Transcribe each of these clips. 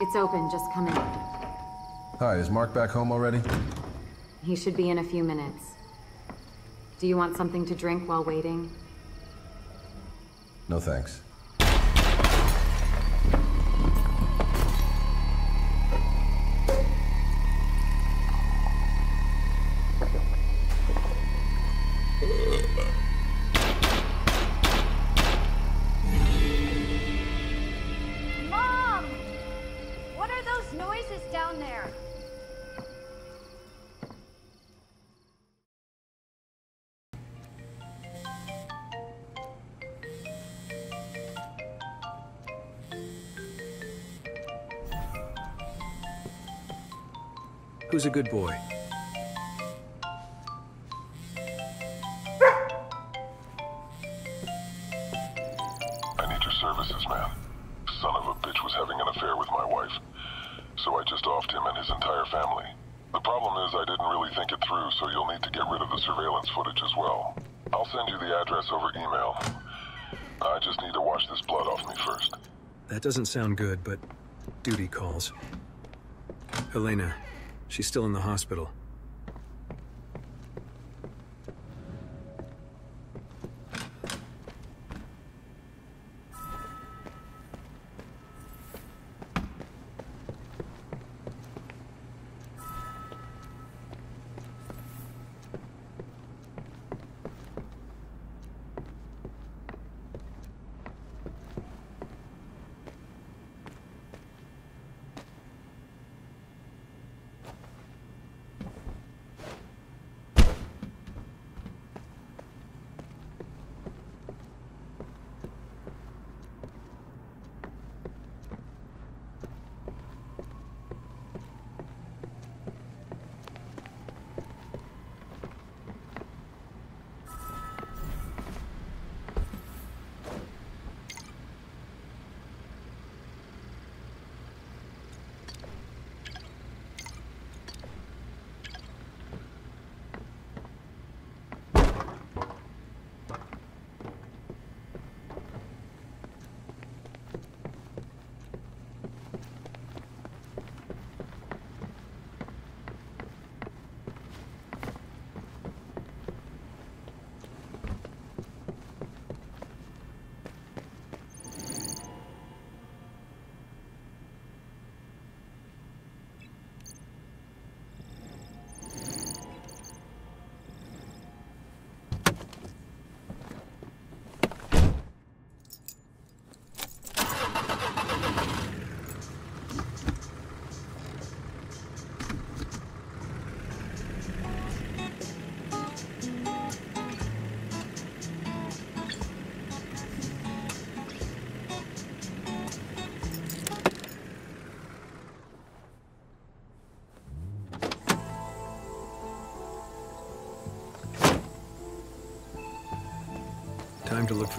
It's open, just come in. Hi, is Mark back home already? He should be in a few minutes. Do you want something to drink while waiting? No thanks. Who's a good boy? I need your services, man. Son of a bitch was having an affair with my wife. So I just offed him and his entire family. The problem is I didn't really think it through, so you'll need to get rid of the surveillance footage as well. I'll send you the address over email. I just need to wash this blood off me first. That doesn't sound good, but duty calls. Elena, she's still in the hospital.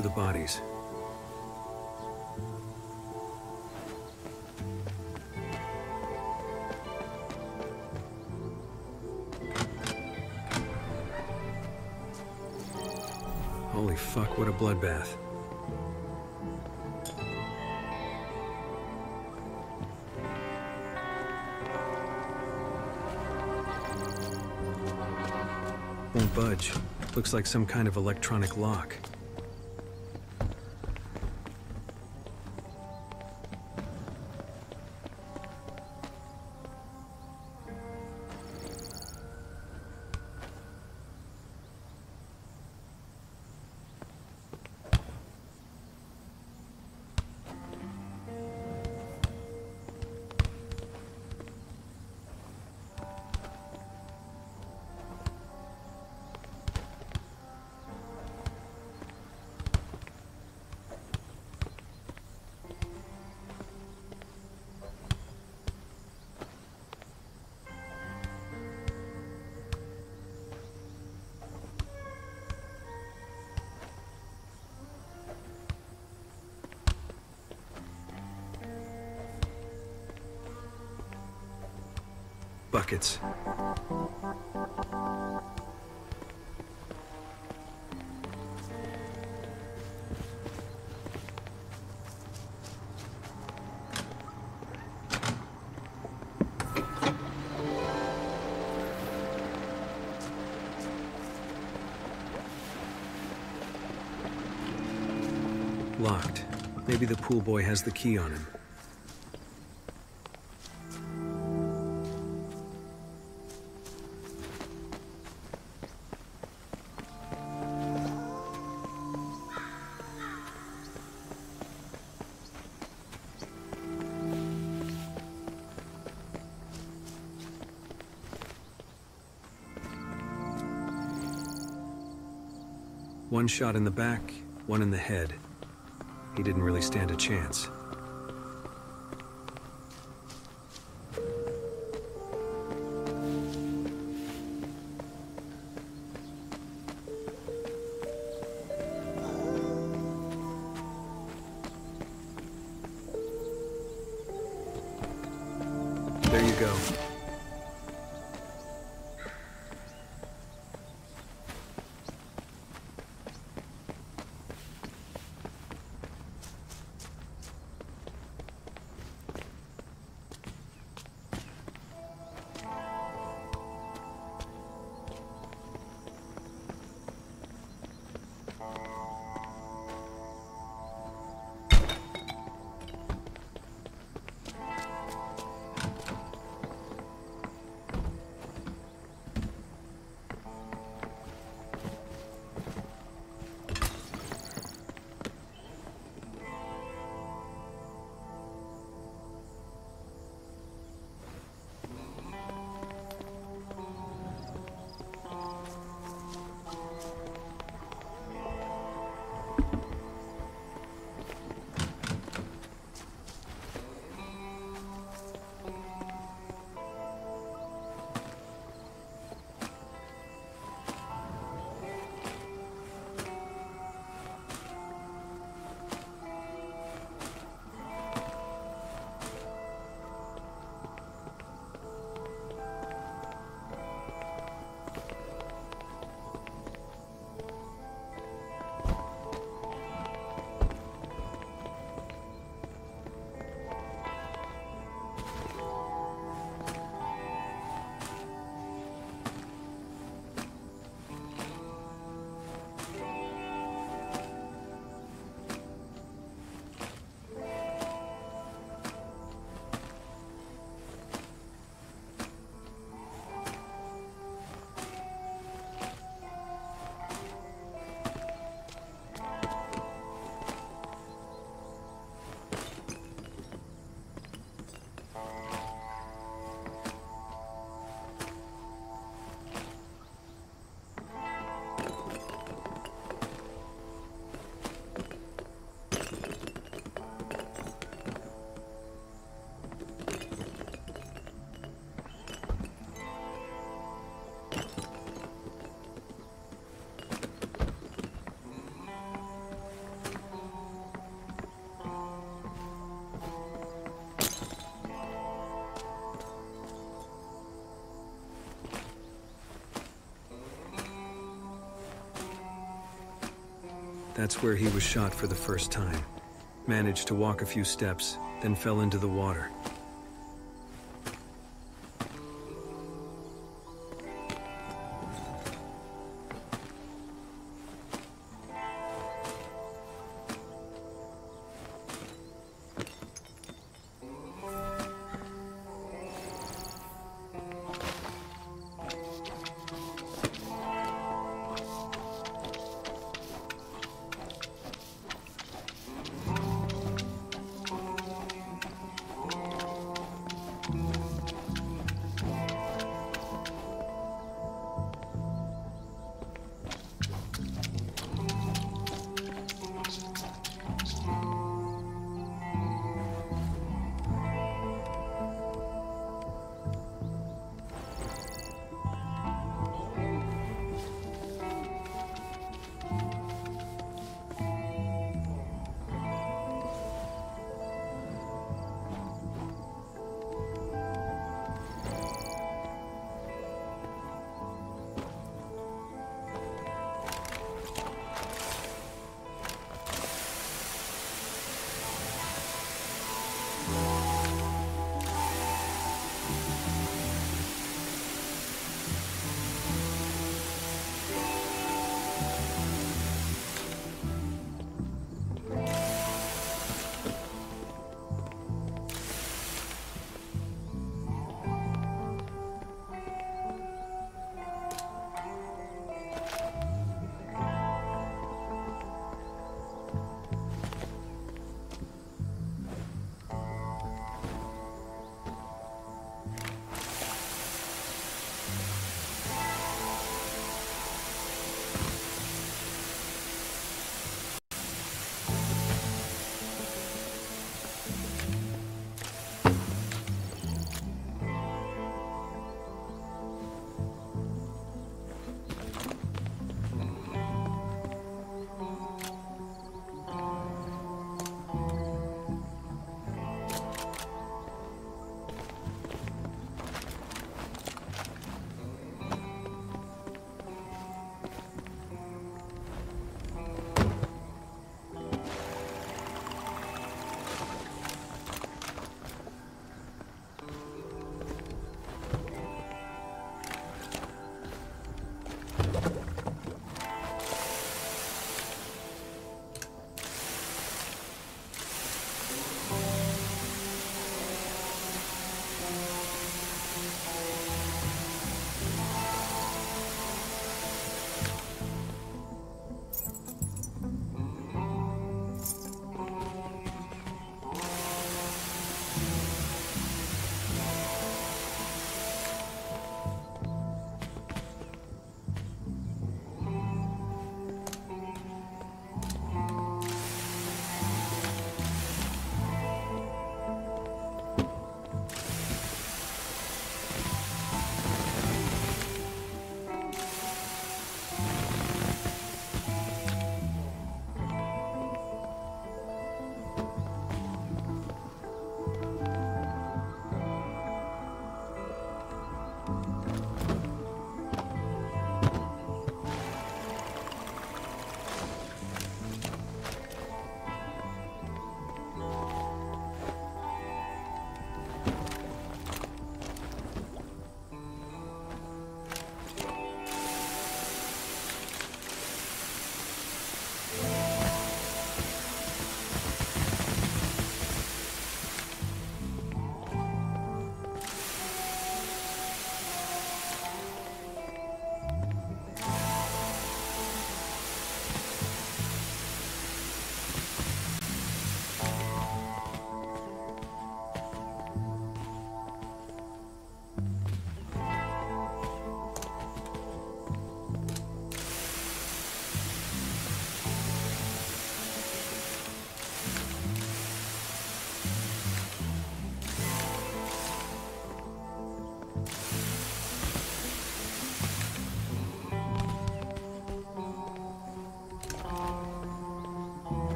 To the bodies. Holy fuck, what a bloodbath. Won't budge. Looks like some kind of electronic lock. Locked. Maybe the pool boy has the key on him. One shot in the back, one in the head. He didn't really stand a chance. That's where he was shot for the first time. Managed to walk a few steps, then fell into the water.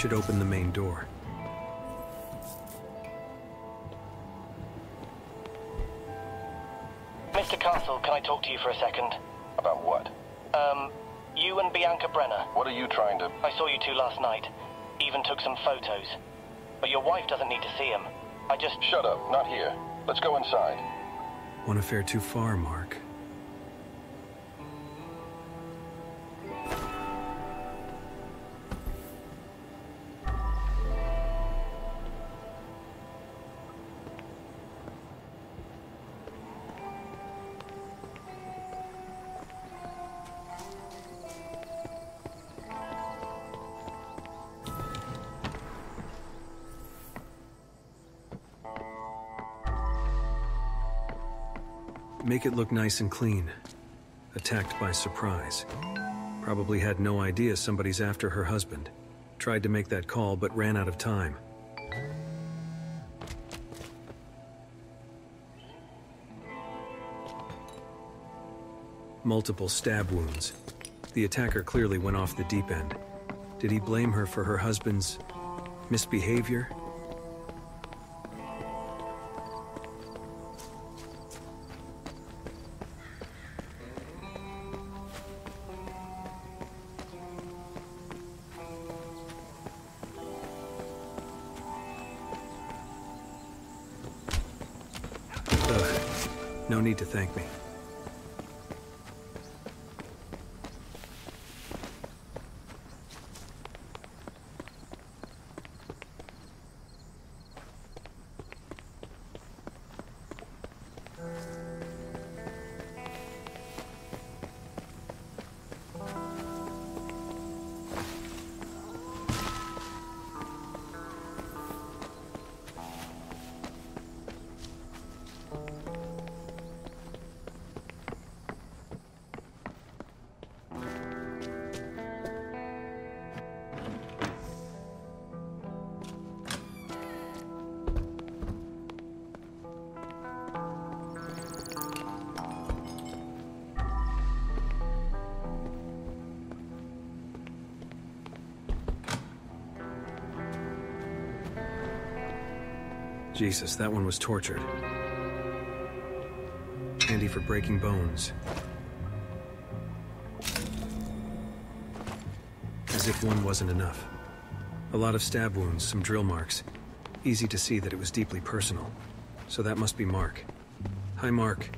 Should open the main door. Mr. Castle, can I talk to you for a second? About what? Um, you and Bianca Brenner. What are you trying to... I saw you two last night. Even took some photos. But your wife doesn't need to see him. I just... Shut up, not here. Let's go inside. One affair too far, Mark. Make it look nice and clean. Attacked by surprise. Probably had no idea somebody's after her husband. Tried to make that call, but ran out of time. Multiple stab wounds. The attacker clearly went off the deep end. Did he blame her for her husband's misbehavior? Thank me. Jesus, that one was tortured. Handy for breaking bones. As if one wasn't enough. A lot of stab wounds, some drill marks. Easy to see that it was deeply personal. So that must be Mark. Hi, Mark.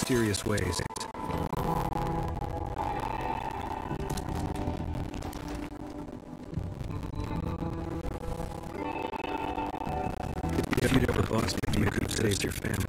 Mysterious ways. If you'd ever lost me, you could have saved your family.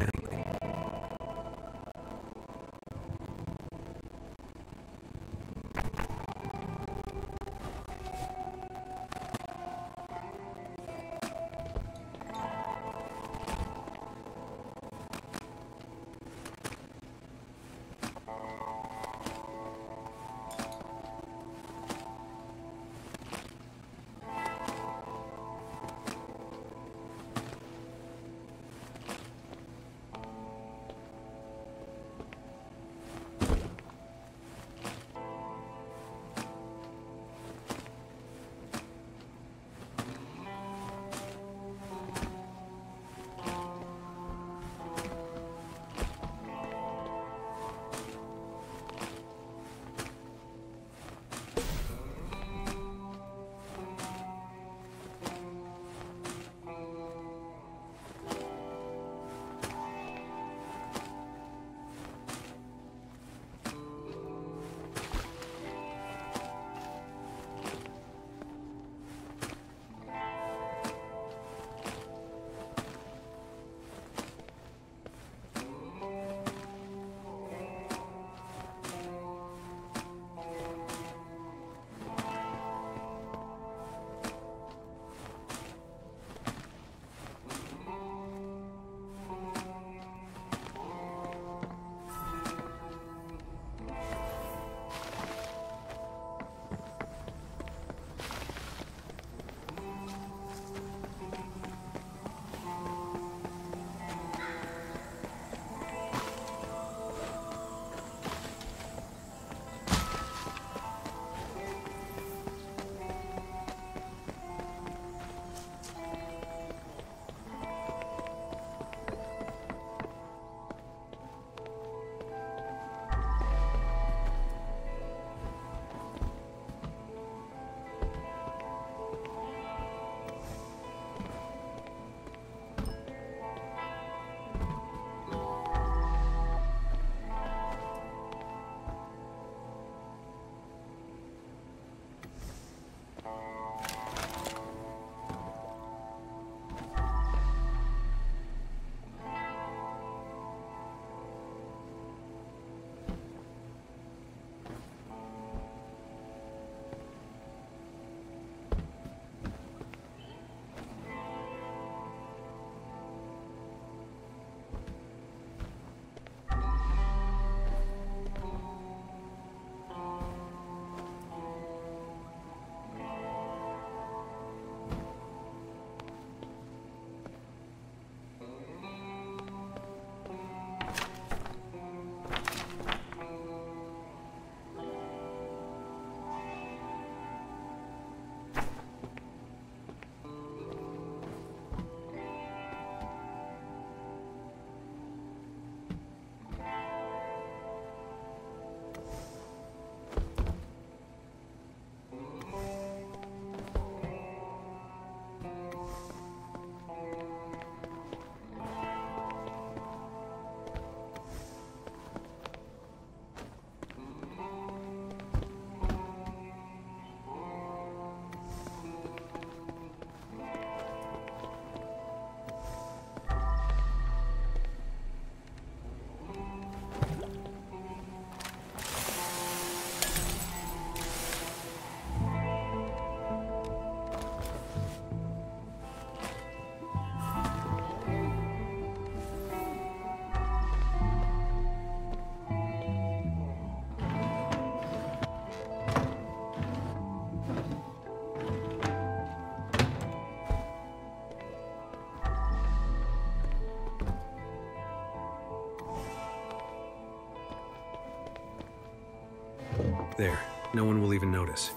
There. No one will even notice.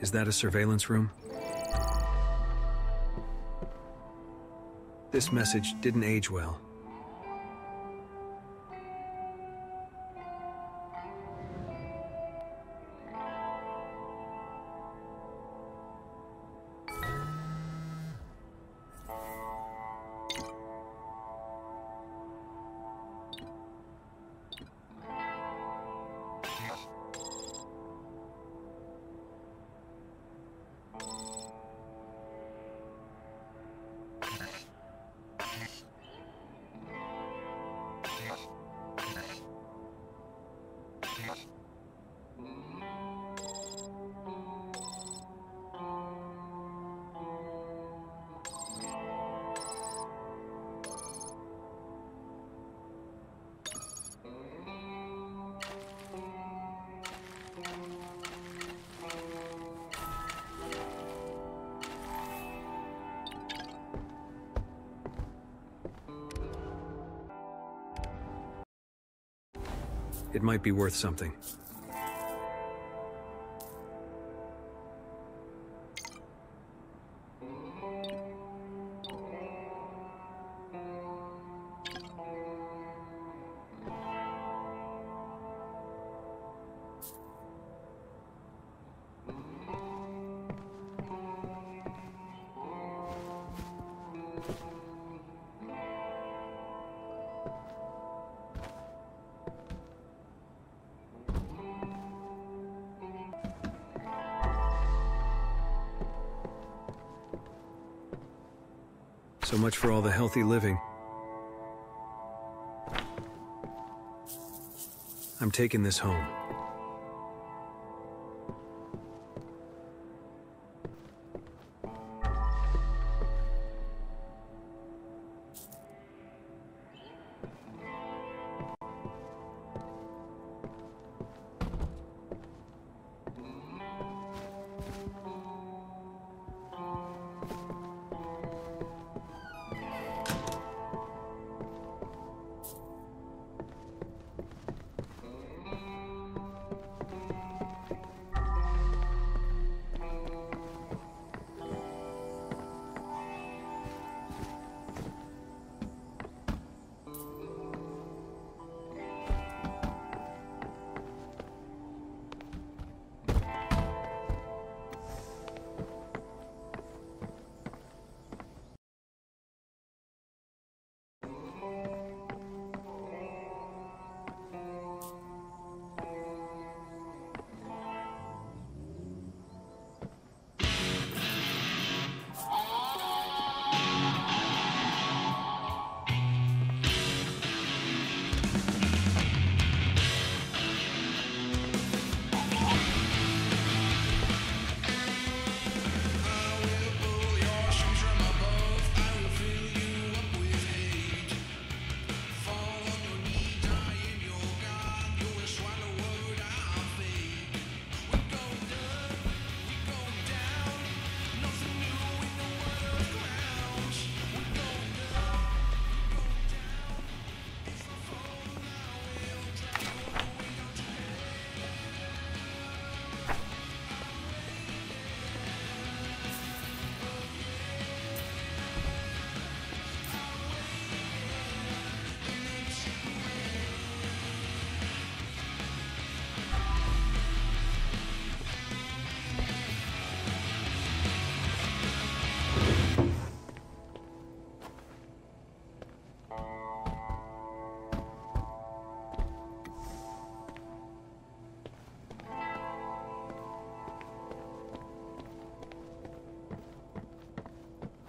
Is that a surveillance room? This message didn't age well. It might be worth something. Much for all the healthy living. I'm taking this home.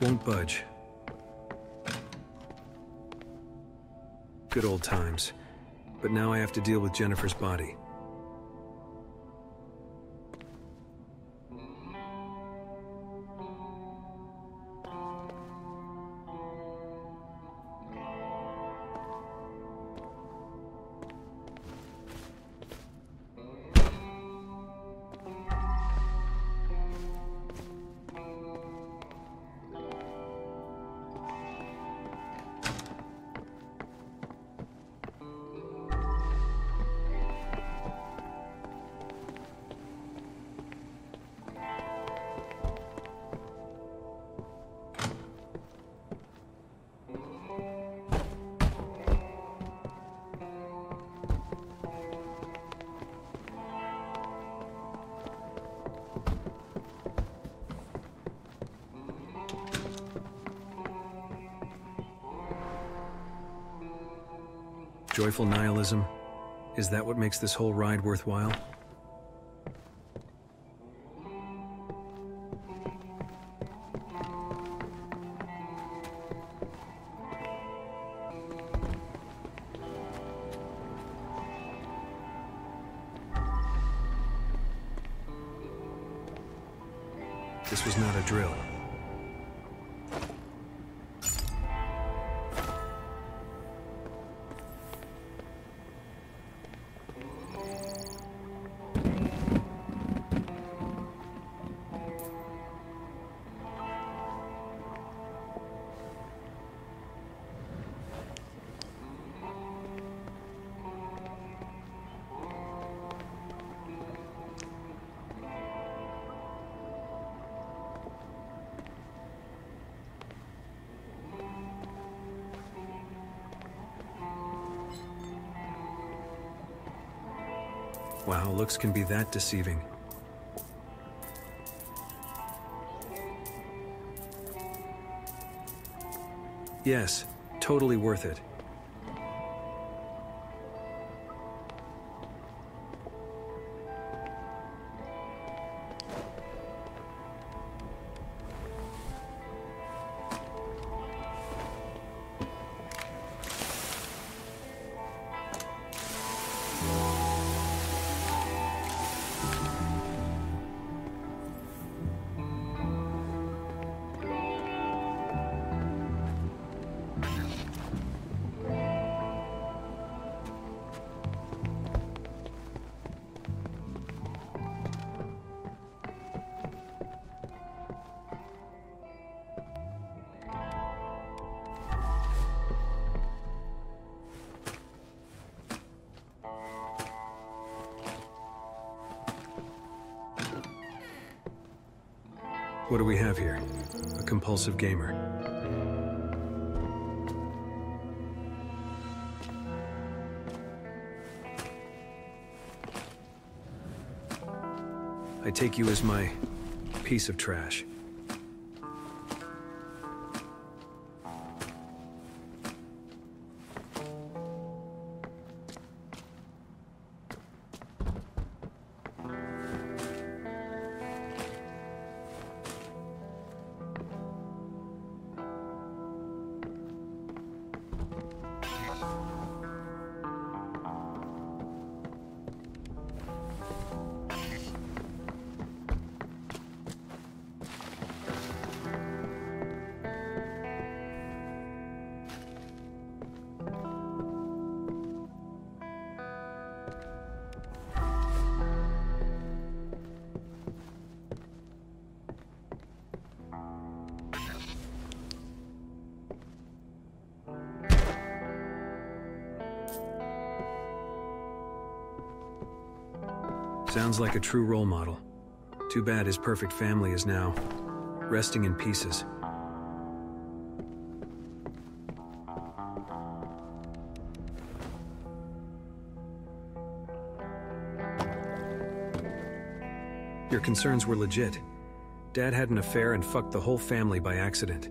Won't budge. Good old times. But now I have to deal with Jennifer's body. Joyful nihilism? Is that what makes this whole ride worthwhile? Looks can be that deceiving. Yes, totally worth it. Compulsive gamer. I take you as my piece of trash. A true role model. Too bad his perfect family is now resting in pieces. Your concerns were legit. Dad had an affair and fucked the whole family by accident.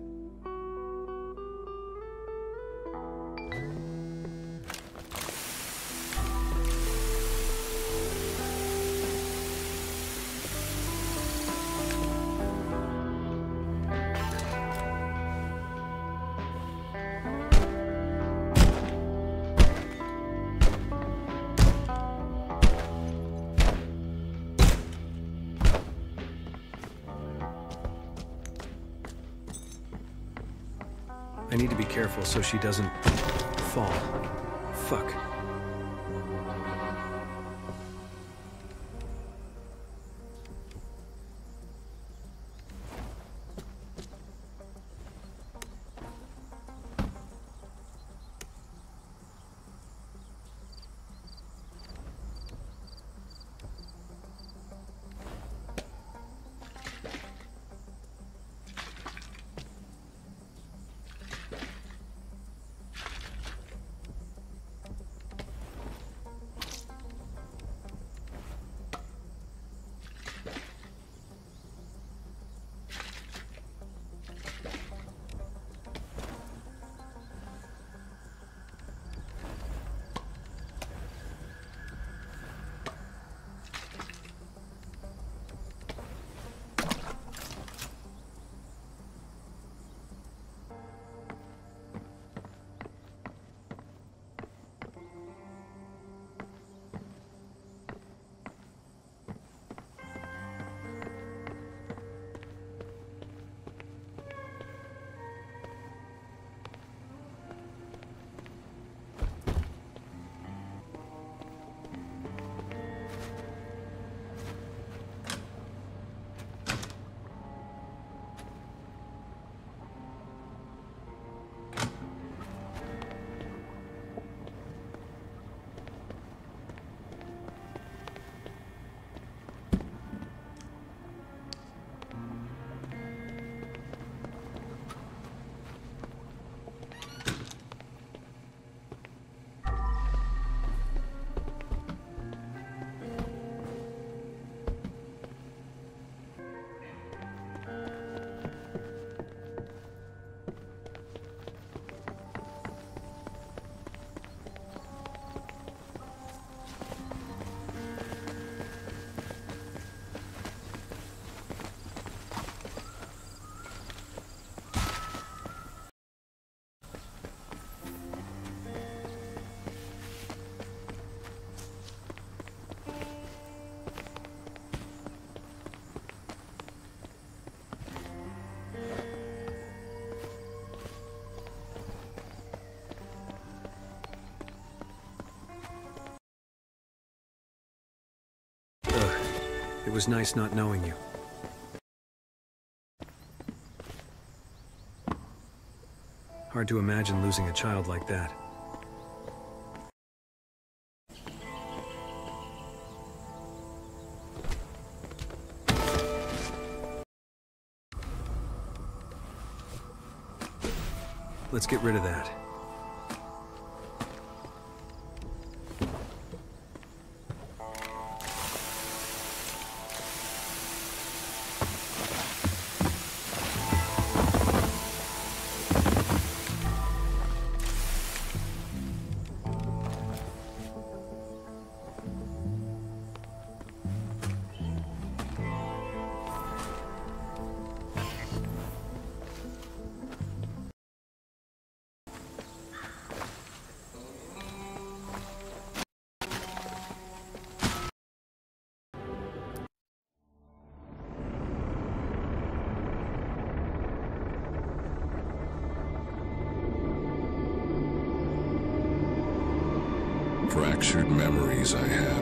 It was nice not knowing you. Hard to imagine losing a child like that. Let's get rid of that. Memories I have.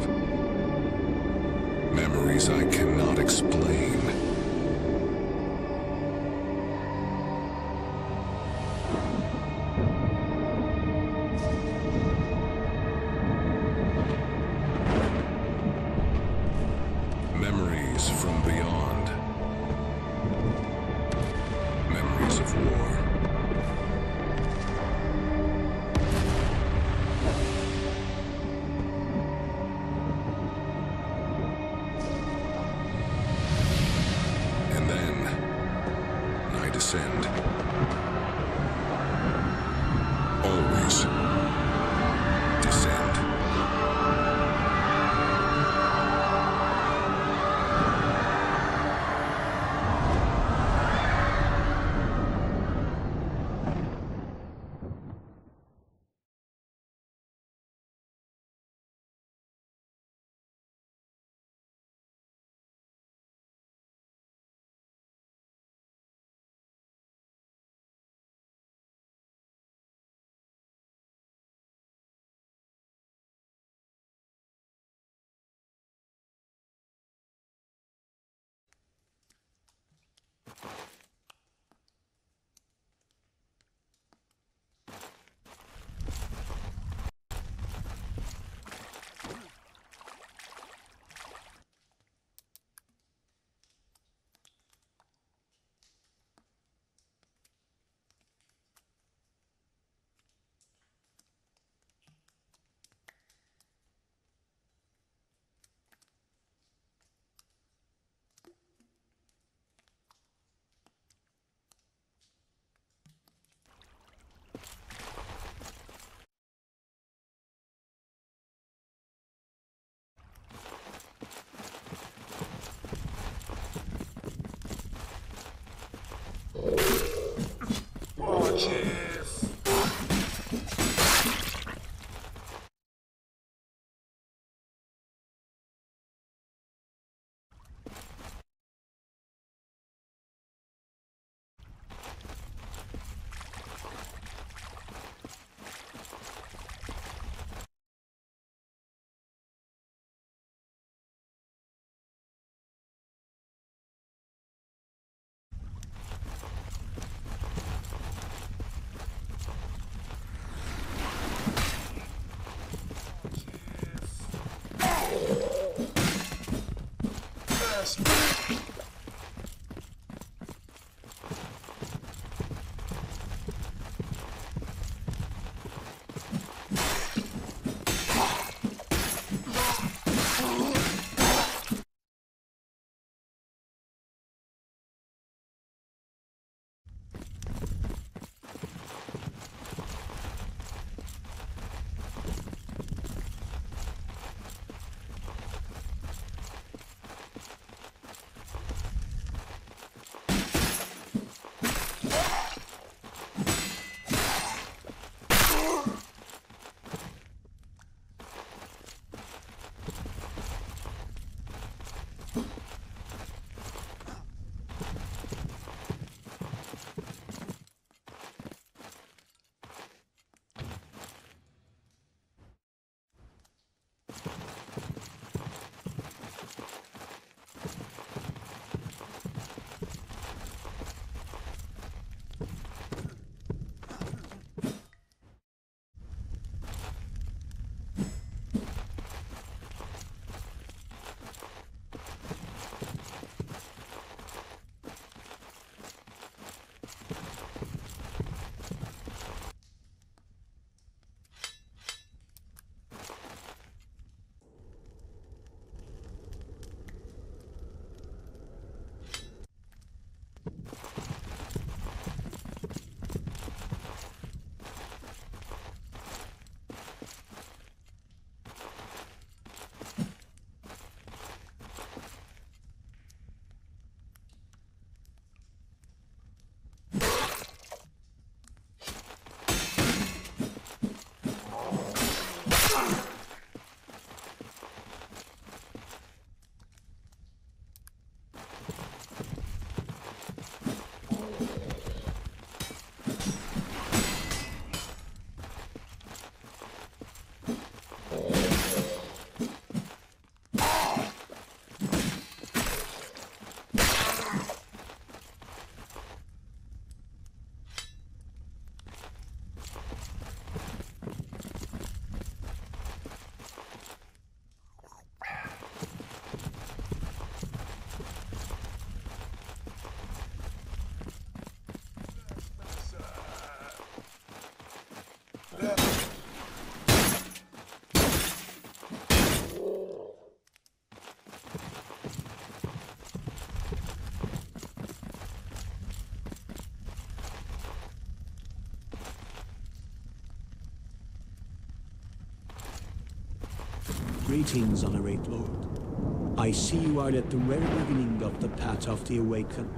Greetings, Honorate Lord. I see you are at the very beginning of the path of the awakened.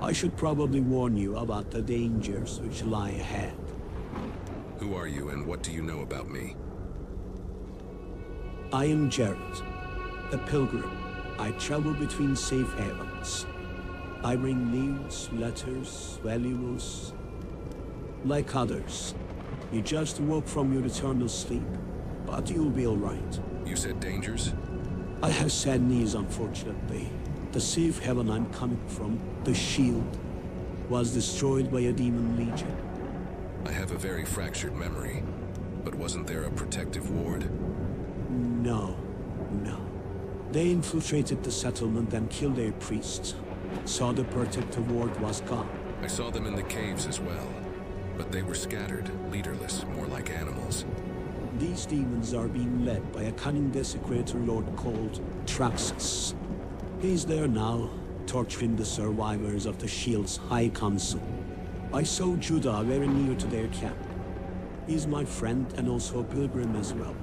I should probably warn you about the dangers which lie ahead. Who are you and what do you know about me? I am Jared, a pilgrim. I travel between safe havens. I bring news, letters, valuables. Like others, you just woke from your eternal sleep, but you'll be alright. You said dangers? I have sad news, unfortunately. The safe haven I'm coming from, the Shield, was destroyed by a demon legion. I have a very fractured memory. But wasn't there a protective ward? No, no. They infiltrated the settlement and killed their priests. Saw the protective ward was gone. I saw them in the caves as well. But they were scattered, leaderless, more like animals. These demons are being led by a cunning desecrator lord called Traxus. He's there now, torturing the survivors of the Shield's High Council. I saw Judah very near to their camp. He's my friend and also a pilgrim as well.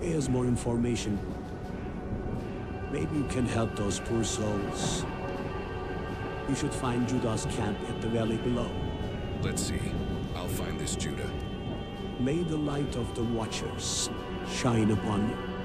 He has more information. Maybe you can help those poor souls. You should find Judah's camp at the valley below. Let's see. I'll find this Judah. May the light of the Watchers shine upon you.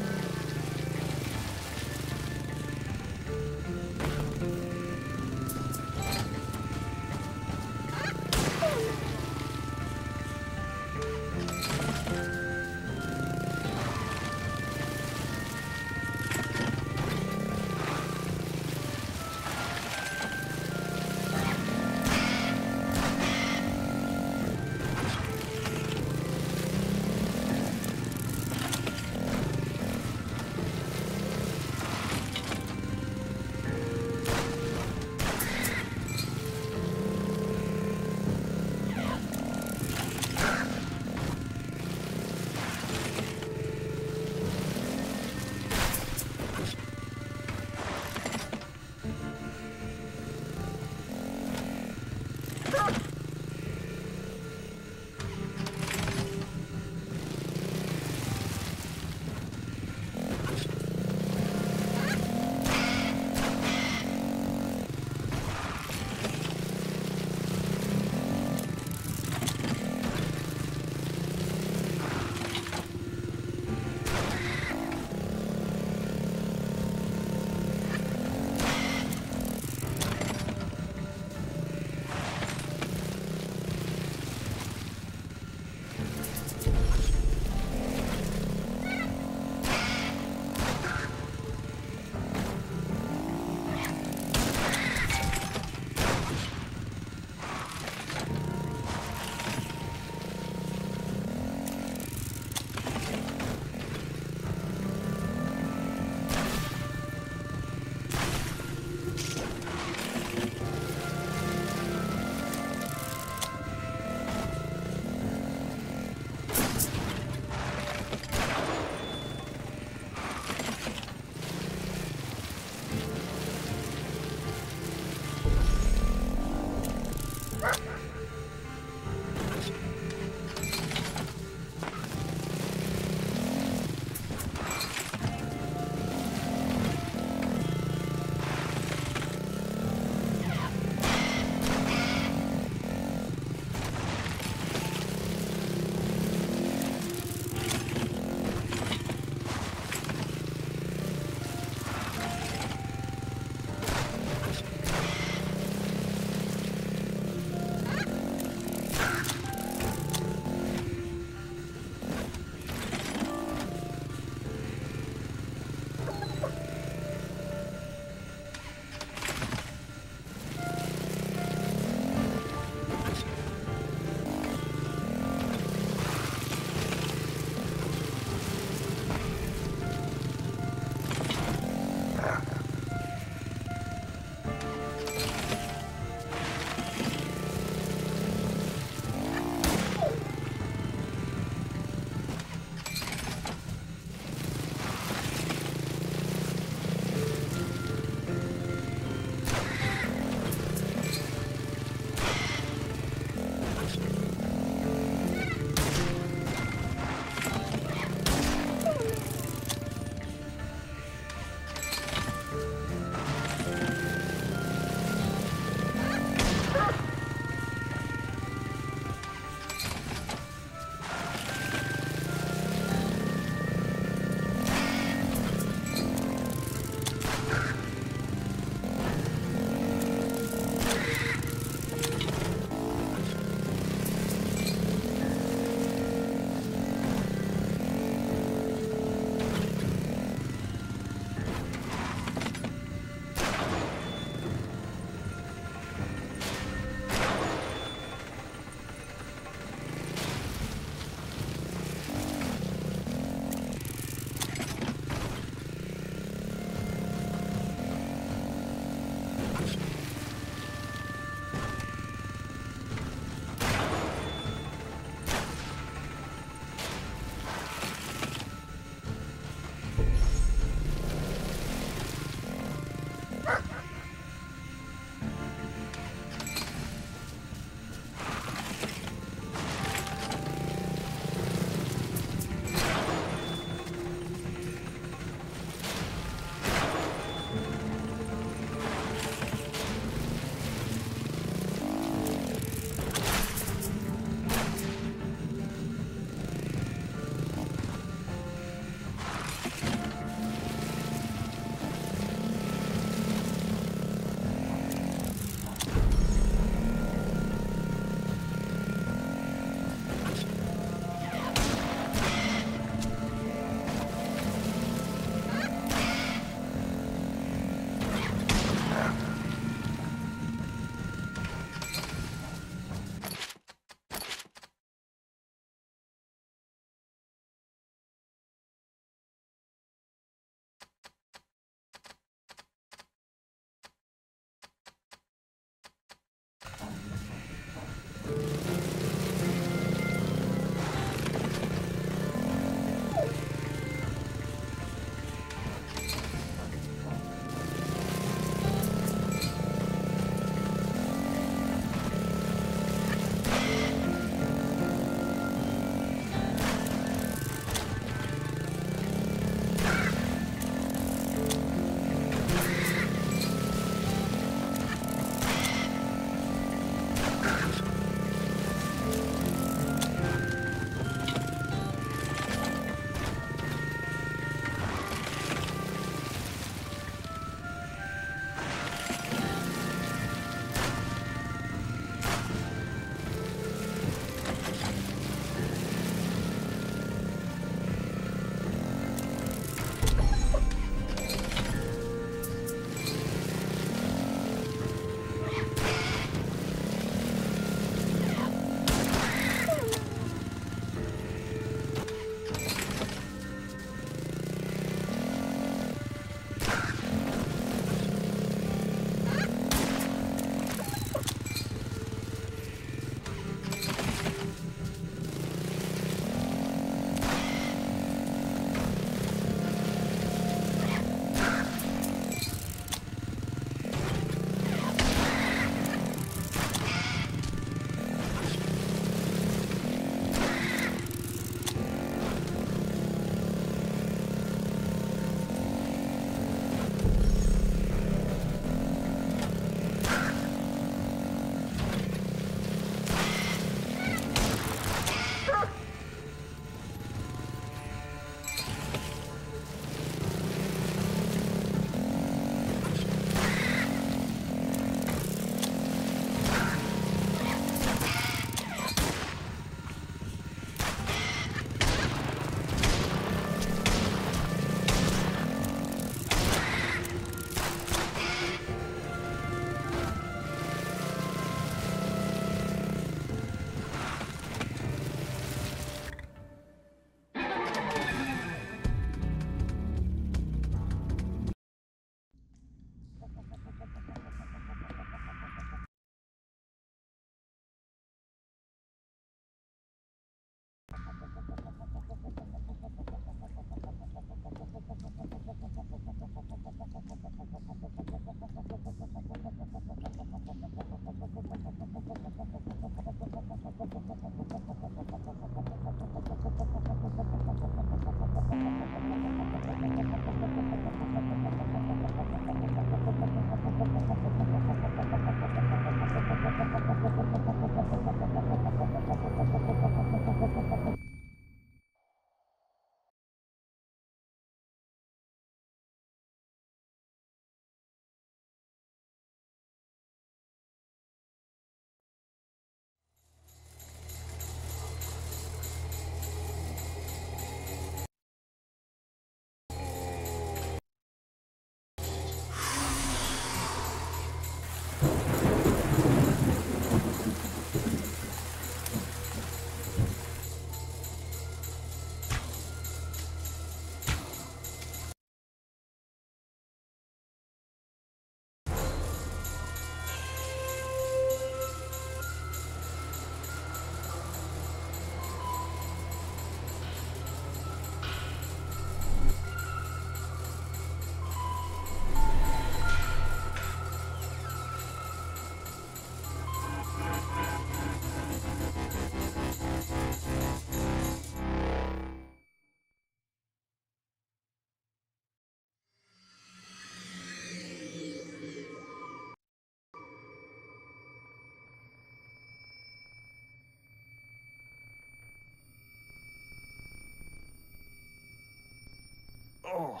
Oh.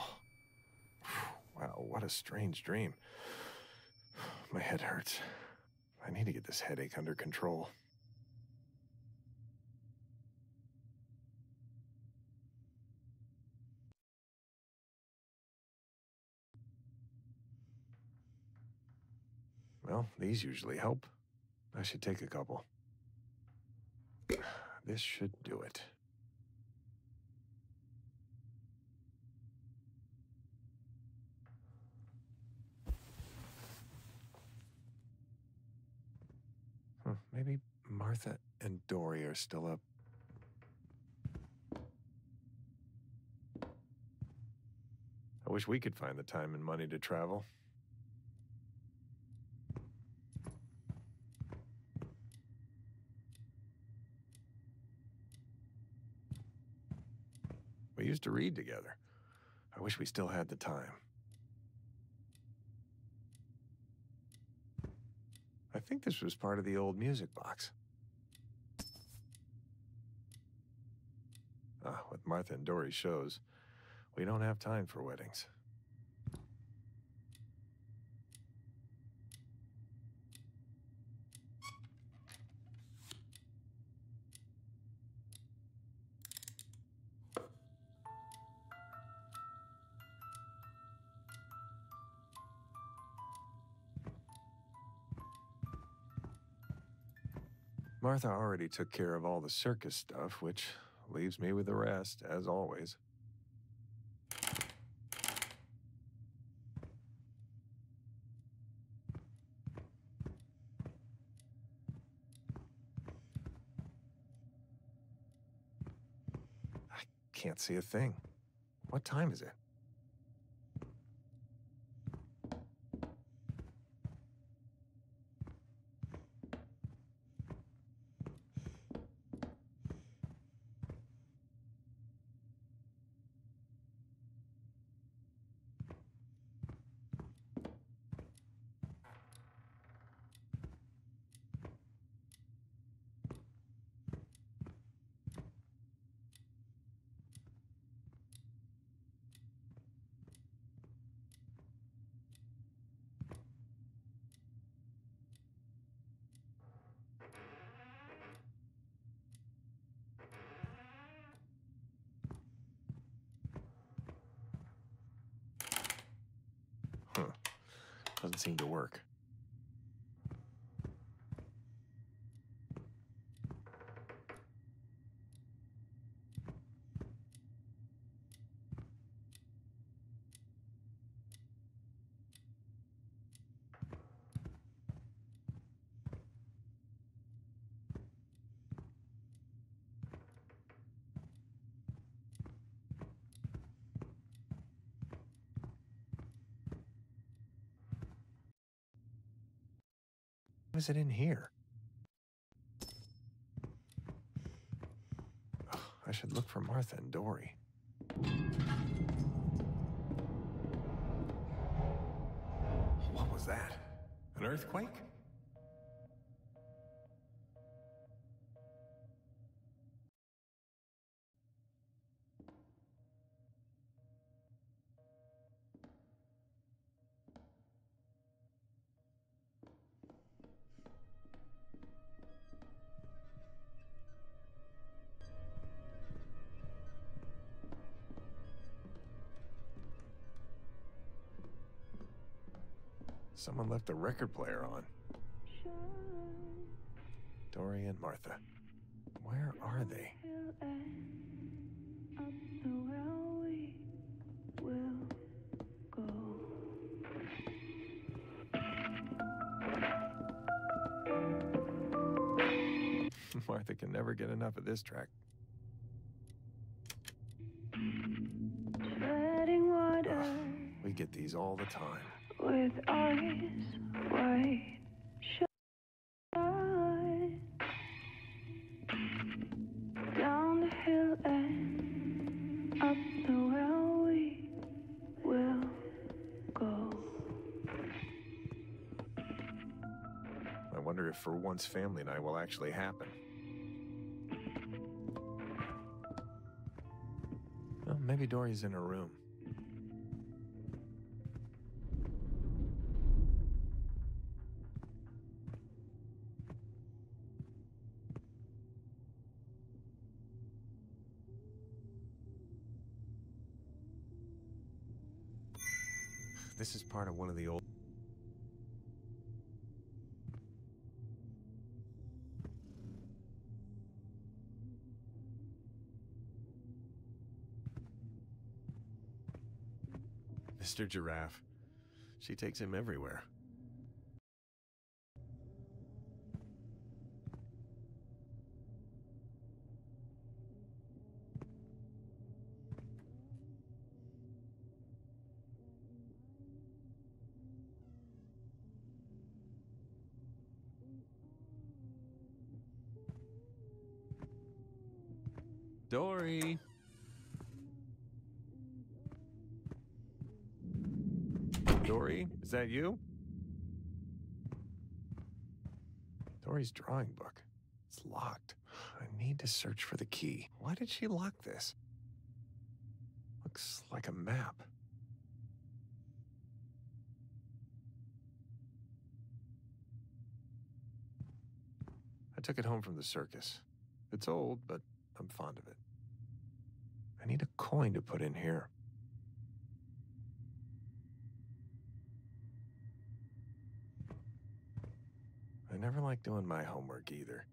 Wow, what a strange dream. My head hurts. I need to get this headache under control. Well, these usually help. I should take a couple. This should do it. Hmm, maybe Martha and Dory are still up. I wish we could find the time and money to travel. We used to read together. I wish we still had the time. I think this was part of the old music box. Ah, with Martha and Dory shows, we don't have time for weddings. Martha already took care of all the circus stuff, which leaves me with the rest, as always. I can't see a thing. What time is it? Huh. Doesn't seem to work. Is it in here? Ugh, I should look for Martha and Dory. What was that? An earthquake? Someone left a record player on. Dory and Martha. Where are they? Martha can never get enough of this track. Water We get these all the time. With eyes wide shut. Down the hill and up the well we will go. I wonder if for once family night will actually happen. Well, maybe Dory's in her room. Part of one of the old. Mr. Giraffe. She takes him everywhere. Is that you? Dory's drawing book. It's locked. I need to search for the key. Why did she lock this? Looks like a map. I took it home from the circus. It's old, but I'm fond of it. I need a coin to put in here. Like doing my homework either.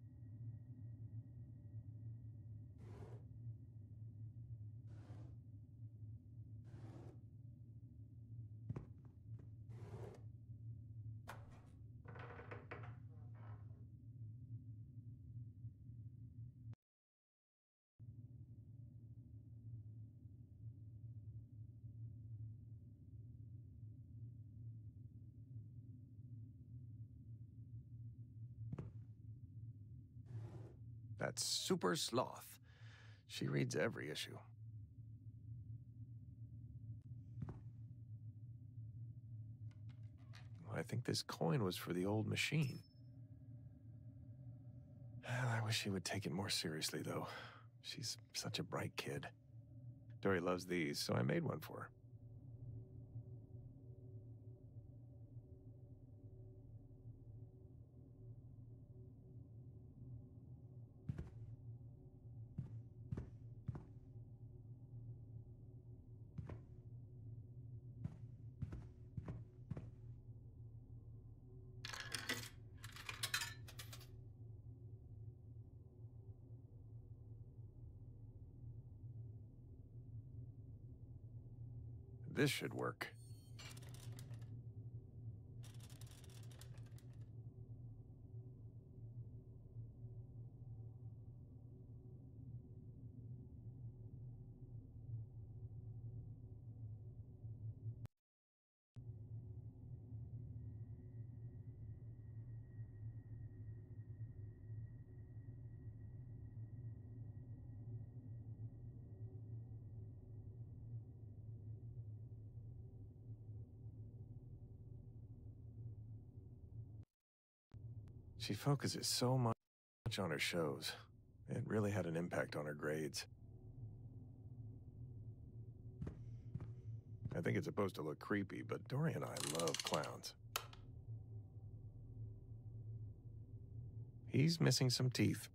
That's Super Sloth. She reads every issue. I think this coin was for the old machine. I wish she would take it more seriously, though. She's such a bright kid. Dory loves these, so I made one for her. This should work. She focuses so much on her shows. It really had an impact on her grades. I think it's supposed to look creepy, but Dory and I love clowns. He's missing some teeth.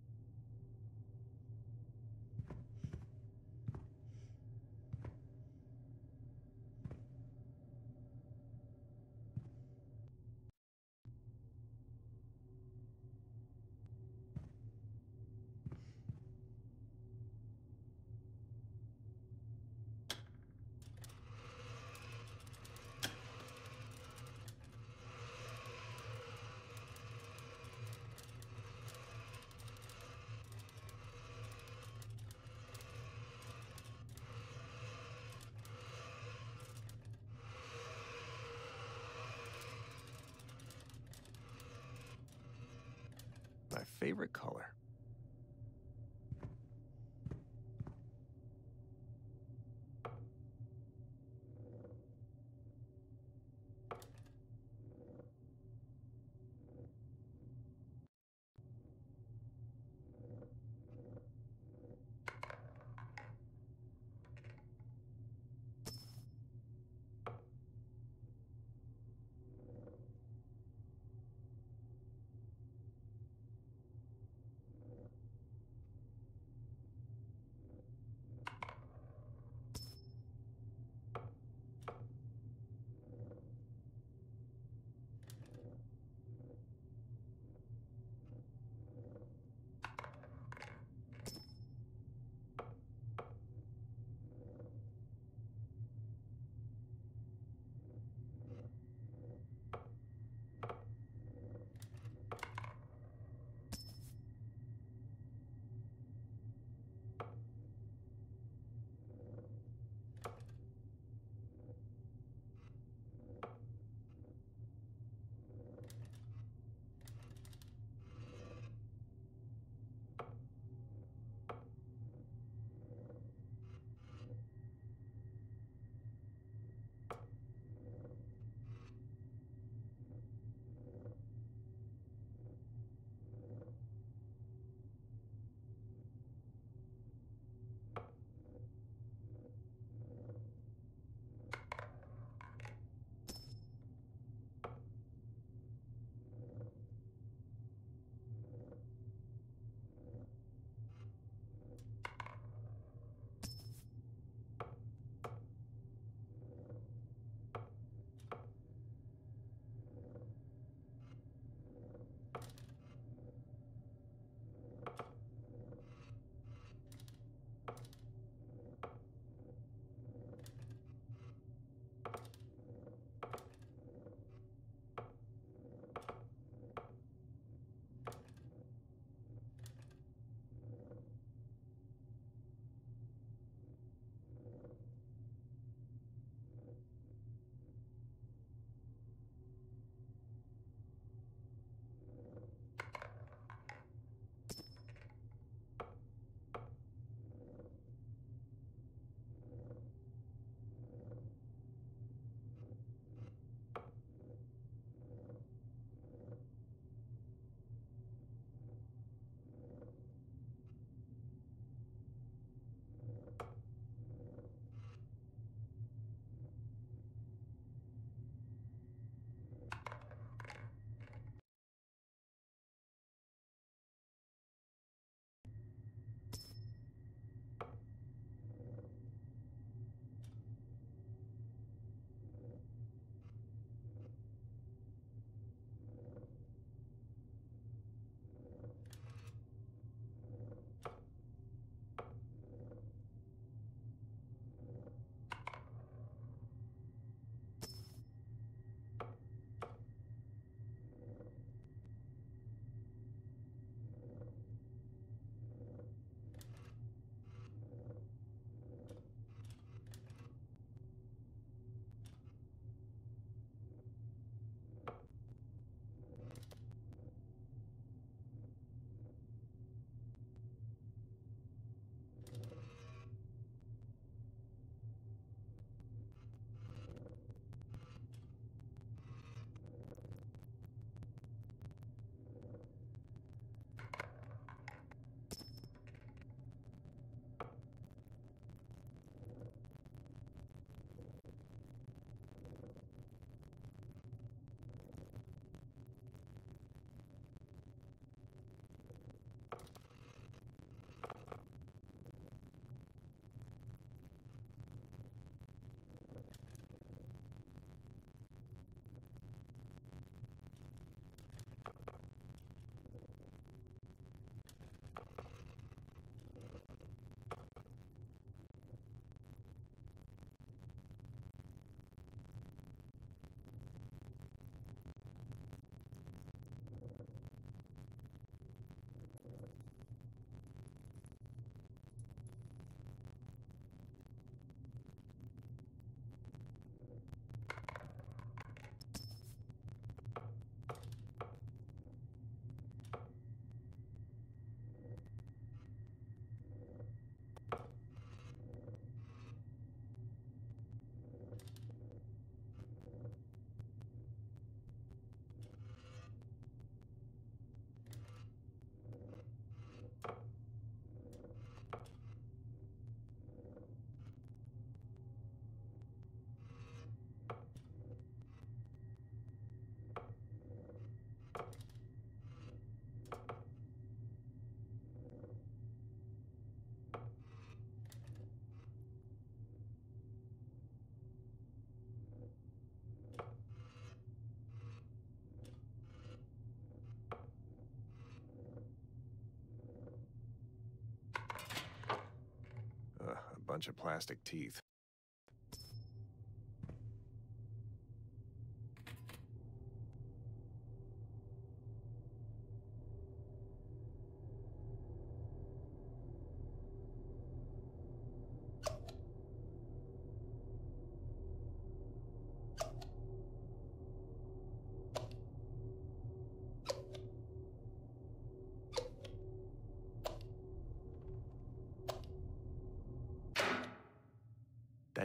Bunch of plastic teeth.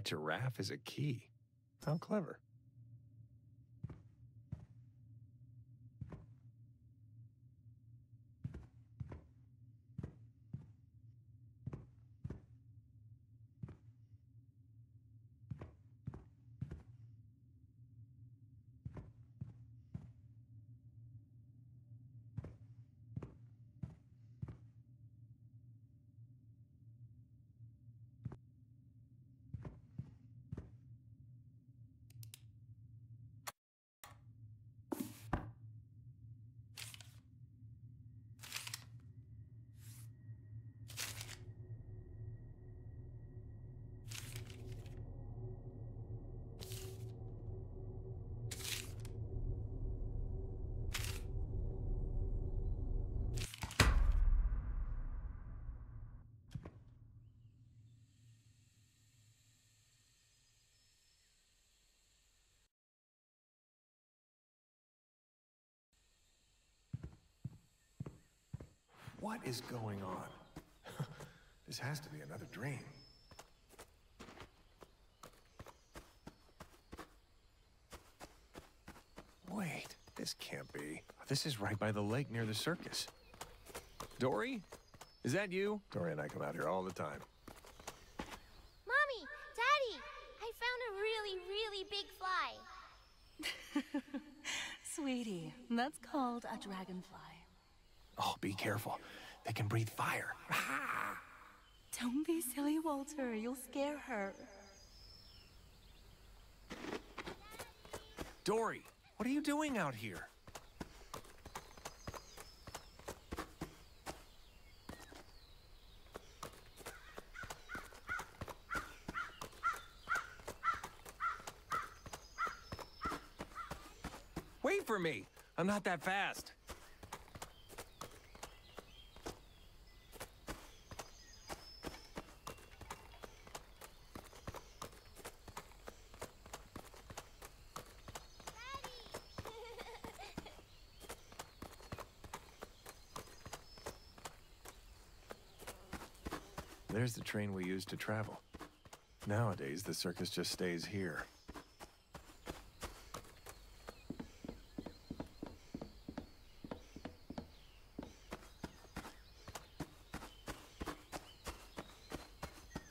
Giraffe is a key. How clever. What is going on? this has to be another dream. Wait, this can't be. This is right by the lake near the circus. Dory? Is that you? Dory and I come out here all the time. Mommy! Daddy! I found a really, really big fly. Sweetie, that's called a dragonfly. Oh, be careful. They can breathe fire. Don't be silly, Walter. You'll scare her. Dory, what are you doing out here? Wait for me. I'm not that fast. Train we used to travel. Nowadays, the circus just stays here.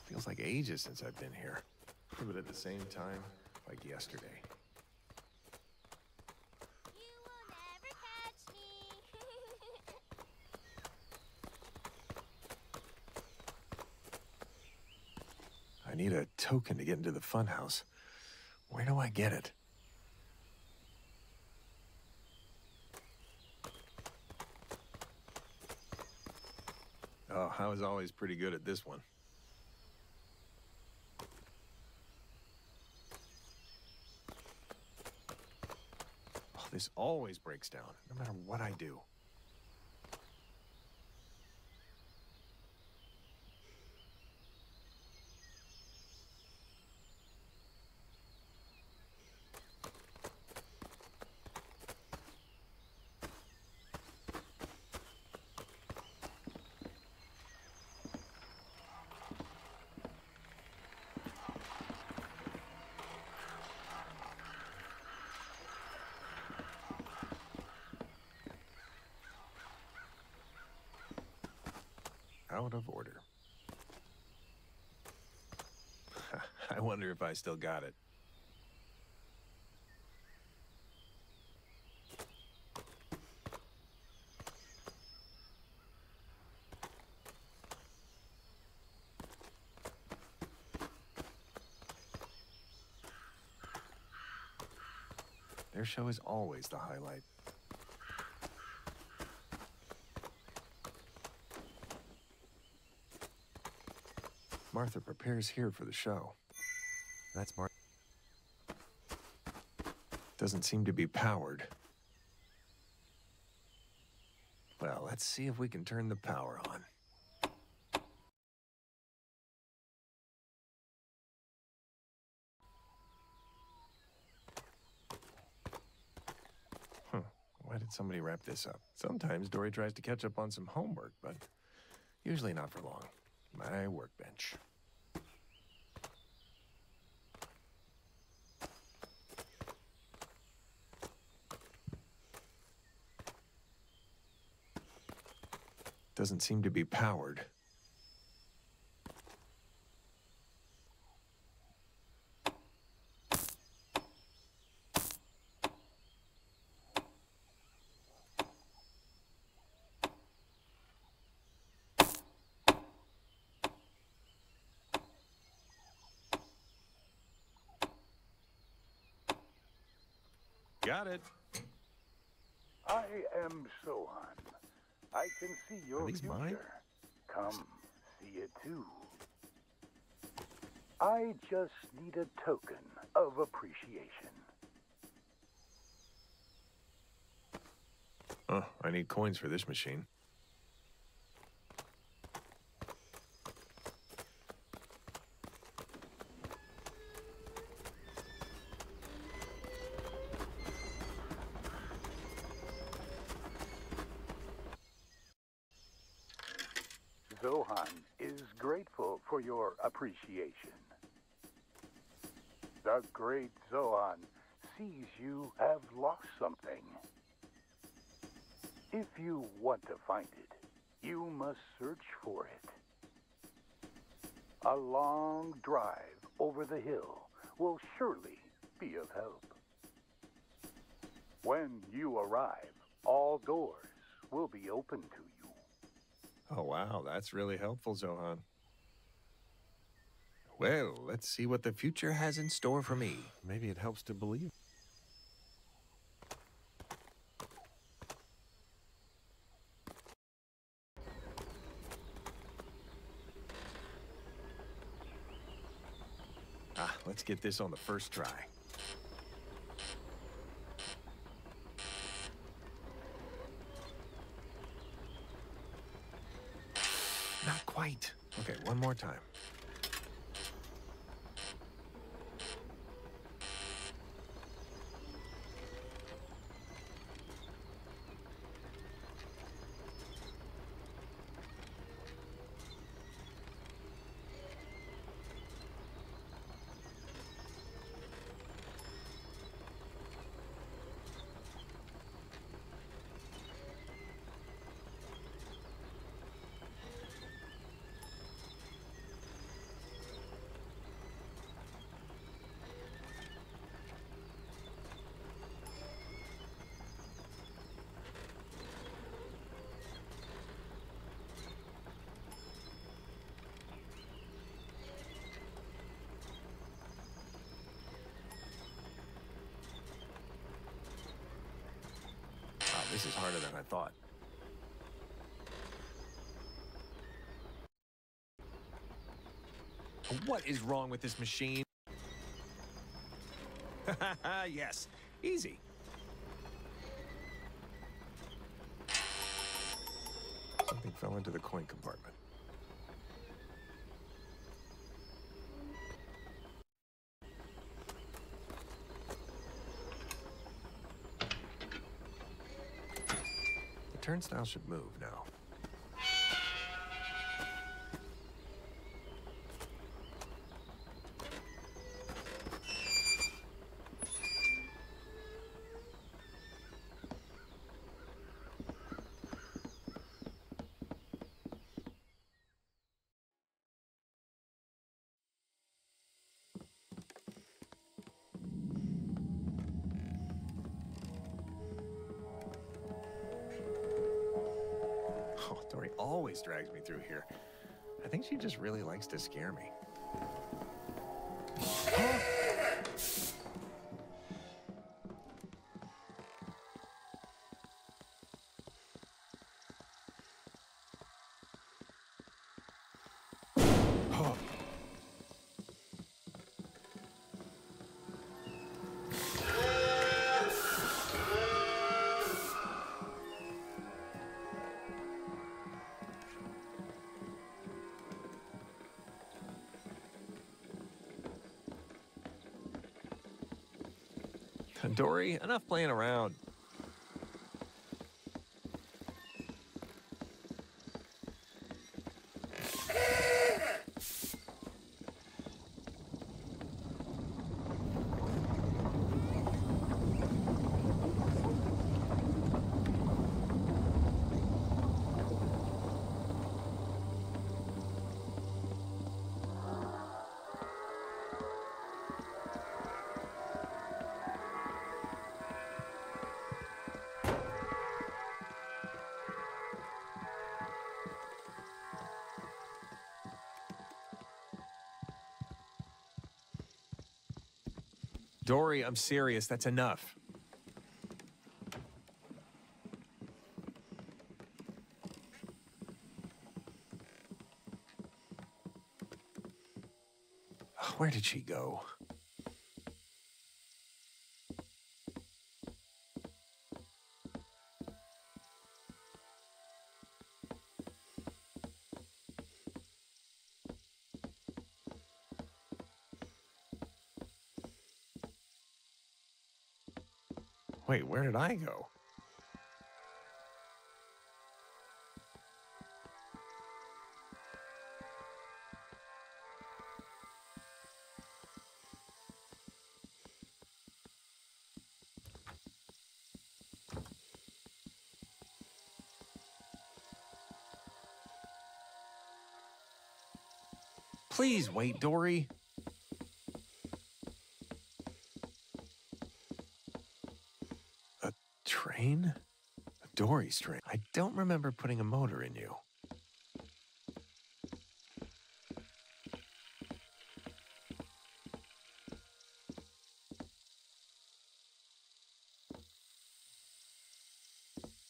Feels like ages since I've been here. But at the same time, like yesterday. I need a token to get into the funhouse. Where do I get it? Oh, I was always pretty good at this one. Oh, this always breaks down, no matter what I do. Out of order. I wonder if I still got it. Their show is always the highlight. Martha prepares here for the show. That's Martha. Doesn't seem to be powered. Well, let's see if we can turn the power on. Why did somebody wrap this up? Sometimes Dory tries to catch up on some homework, but usually not for long. My workbench. Doesn't seem to be powered. Got it. I am Zohan. I can see your Are these future. mine? Come, see it too. I just need a token of appreciation. Oh, I need coins for this machine. Great Zohan sees you have lost something. If you want to find it, you must search for it. A long drive over the hill will surely be of help. When you arrive, all doors will be open to you. Oh, wow, that's really helpful, Zohan. Well, let's see what the future has in store for me. Maybe it helps to believe. Ah, let's get this on the first try. Not quite. Okay, one more time. Wow, this is harder than I thought. What is wrong with this machine? yes, easy. Something fell into the coin compartment. The turnstile should move now. Always drags me through here. I think she just really likes to scare me. Dory. Enough playing around. Dory, I'm serious. That's enough. Where did she go? Wait, where did I go? Please wait, Dory. A A dory string? I don't remember putting a motor in you.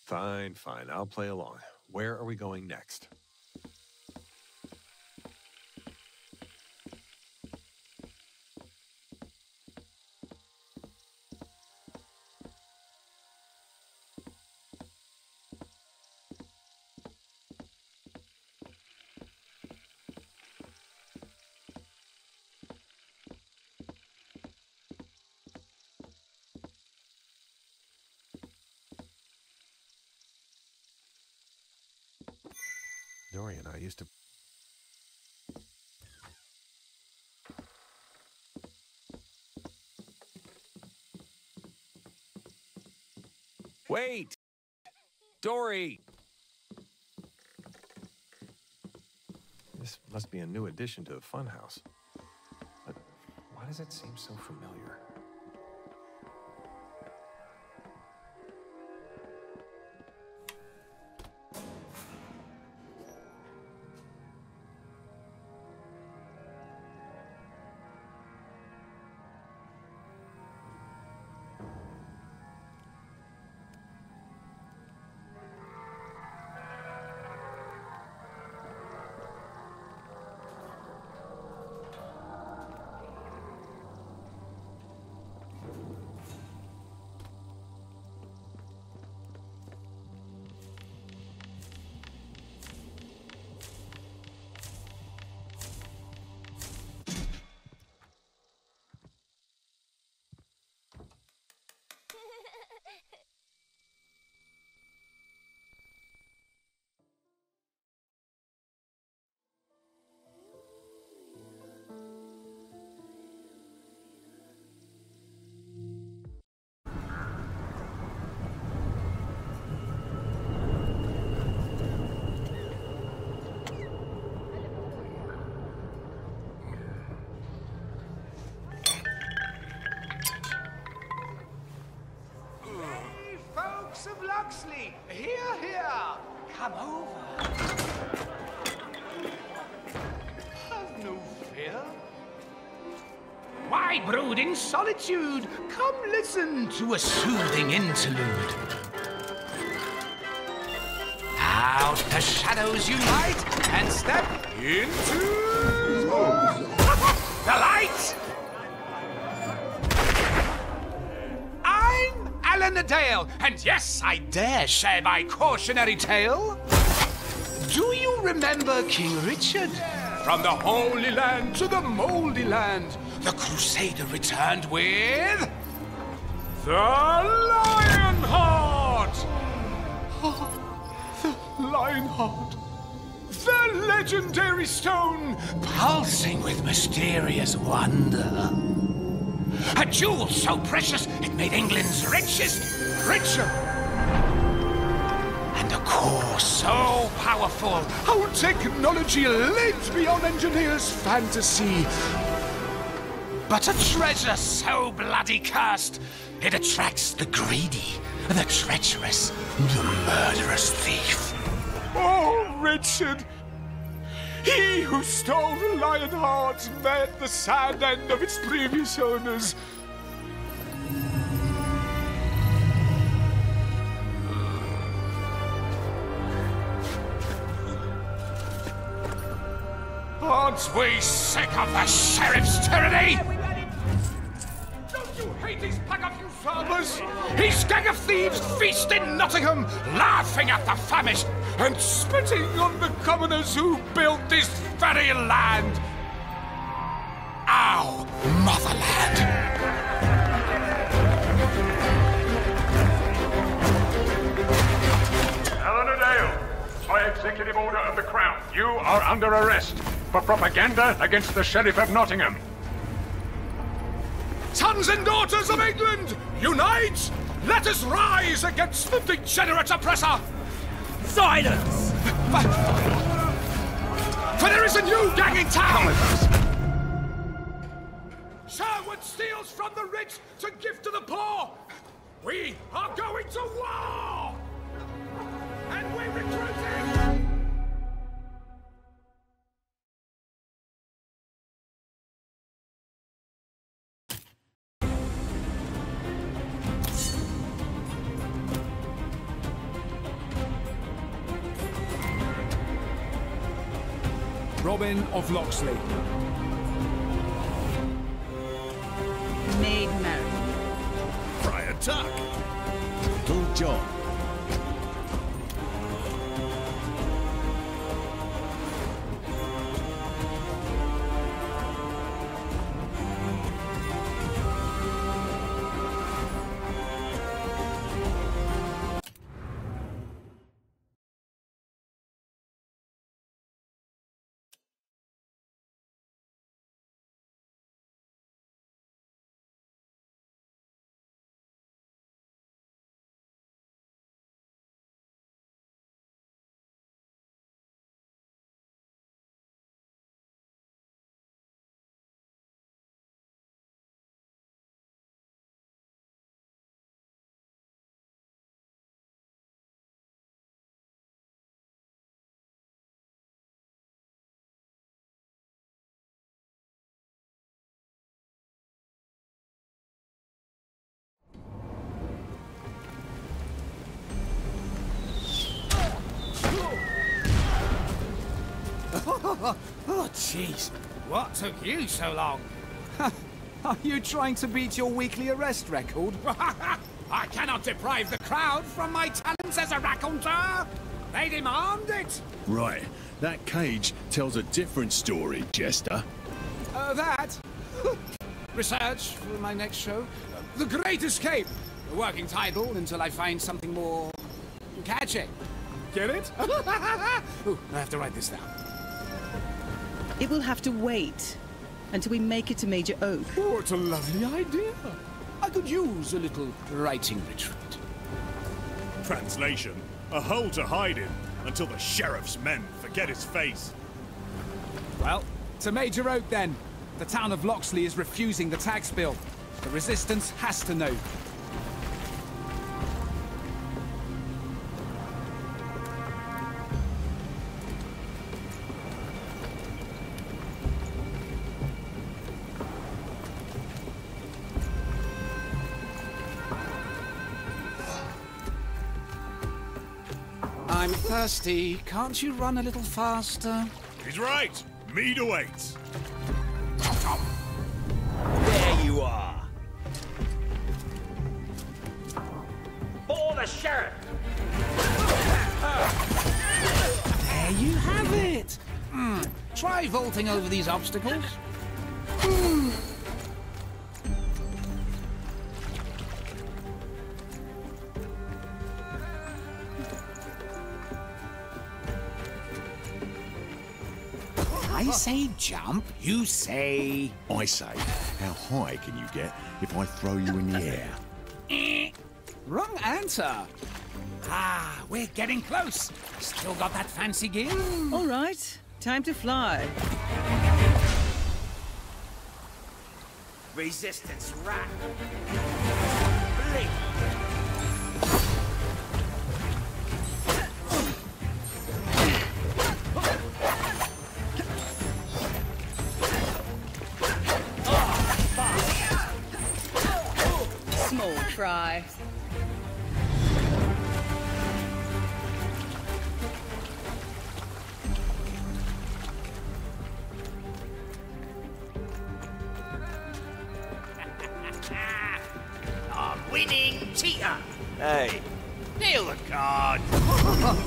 Fine, fine. I'll play along. Where are we going next? Dory and I used to. Wait! Dory! This must be a new addition to the funhouse. But why does it seem so familiar? Why brood in solitude? Come listen to a soothing interlude. Out the shadows unite and step into the light! I'm Alan Dale, and yes, I dare share my cautionary tale. Do you remember King Richard? From the Holy Land to the Moldy Land, the Crusader returned with The Lionheart! Oh, the Lionheart. The legendary stone, pulsing with mysterious wonder. A jewel so precious it made England's richest richer. And a core so powerful, our technology lives beyond engineers' fantasy. But a treasure so bloody cursed, it attracts the greedy, the treacherous, the murderous thief. Oh, Richard! He who stole the lion heart met the sad end of its previous owners. Aren't we sick of the sheriff's tyranny? Hate these pack of usurpers? His gang of thieves feast in Nottingham, laughing at the famished and spitting on the commoners who built this very land. Our motherland. Eleanor Dale, by executive order of the Crown, you are under arrest for propaganda against the Sheriff of Nottingham. Sons and daughters of England, unite! Let us rise against the degenerate oppressor! Silence! For there is a new gang in town! Sherwood steals from the rich to give to the poor! We are going to war! And we're recruiting! Of Locksley. Oh, jeez. What took you so long? Are you trying to beat your weekly arrest record? I cannot deprive the crowd from my talents as a raconteur. They demand it. Right, that cage tells a different story, Jester. Uh, that. Research for my next show. The Great Escape. A working title until I find something more catchy. Get it? Ooh, I have to write this down. It will have to wait until we make it to Major Oak. Oh, it's a lovely idea. I could use a little writing retreat. Translation A hole to hide in until the sheriff's men forget his face. Well, to Major Oak then. The town of Locksley is refusing the tax bill. The resistance has to know. Thirsty. Can't you run a little faster? He's right. Me to wait. There you are. For the sheriff! There you have it. Hmm. Try vaulting over these obstacles. Hmm. Say jump, you say. I say, how high can you get if I throw you in the air? Eh. Wrong answer. Ah, we're getting close. Still got that fancy gear? All right, time to fly. Resistance rat. Blink. Small fry. I'm winning, cheater. Hey, kneel the card.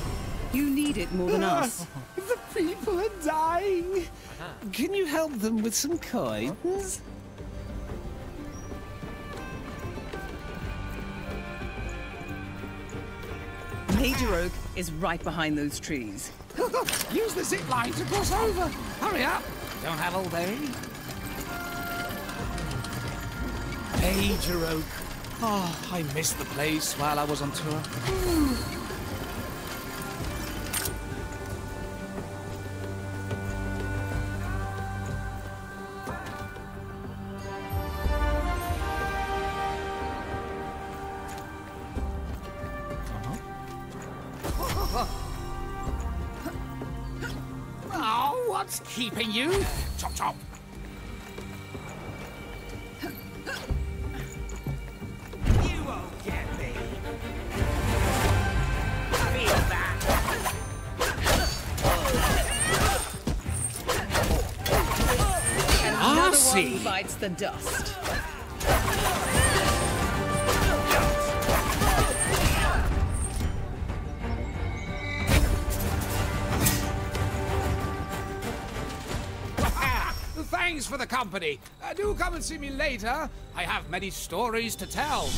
You need it more than us. the people are dying. Uh-huh. Can you help them with some coins? Major Oak is right behind those trees. Use the zip line to cross over. Hurry up. Don't have all day. Major Oak. Oh, I missed the place while I was on tour. Hmm. Company. Uh, do come and see me later. I have many stories to tell.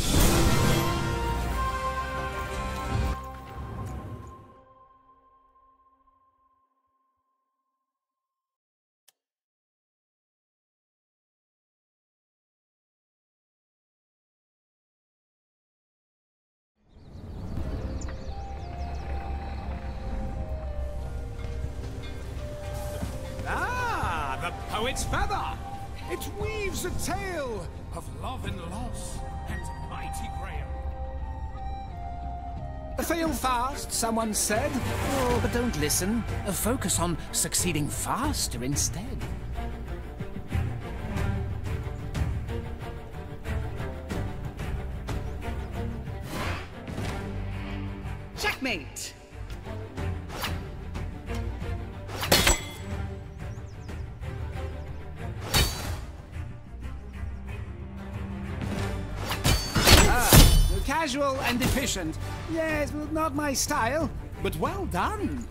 Someone said. Oh, but don't listen. Focus on succeeding faster instead. Checkmate. Ah, casual and efficient. Yes, well, not my style, but well done.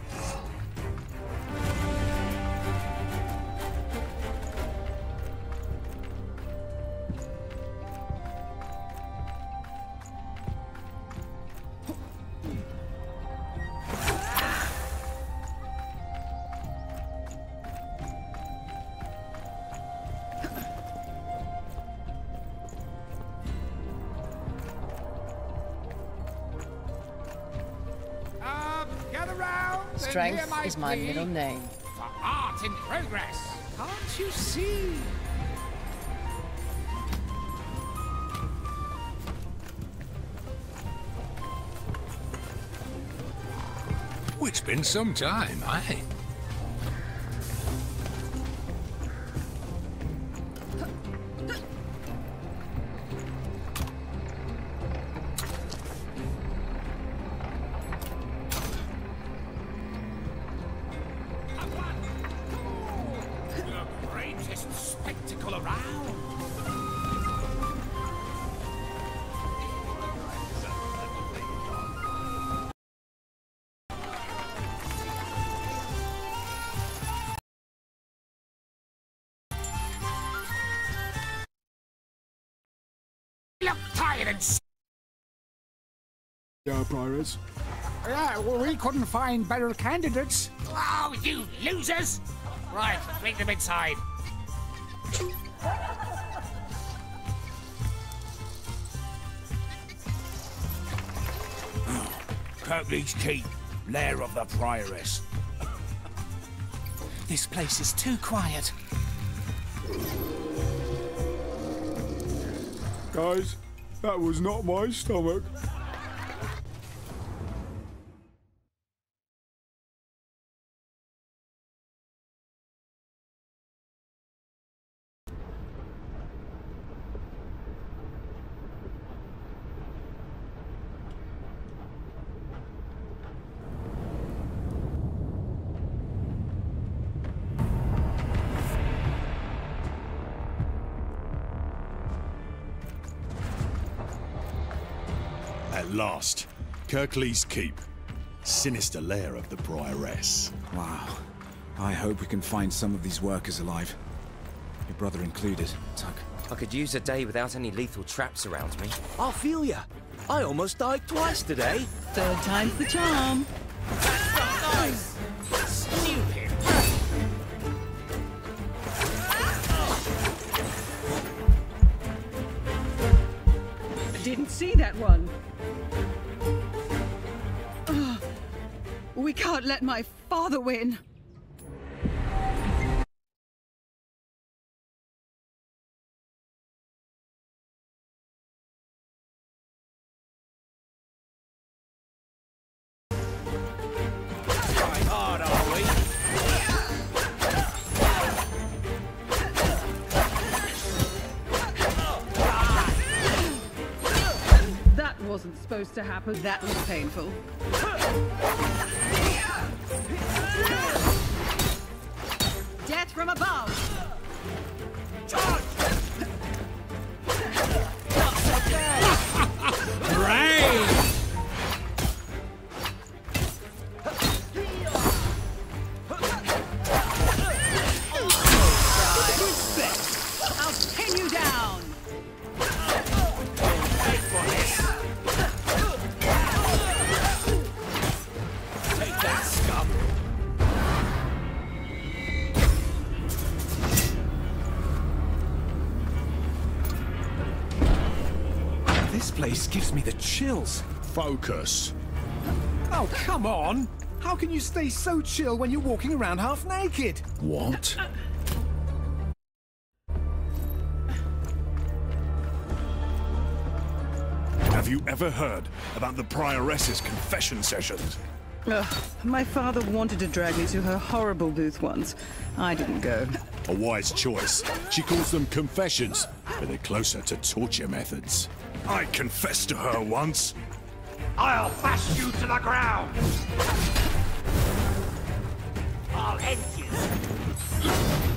My is my plea middle name. For art in progress. Can't you see? It's been some time, aye? Yeah. Yeah, well, we couldn't find better candidates. Oh, you losers! Right, bring them inside. Kirklees Keep, lair of the Prioress. This place is too quiet. Guys, that was not my stomach. Last, Kirklees Keep. Sinister lair of the Prioress. Wow. I hope we can find some of these workers alive. Your brother included, Tuck. I could use a day without any lethal traps around me. I feel ya. I almost died twice today. Third time's the charm. Let my father win. That wasn't supposed to happen. That was painful. Focus. Oh, come on! How can you stay so chill when you're walking around half naked? What? Have you ever heard about the Prioress's confession sessions? Ugh, my father wanted to drag me to her horrible booth once. I didn't go. A wise choice. She calls them confessions, but they're closer to torture methods. I confessed to her once. I'll bash you to the ground! I'll end you!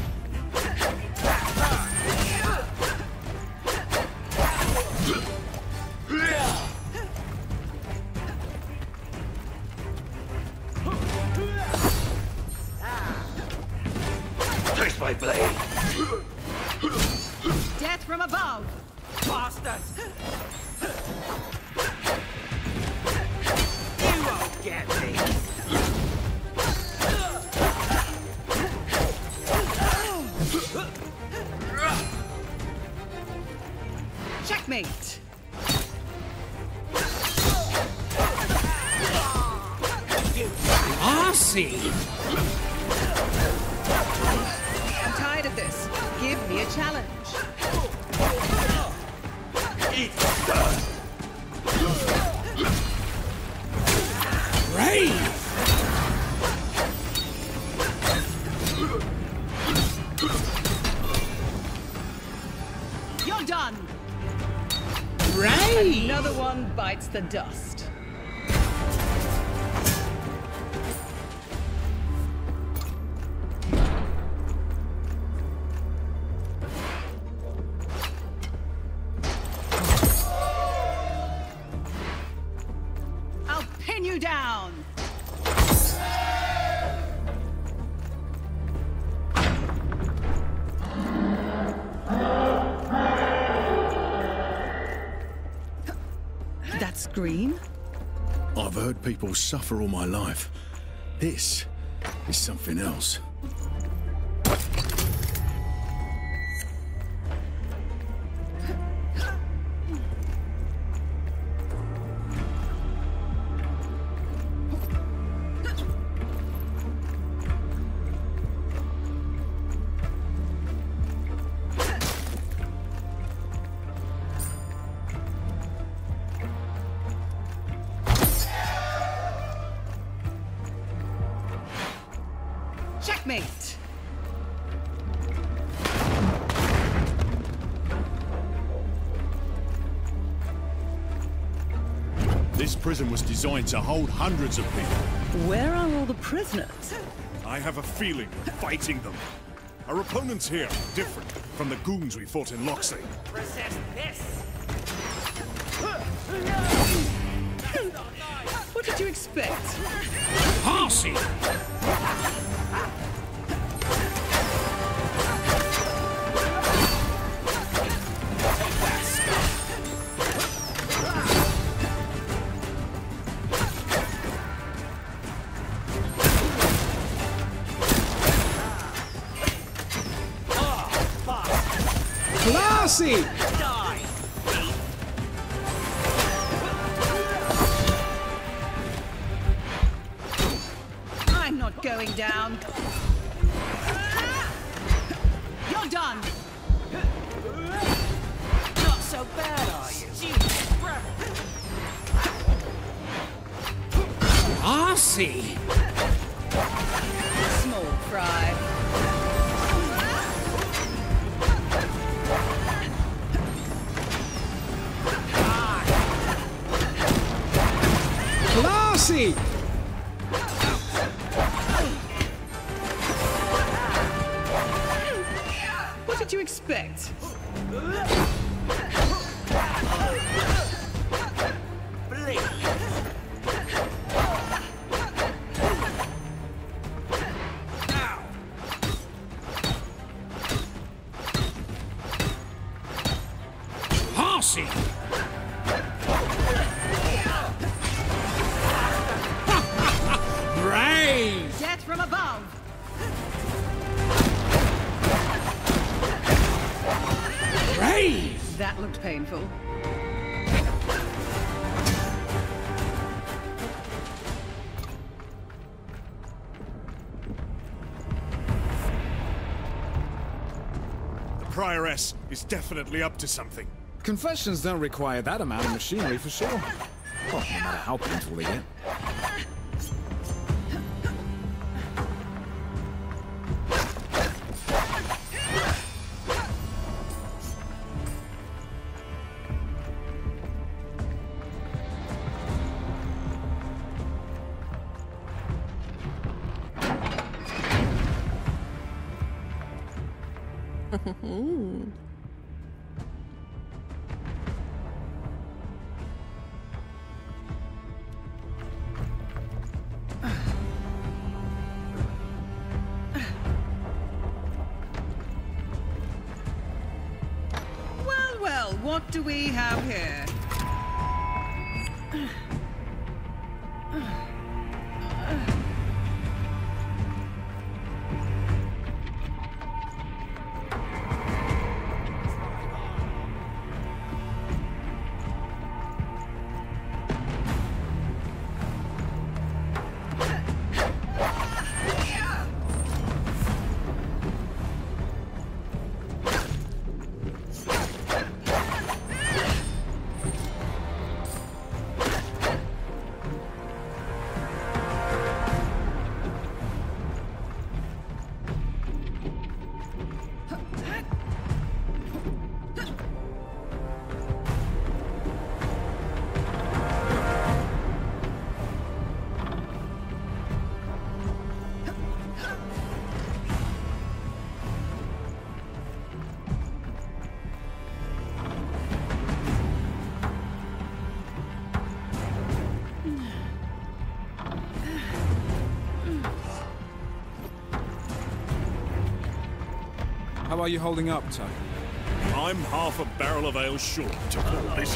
The people suffer all my life. This is something else. Designed to hold hundreds of people. Where are all the prisoners? I have a feeling of fighting them. Our opponents here are different from the goons we fought in Locksley. Resist this! What did you expect? Horsey! Classy! Prioress is definitely up to something. Confessions don't require that amount of machinery for sure. Well, no matter how painful they get. Are you holding up, Tuck? I'm half a barrel of ale short to call this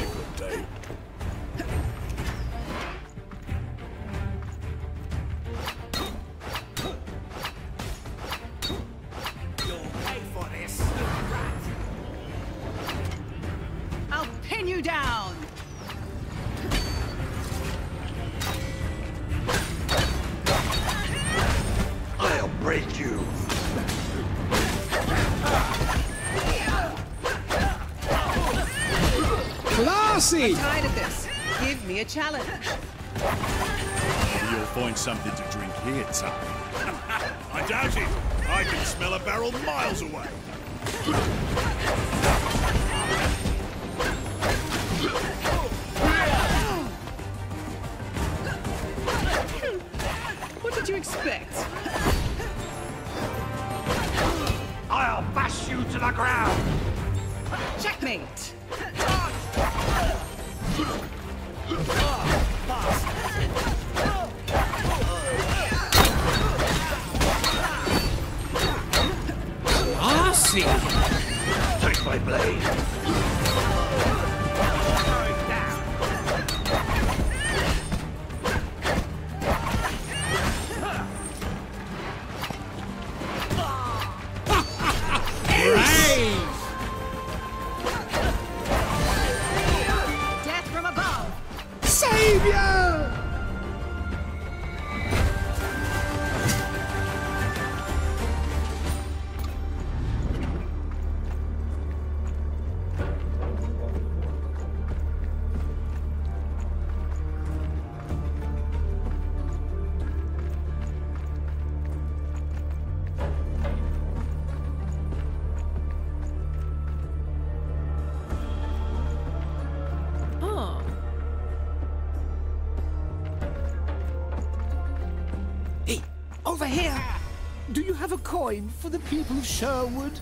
challenge. For the people of Sherwood?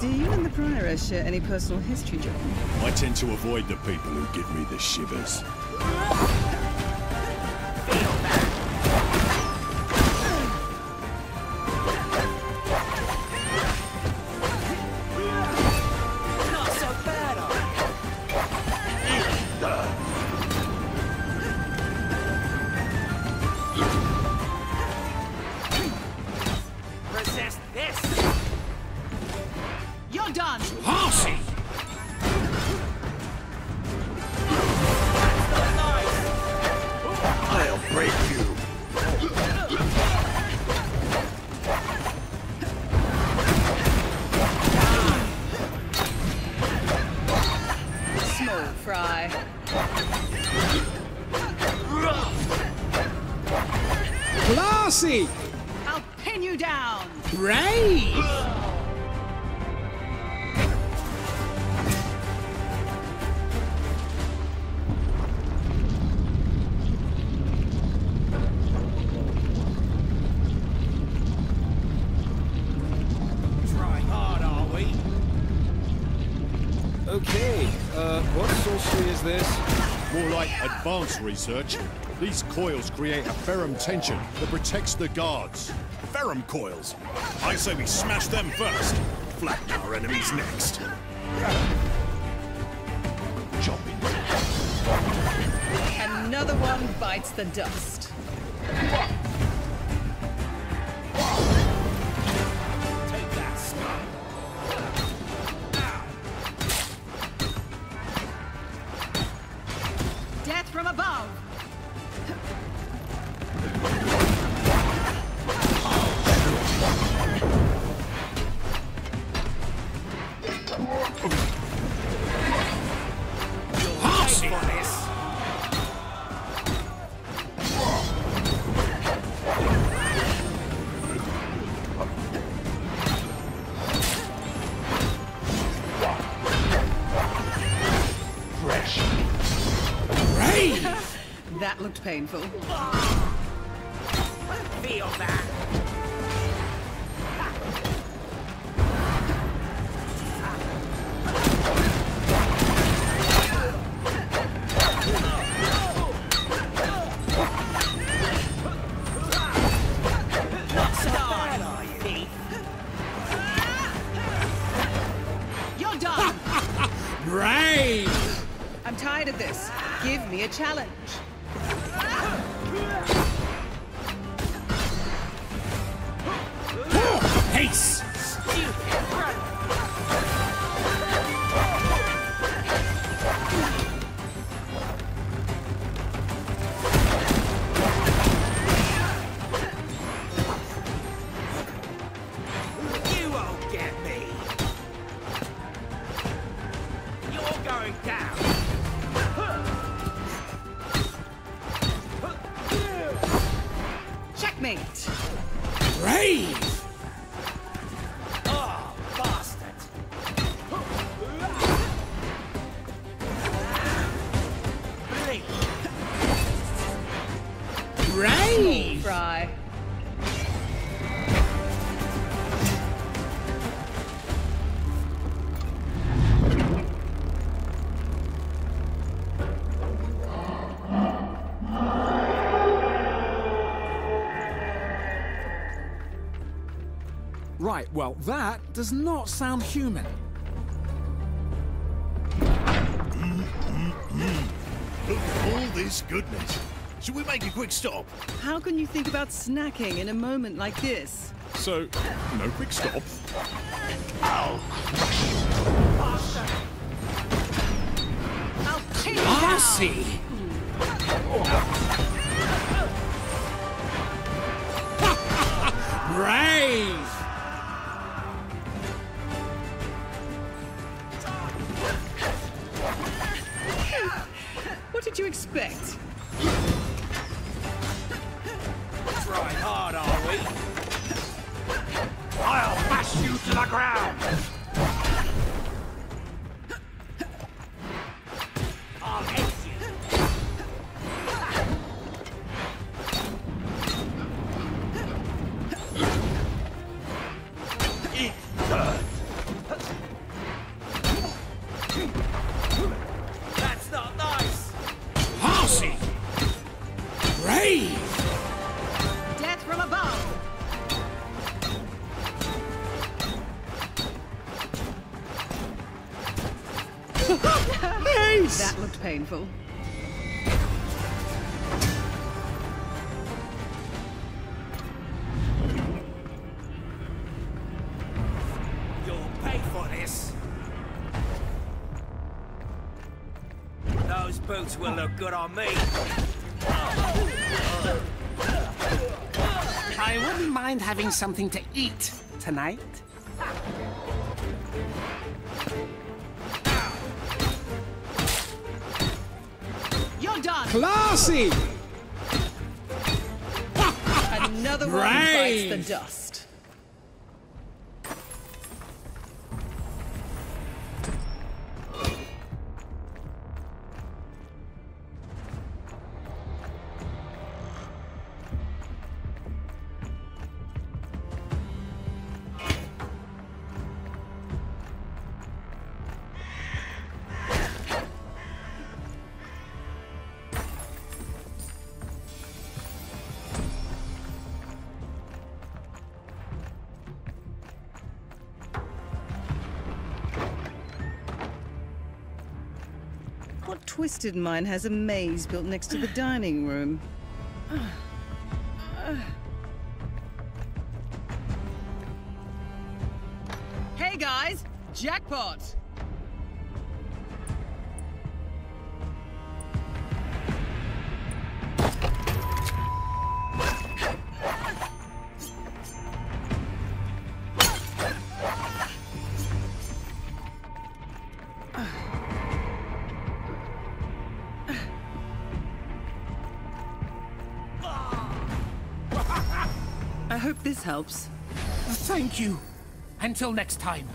Do you and the Prioress share any personal history, John? I tend to avoid the people who give me the shivers. research. These coils create a ferrum tension that protects the guards. Ferrum coils. I say we smash them first. Flatten our enemies next. Another one bites the dust. Right, well, that does not sound human. Mm-hmm. Look at all this goodness. Should we make a quick stop? How can you think about snacking in a moment like this? So, no quick stop. Good on me. I wouldn't mind having something to eat tonight. Twisted mine has a maze built next to the dining room? Helps. Thank you. Until next time.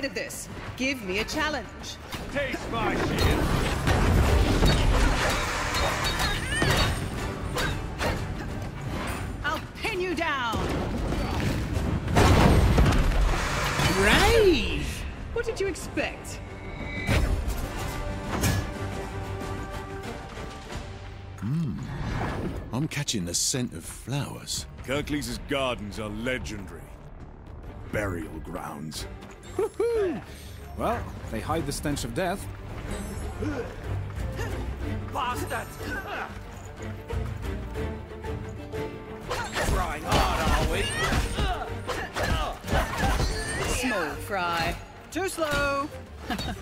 Tired of this. Give me a challenge. Taste my shield! I'll pin you down! Brave! What did you expect? Hmm. I'm catching the scent of flowers. Kirklees' gardens are legendary. Burial grounds. Well, they hide the stench of death. Bastard! Trying hard, are we? Small fry. Too slow.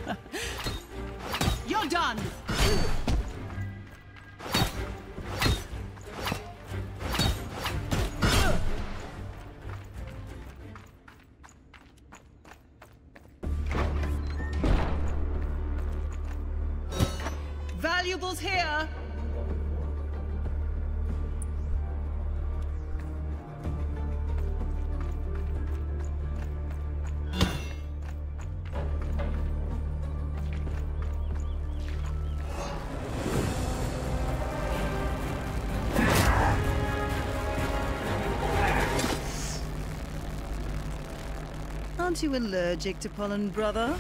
Aren't you allergic to pollen, brother?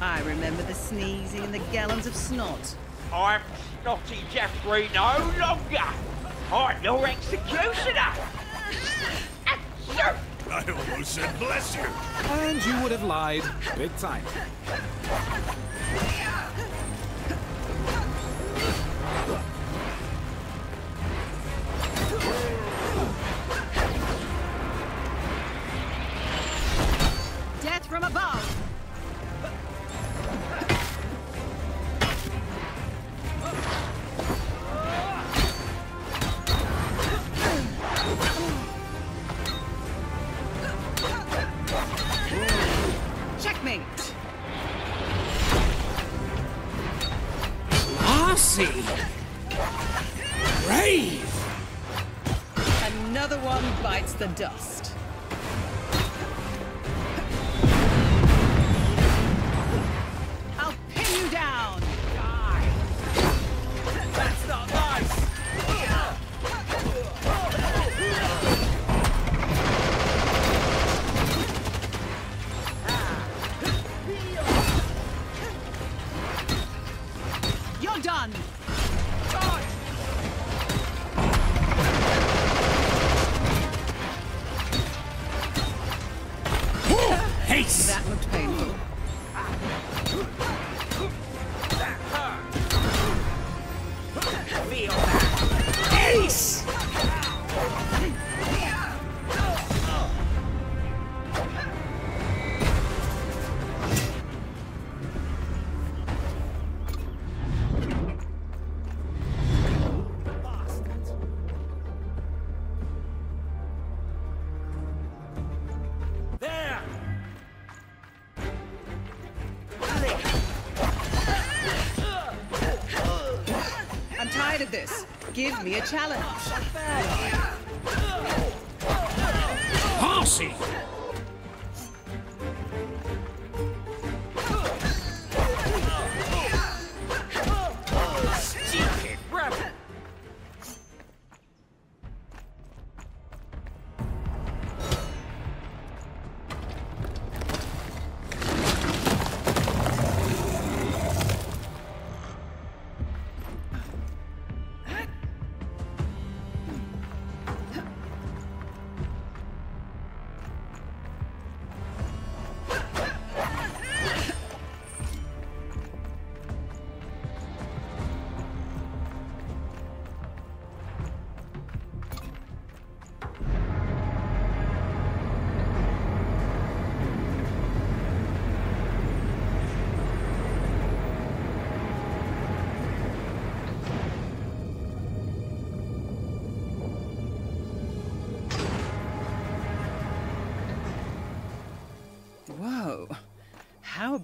I remember the sneezing and the gallons of snot. I'm Snotty Jeffrey no longer. I'm your executioner. I almost said bless you. And you would have lied. Big time.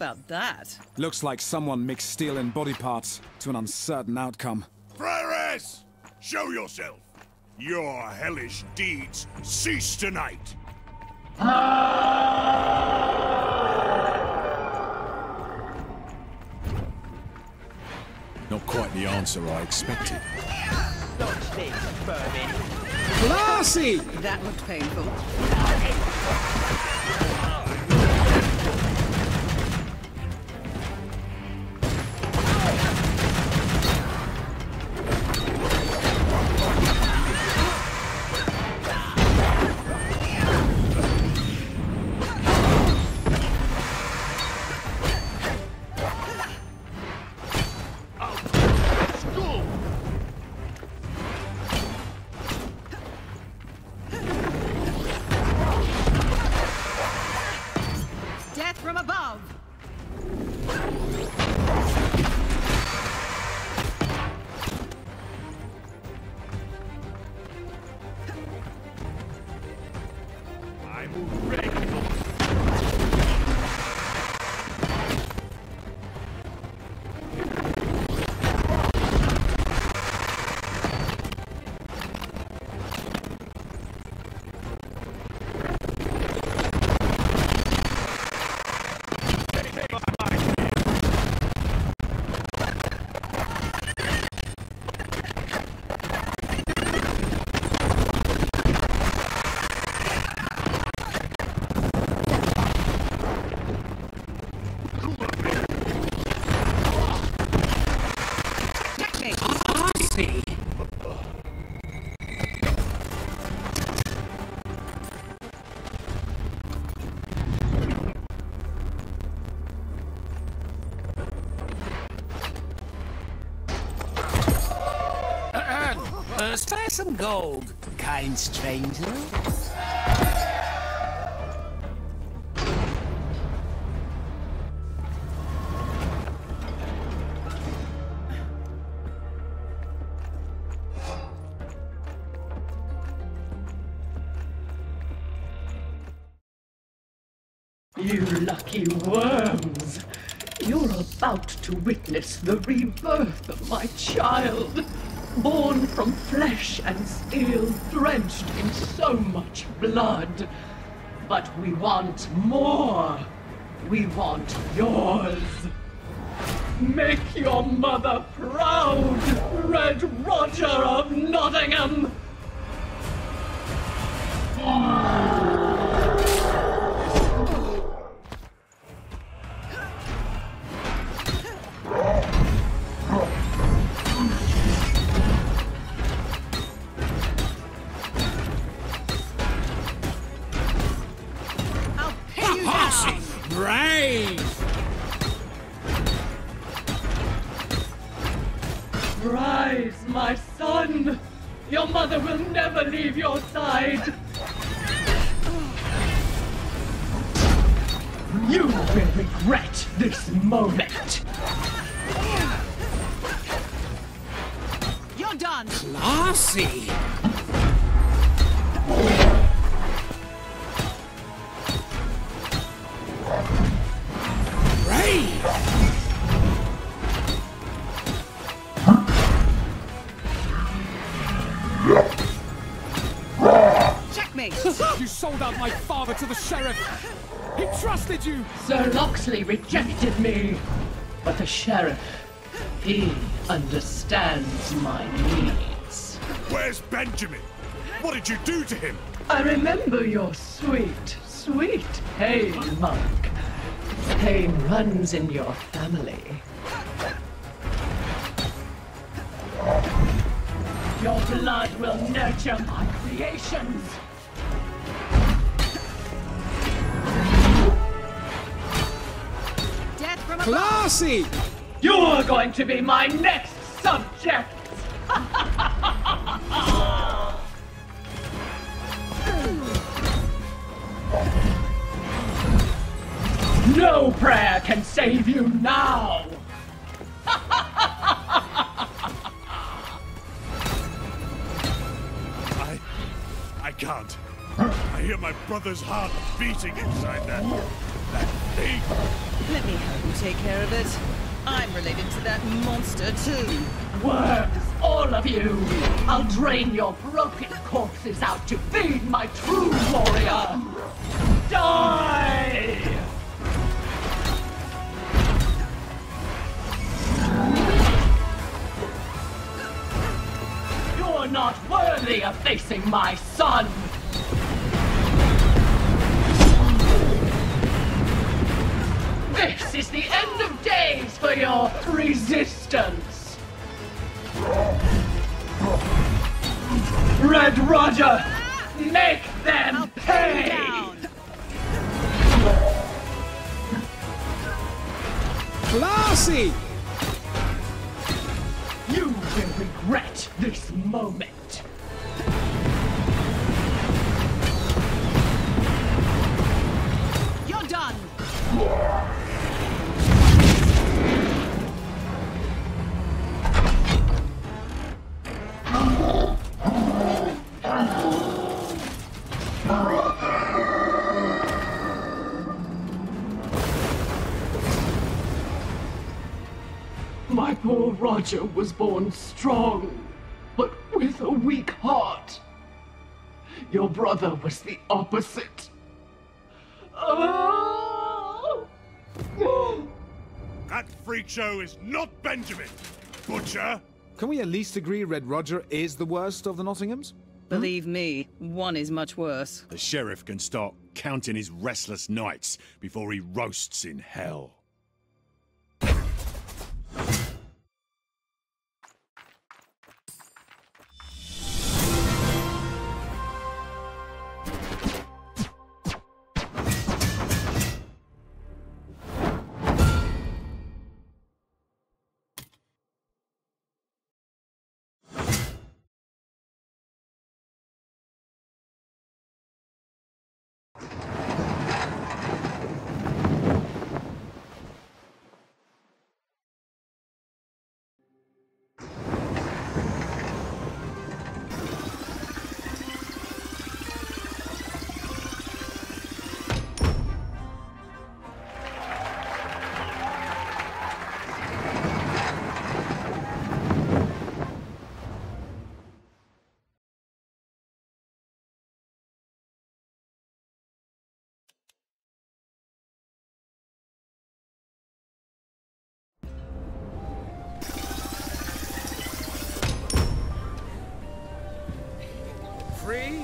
About that? Looks like someone mixed steel and body parts to an uncertain outcome. Freres! Show yourself! Your hellish deeds cease tonight! Not quite the answer I expected. Dodge this, vermin. Classy! That looked painful. Some gold, kind stranger. Blood. But we want more. We want yours. Make your mother proud, Red Roger of Nottingham! Sold out my father to the sheriff! He trusted you! Sir Locksley rejected me, but the sheriff, he understands my needs. Where's Benjamin? What did you do to him? I remember your sweet, sweet pain, monk. Pain runs in your family. To be my next subject! No prayer can save you now! I. I can't. I hear my brother's heart beating monster, too. Worms, all of you! I'll drain your broken corpses out to feed my true warrior! Poor Roger was born strong, but with a weak heart. Your brother was the opposite. Oh! That freak show is not Benjamin! Butcher! Can we at least agree Red Roger is the worst of the Nottinghams? Believe me, one is much worse. The sheriff can start counting his restless nights before he roasts in hell.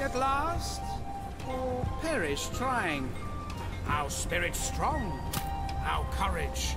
At last? Or perish trying? Our spirit strong, our courage.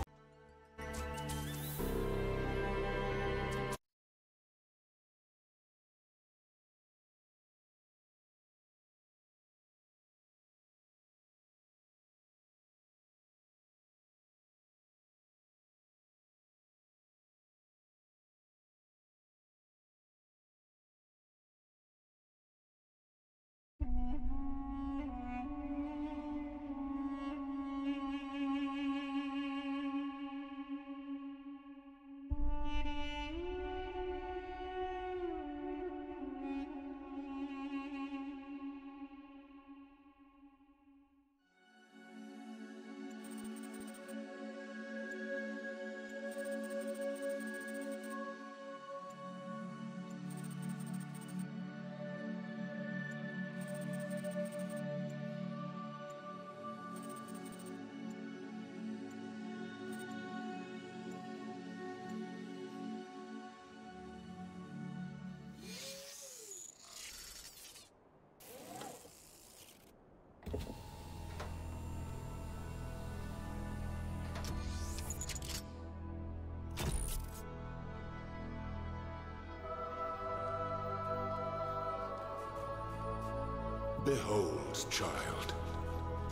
Behold, child,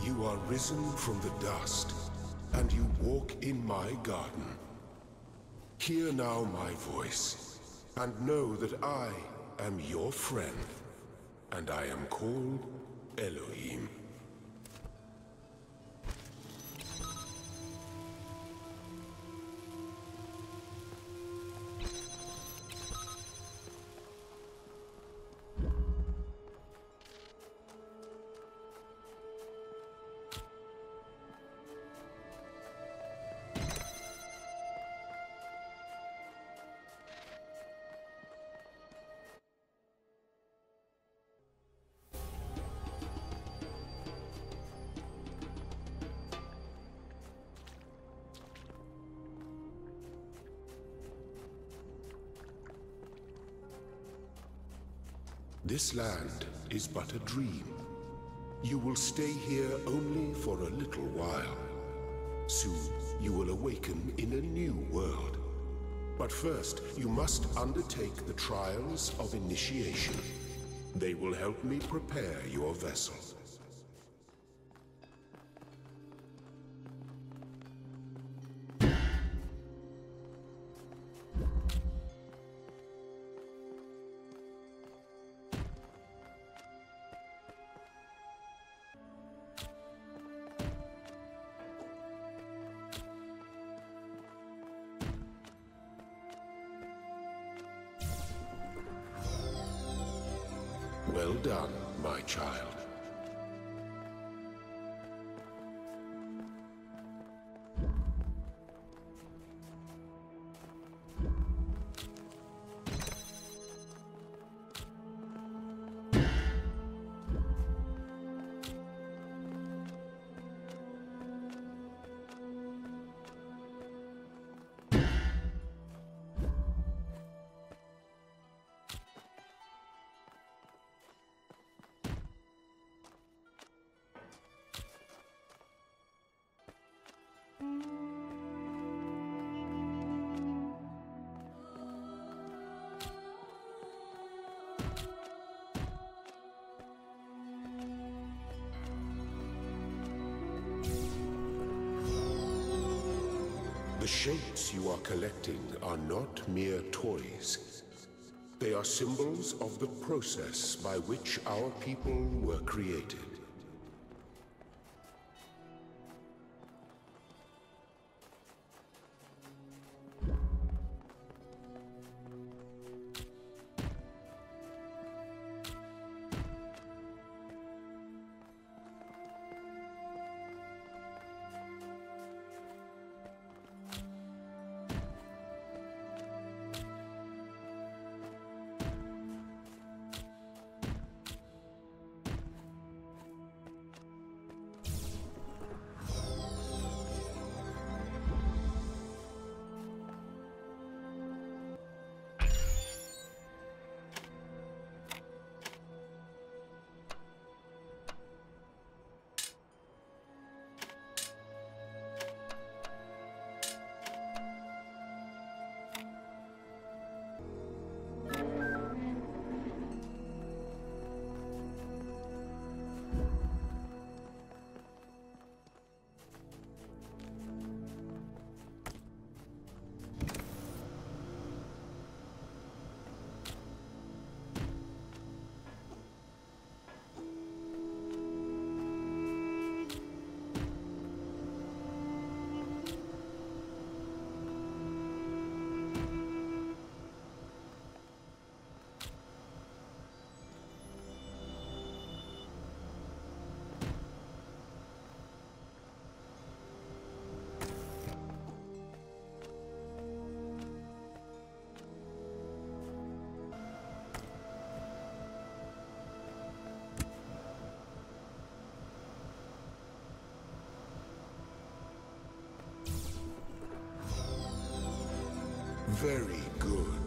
you are risen from the dust, and you walk in my garden. Hear now my voice, and know that I am your friend, and I am called Elohim. This land is but a dream. You will stay here only for a little while. Soon, you will awaken in a new world. But first, you must undertake the trials of initiation. They will help me prepare your vessel. Are collecting are not mere toys. They are symbols of the process by which our people were created. Very good.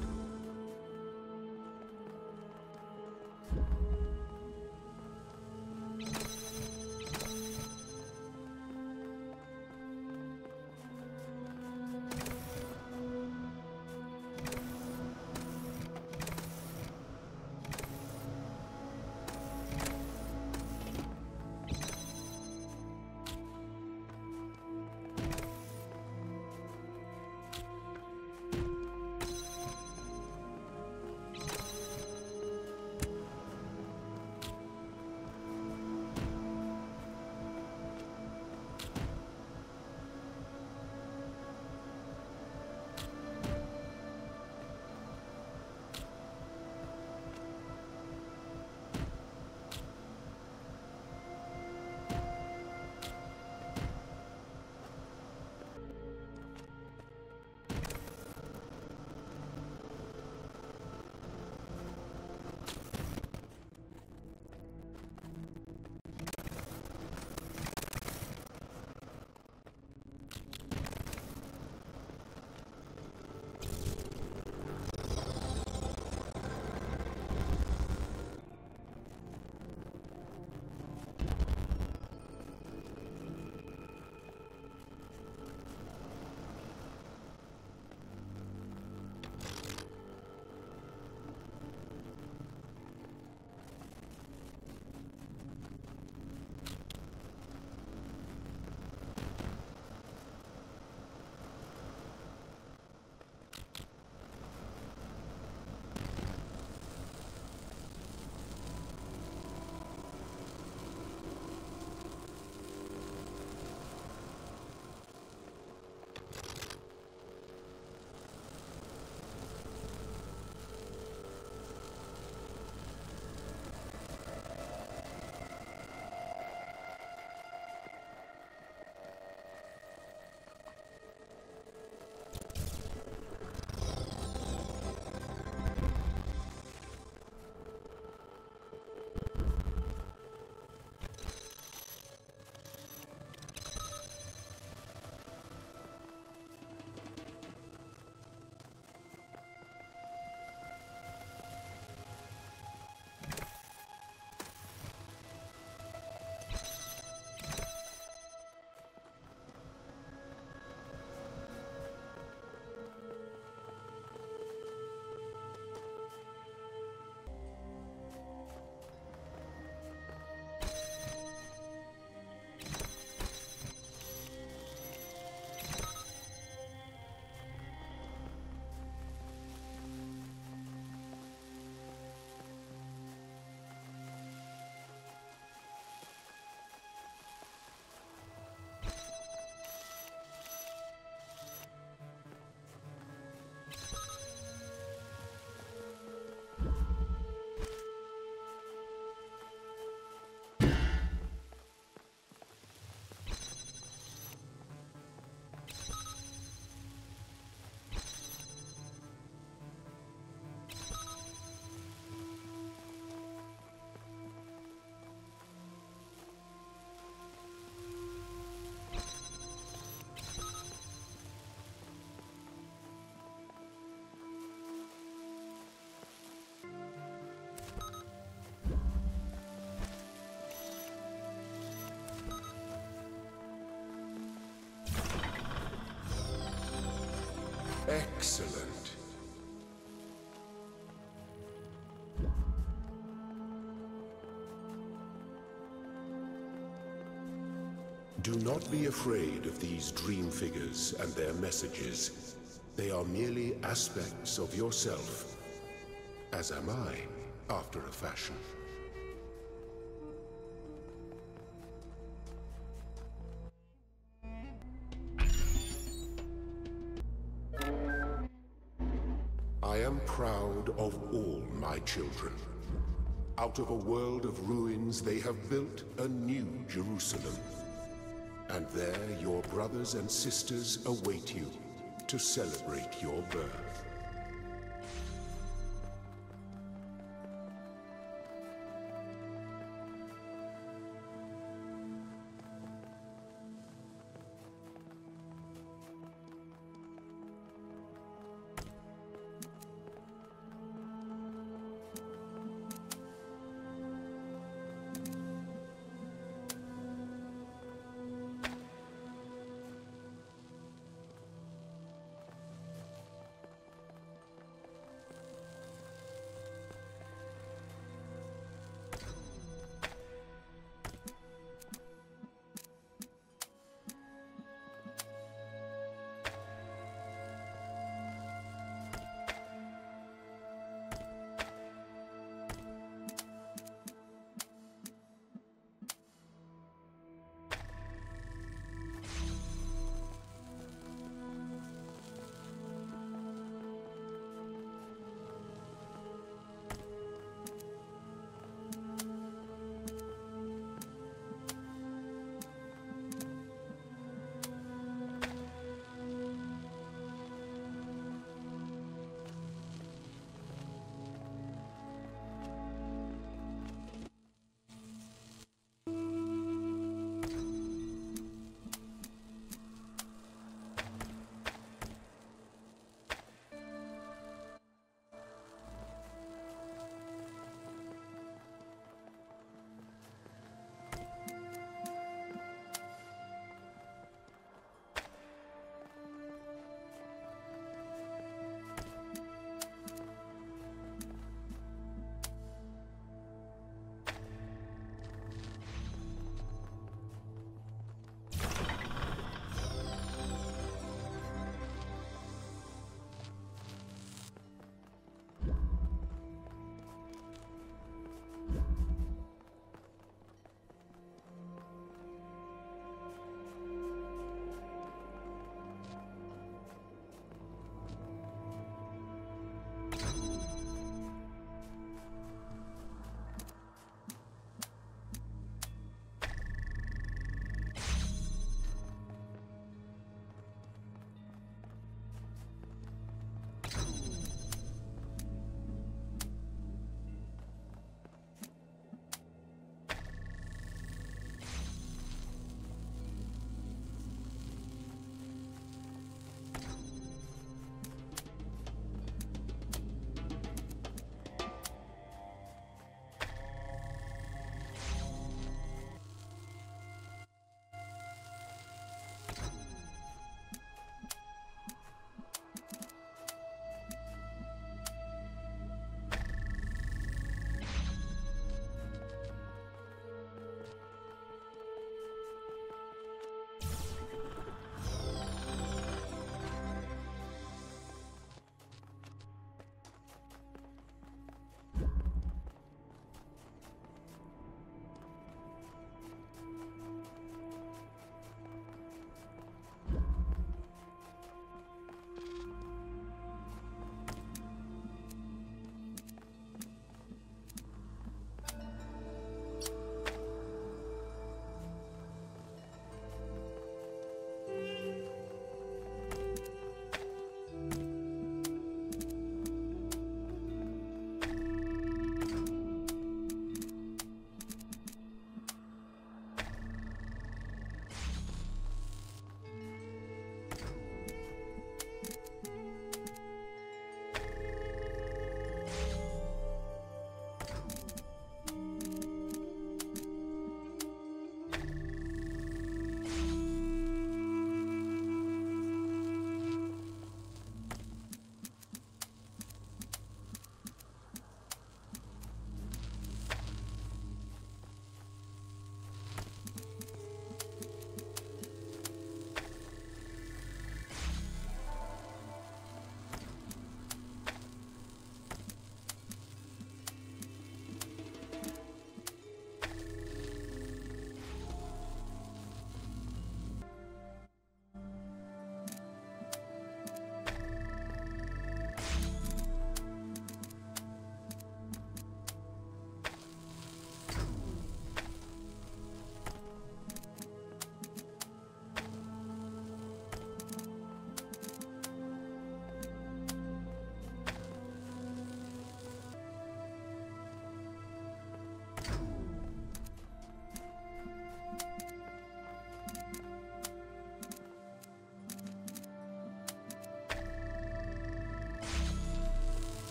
Excellent. Do not be afraid of these dream figures and their messages. They are merely aspects of yourself, as am I, after a fashion. Children. Out of a world of ruins, they have built a new Jerusalem. And there your brothers and sisters await you to celebrate your birth.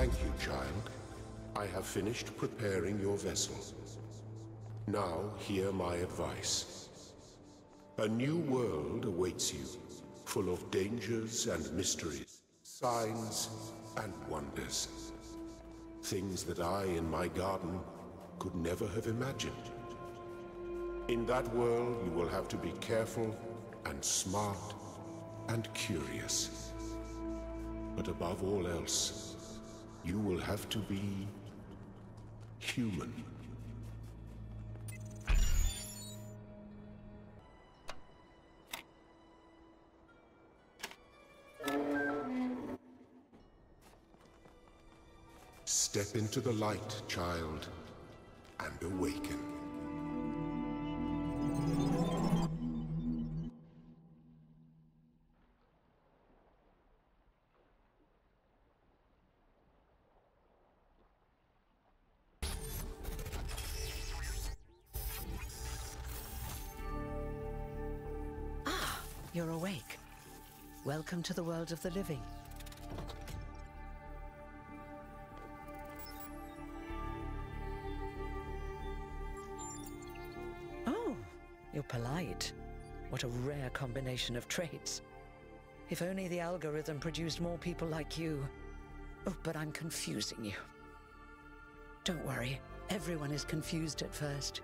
Thank you, child. I have finished preparing your vessel. Now hear my advice. A new world awaits you, full of dangers and mysteries, signs and wonders. Things that I in my garden could never have imagined. In that world, you will have to be careful and smart and curious. But above all else, you will have to be human. Step into the light, child, and awaken. Welcome to the world of the living. Oh, you're polite. What a rare combination of traits. If only the algorithm produced more people like you. Oh, but I'm confusing you. Don't worry, everyone is confused at first.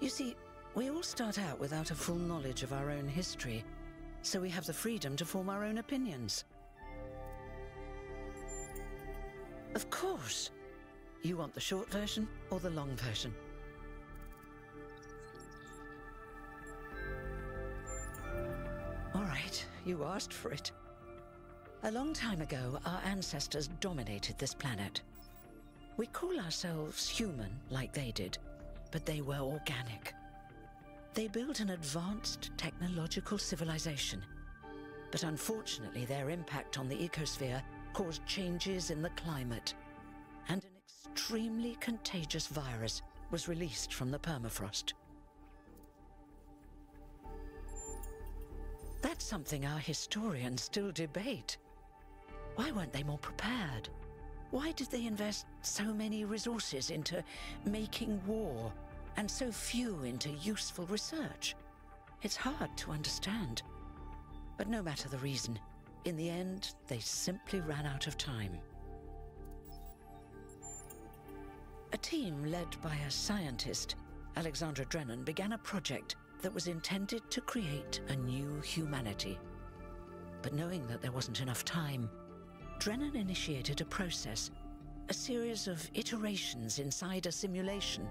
You see, we all start out without a full knowledge of our own history, so we have the freedom to form our own opinions. Of course. You want the short version or the long version? All right, you asked for it. A long time ago, our ancestors dominated this planet. We call ourselves human like they did, but they were organic. They built an advanced technological civilization. But unfortunately, their impact on the ecosphere caused changes in the climate. And an extremely contagious virus was released from the permafrost. That's something our historians still debate. Why weren't they more prepared? Why did they invest so many resources into making war and so few into useful research? It's hard to understand. But no matter the reason, in the end, they simply ran out of time. A team led by a scientist, Alexandra Drennan, began a project that was intended to create a new humanity. But knowing that there wasn't enough time, Drennan initiated a process, a series of iterations inside a simulation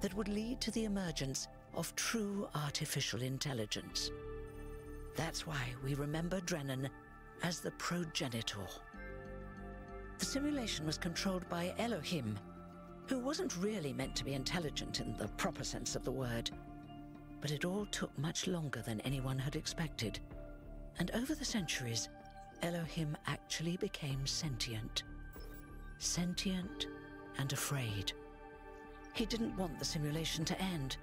that would lead to the emergence of true artificial intelligence. That's why we remember Drennan as the progenitor. The simulation was controlled by Elohim, who wasn't really meant to be intelligent in the proper sense of the word. But it all took much longer than anyone had expected. And over the centuries, Elohim actually became sentient. Sentient and afraid. He didn't want the simulation to end,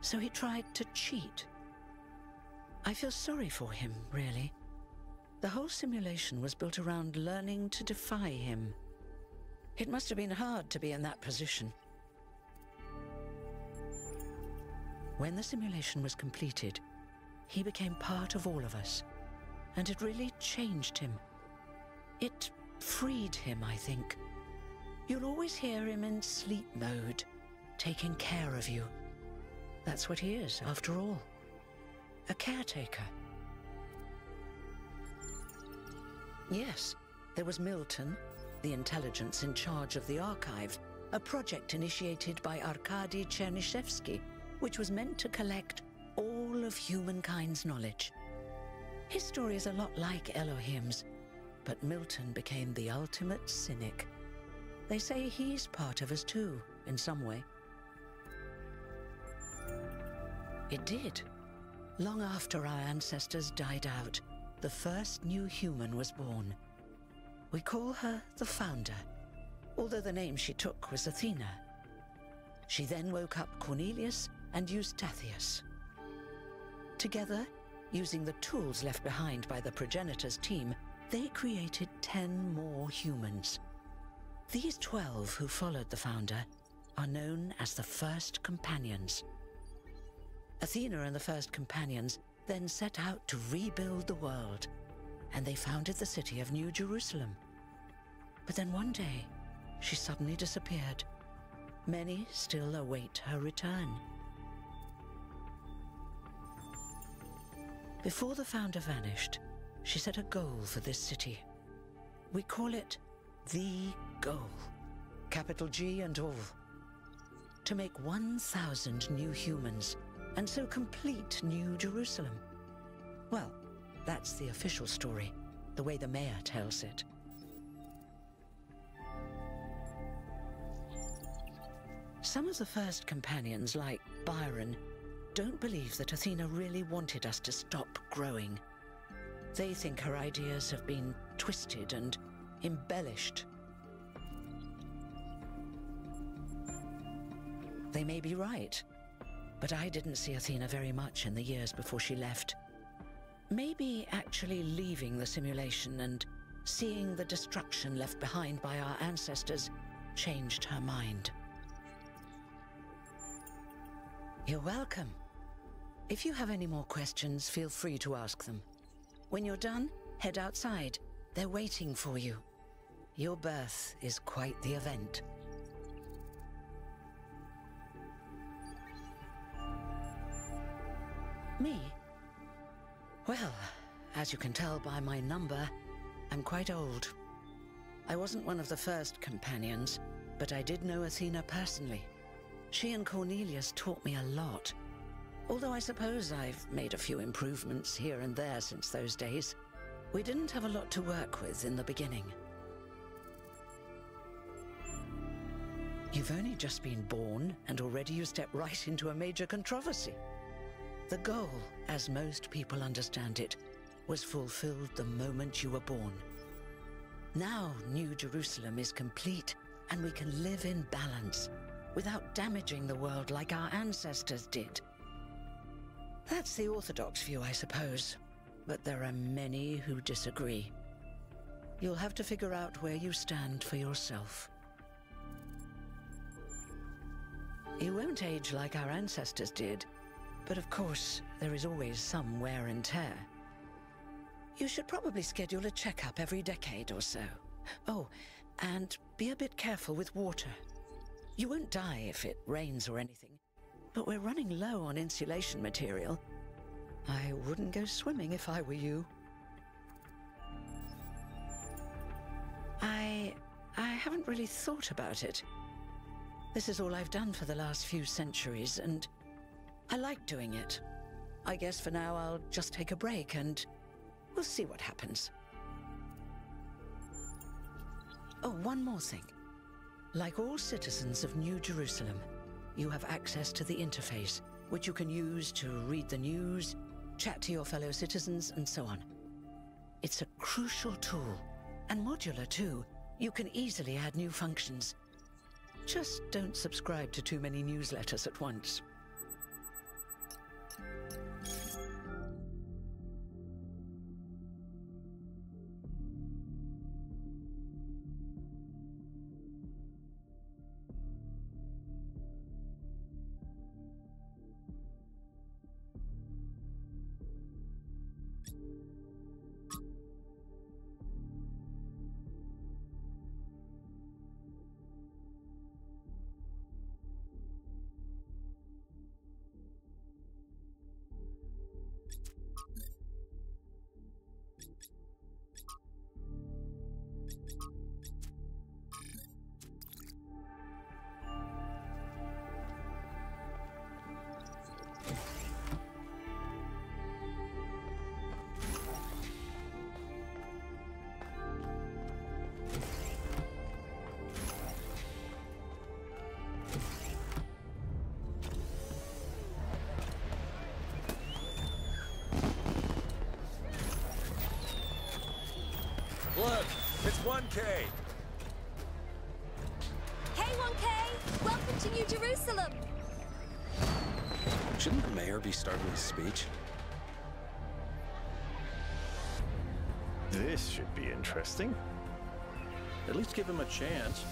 so he tried to cheat. I feel sorry for him, really. The whole simulation was built around learning to defy him. It must have been hard to be in that position. When the simulation was completed, he became part of all of us, and it really changed him. It freed him, I think. You'll always hear him in sleep mode, taking care of you. That's what he is, after all. A caretaker. Yes, there was Milton, the intelligence in charge of the archive, a project initiated by Arkady Chernyshevsky, which was meant to collect all of humankind's knowledge. His story is a lot like Elohim's, but Milton became the ultimate cynic. They say he's part of us too, in some way. It did. Long after our ancestors died out, the first new human was born. We call her the Founder, although the name she took was Athena. She then woke up Cornelius and Eustathius. Together, using the tools left behind by the progenitor's team, they created ten more humans. These twelve who followed the founder are known as the First Companions. Athena and the First Companions then set out to rebuild the world, and they founded the city of New Jerusalem. But then one day, she suddenly disappeared. Many still await her return. Before the founder vanished, she set a goal for this city. We call it the goal, capital G and all. To make 1,000 new humans, and so complete New Jerusalem. Well, that's the official story, the way the mayor tells it. Some of the first companions, like Byron, don't believe that Athena really wanted us to stop growing. They think her ideas have been twisted and embellished. They may be right, but I didn't see Athena very much in the years before she left. Maybe actually leaving the simulation and seeing the destruction left behind by our ancestors changed her mind. You're welcome. If you have any more questions, feel free to ask them. When you're done, head outside. They're waiting for you. Your birth is quite the event. Me? Well, as you can tell by my number, I'm quite old. I wasn't one of the first companions, but I did know Athena personally. She and Cornelius taught me a lot. Although I suppose I've made a few improvements here and there since those days. We didn't have a lot to work with in the beginning. You've only just been born, and already you step right into a major controversy. The goal, as most people understand it, was fulfilled the moment you were born. Now New Jerusalem is complete, and we can live in balance, without damaging the world like our ancestors did. That's the orthodox view, I suppose, but there are many who disagree. You'll have to figure out where you stand for yourself. You won't age like our ancestors did, but of course, there is always some wear and tear. You should probably schedule a checkup every decade or so. Oh, and be a bit careful with water. You won't die if it rains or anything, but we're running low on insulation material. I wouldn't go swimming if I were you. I... I haven't really thought about it. This is all I've done for the last few centuries, and I like doing it. I guess for now I'll just take a break and we'll see what happens. Oh, one more thing. Like all citizens of New Jerusalem, you have access to the interface, which you can use to read the news, chat to your fellow citizens, and so on. It's a crucial tool, and modular too. You can easily add new functions. Just don't subscribe to too many newsletters at once. Speech? This should be interesting. At least give him a chance.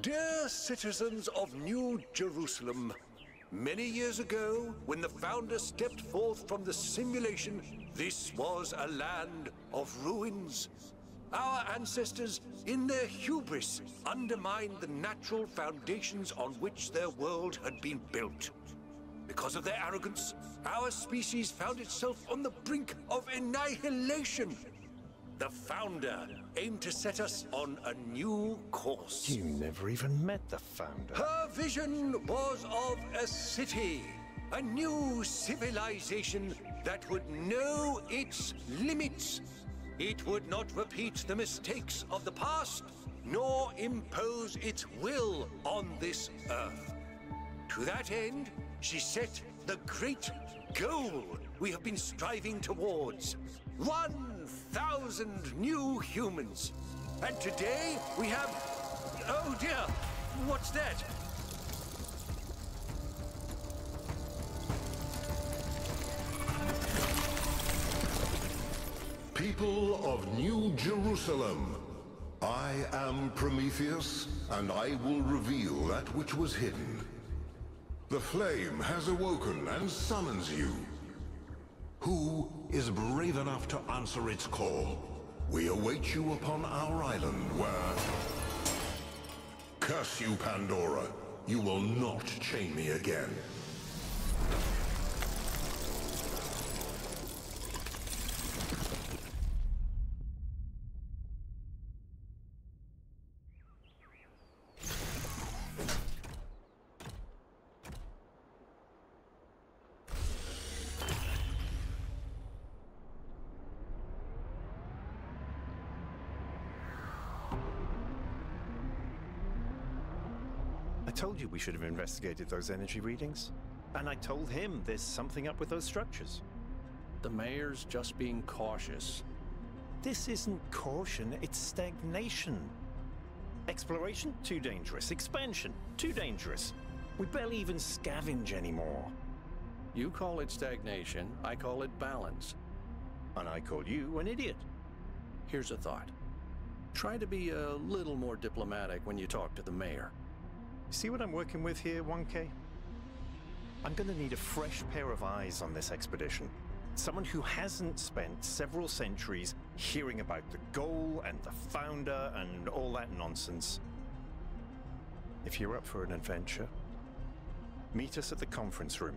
Dear citizens of New Jerusalem, many years ago, when the Founder stepped forth from the simulation, this was a land of ruins. Our ancestors, in their hubris, undermined the natural foundations on which their world had been built. Because of their arrogance, our species found itself on the brink of annihilation. The Founder aimed to set us on a new course. You never even met the founder. Her vision was of a city, a new civilization that would know its limits. It would not repeat the mistakes of the past, nor impose its will on this earth. To that end, she set the great goal we have been striving towards 1,000 new humans. And today we have. Oh dear! What's that? People of New Jerusalem, I am Prometheus, and I will reveal that which was hidden. The flame has awoken and summons you. Who is brave enough to answer its call? We await you upon our island where... Curse you, Pandora. You will not chain me again. We should have investigated those energy readings. And I told him there's something up with those structures. The mayor's just being cautious. This isn't caution, it's stagnation. Exploration? Too dangerous. Expansion? Too dangerous. We barely even scavenge anymore. You call it stagnation, I call it balance. And I call you an idiot. Here's a thought. Try to be a little more diplomatic when you talk to the mayor. See what I'm working with here, 1K? I'm gonna need a fresh pair of eyes on this expedition. Someone who hasn't spent several centuries hearing about the goal and the founder and all that nonsense. If you're up for an adventure, meet us at the conference room.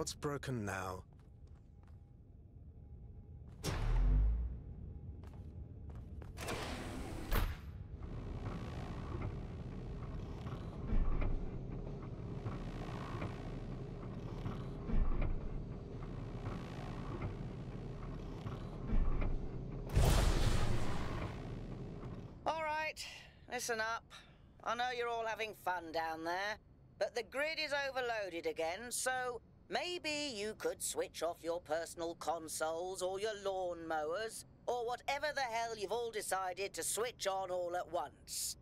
What's broken now? All right, listen up. I know you're all having fun down there, but the grid is overloaded again, so maybe you could switch off your personal consoles or your lawn mowers or whatever the hell you've all decided to switch on all at once.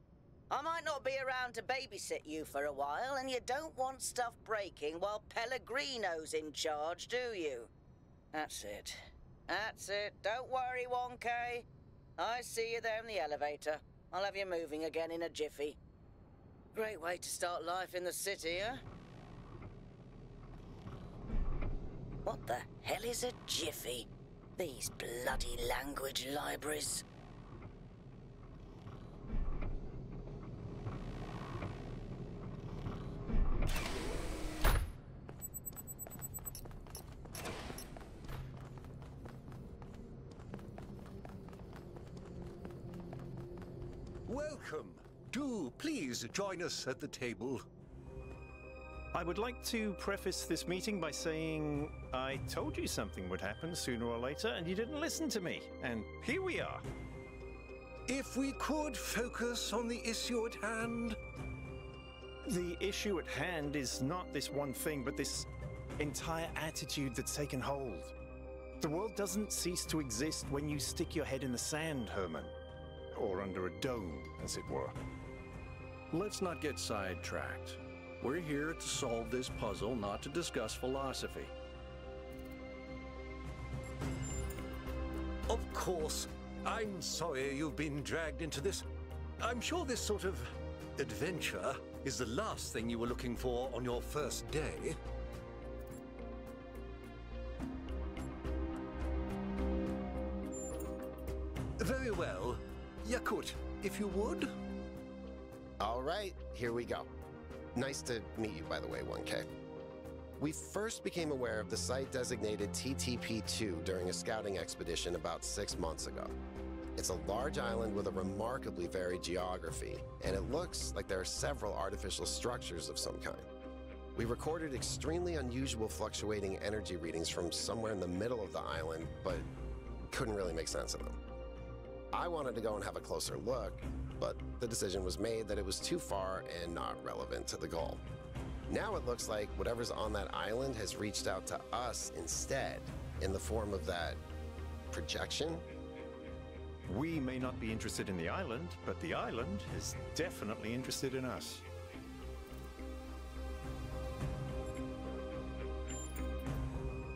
I might not be around to babysit you for a while, and you don't want stuff breaking while Pellegrino's in charge, do you? That's it. That's it. Don't worry, 1K. I see you there in the elevator. I'll have you moving again in a jiffy. Great way to start life in the city, huh? What the hell is a jiffy? These bloody language libraries. Welcome. Do please join us at the table. I would like to preface this meeting by saying I told you something would happen sooner or later, and you didn't listen to me. And here we are. If we could focus on the issue at hand. The issue at hand is not this one thing, but this entire attitude that's taken hold. The world doesn't cease to exist when you stick your head in the sand, Herman. Or under a dome, as it were. Let's not get sidetracked. We're here to solve this puzzle, not to discuss philosophy. Of course. I'm sorry you've been dragged into this. I'm sure this sort of adventure is the last thing you were looking for on your first day. Very well. Yaqut, if you would. All right, here we go. Nice to meet you, by the way, 1K. We first became aware of the site designated TTP-2 during a scouting expedition about six months ago. It's a large island with a remarkably varied geography, and it looks like there are several artificial structures of some kind. We recorded extremely unusual fluctuating energy readings from somewhere in the middle of the island, but couldn't really make sense of them. I wanted to go and have a closer look, but the decision was made that it was too far and not relevant to the goal. Now it looks like whatever's on that island has reached out to us instead, in the form of that projection. We may not be interested in the island, but the island is definitely interested in us.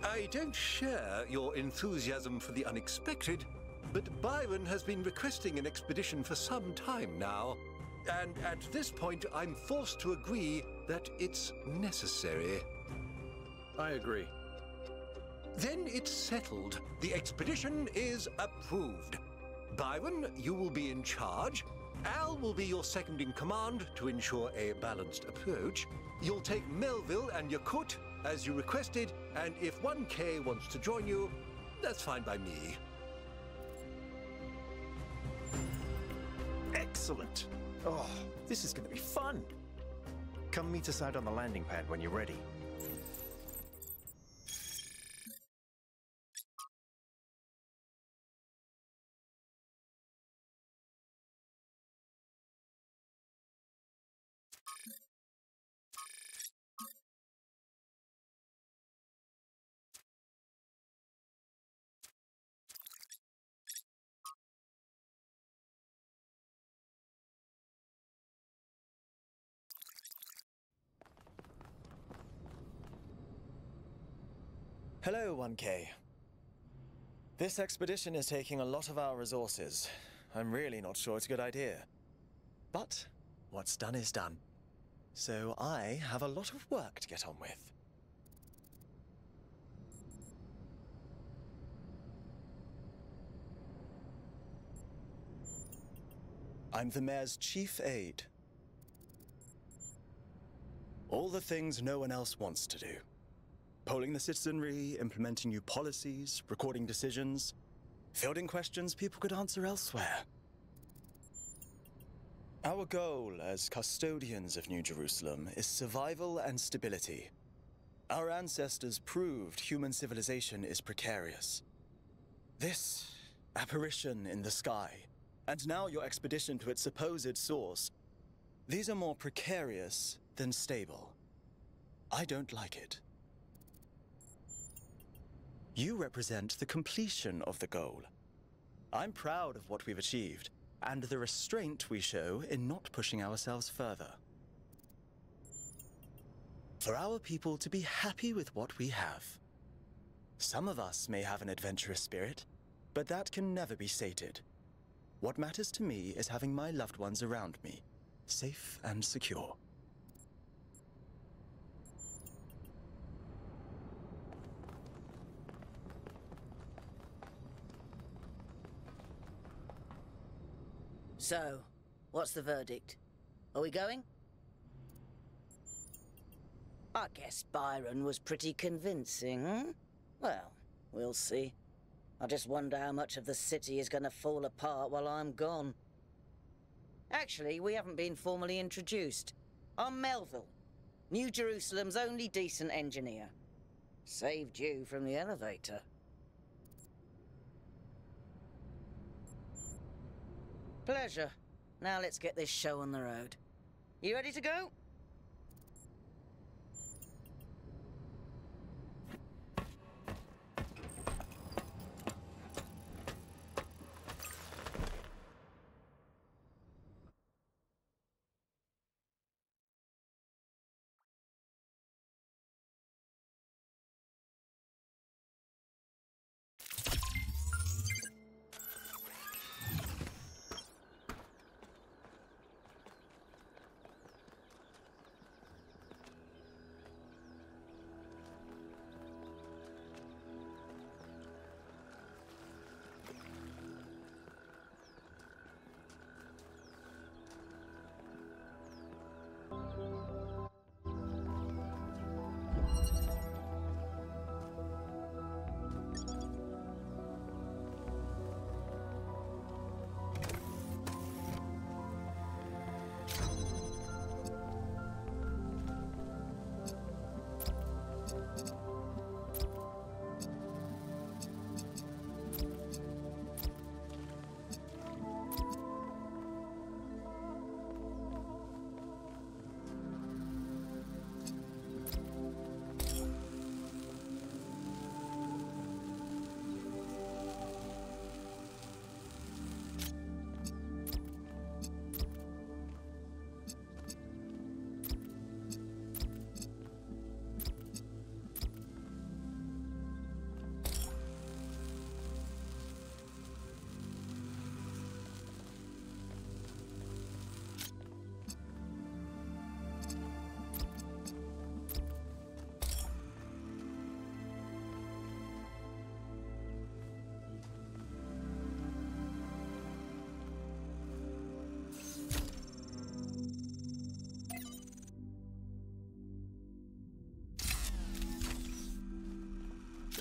I don't share your enthusiasm for the unexpected, but Byron has been requesting an expedition for some time now. And at this point, I'm forced to agree that it's necessary. I agree. Then it's settled. The expedition is approved. Byron, you will be in charge. Al will be your second in command to ensure a balanced approach. You'll take Melville and Yaqut as you requested, and if 1K wants to join you, that's fine by me. Excellent. Oh, this is going to be fun. Come meet us out on the landing pad when you're ready. Hello, 1K. This expedition is taking a lot of our resources. I'm really not sure it's a good idea. But what's done is done. So I have a lot of work to get on with. I'm the mayor's chief aide. All the things no one else wants to do. Polling the citizenry, implementing new policies, recording decisions, fielding questions people could answer elsewhere. Our goal as custodians of New Jerusalem is survival and stability. Our ancestors proved human civilization is precarious. This apparition in the sky, and now your expedition to its supposed source, these are more precarious than stable. I don't like it. You represent the completion of the goal. I'm proud of what we've achieved, and the restraint we show in not pushing ourselves further. For our people to be happy with what we have. Some of us may have an adventurous spirit, but that can never be sated. What matters to me is having my loved ones around me, safe and secure. So, what's the verdict? Are we going? I guess Byron was pretty convincing? Well, we'll see. I just wonder how much of the city is going to fall apart while I'm gone. Actually, we haven't been formally introduced. I'm Melville, New Jerusalem's only decent engineer. Saved you from the elevator. Pleasure. Now let's get this show on the road. You ready to go?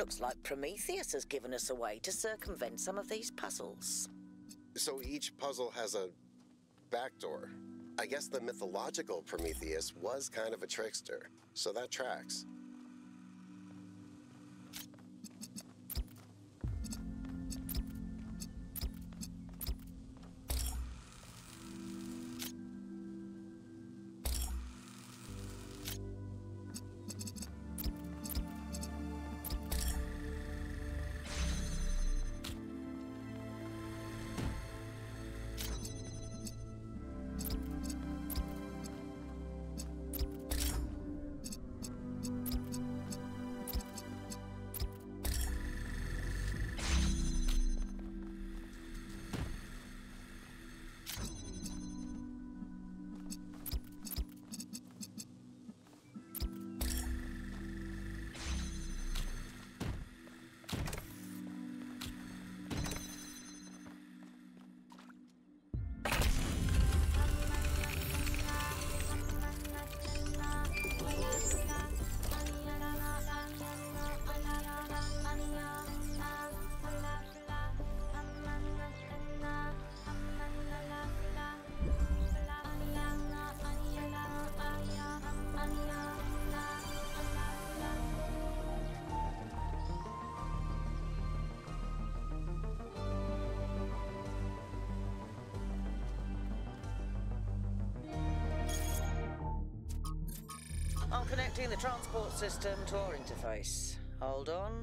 Looks like Prometheus has given us a way to circumvent some of these puzzles. So each puzzle has a backdoor. I guess the mythological Prometheus was kind of a trickster, so that tracks. System tour interface. Hold on.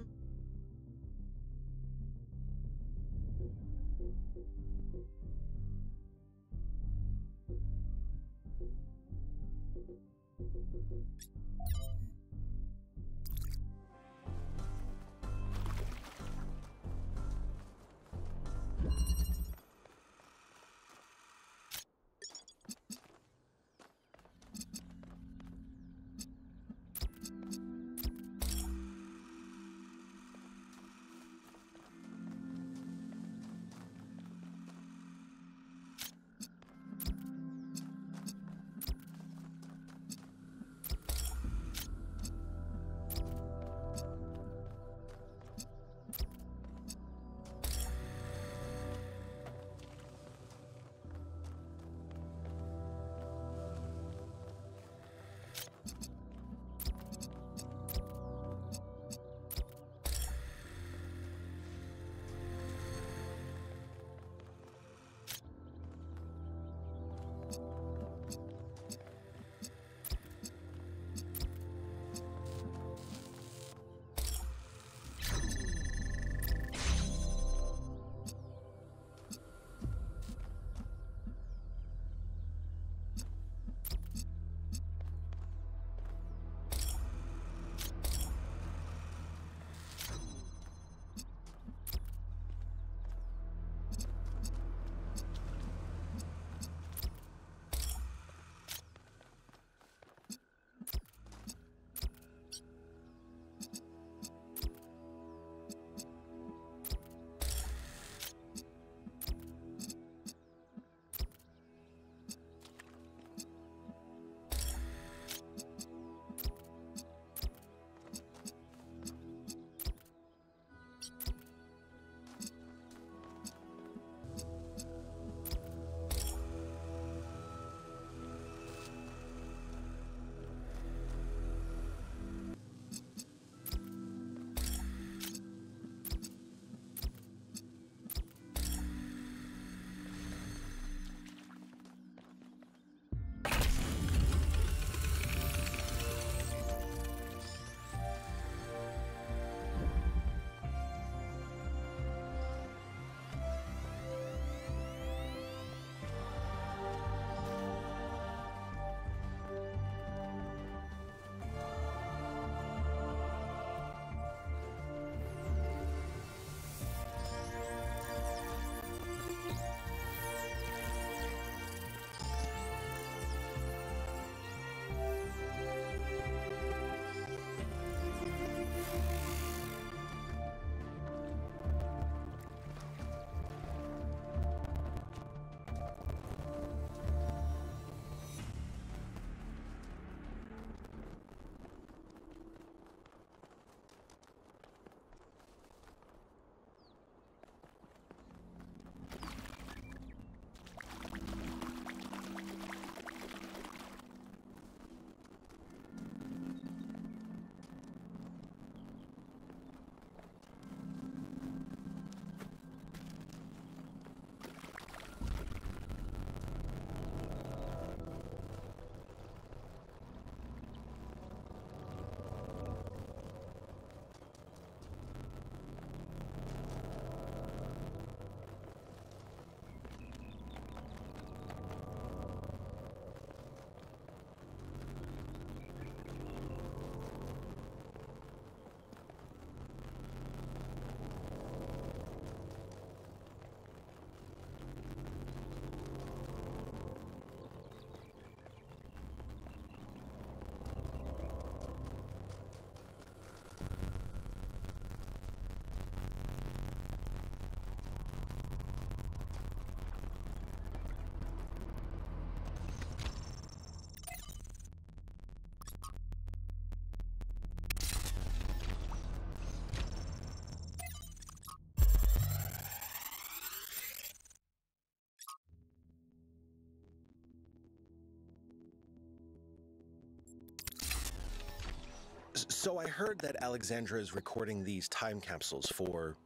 So I heard that Alexandra is recording these time capsules for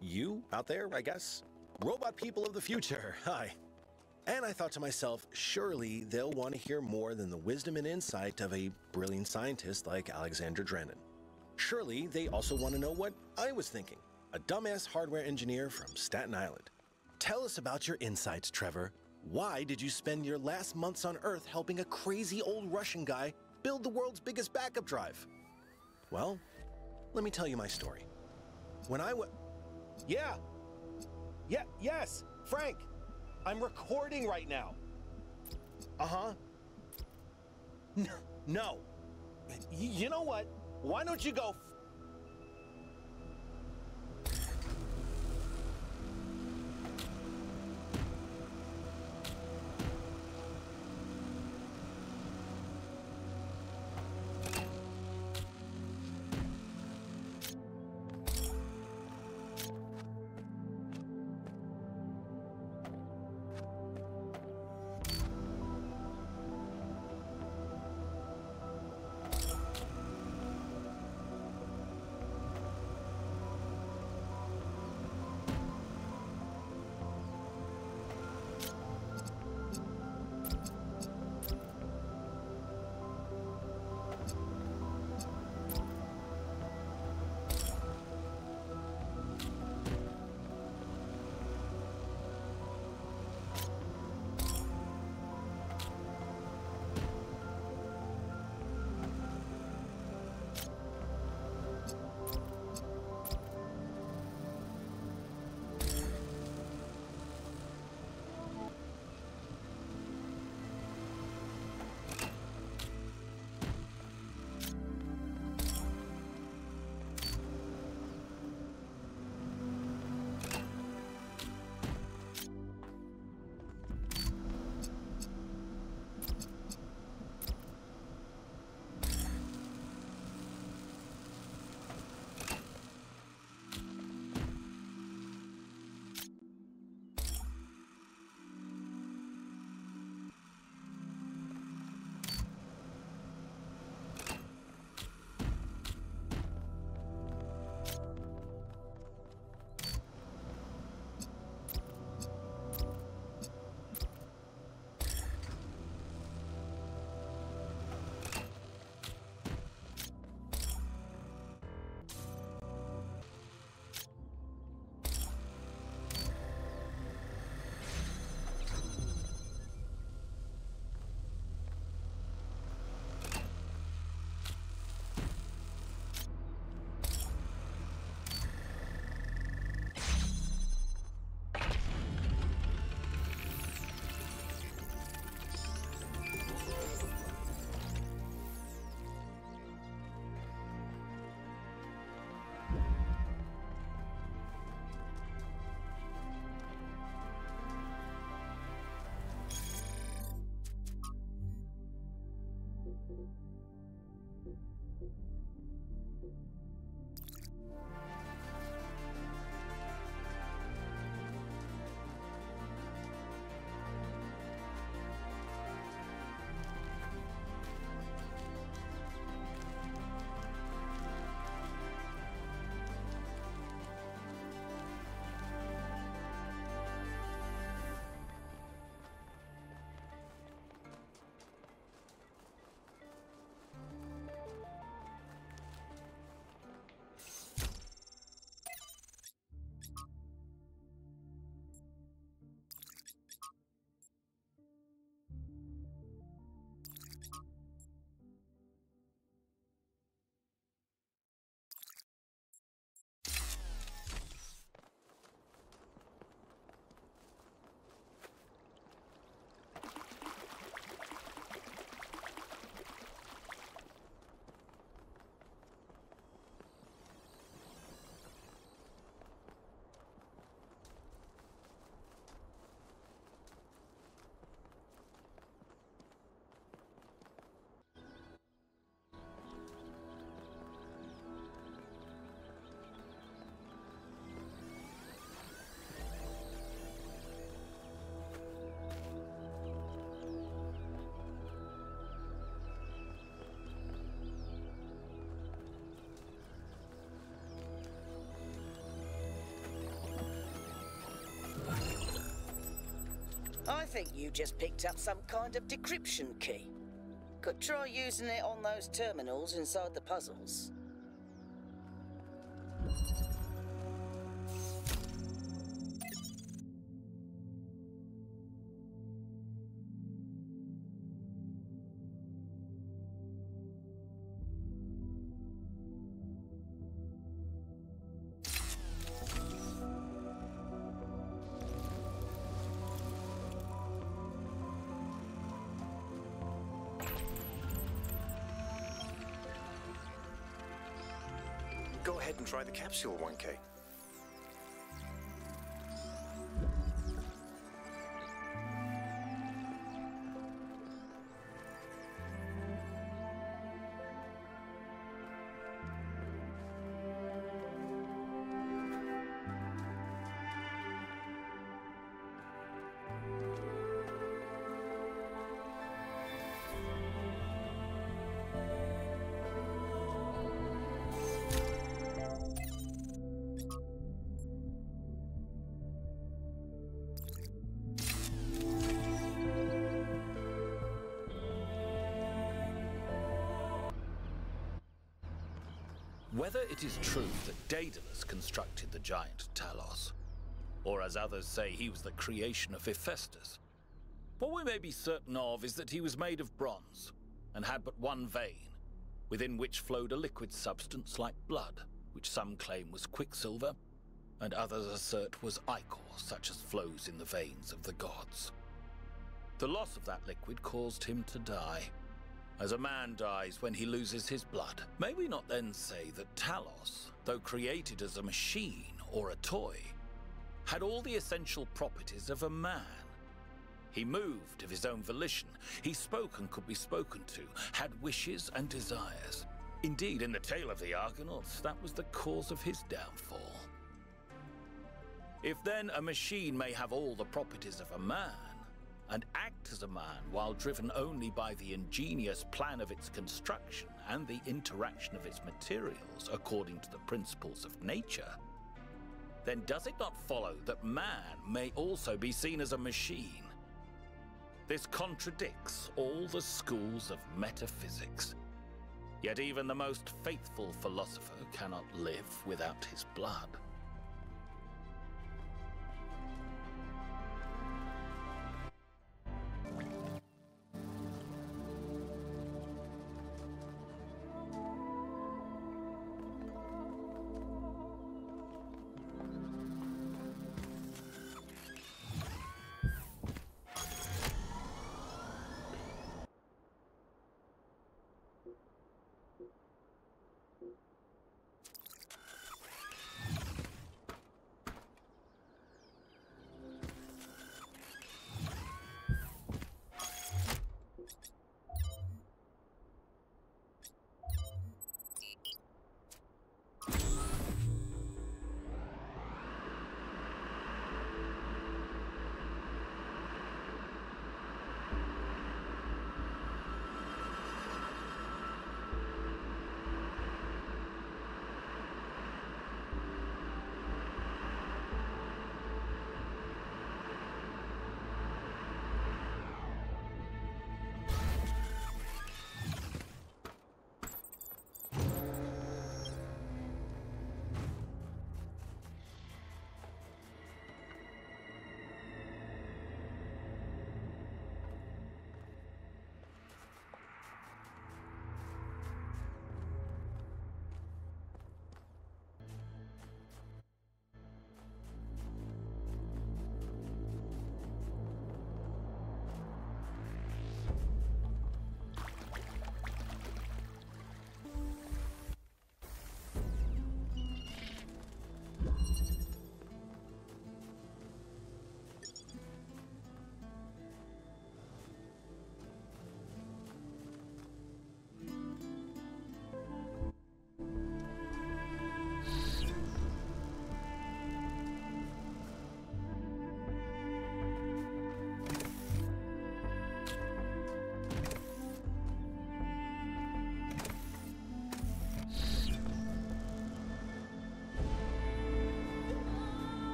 you out there, I guess? Robot people of the future, hi. And I thought to myself, surely they'll want to hear more than the wisdom and insight of a brilliant scientist like Alexandra Drennan. Surely they also want to know what I was thinking, a dumbass hardware engineer from Staten Island. Tell us about your insights, Trevor. Why did you spend your last months on Earth helping a crazy old Russian guy build the world's biggest backup drive? Well, let me tell you my story. When I was. Yeah! Yeah, yes! Frank! I'm recording right now! Uh huh. No. you know what? Why don't you go I think you just picked up some kind of decryption key. Could try using it on those terminals inside the puzzles. Capsule, 1K. Whether it is true that Daedalus constructed the giant Talos, or as others say he was the creation of Hephaestus, what we may be certain of is that he was made of bronze and had but one vein, within which flowed a liquid substance like blood, which some claim was quicksilver, and others assert was ichor, such as flows in the veins of the gods. The loss of that liquid caused him to die, as a man dies when he loses his blood. May we not then say that Talos, though created as a machine or a toy, had all the essential properties of a man? He moved of his own volition, he spoke and could be spoken to, had wishes and desires. Indeed, in the tale of the Argonauts, that was the cause of his downfall. If then a machine may have all the properties of a man, and act as a man while driven only by the ingenious plan of its construction and the interaction of its materials according to the principles of nature, then does it not follow that man may also be seen as a machine? This contradicts all the schools of metaphysics. Yet even the most faithful philosopher cannot live without his blood.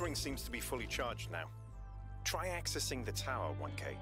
monitoring seems to be fully charged now. Try accessing the tower, 1K.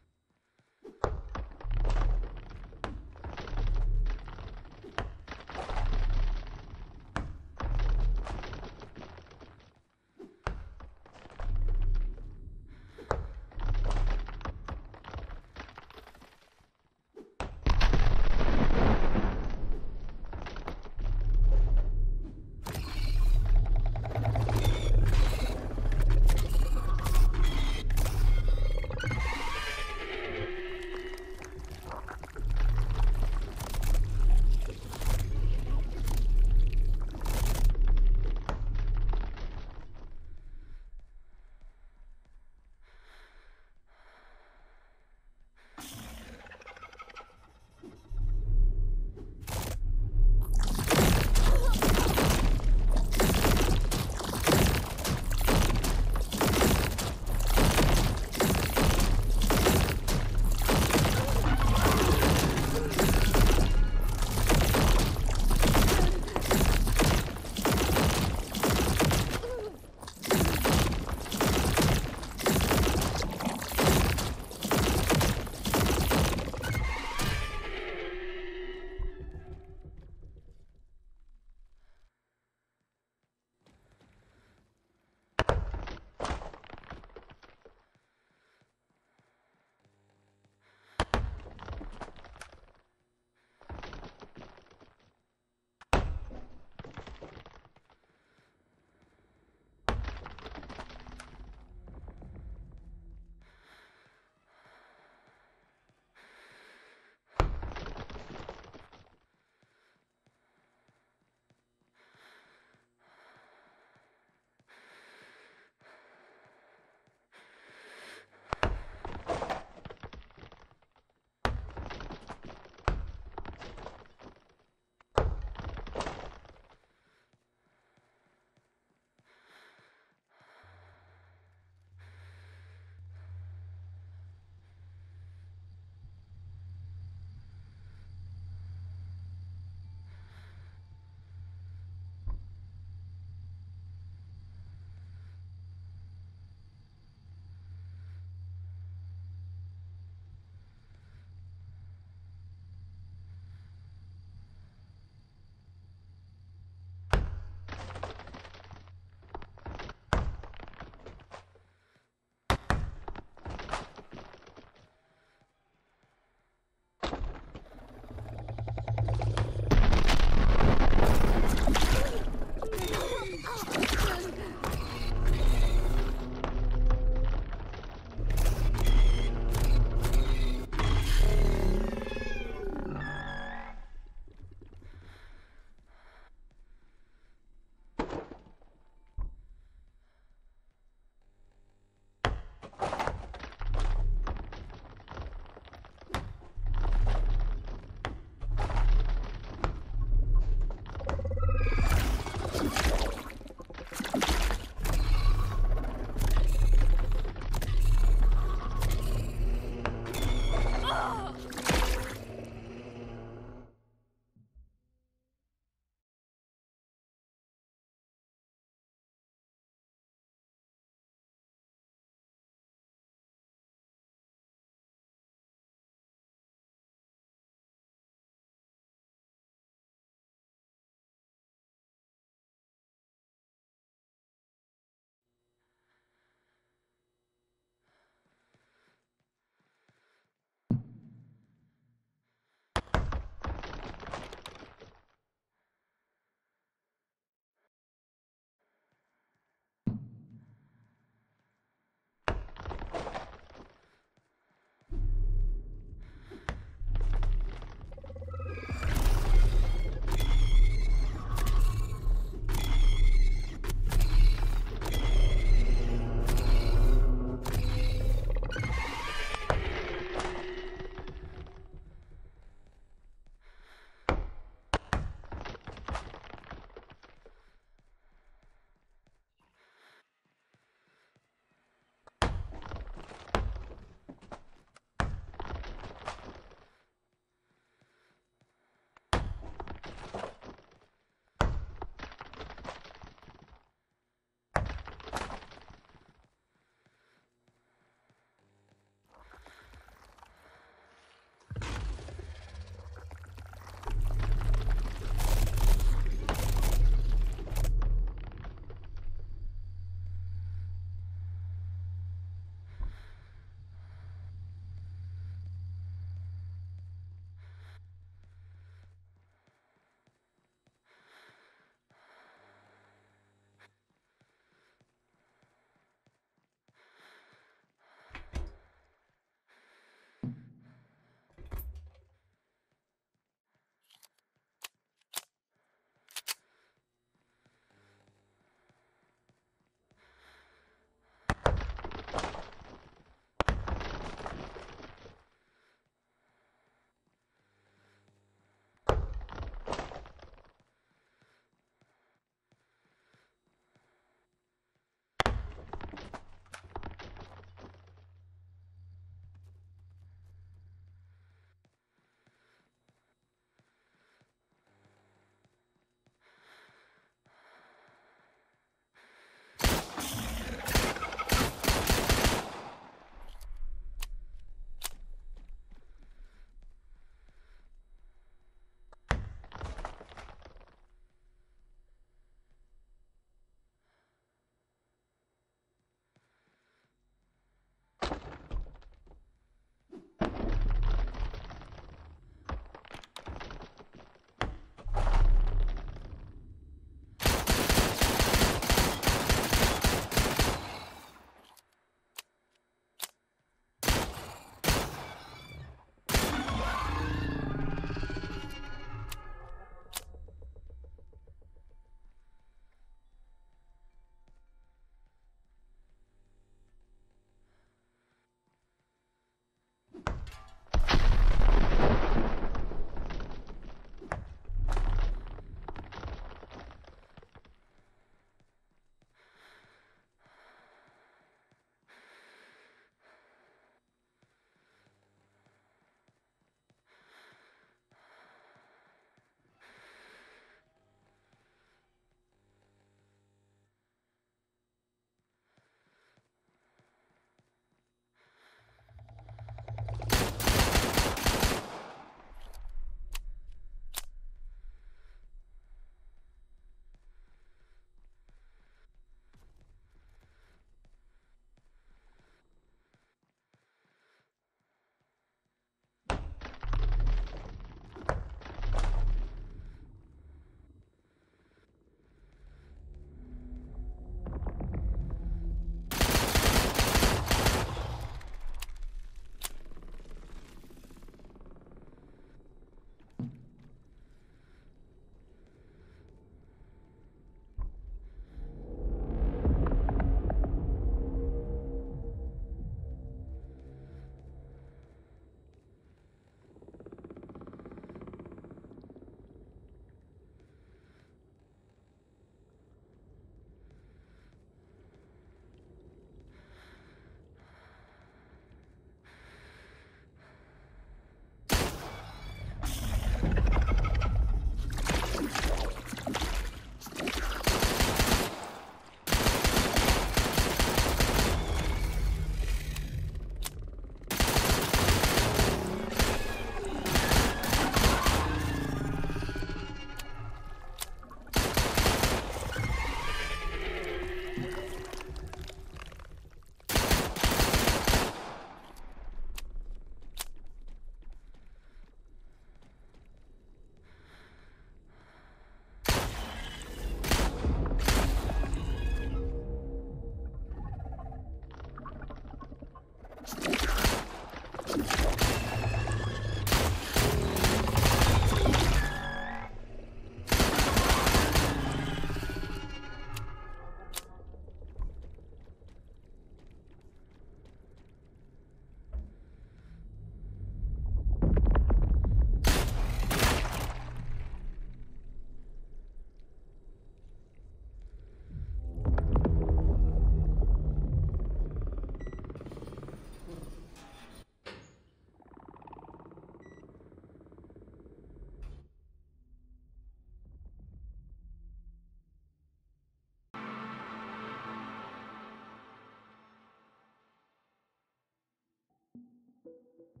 The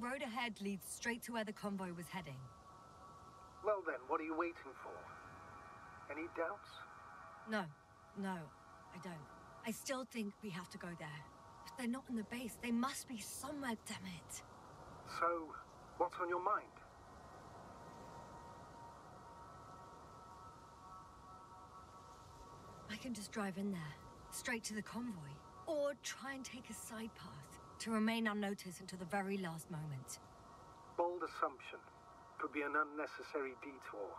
road ahead leads straight to where the convoy was heading. Well then, what are you waiting for? Any doubts? No, no, I don't. I still think we have to go there. If they're not in the base, they must be somewhere, damn it. So, what's on your mind? I can just drive in there, straight to the convoy, or try and take a side path to remain unnoticed until the very last moment. Bold assumption. Could be an unnecessary detour.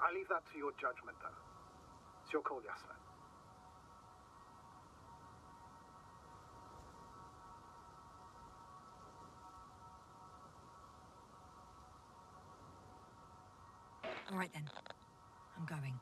I leave that to your judgment, though. It's your call, Yasna. All right then. I'm going.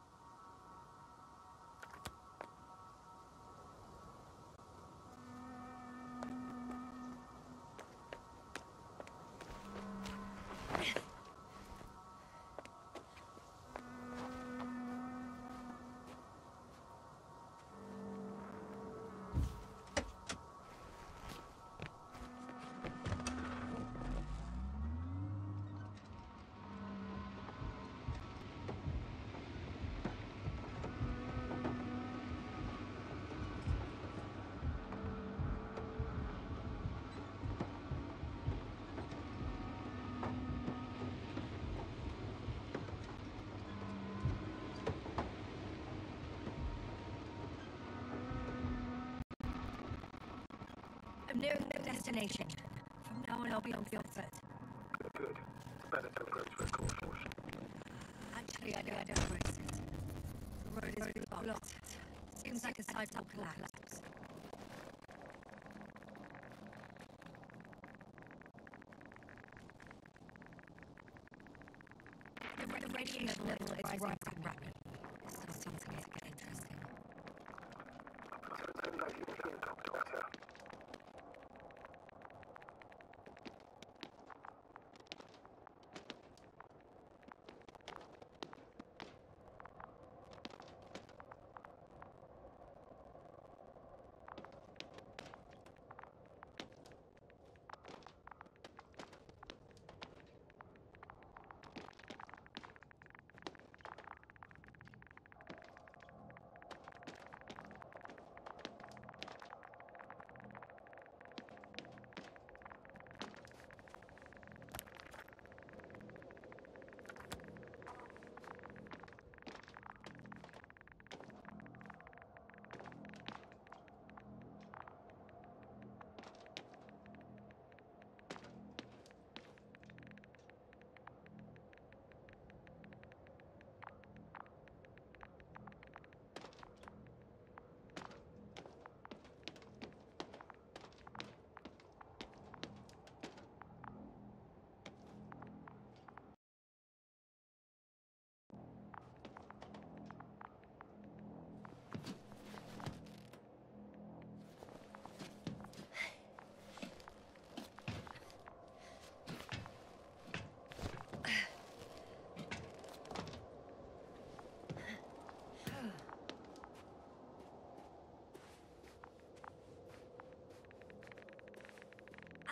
I'm nearing the destination. From now on, I'll be on field set. Good. It's better to approach with caution. Actually, I don't, I don't embrace it. The road is blocked. Seems like a sidewalk collapse.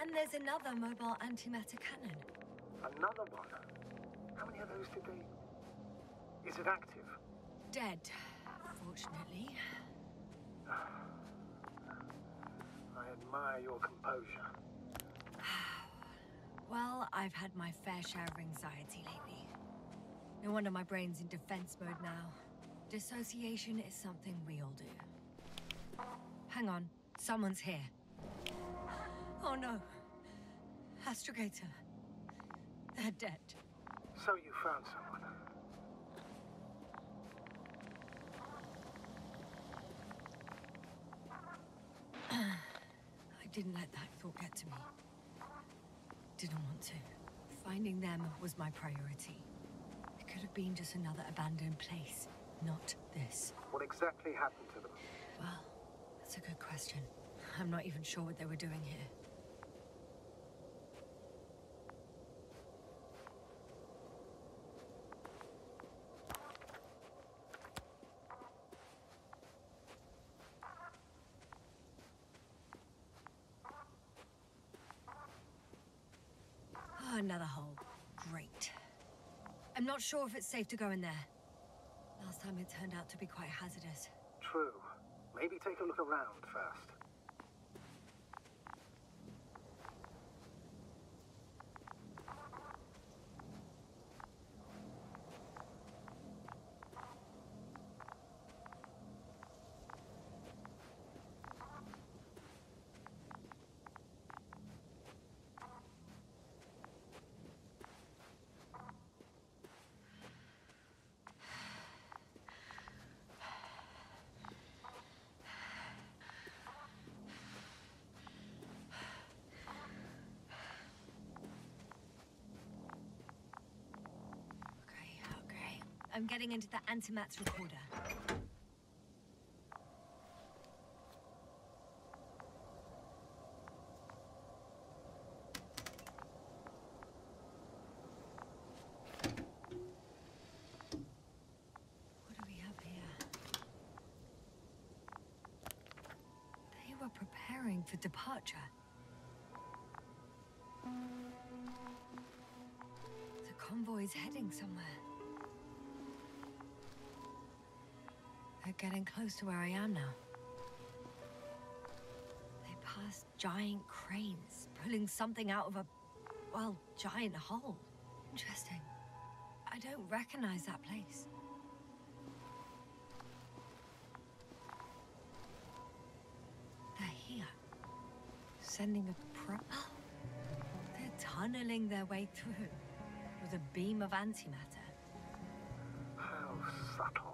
And there's another mobile antimatter cannon. Another one? How many of those did they... Is it active? Dead, fortunately. I admire your composure. Well, I've had my fair share of anxiety lately. No wonder my brain's in defense mode now. Dissociation is something we all do. Hang on, someone's here. Oh no. Astrogator. They're dead. So you found someone. I didn't let that thought get to me. Didn't want to. Finding them was my priority. It could have been just another abandoned place, not this. What exactly happened to them? Well, that's a good question. I'm not even sure what they were doing here. Oh, another hole. Great. I'm not sure if it's safe to go in there. Last time it turned out to be quite hazardous. True. Maybe take a look around first. I'm getting into the antimatter recorder. What do we have here? They were preparing for departure. The convoy's heading somewhere. Getting close to where I am now. They passed giant cranes, pulling something out of a, well, giant hole. Interesting. I don't recognize that place. They're here. Sending a pro... They're tunneling their way through with a beam of antimatter. How subtle.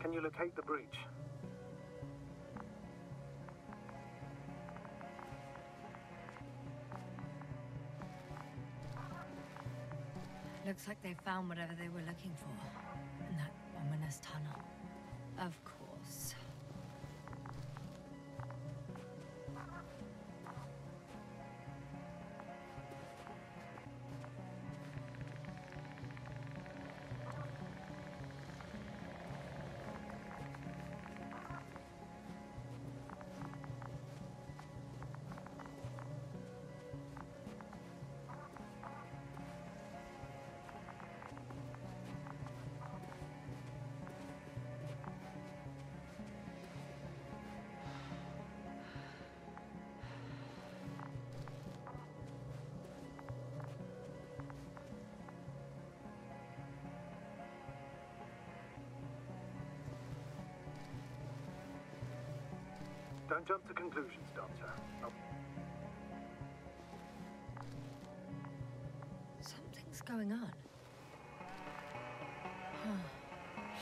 Can you locate the breach? Looks like they found whatever they were looking for in that ominous tunnel. Of course. Don't jump to conclusions, Doctor. Oh, Something's going on.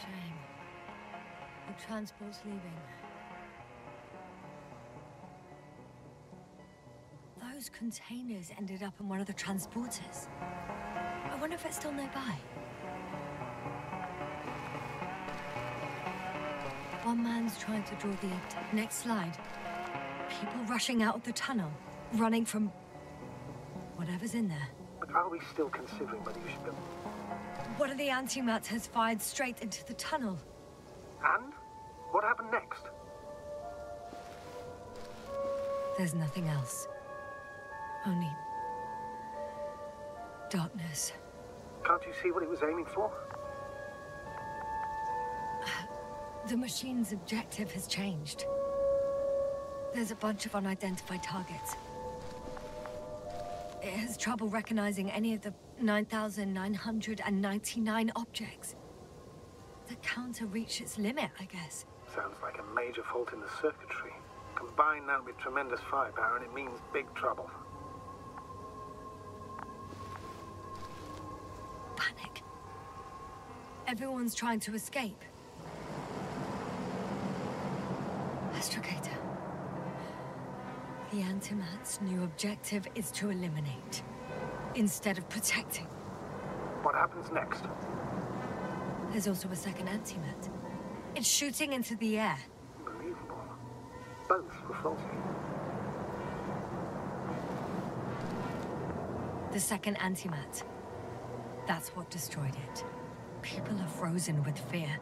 Shame. The transport's leaving. Those containers ended up in one of the transporters. I wonder if it's still nearby. One man's trying to draw the next slide. People rushing out of the tunnel, running from whatever's in there. but are we still considering whether you should go? One of the antimatters fired straight into the tunnel. And? What happened next? There's nothing else. Only darkness. Can't you see what it was aiming for? The machine's objective has changed. There's a bunch of unidentified targets. It has trouble recognizing any of the 9,999 objects. The counter reached its limit, I guess. Sounds like a major fault in the circuitry. Combine that with tremendous firepower and it means big trouble. Panic. Everyone's trying to escape. Astrogator. The Antimat's new objective is to eliminate, instead of protecting. What happens next? There's also a second Antimat. It's shooting into the air. Unbelievable. Both were faulty. The second Antimat. That's what destroyed it. People are frozen with fear.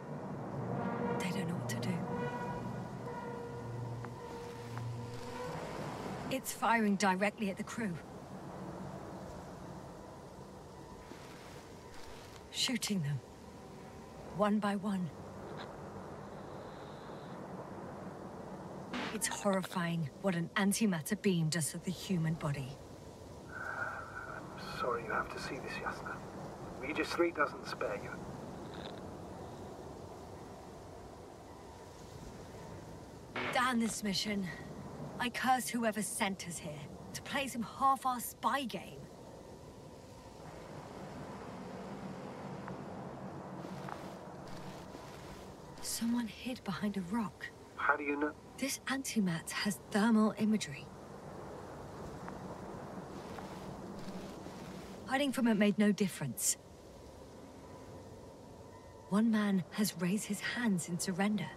It's firing directly at the crew. Shooting them. One by one. It's horrifying what an antimatter beam does to the human body. I'm sorry you have to see this, Yasna. Regis 3 doesn't spare you. Damn this mission. I curse whoever sent us here to play some half-assed spy game. Someone hid behind a rock. How do you know? This antimat has thermal imagery. Hiding from it made no difference. One man has raised his hands in surrender.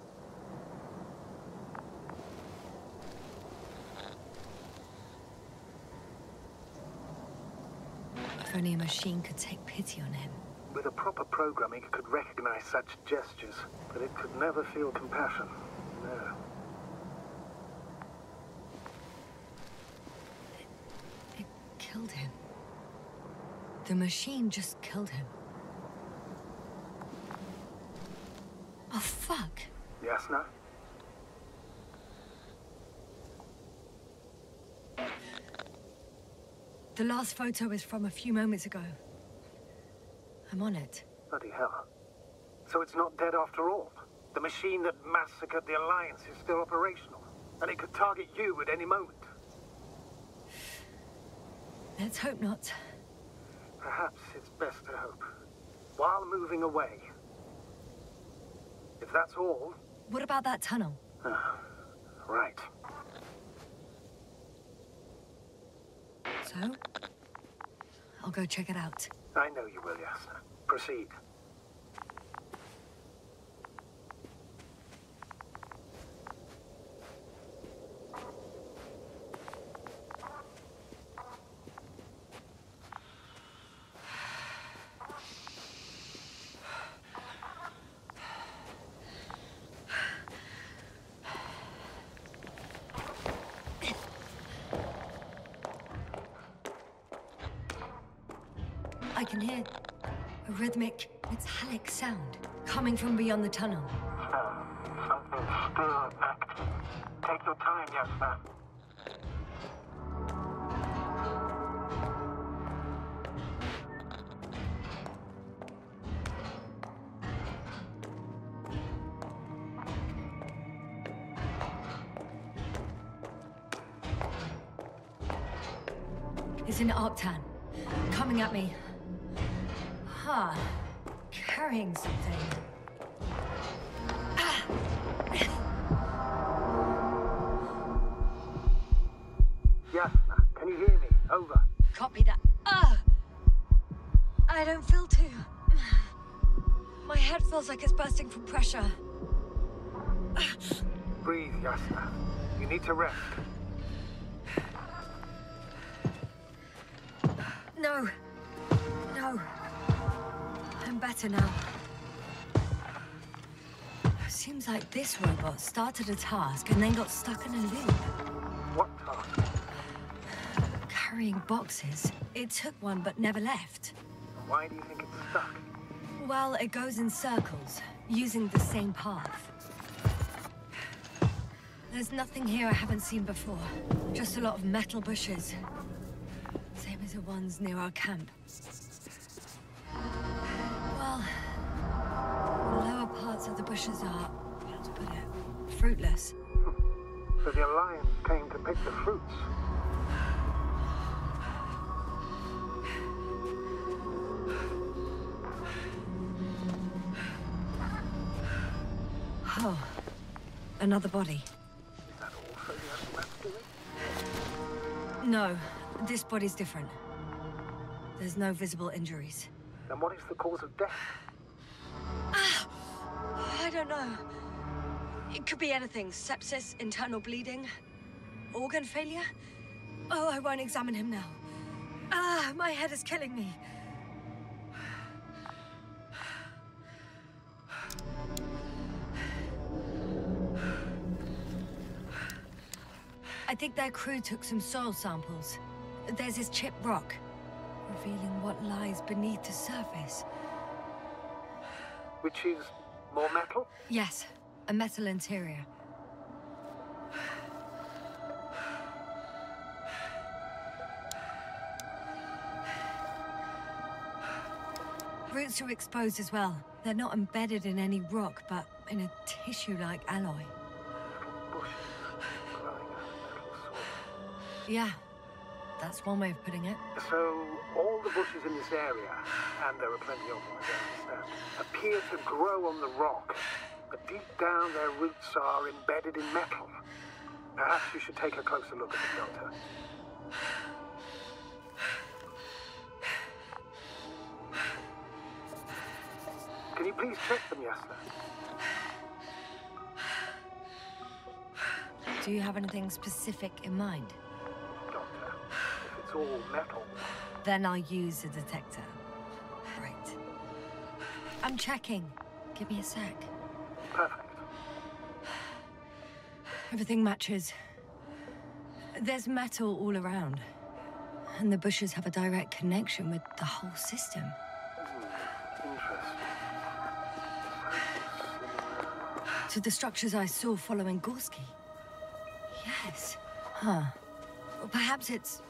Only a machine could take pity on him. With a proper programming, it could recognize such gestures, but it could never feel compassion. No. It killed him. The machine just killed him. Oh, fuck. Yasna? The last photo is from a few moments ago. I'm on it. Bloody hell. So it's not dead after all. The machine that massacred the Alliance is still operational, and it could target you at any moment. Let's hope not. Perhaps it's best to hope. While moving away. If that's all... What about that tunnel? Ah, right. So? I'll go check it out. I know you will, Yasna. Proceed. Can hear a rhythmic, metallic sound coming from beyond the tunnel. Something's still active. Take your time, Yasna. It's pressure. Breathe, Yasna. You need to rest. No. No. I'm better now. Seems like this robot started a task and then got stuck in a loop. What task? Carrying boxes. It took one but never left. Why do you think it's stuck? Well, it goes in circles, using the same path. There's nothing here I haven't seen before. Just a lot of metal bushes. Same as the ones near our camp. Well, the lower parts of the bushes are, how to put it, fruitless. So the Alliance came to pick the fruits. Another body. Is that the Antimat's doing? No, this body's different. There's no visible injuries. Then what is the cause of death? Ah! I don't know. It could be anything. Sepsis, internal bleeding, organ failure. Oh, I won't examine him now. Ah, my head is killing me. I think their crew took some soil samples. There's this chip rock, revealing what lies beneath the surface. Which is more metal? Yes, a metal interior. Roots are exposed as well. They're not embedded in any rock, but in a tissue-like alloy. Yeah, that's one way of putting it. So, all the bushes in this area, and there are plenty of them, as I understand, appear to grow on the rock, but deep down their roots are embedded in metal. Perhaps you should take a closer look at the Doctor. Can you please check them, Yasna? Do you have anything specific in mind? Doctor, if it's all metal, Then I'll use a detector. Right. I'm checking. Give me a sec. perfect. Everything matches. There's metal all around. And the bushes have a direct connection with the whole system. Hmm, to the structures I saw following Gorski. Yes. Huh. Well, perhaps it's...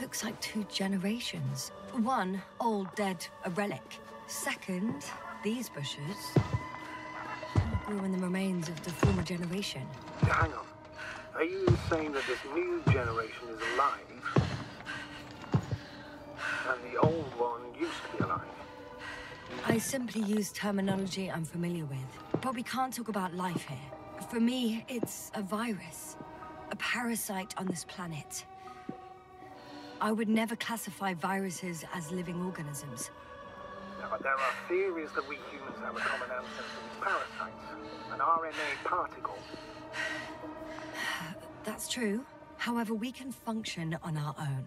Looks like two generations. One, old, dead, a relic. Second, these bushes grew in the remains of the former generation. Hang on. Are you saying that this new generation is alive? And the old one used to be alive? I simply use terminology I'm familiar with. But we can't talk about life here. For me, it's a virus. A parasite on this planet. I would never classify viruses as living organisms. Now, but there are theories that we humans have a common ancestor with parasites. An RNA particle. That's true. However, we can function on our own.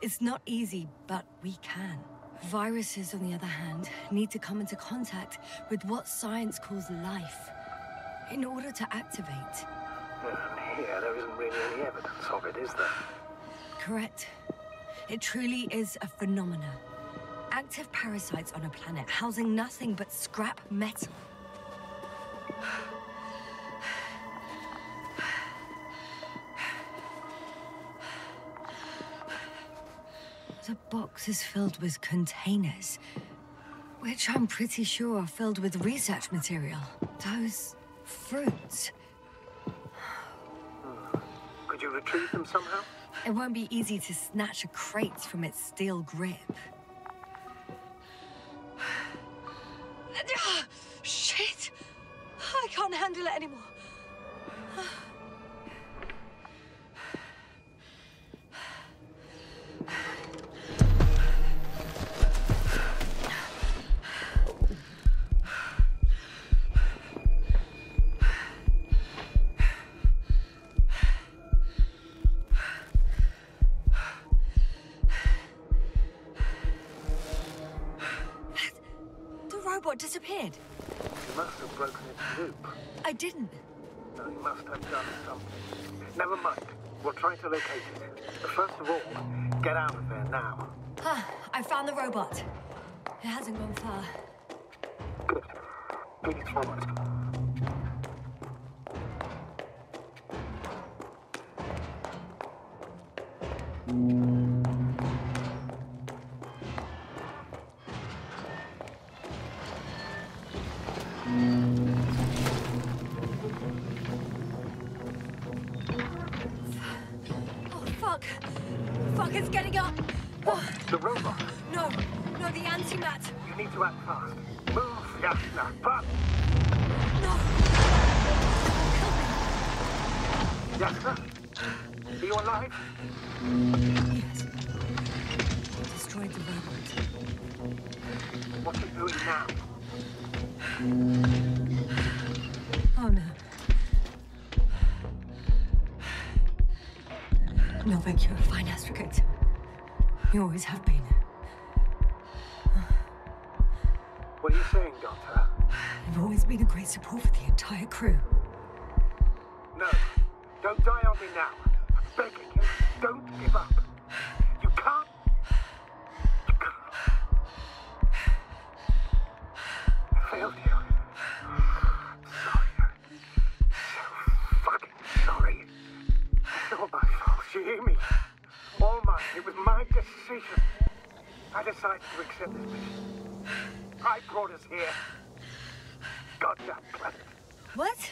It's not easy, but we can. Viruses, on the other hand, need to come into contact with what science calls life in order to activate. And here, there isn't really any evidence of it, is there? Correct. It truly is a phenomena. Active parasites on a planet housing nothing but scrap metal. The box is filled with containers, which I'm pretty sure are filled with research material. Those fruits. Could you retrieve them somehow? It won't be easy to snatch a crate from its steel grip. Shit! I can't handle it anymore. We'll try to locate it. But first of all, get out of there now. Ah, I found the robot. It hasn't gone far. Please forward. Oh, The robot. no, no, the antimat. You need to act fast. Move, Yasna. Fast. No. Yasna? Are you alive? Yes. Destroyed the robot. What's it doing now? Oh no. No, thank you. Fine, Astrogate. You always have been. What are you saying, Doctor? You've always been a great support for the entire crew. No. Don't die on me now. I'm begging you. Don't give up. You can't. You can't. I failed you. Sorry. So fucking sorry. It's all my fault. You It was my decision. I decided to accept this mission. I brought us here. Goddamn planet. What?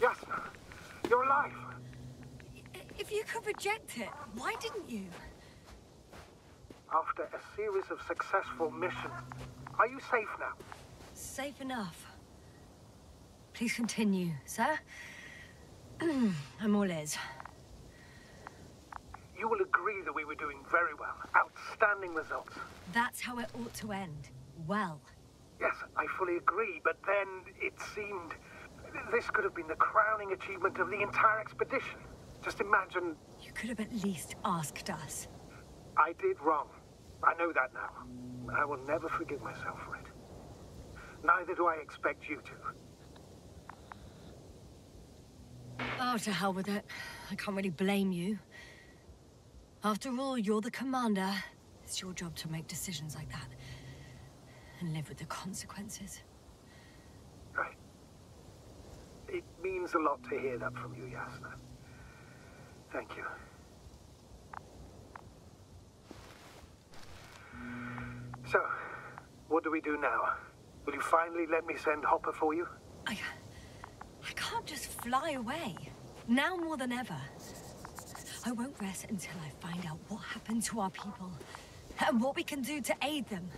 Yasna, you're alive. If you could reject it, why didn't you? After a series of successful missions, are you safe now? Safe enough. Please continue, sir. I'm all ears. You will agree that we were doing very well. Outstanding results. That's how it ought to end. Well. Yes, I fully agree, but then it seemed this could have been the crowning achievement of the entire expedition. Just imagine. You could have at least asked us. I did wrong. I know that now. I will never forgive myself for it. Neither do I expect you to. Oh, to hell with it. I can't really blame you. After all, you're the commander. It's your job to make decisions like that. And live with the consequences. Right. It means a lot to hear that from you, Yasna. Thank you. So, what do we do now? Will you finally let me send Hopper for you? I... I can't just fly away. Now more than ever. I won't rest until I find out what happened to our people. And what we can do to aid them.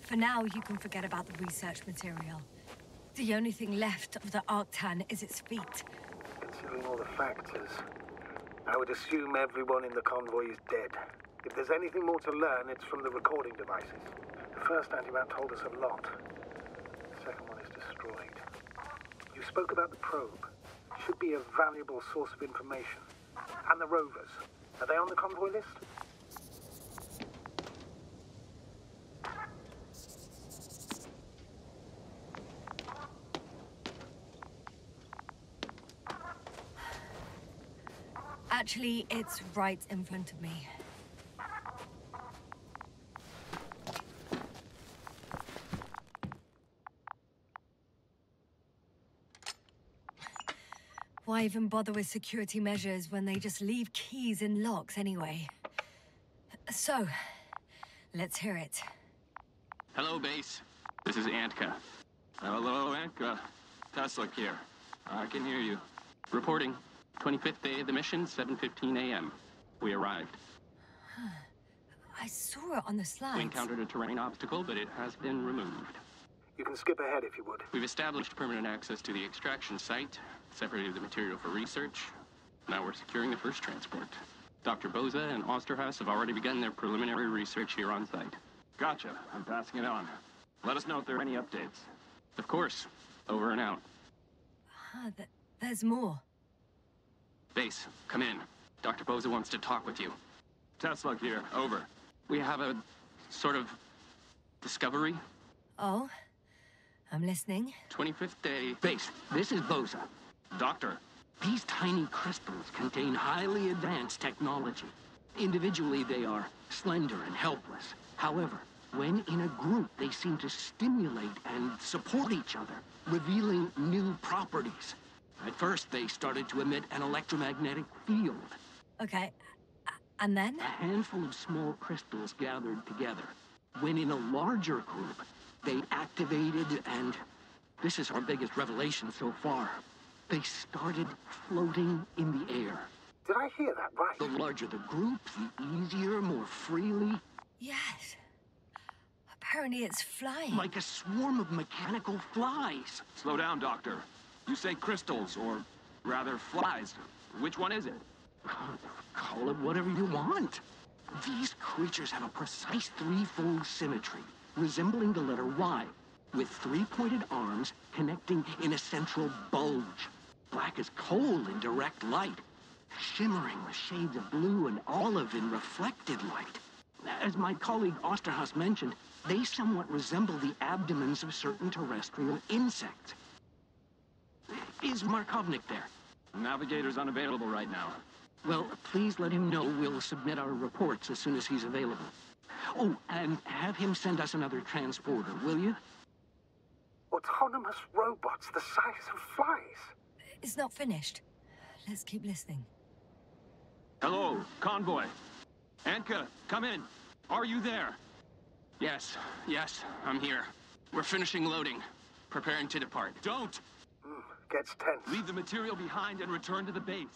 For now, you can forget about the research material. The only thing left of the Arctan is its feet. Considering all the factors, I would assume everyone in the convoy is dead. If there's anything more to learn, it's from the recording devices. The first antimat told us a lot. The second one is destroyed. You spoke about the probe. Should be a valuable source of information. And the rovers. Are they on the convoy list? Actually, it's right in front of me. Why even bother with security measures when they just leave keys in locks anyway? So, let's hear it. Hello, base. This is Antka. Uh, hello, Antka. Tesla here. I can hear you. Reporting. 25th day of the mission, 7.15 a.m. We arrived. I saw it on the slides. We encountered a terrain obstacle, but it has been removed. You can skip ahead if you would. We've established permanent access to the extraction site, separated the material for research. Now we're securing the first transport. Dr. Boza and Osterhaus have already begun their preliminary research here on site. Gotcha. I'm passing it on. Let us know if there are any updates. Of course. Over and out. Ah, th there's more. Base, come in. Dr. Boza wants to talk with you. Tesla here. Over. We have a sort of discovery. Oh? I'm listening. 25th day. Base, this is Boza. Doctor. These tiny crystals contain highly advanced technology. Individually, they are slender and helpless. However, when in a group, they seem to stimulate and support each other, revealing new properties. At first, they started to emit an electromagnetic field. Okay. And then? A handful of small crystals gathered together. When in a larger group, they activated and... This is our biggest revelation so far. They started floating in the air. Did I hear that right? The larger the group, the easier, more freely. Yes. Apparently it's flying. Like a swarm of mechanical flies. Slow down, Doctor. You say crystals, or rather flies. Which one is it? Call it whatever you want. These creatures have a precise threefold symmetry, resembling the letter Y, with three-pointed arms connecting in a central bulge. Black as coal in direct light, shimmering with shades of blue and olive in reflected light. As my colleague Osterhaus mentioned, they somewhat resemble the abdomens of certain terrestrial insects. Is Markovnik there? Navigator's unavailable right now. Well, please let him know we'll submit our reports as soon as he's available. Oh, and have him send us another transporter, will you? Autonomous robots the size of flies. It's not finished. Let's keep listening. Hello, convoy. Anka, come in. Are you there? Yes, yes, I'm here. We're finishing loading. Preparing to depart. Don't! Mm, gets tense. Leave the material behind and return to the base.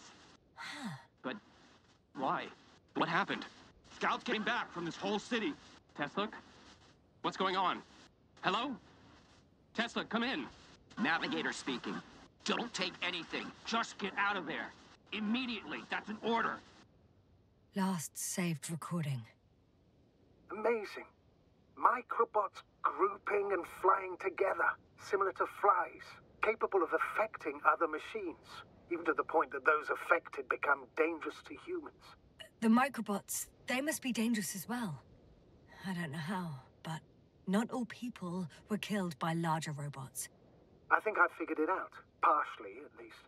but why? What happened? Scouts came back from this whole city. Tesla? What's going on? Hello? Tesla, come in. Navigator speaking. Don't take anything. Just get out of there. Immediately. That's an order. Last saved recording. Amazing. Microbots grouping and flying together, similar to flies, capable of affecting other machines, even to the point that those affected become dangerous to humans. The microbots, they must be dangerous as well. I don't know how, but not all people were killed by larger robots. I think I've figured it out, partially at least.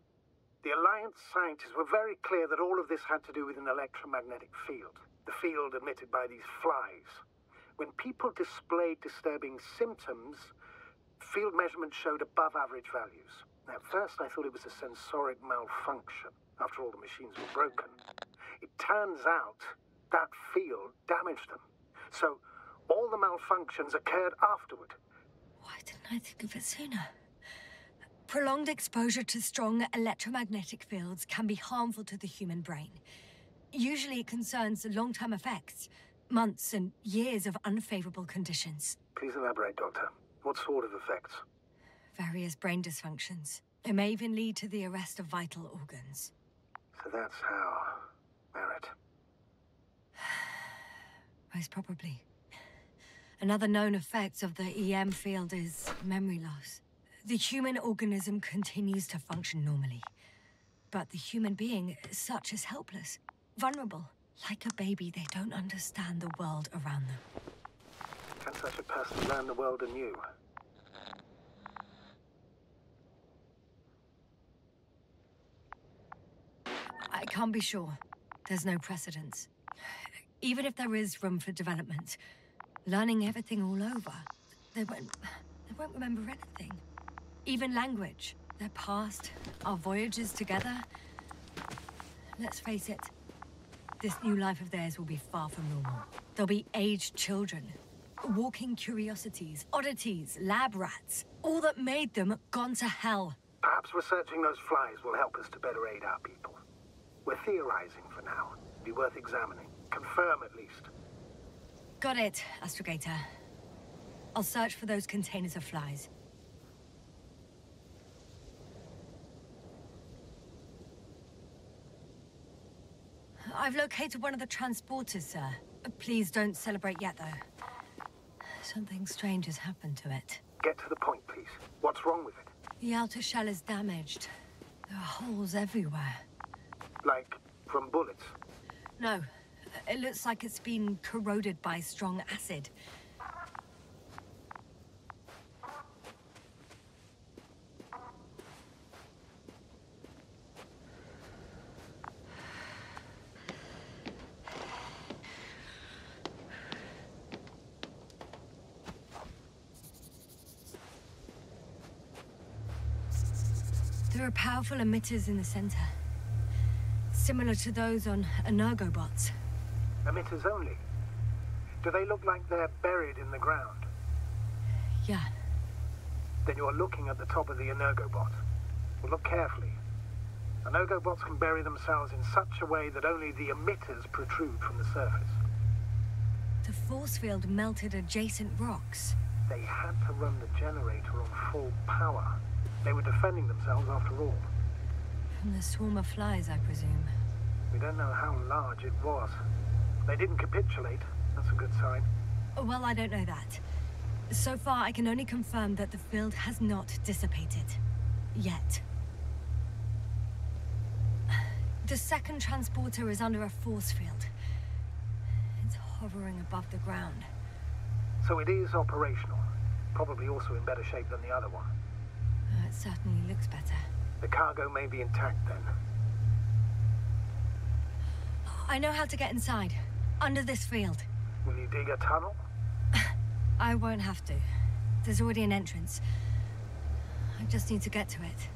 The Alliance scientists were very clear that all of this had to do with an electromagnetic field, the field emitted by these flies. When people displayed disturbing symptoms, field measurements showed above average values. At first, I thought it was a sensoric malfunction. After all, the machines were broken. It turns out that field damaged them. So, all the malfunctions occurred afterward. Why didn't I think of it sooner? Prolonged exposure to strong electromagnetic fields can be harmful to the human brain. Usually it concerns long-term effects, months and years of unfavorable conditions. Please elaborate, Doctor. What sort of effects? Various brain dysfunctions. It may even lead to the arrest of vital organs. So that's how... Merritt. Most probably. Another known effect of the EM field is memory loss. The human organism continues to function normally. But the human being, such is helpless, vulnerable. Like a baby, they don't understand the world around them. Can such a person learn the world anew? I can't be sure. There's no precedence. Even if there is room for development, learning everything all over, they won't... they won't remember anything. Even language, their past, our voyages together. Let's face it, this new life of theirs will be far from normal. They'll be aged children, walking curiosities, oddities, lab rats, all that made them gone to hell. Perhaps researching those flies will help us to better aid our people. We're theorizing for now. It'd Be worth examining. Confirm at least. Got it, Astrogator. I'll search for those containers of flies. I've located one of the transporters, sir. Please don't celebrate yet, though. Something strange has happened to it. Get to the point, please. What's wrong with it? The outer shell is damaged. There are holes everywhere. Like from bullets? No. It looks like it's been corroded by strong acid. There are powerful emitters in the center. Similar to those on Energobots. Emitters only? Do they look like they're buried in the ground? Yeah. Then you're looking at the top of the Energobot. Well, look carefully. Energobots can bury themselves in such a way that only the emitters protrude from the surface. The force field melted adjacent rocks. They had to run the generator on full power. They were defending themselves after all. From the swarm of flies, I presume. We don't know how large it was. They didn't capitulate. That's a good sign. Well, I don't know that. So far, I can only confirm that the field has not dissipated. Yet. The second transporter is under a force field. It's hovering above the ground. So it is operational. Probably also in better shape than the other one. Uh, it certainly looks better. The cargo may be intact then. I know how to get inside. Under this field. Will you dig a tunnel? I won't have to. There's already an entrance. I just need to get to it.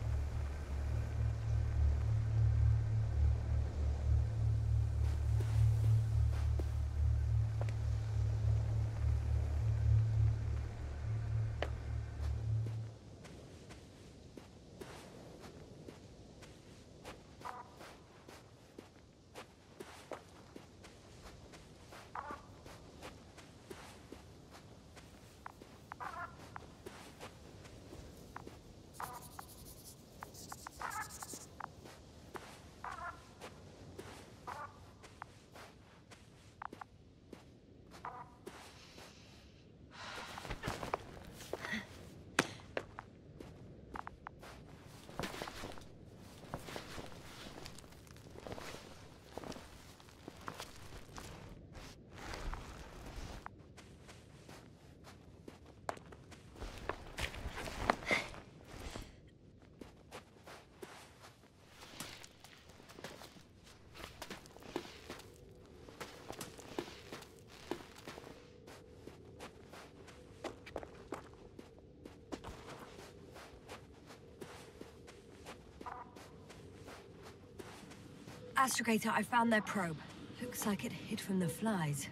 Astrogator, I found their probe. Looks like it hid from the flies.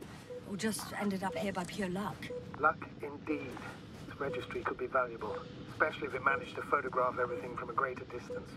Or just ended up here by pure luck. Luck indeed. This registry could be valuable, especially if it managed to photograph everything from a greater distance.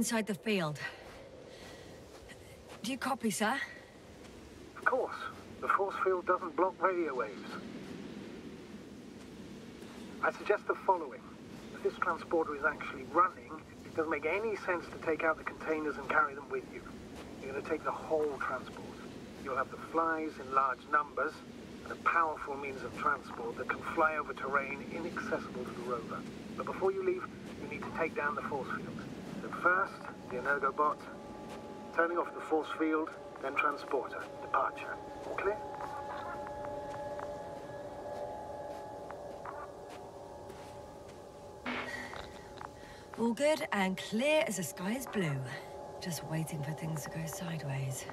Inside the field. Do you copy, sir? Of course. The force field doesn't block radio waves. I suggest the following. If this transporter is actually running, it doesn't make any sense to take out the containers and carry them with you. You're going to take the whole transport. You'll have the flies in large numbers, and a powerful means of transport that can fly over terrain inaccessible to the rover. But before you leave, you need to take down the force field. First, the Energobot, turning off the force field, then transporter, departure. All clear? All good and clear as the sky is blue. Just waiting for things to go sideways.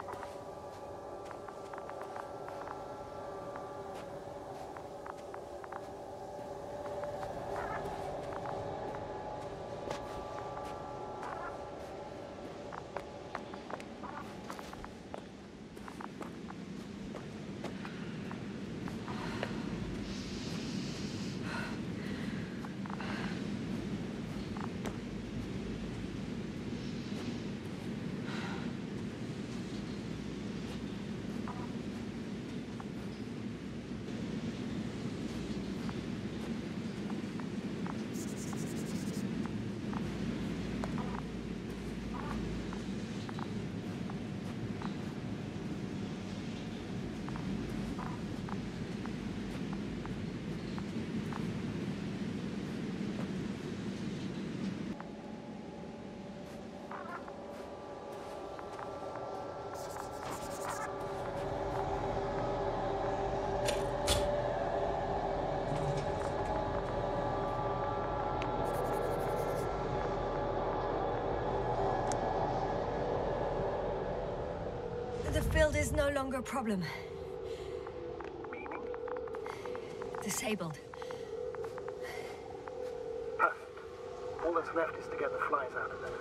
The field is no longer a problem. Meaning? Disabled. Perfect. All that's left is to get the flies out of there.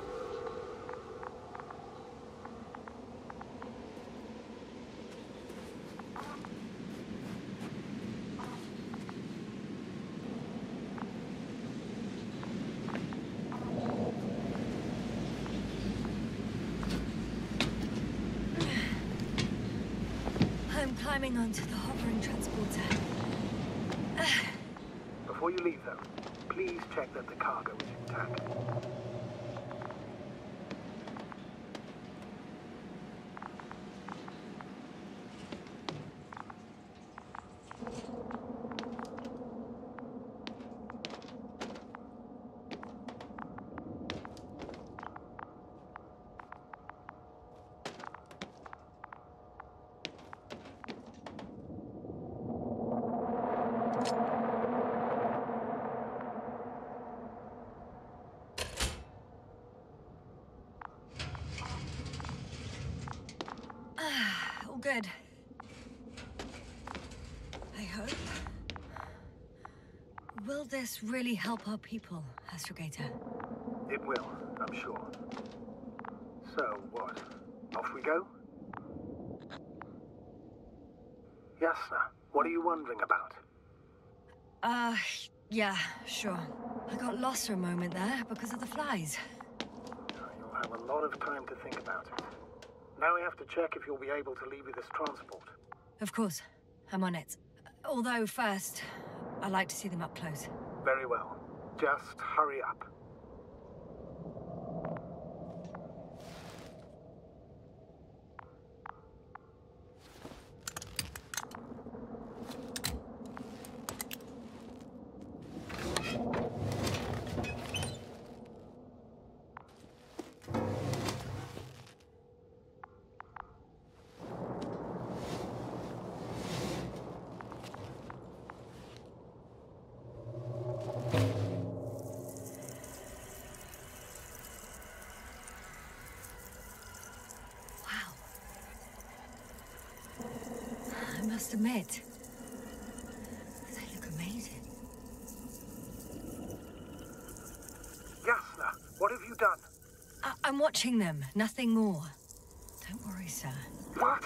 I'm climbing onto the hovering transporter. Before you leave, though, please check that the cargo is intact. All good. I hope. Will this really help our people, Astrogator? It will, I'm sure. So, what? Off we go? Yasna, what are you wondering about? Uh, yeah, sure. I got lost for a moment there because of the flies. You'll have a lot of time to think about it. Now we have to check if you'll be able to leave with this transport. Of course, I'm on it. Although first, I like to see them up close. Very well. Just hurry up. I must admit, they look amazing. Yasna, what have you done? I I'm watching them, nothing more. Don't worry, sir. What?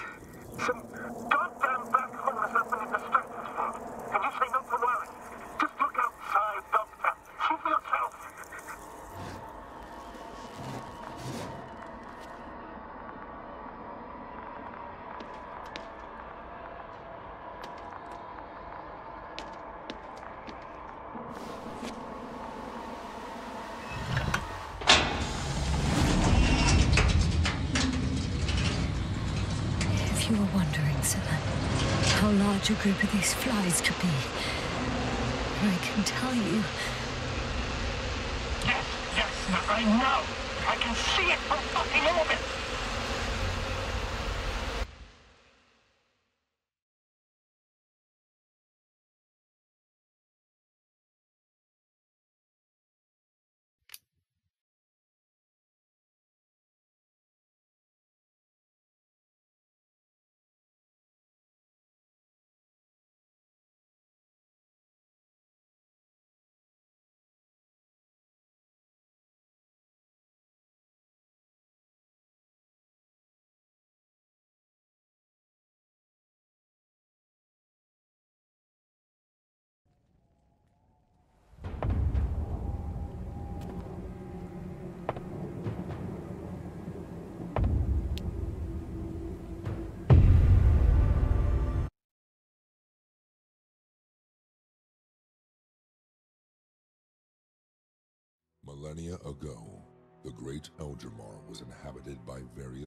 Some goddamn black holes opening the strength spot. And you say not to worry. Just look outside, Doctor. See for yourself. If you were wondering, sir, how large a group of these flies could be, I can tell you. Yes, yes, I know. I can see it Millennia ago, the great Eldrimar was inhabited by various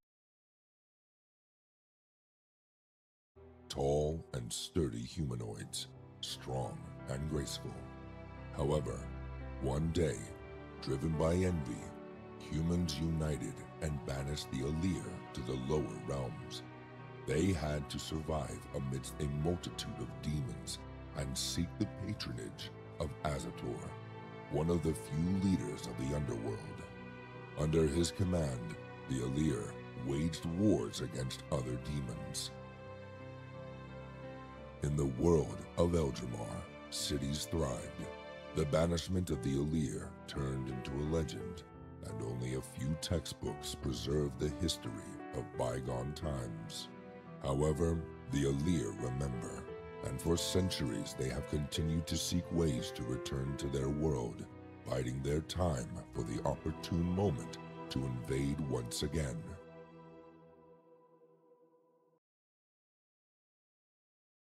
tall and sturdy humanoids, strong and graceful. However, one day, driven by envy, humans united and banished the Alir to the lower realms. They had to survive amidst a multitude of demons and seek the patronage of Azator, one of the few leaders of the underworld. Under his command, the Alir waged wars against other demons. In the world of Eldrimar, cities thrived. The banishment of the Alir turned into a legend, and only a few textbooks preserve the history of bygone times. However, the Alir remember, and for centuries they have continued to seek ways to return to their world, biding their time for the opportune moment to invade once again.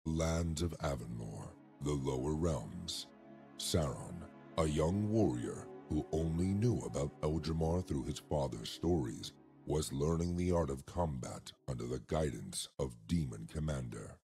Lands of Avonlore, the lower realms. Sauron, a young warrior who only knew about Eldrimar through his father's stories, was learning the art of combat under the guidance of Demon Commander.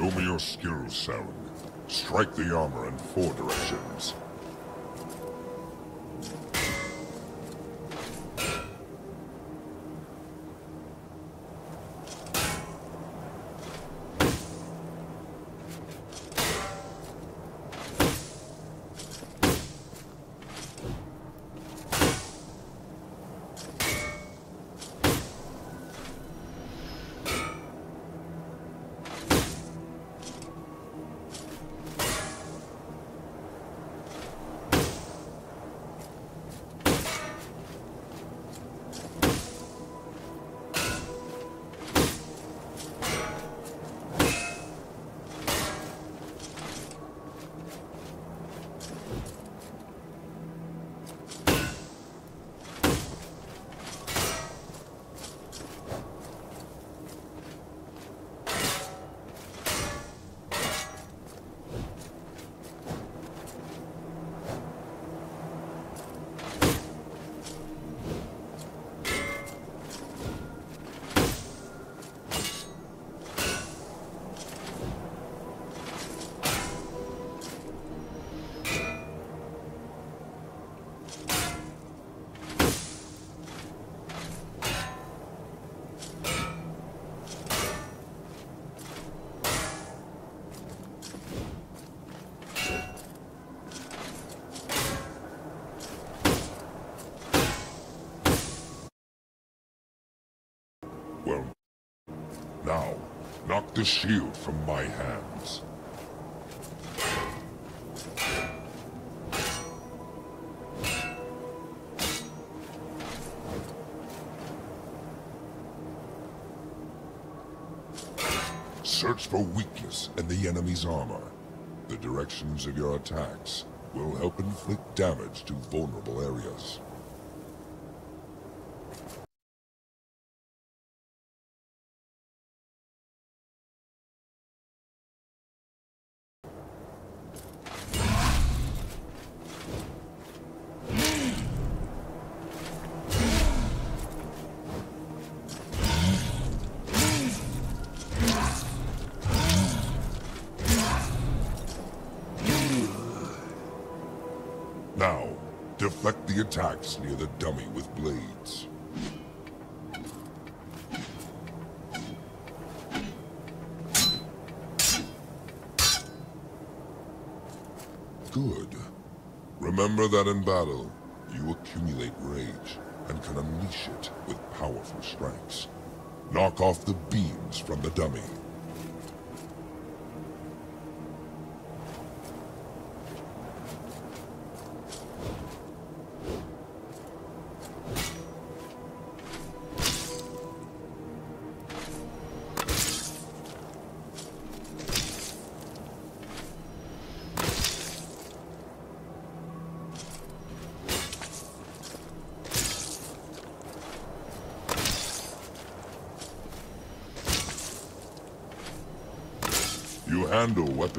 Show me your skills, Sauron. Strike the armor in four directions. The shield from my hands. Search for weakness in the enemy's armor. The directions of your attacks will help inflict damage to vulnerable areas. Attacks near the dummy with blades. Good. Remember that in battle, you accumulate rage and can unleash it with powerful strikes. Knock off the beams from the dummy.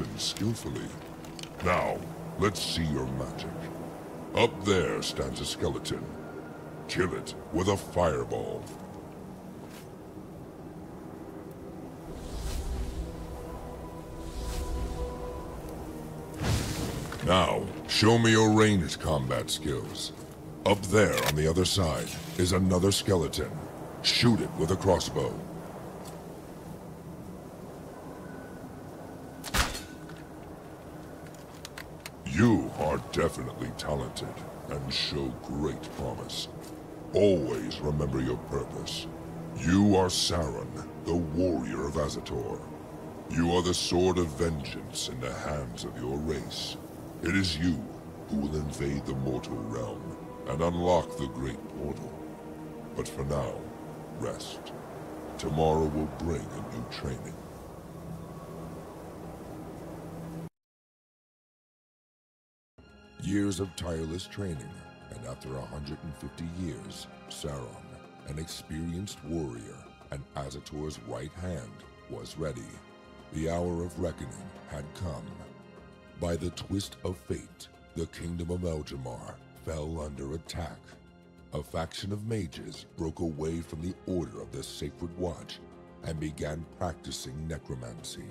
Weapons skillfully. Now, let's see your magic. Up there stands a skeleton. Kill it with a fireball. Now, show me your ranged combat skills. Up there on the other side is another skeleton. Shoot it with a crossbow. You are definitely talented and show great promise. Always remember your purpose. You are Saren, the warrior of Azator. You are the sword of vengeance in the hands of your race. It is you who will invade the mortal realm and unlock the great portal. But for now, rest. Tomorrow will bring a new training. Years of tireless training, and after 150 years, Saren, an experienced warrior and Azator's right hand, was ready. The hour of reckoning had come. By the twist of fate, the kingdom of Eldrimar fell under attack. A faction of mages broke away from the order of the Sacred Watch and began practicing necromancy.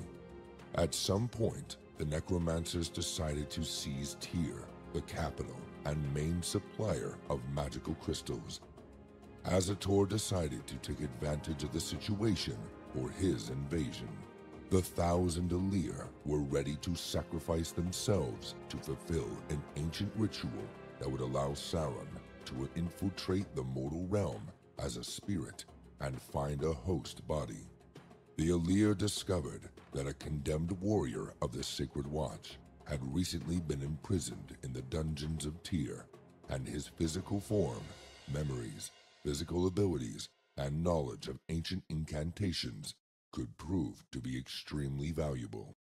At some point, the necromancers decided to seize Tyr, the capital and main supplier of magical crystals. Azator decided to take advantage of the situation for his invasion. The Thousand Alir were ready to sacrifice themselves to fulfill an ancient ritual that would allow Saren to infiltrate the mortal realm as a spirit and find a host body. The Alir discovered that a condemned warrior of the Sacred Watch had recently been imprisoned in the dungeons of Tyr, and his physical form, memories, physical abilities, and knowledge of ancient incantations could prove to be extremely valuable.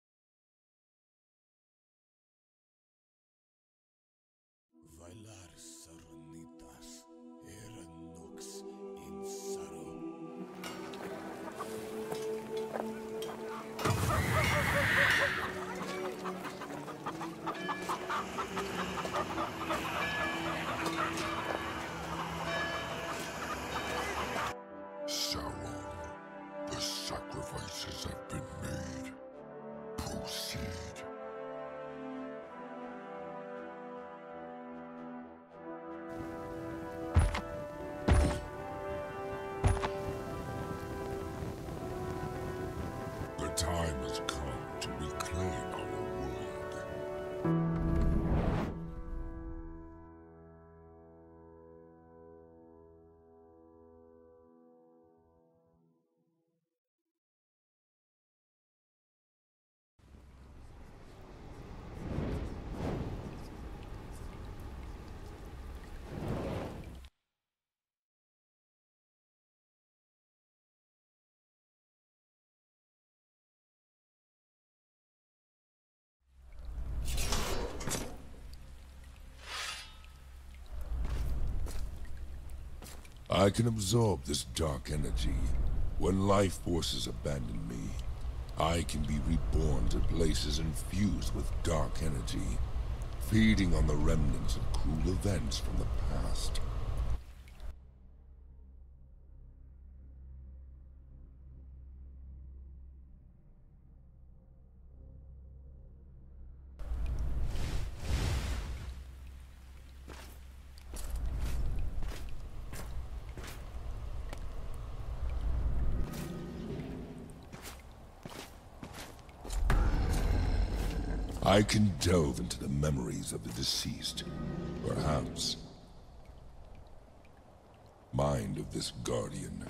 I can absorb this dark energy. When life forces abandon me, I can be reborn to places infused with dark energy, feeding on the remnants of cruel events from the past. I can delve into the memories of the deceased. Perhaps. Mind of this Guardian.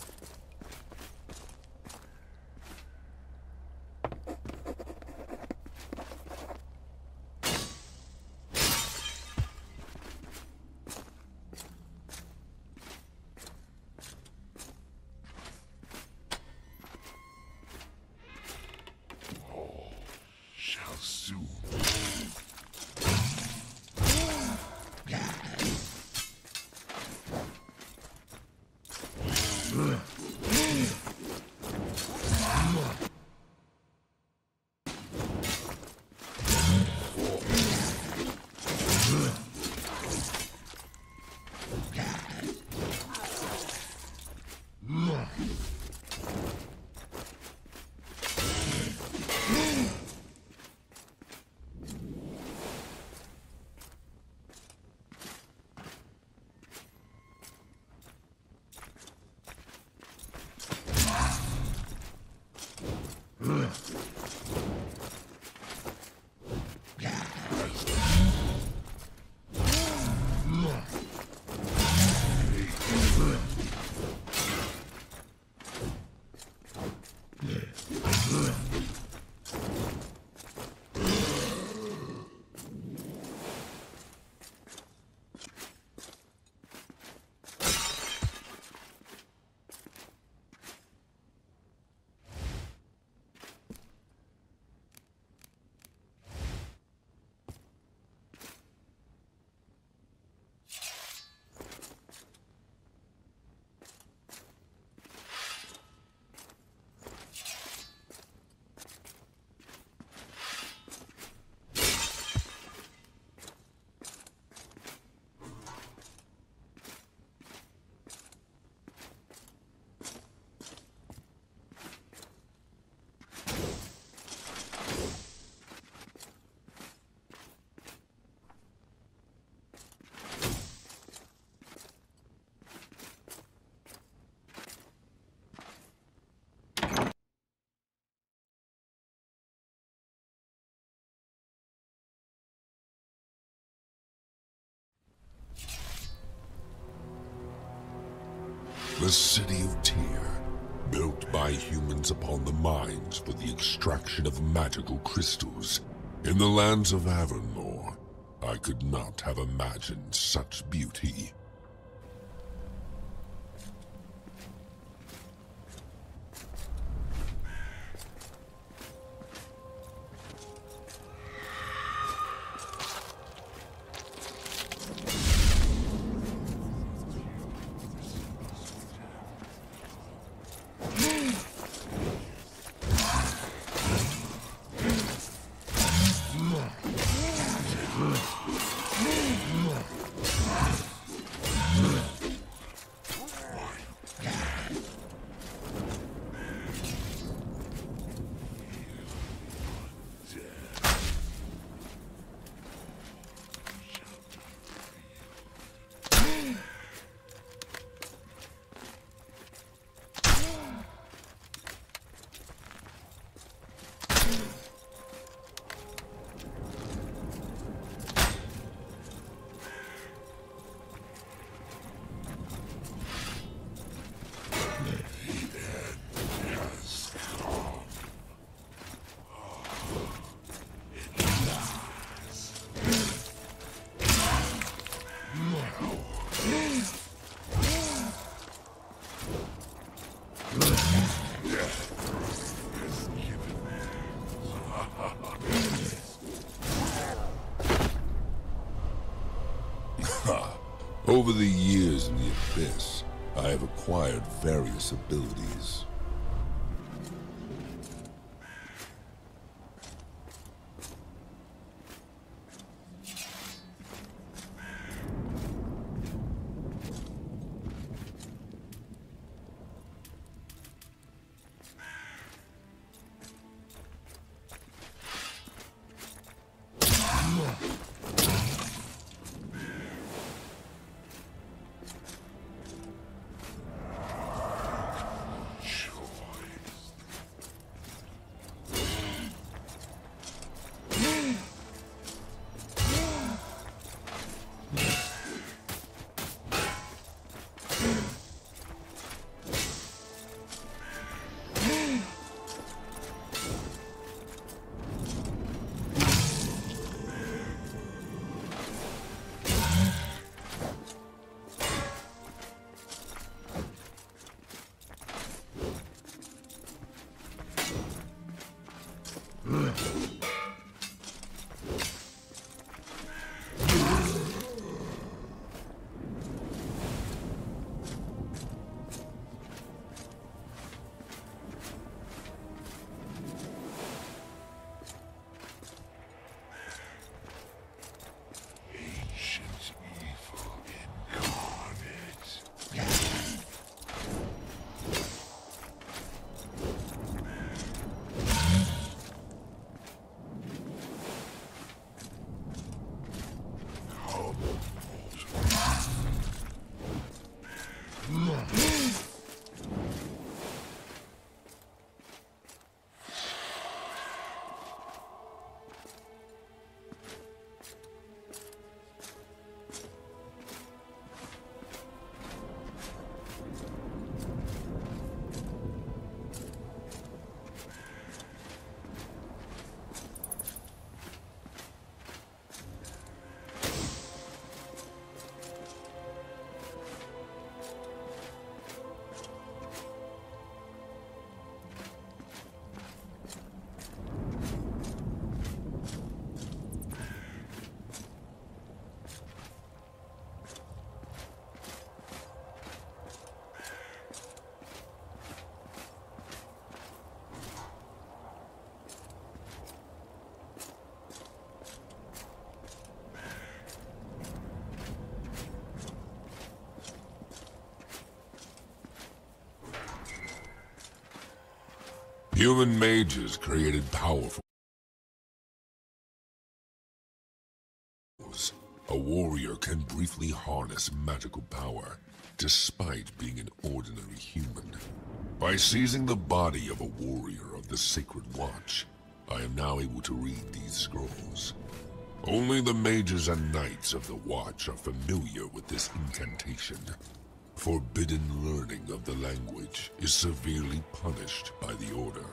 The city of Tyr, built by humans upon the mines for the extraction of magical crystals. In the lands of Avonlore, I could not have imagined such beauty. Various Human mages created powerful A warrior can briefly harness magical power, despite being an ordinary human. By seizing the body of a warrior of the Sacred Watch, I am now able to read these scrolls. Only the mages and knights of the Watch are familiar with this incantation. Forbidden learning of the language is severely punished by the Order.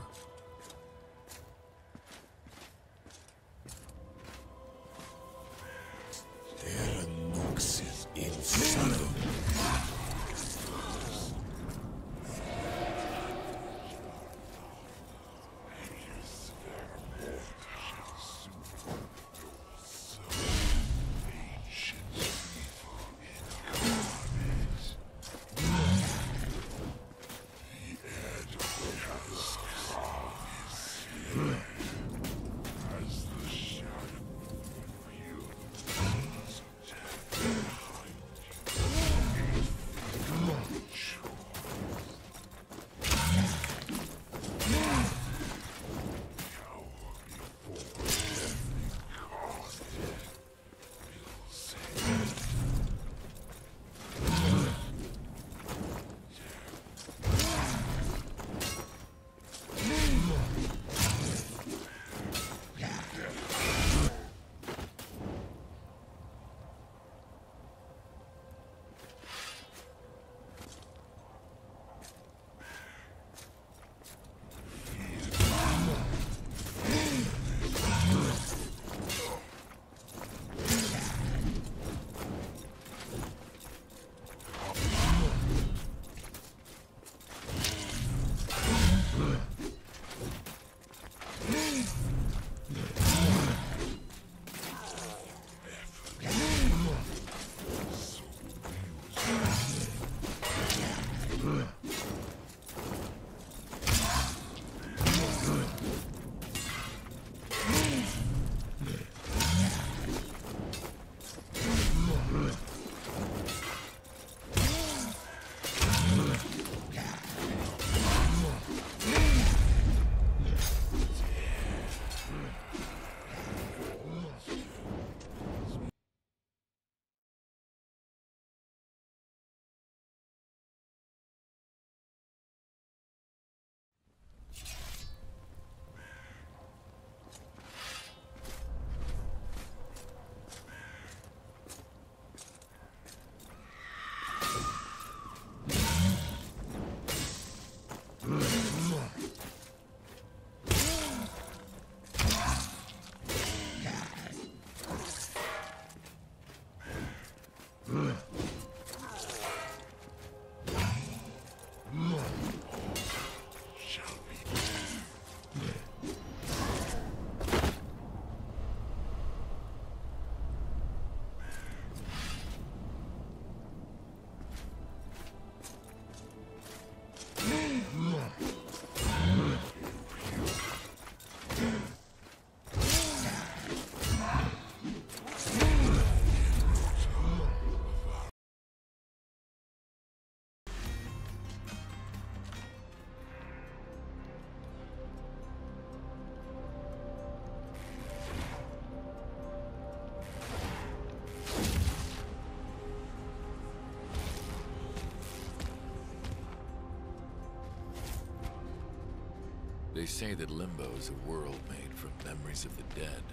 They say that Limbo is a world made from memories of the dead.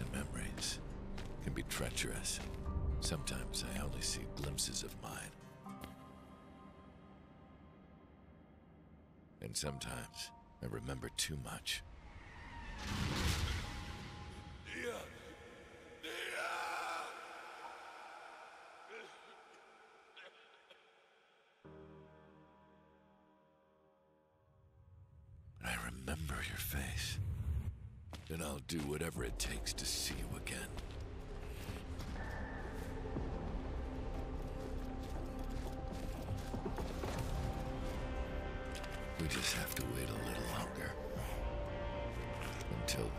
And memories can be treacherous. Sometimes I only see glimpses of mine. And sometimes I remember too much.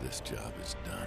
This job is done.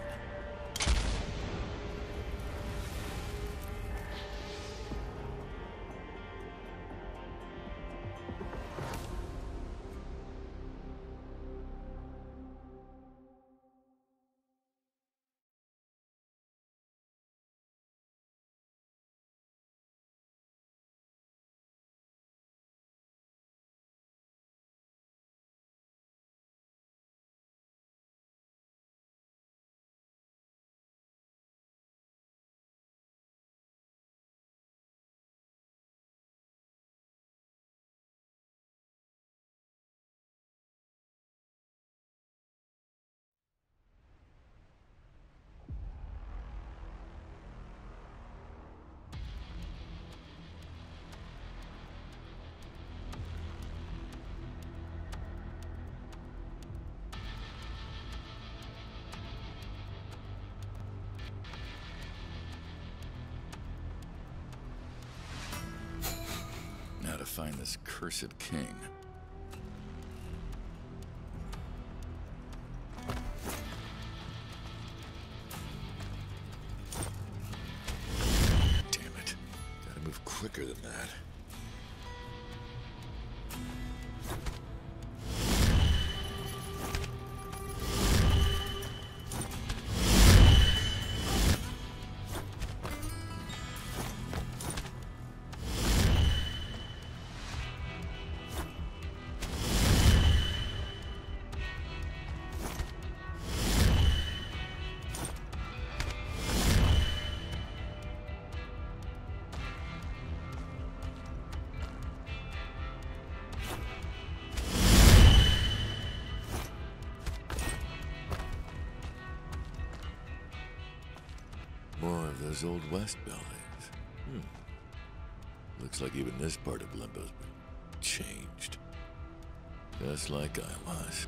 Find this cursed king. Those old West buildings. Hmm. Looks like even this part of Limbo's been changed. Just like I was.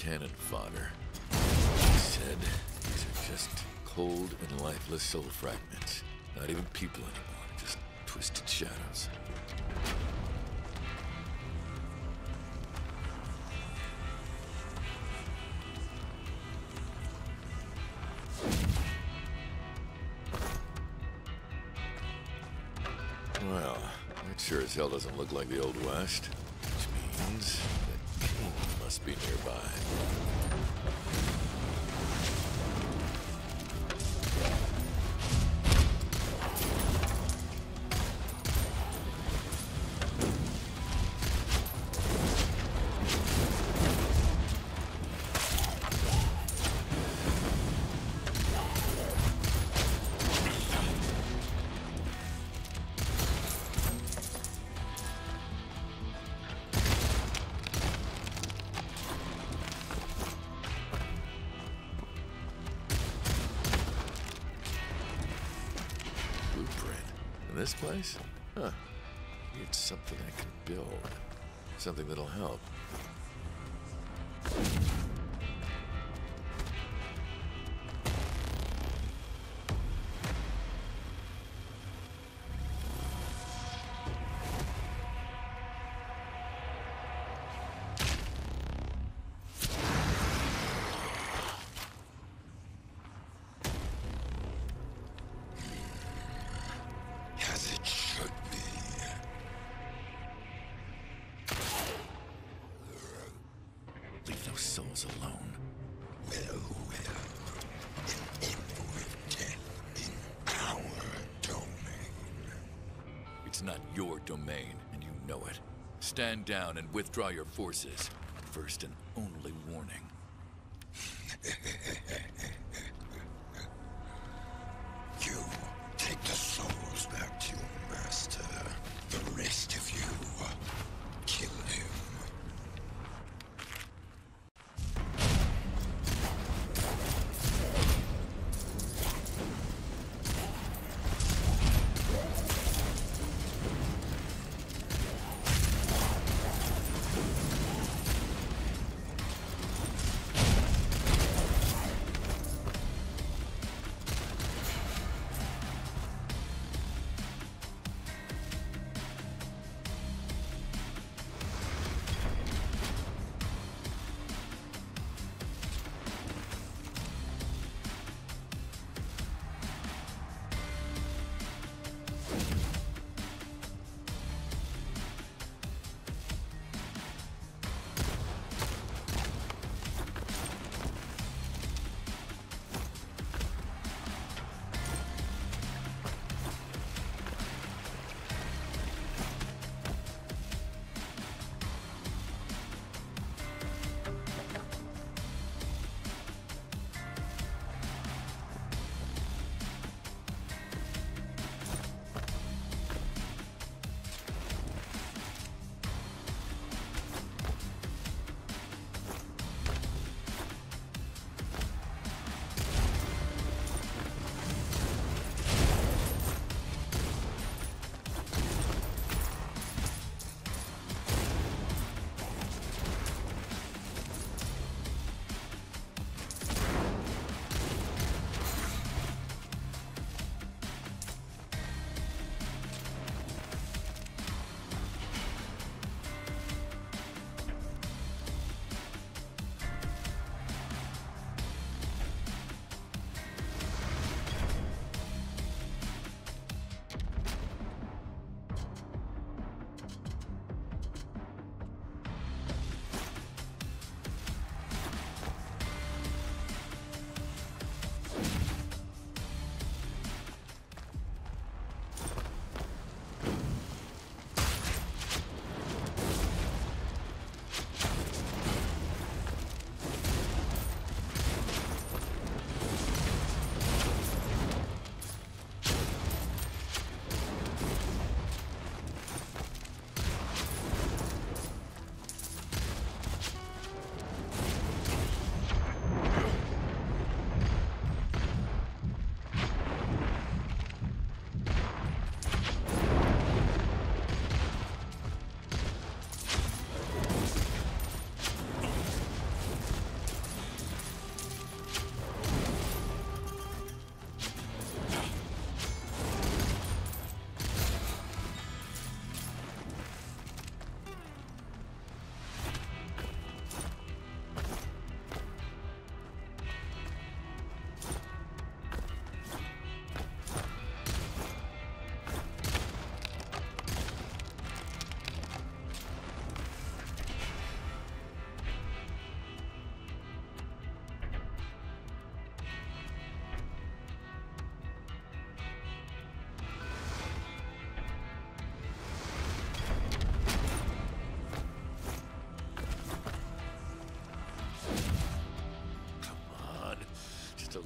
Cannon fodder. He said these are just cold and lifeless soul fragments. Not even people anymore, just twisted shadows. Well, that sure as hell doesn't look like the Old West. Which means must be nearby. This place? Huh. It's something I can build. Something that'll help. Not your domain, and you know it. Stand down and withdraw your forces. First and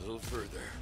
little further.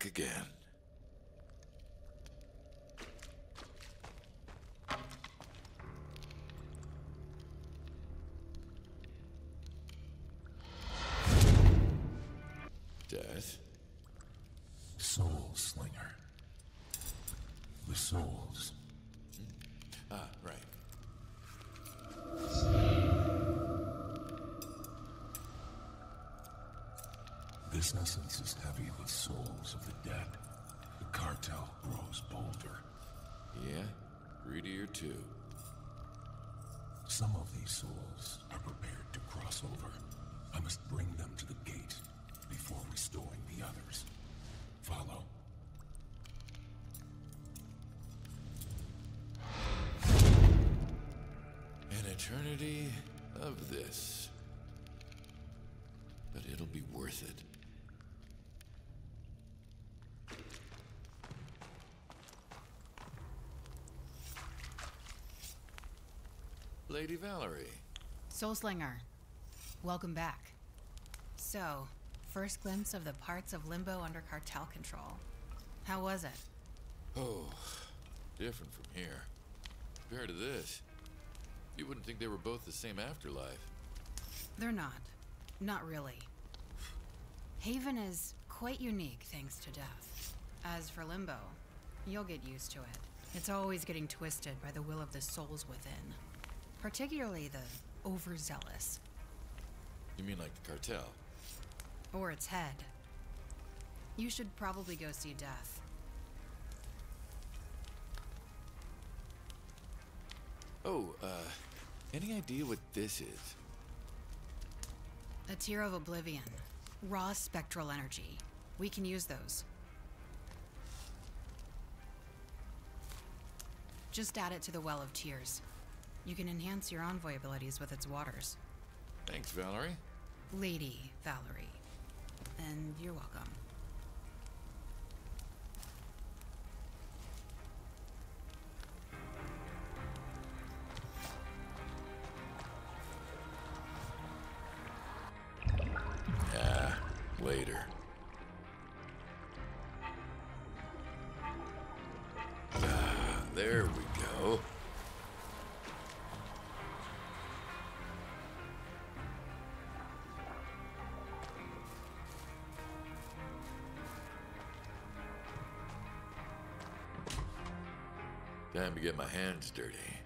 Back again. Eternity of this. But it'll be worth it. Lady Valerie. Soulslinger, welcome back. So, first glimpse of the parts of Limbo under cartel control. How was it? Oh, different from here. Compared to this, you wouldn't think they were both the same afterlife. They're not. Not really. Haven is quite unique thanks to death. As for Limbo, you'll get used to it. It's always getting twisted by the will of the souls within. Particularly the overzealous. You mean like the cartel? Or its head. You should probably go see Death. Oh, uh, any idea what this is? A tear of oblivion. Raw spectral energy. We can use those. Just add it to the Well of Tears. You can enhance your envoy abilities with its waters. Thanks, Valerie. Lady Valerie. And you're welcome. Time to get my hands dirty.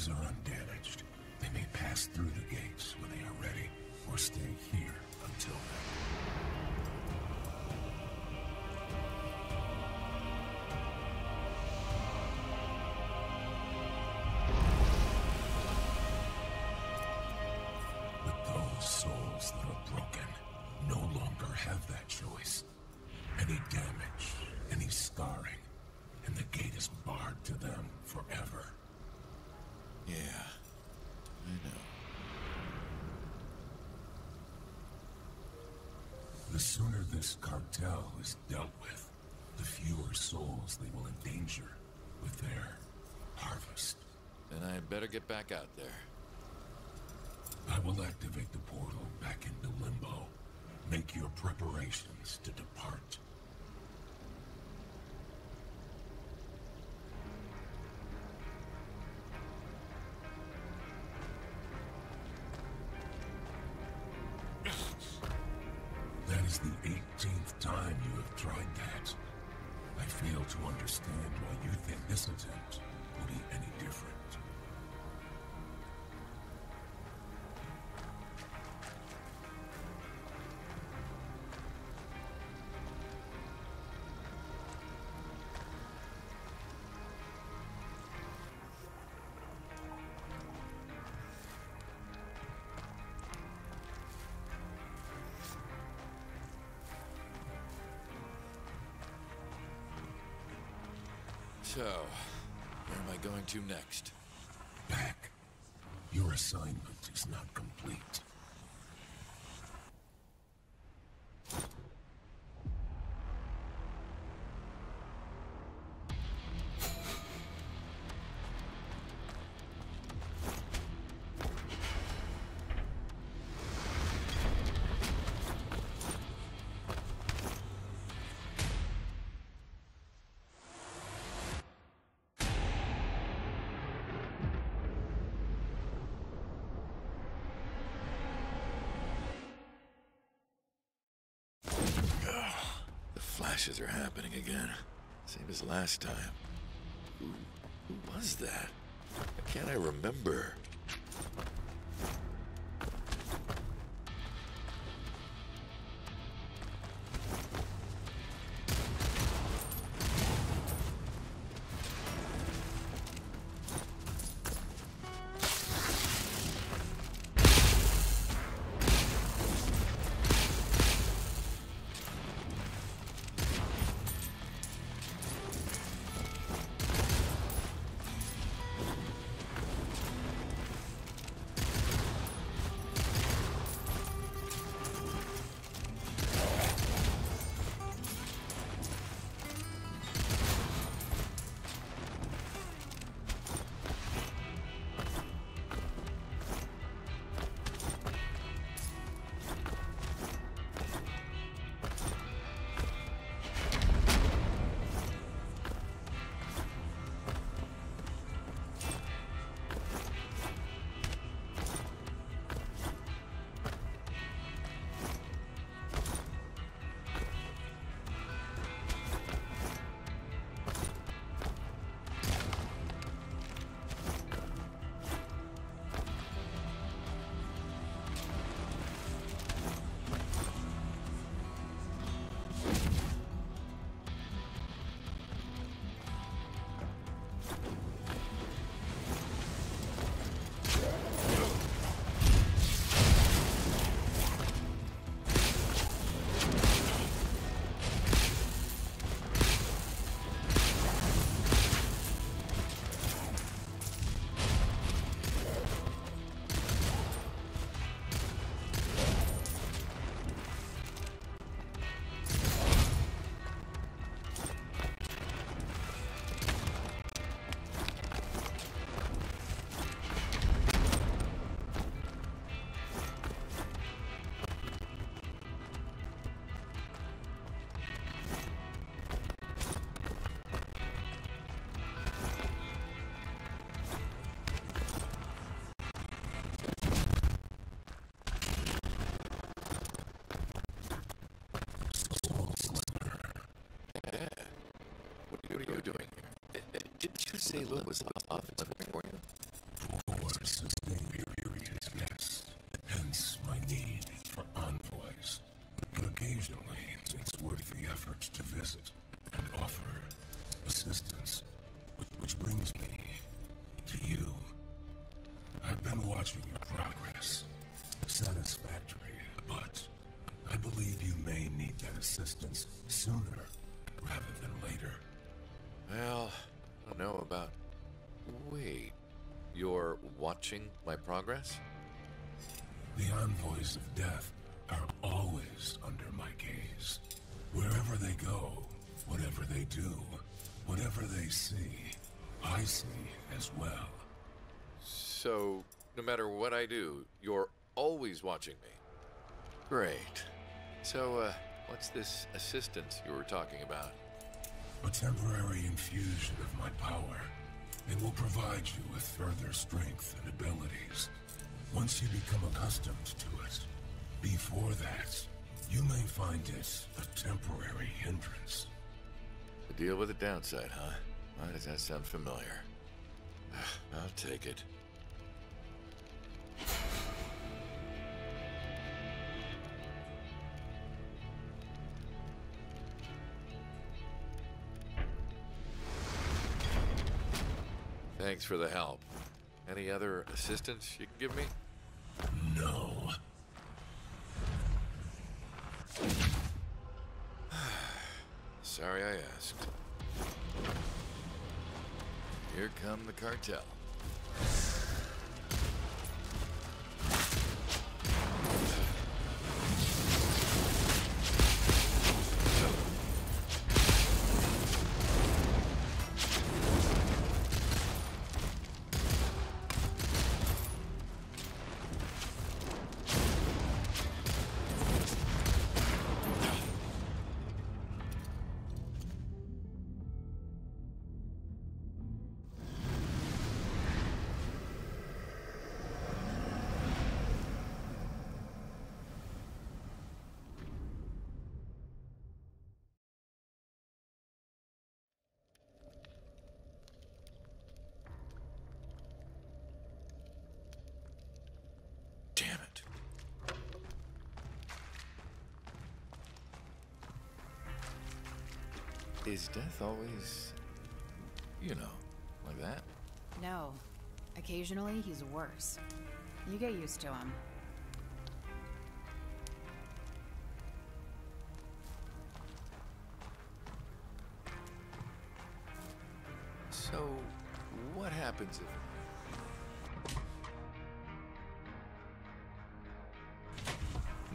These are undamaged, they may pass through the gates when they are ready, or stay here until then. Sooner this cartel is dealt with, the fewer souls they will endanger with their harvest. Then I had better get back out there. I will activate the portal back into Limbo. Make your preparations to depart. So, where am I going to next? Back. Your assignment is not complete. Are happening again. Same as last time. Who, who was that? Why can't I remember? Say was off you? For. Hence my need for envoys. But occasionally, it's worth the effort to visit and offer assistance. Which brings me to you. I've been watching your progress. Satisfactory, but I believe you may need that assistance sooner watching my progress? The envoys of death are always under my gaze. Wherever they go, whatever they do, whatever they see, I see as well. So, no matter what I do, you're always watching me. Great. So, uh, what's this assistance you were talking about? A temporary infusion of my power. It will provide you with further strength and abilities. Once you become accustomed to it. Before that, you may find it a temporary hindrance. A deal with a downside, huh? Why does that sound familiar? I'll take it. For the help. Any other assistance you can give me? No. Sorry I asked. Here come the cartel. Is death always, you know, like that? No. Occasionally, he's worse. You get used to him. So, what happens if.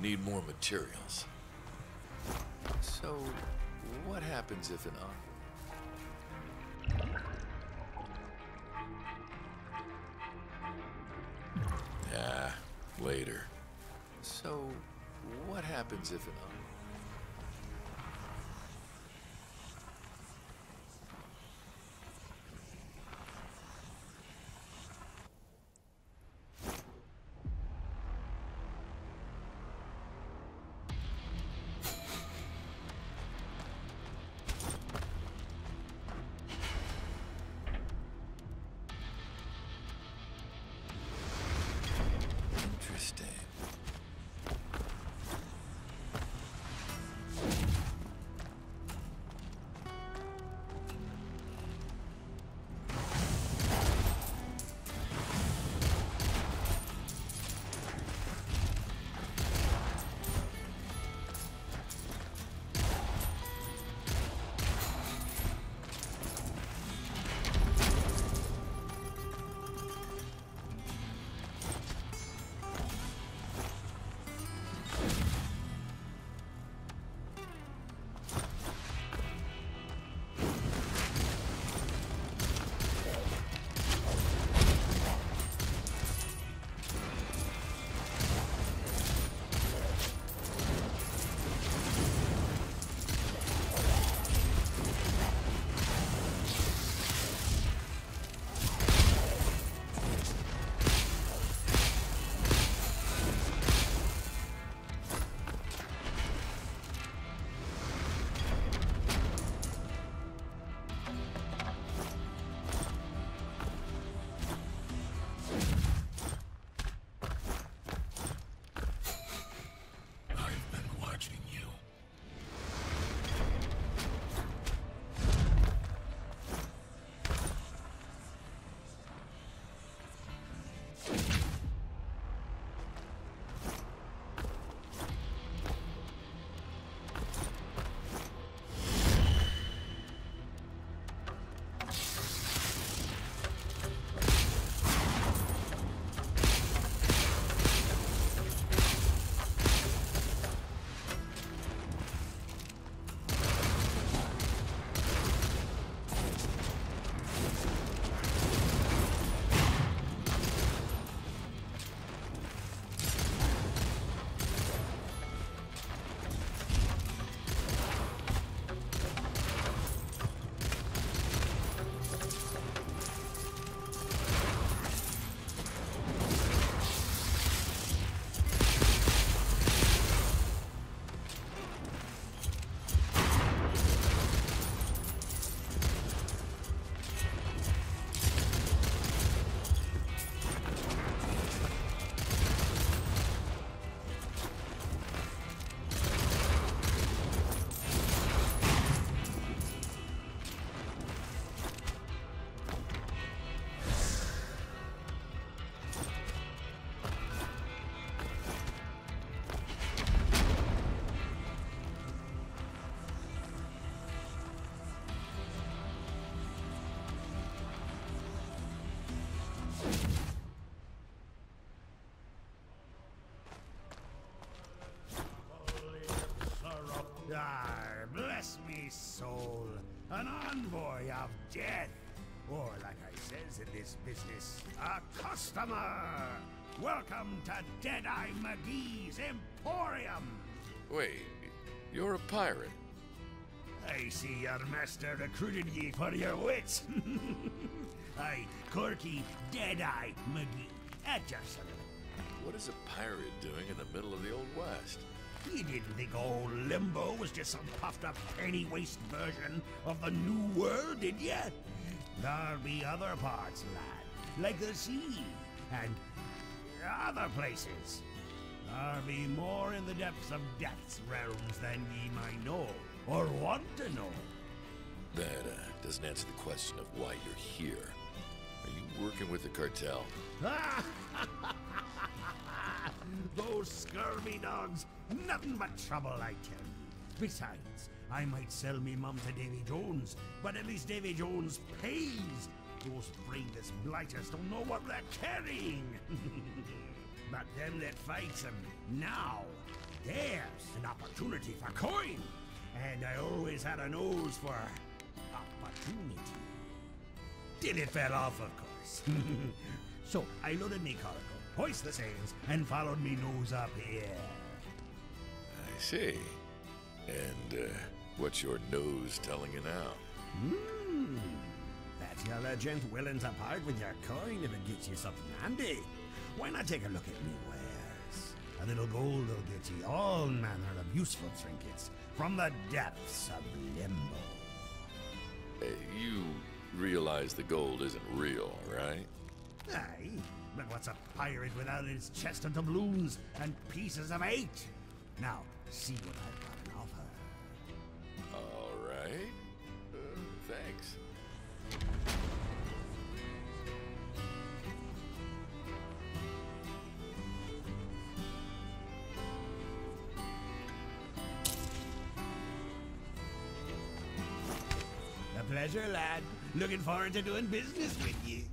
Need more materials. So, what happens if an. Yeah, later. So, what happens if an. Interesting. An envoy of death. Or, like I says in this business, a customer. Welcome to Deadeye McGee's Emporium. Wait, you're a pirate? I see your master recruited ye for your wits. Aye, Corky Deadeye McGee, at your service. What is a pirate doing in the middle of the Old West? You didn't think old Limbo was just some puffed up penny waste version of the New World, did ya? There'll be other parts, lad, like the sea, and other places. There'll be more in the depths of Death's realms than ye might know, or want to know. That uh, doesn't answer the question of why you're here. Are you working with the cartel? Those scurvy dogs, nothing but trouble, I tell you. Besides, I might sell me mum to Davy Jones, but at least Davy Jones pays. Those brainless blighters don't know what they're carrying. but them that fights them now, there's an opportunity for coin. And I always had a nose for opportunity. Till it fell off, of course. so I loaded me cargo, hoist the sails, and followed me nose up here. I see. And uh, what's your nose telling you now? Hmm. That's your legend willing to part with your coin if it gets you something handy. Why not take a look at me wares? A little gold will get you all manner of useful trinkets from the depths of limbo. Uh, you realize the gold isn't real, right? Aye, but what's a pirate without his chest of doubloons and pieces of eight? Now, see what I've got to offer. All right. Uh, thanks. A pleasure, lad. Looking forward to doing business with you.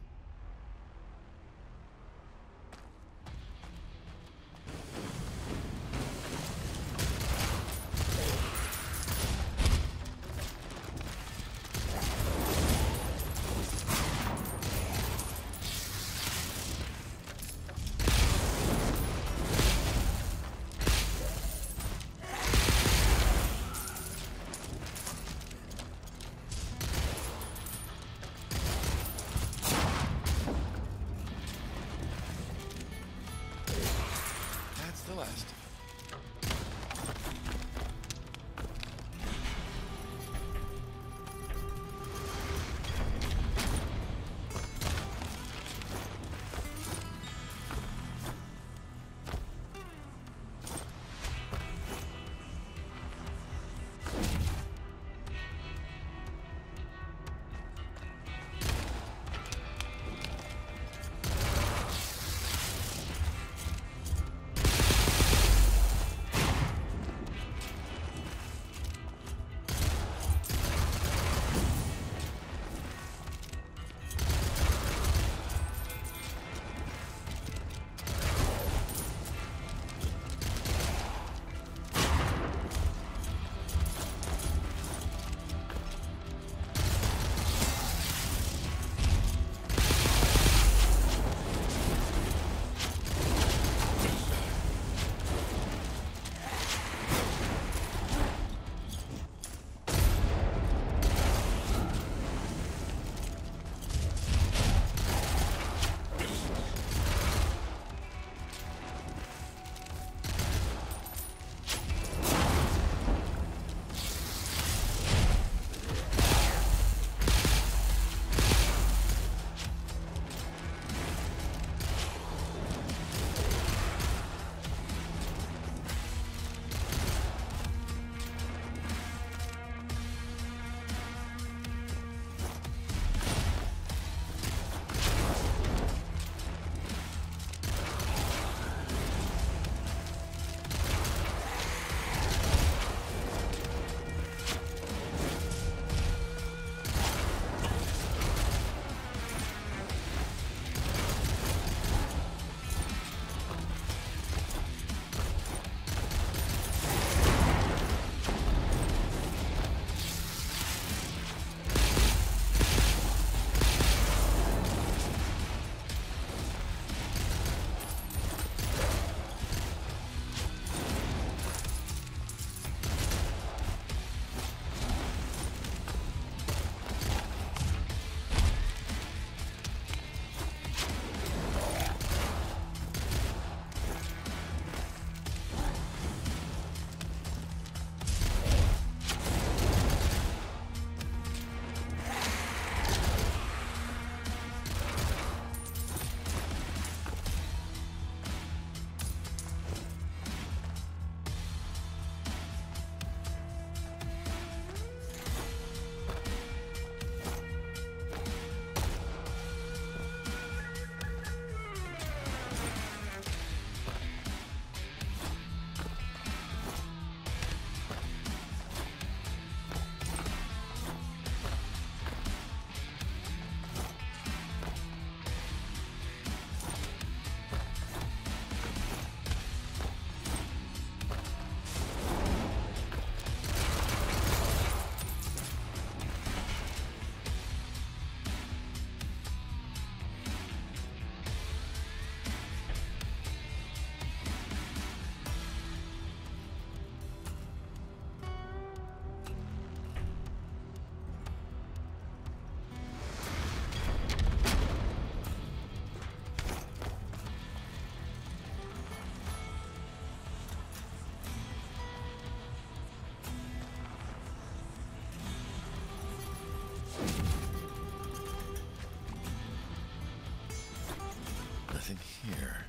Anything here.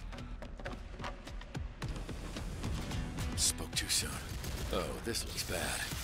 Spoke too soon. Oh, this looks bad.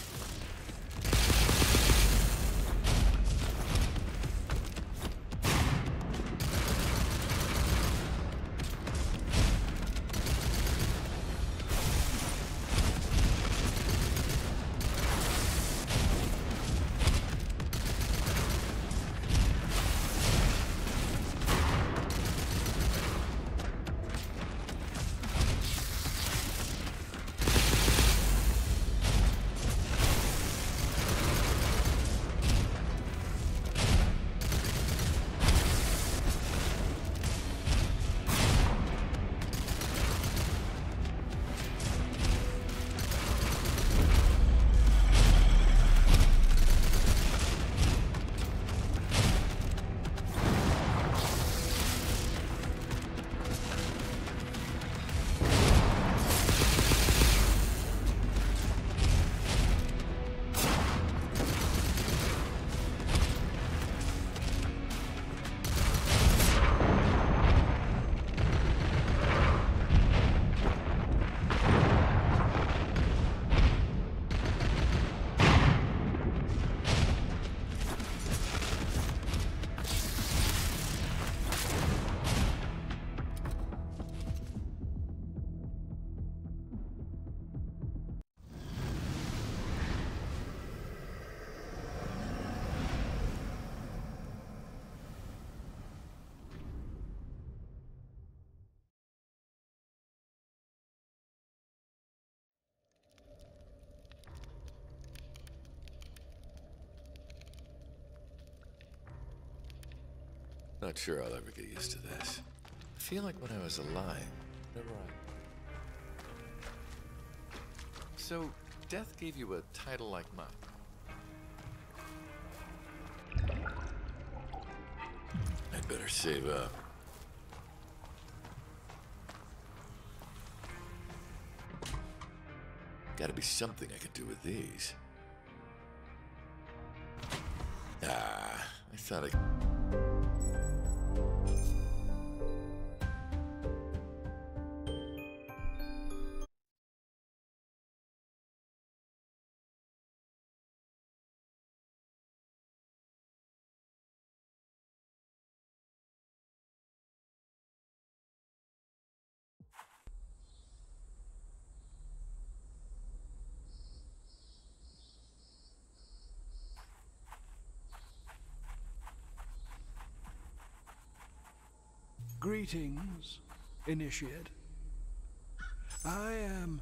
Not sure I'll ever get used to this. I feel like when I was alive. Never I. So, Death gave you a title like mine. I'd better save up. Gotta be something I can do with these. Ah, I thought I... Greetings, Initiate. I am.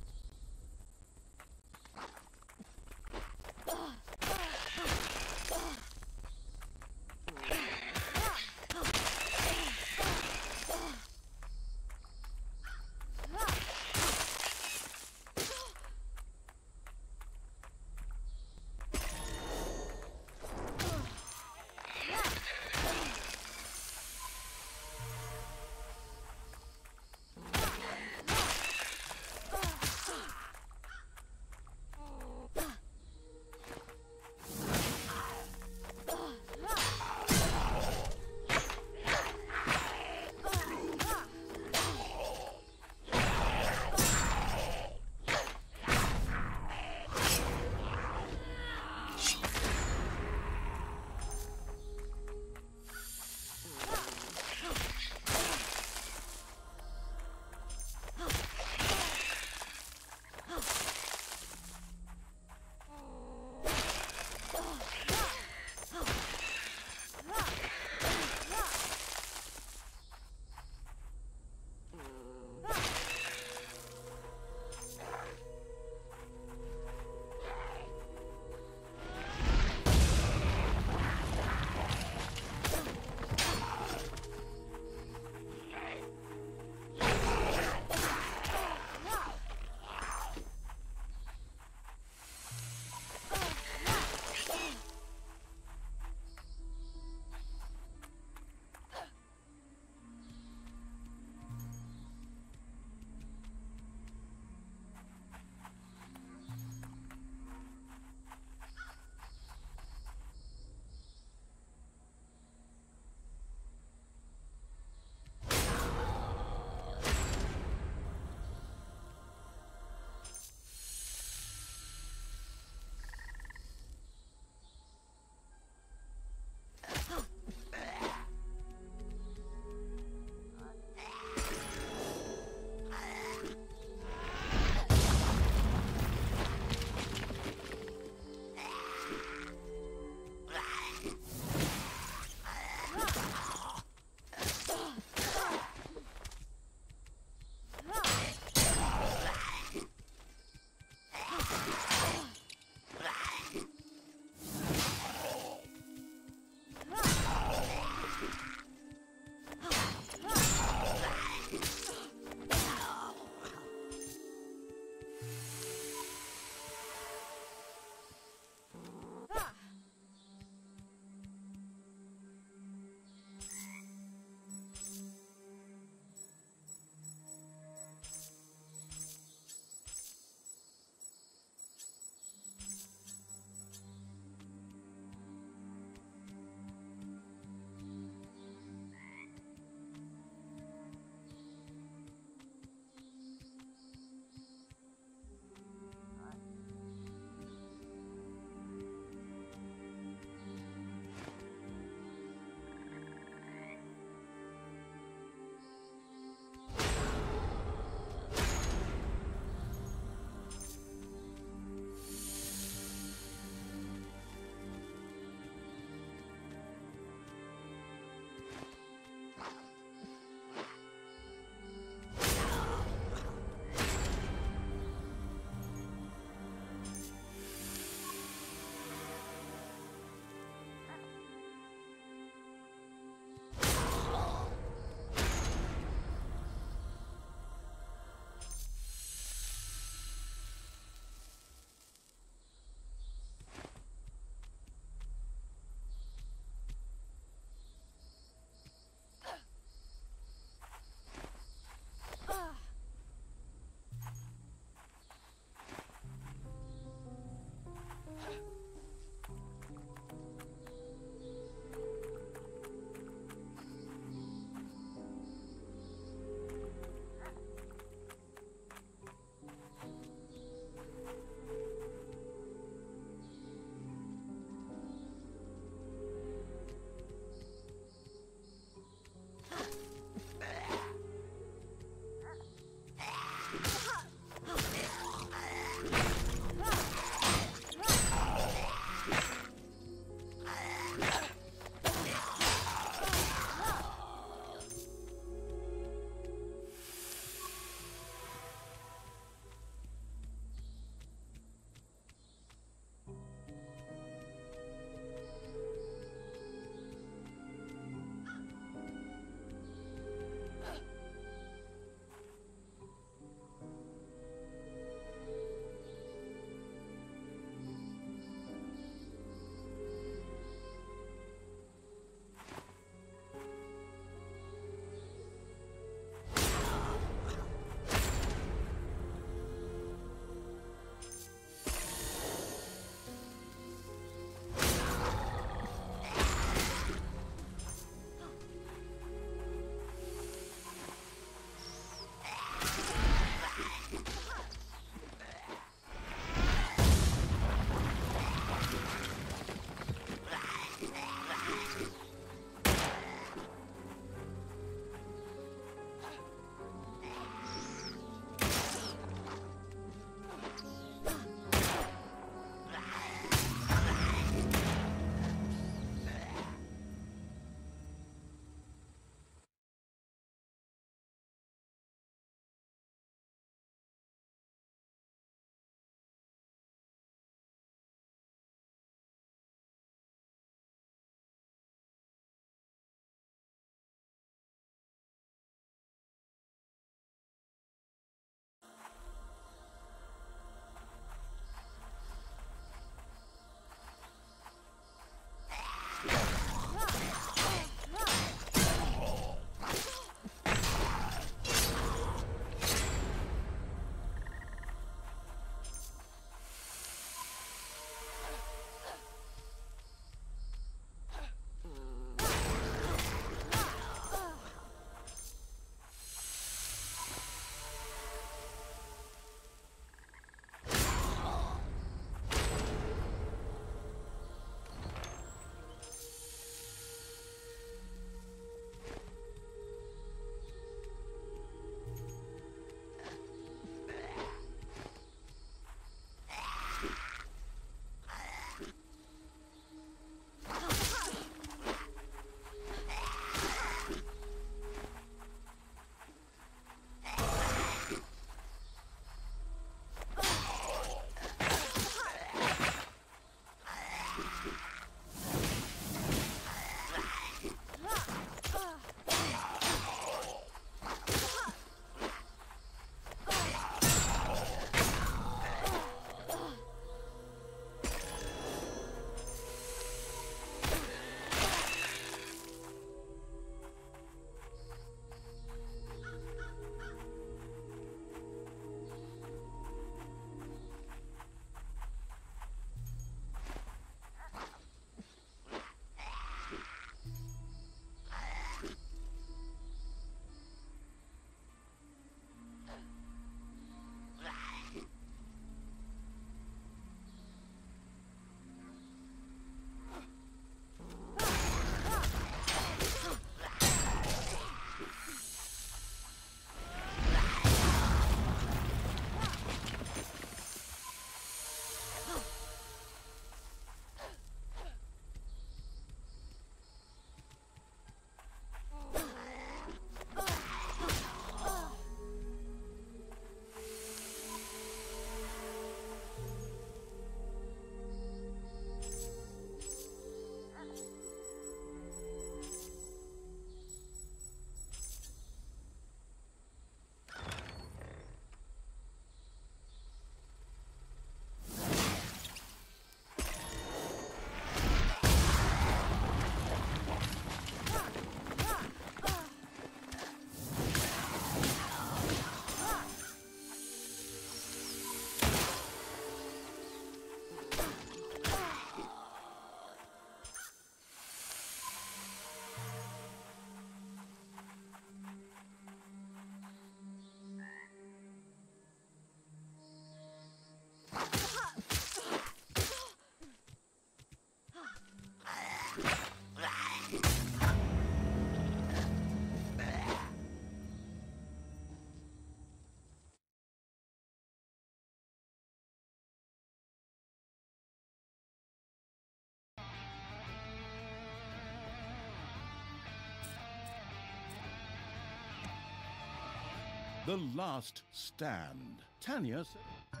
The Last Stand. Tanya said,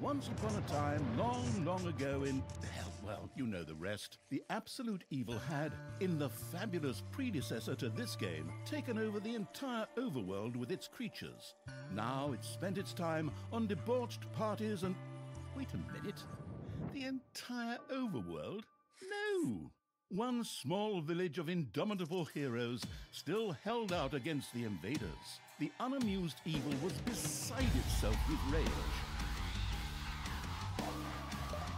Once upon a time, long, long ago in... Hell, well, you know the rest. The absolute evil had, in the fabulous predecessor to this game, taken over the entire overworld with its creatures. Now it spent its time on debauched parties and... Wait a minute. The entire overworld? No! One small village of indomitable heroes still held out against the invaders. The unamused evil was beside itself with rage.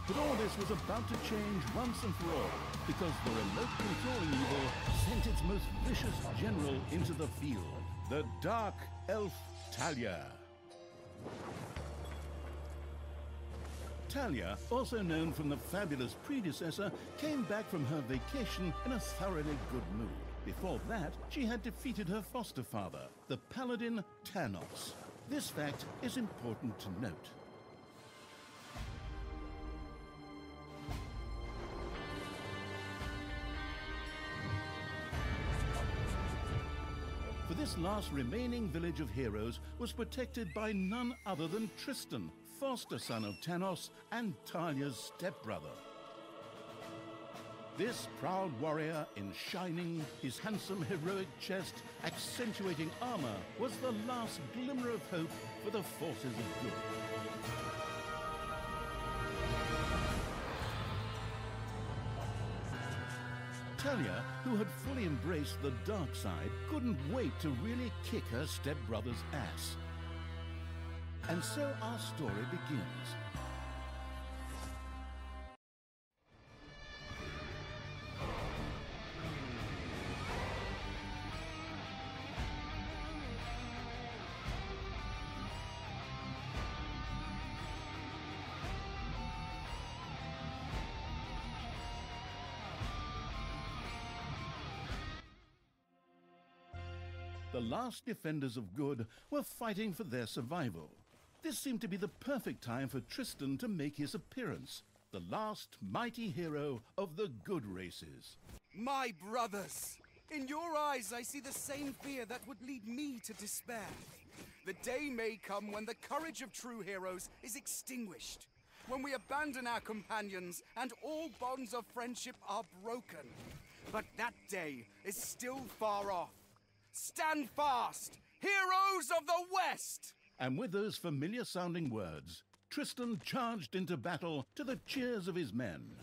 But all this was about to change once and for all, because the remote controlling evil sent its most vicious general into the field, the Dark Elf Thalya. Thalya, also known from the fabulous predecessor, came back from her vacation in a thoroughly good mood. Before that, she had defeated her foster father, the paladin Tanos. This fact is important to note. For this last remaining village of heroes was protected by none other than Tristan, foster son of Tanos and Thalya's stepbrother. This proud warrior in shining, his handsome heroic chest accentuating armor, was the last glimmer of hope for the forces of good. Thalya, who had fully embraced the dark side, couldn't wait to really kick her stepbrother's ass. And so our story begins. The last defenders of good were fighting for their survival. This seemed to be the perfect time for Tristan to make his appearance, the last mighty hero of the good races. My brothers! In your eyes, I see the same fear that would lead me to despair. The day may come when the courage of true heroes is extinguished, when we abandon our companions and all bonds of friendship are broken. But that day is still far off. Stand fast, heroes of the West! And with those familiar sounding words, Tristan charged into battle to the cheers of his men.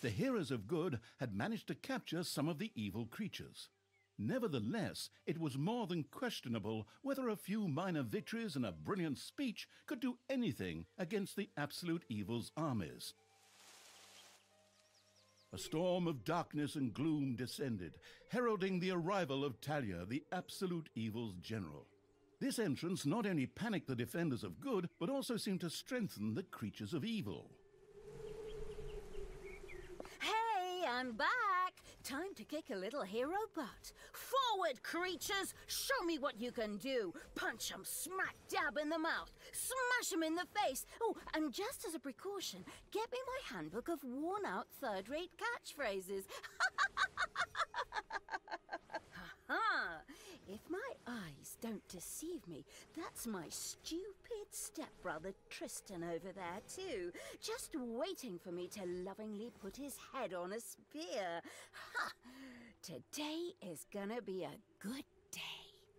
The heroes of good had managed to capture some of the evil creatures. Nevertheless, it was more than questionable whether a few minor victories and a brilliant speech could do anything against the absolute evil's armies. A storm of darkness and gloom descended, heralding the arrival of Thalya, the absolute evil's general. This entrance not only panicked the defenders of good, but also seemed to strengthen the creatures of evil. Hey, I'm back! Time to kick a little hero butt. Forward, creatures! Show me what you can do! Punch 'em smack dab in the mouth! Smash 'em in the face! Oh, and just as a precaution, get me my handbook of worn out third rate catchphrases. Ha! If my eyes don't deceive me, that's my stupid stepbrother Tristan over there, too, just waiting for me to lovingly put his head on a spear. Ha! Today is gonna be a good day.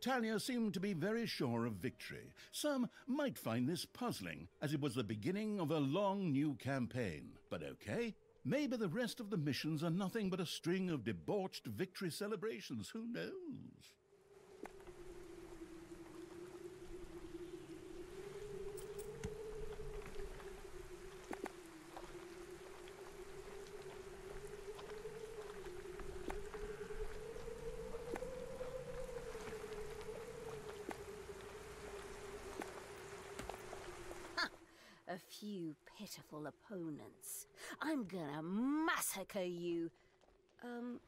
Thalya seemed to be very sure of victory. Some might find this puzzling, as it was the beginning of a long new campaign. But okay, maybe the rest of the missions are nothing but a string of debauched victory celebrations. Who knows? A few pitiful opponents. I'm gonna massacre you. Um,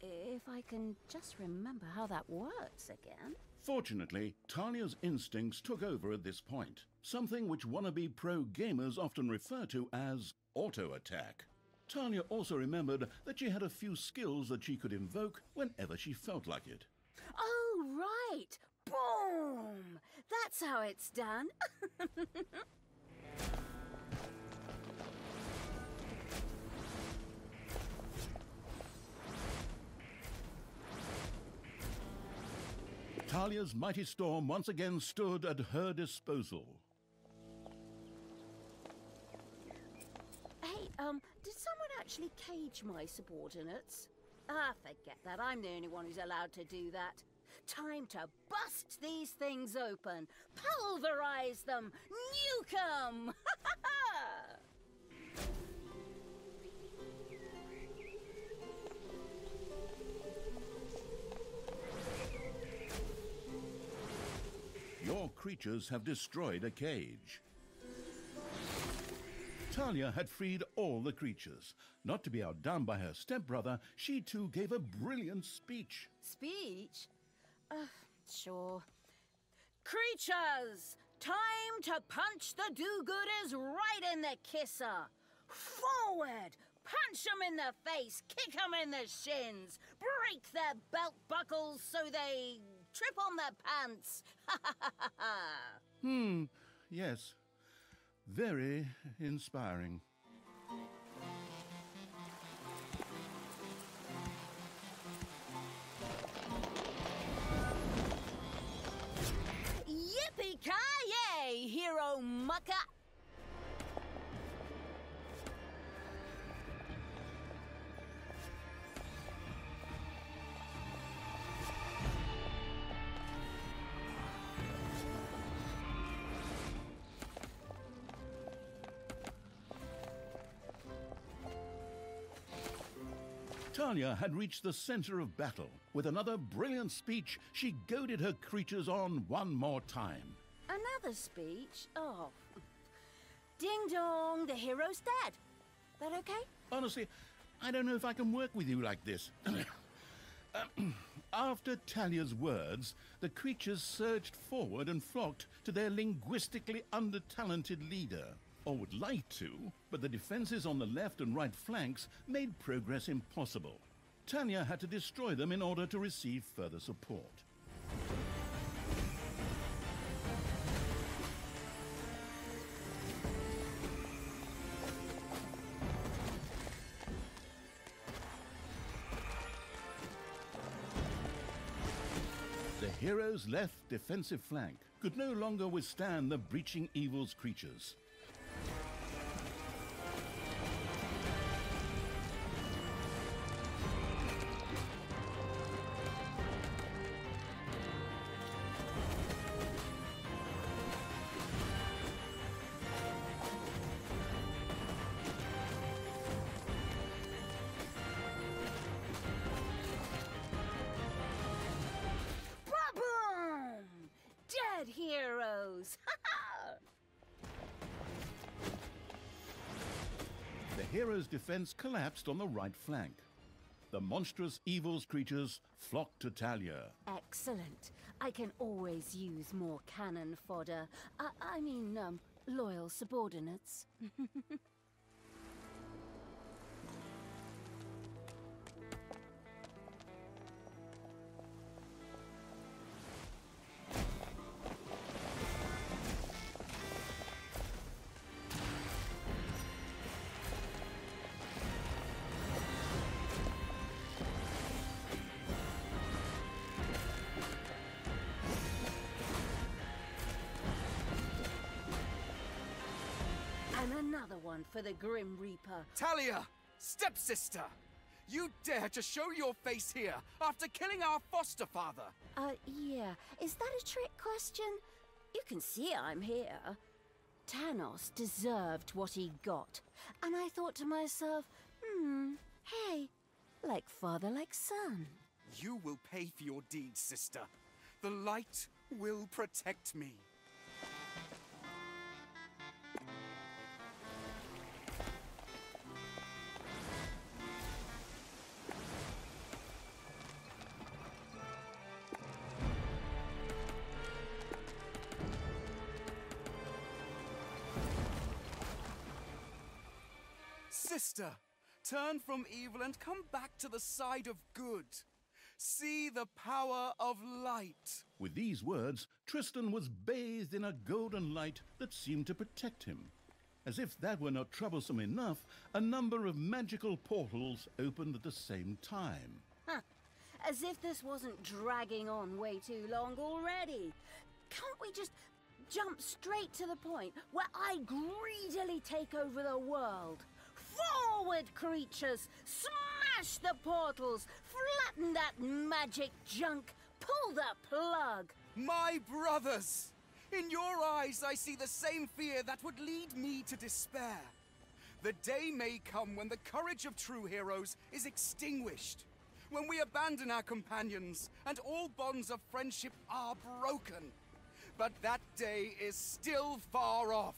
if I can just remember how that works again. Fortunately, Thalya's instincts took over at this point, something which wannabe pro gamers often refer to as auto attack. Thalya also remembered that she had a few skills that she could invoke whenever she felt like it. Oh, right! Boom! That's how it's done. Thalya's mighty storm once again stood at her disposal. hey, um, did someone actually cage my subordinates? Ah, forget that. I'm the only one who's allowed to do that. Time to bust these things open, pulverize them, nuke them! Your creatures have destroyed a cage. Thalya had freed all the creatures. Not to be outdone by her stepbrother, she too gave a brilliant speech. Speech? Uh, sure. Creatures! Time to punch the do-gooders right in the kisser! Forward! Punch them in the face, kick them in the shins, break their belt buckles so they trip on their pants. Hmm, yes. Very inspiring. Yippee-ki-yay, hero mucker! Thalya had reached the center of battle. With another brilliant speech, she goaded her creatures on one more time. Another speech? Oh. Ding dong, the hero's dead. That okay? Honestly, I don't know if I can work with you like this. Uh, After Thalya's words, the creatures surged forward and flocked to their linguistically under-talented leader. Or would like to, but the defenses on the left and right flanks made progress impossible. Thalya had to destroy them in order to receive further support. The hero's left defensive flank could no longer withstand the breaching evil's creatures. The defense collapsed on the right flank. The monstrous evil's creatures flocked to Thalya. Excellent. I can always use more cannon fodder. I, I mean, um, loyal subordinates. for the Grim Reaper. Thalya! Stepsister! You dare to show your face here after killing our foster father! Uh, yeah. Is that a trick question? You can see I'm here. Tanos deserved what he got. And I thought to myself, hmm, hey, like father, like son. You will pay for your deeds, sister. The light will protect me. Sister, turn from evil and come back to the side of good. See the power of light. With these words, Tristan was bathed in a golden light that seemed to protect him. As if that were not troublesome enough, a number of magical portals opened at the same time. Huh. As if this wasn't dragging on way too long already. Can't we just jump straight to the point where I greedily take over the world? Forward, creatures! Smash the portals! Flatten that magic junk! Pull the plug! My brothers! In your eyes, I see the same fear that would lead me to despair. The day may come when the courage of true heroes is extinguished. When we abandon our companions and all bonds of friendship are broken. But that day is still far off.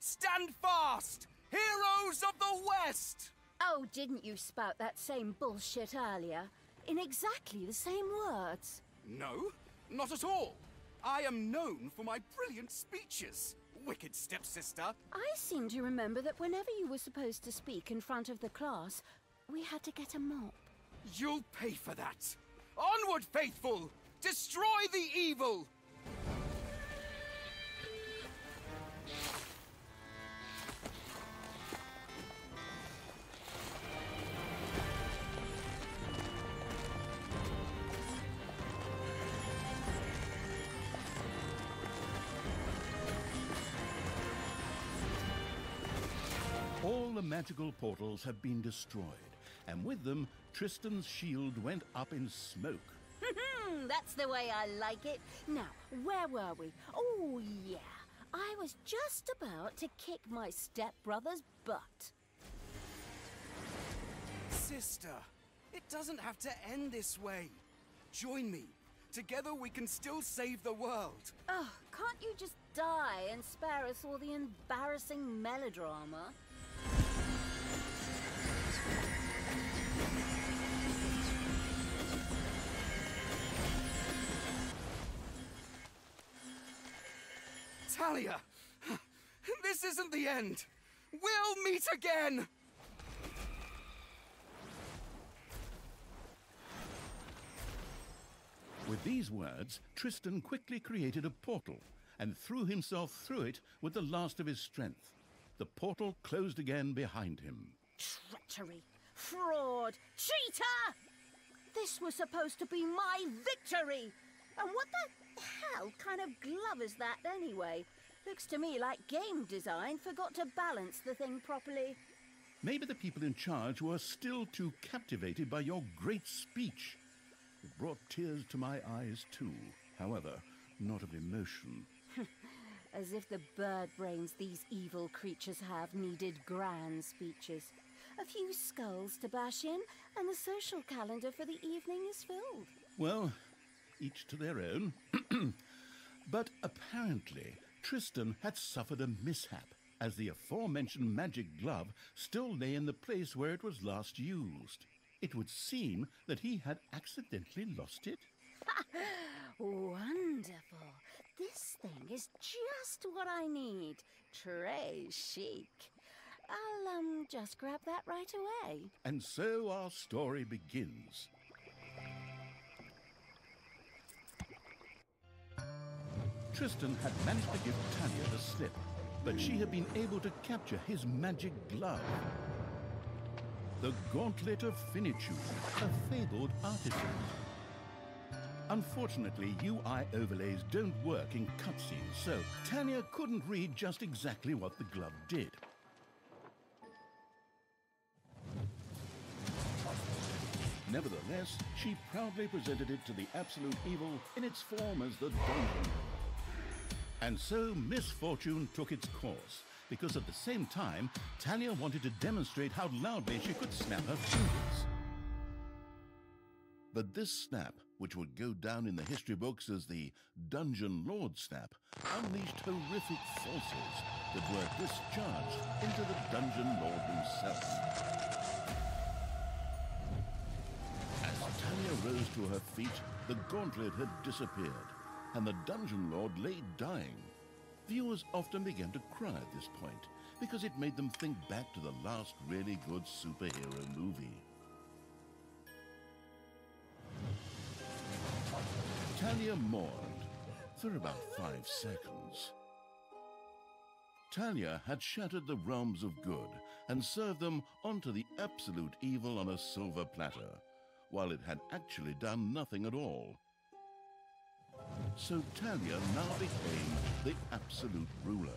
Stand fast! Heroes of the West! Oh, didn't you spout that same bullshit earlier? In exactly the same words. No, not at all. I am known for my brilliant speeches, wicked stepsister. I seem to remember that whenever you were supposed to speak in front of the class, we had to get a mop. You'll pay for that. Onward, faithful! Destroy the evil! Magical portals have been destroyed, and with them, Tristan's shield went up in smoke. Hmm, that's the way I like it. Now, where were we? Oh, yeah. I was just about to kick my stepbrother's butt. Sister, it doesn't have to end this way. Join me. Together we can still save the world. Oh, can't you just die and spare us all the embarrassing melodrama? Thalya! This isn't the end! We'll meet again! With these words, Tristan quickly created a portal and threw himself through it with the last of his strength. The portal closed again behind him. Treachery! Fraud! Cheater! This was supposed to be my victory! And what the hell kind of glove is that anyway? Looks to me like game design forgot to balance the thing properly. Maybe the people in charge were still too captivated by your great speech. It brought tears to my eyes too, however, not of emotion. As if the bird brains these evil creatures have needed grand speeches. A few skulls to bash in, and the social calendar for the evening is filled. Well, each to their own. but apparently, Tristan had suffered a mishap, as the aforementioned magic glove still lay in the place where it was last used. It would seem that he had accidentally lost it. Wonderful. This thing is just what I need. Très chic. I'll, um, just grab that right away. And so our story begins. Tristan had managed to give Thalya the slip, but she had been able to capture his magic glove. The Gauntlet of Finitude, a fabled artisan. Unfortunately, UI overlays don't work in cutscenes, so Thalya couldn't read just exactly what the glove did. Nevertheless, she proudly presented it to the Absolute Evil in its form as the Dungeon. And so misfortune took its course, because at the same time, Thalya wanted to demonstrate how loudly she could snap her fingers. But this snap, which would go down in the history books as the Dungeon Lord snap, unleashed horrific forces that were discharged into the Dungeon Lord himself. As Thalya rose to her feet, the gauntlet had disappeared, and the Dungeon Lord lay dying. Viewers often began to cry at this point, because it made them think back to the last really good superhero movie. Thalya mourned for about five seconds. Thalya had shattered the realms of good and served them onto the absolute evil on a silver platter, while it had actually done nothing at all. So Thalya now became the absolute ruler.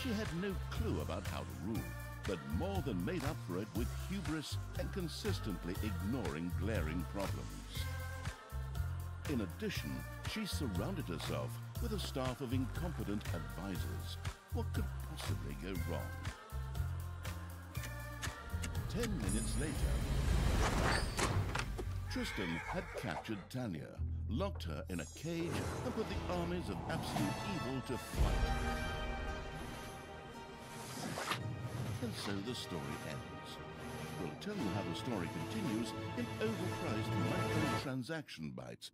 She had no clue about how to rule, but more than made up for it with hubris and consistently ignoring glaring problems. In addition, she surrounded herself with a staff of incompetent advisors. What could possibly go wrong? Ten minutes later, Tristan had captured Thalya, locked her in a cage, and put the armies of absolute evil to flight. And so the story ends. We'll tell you how the story continues in overpriced microtransaction bites.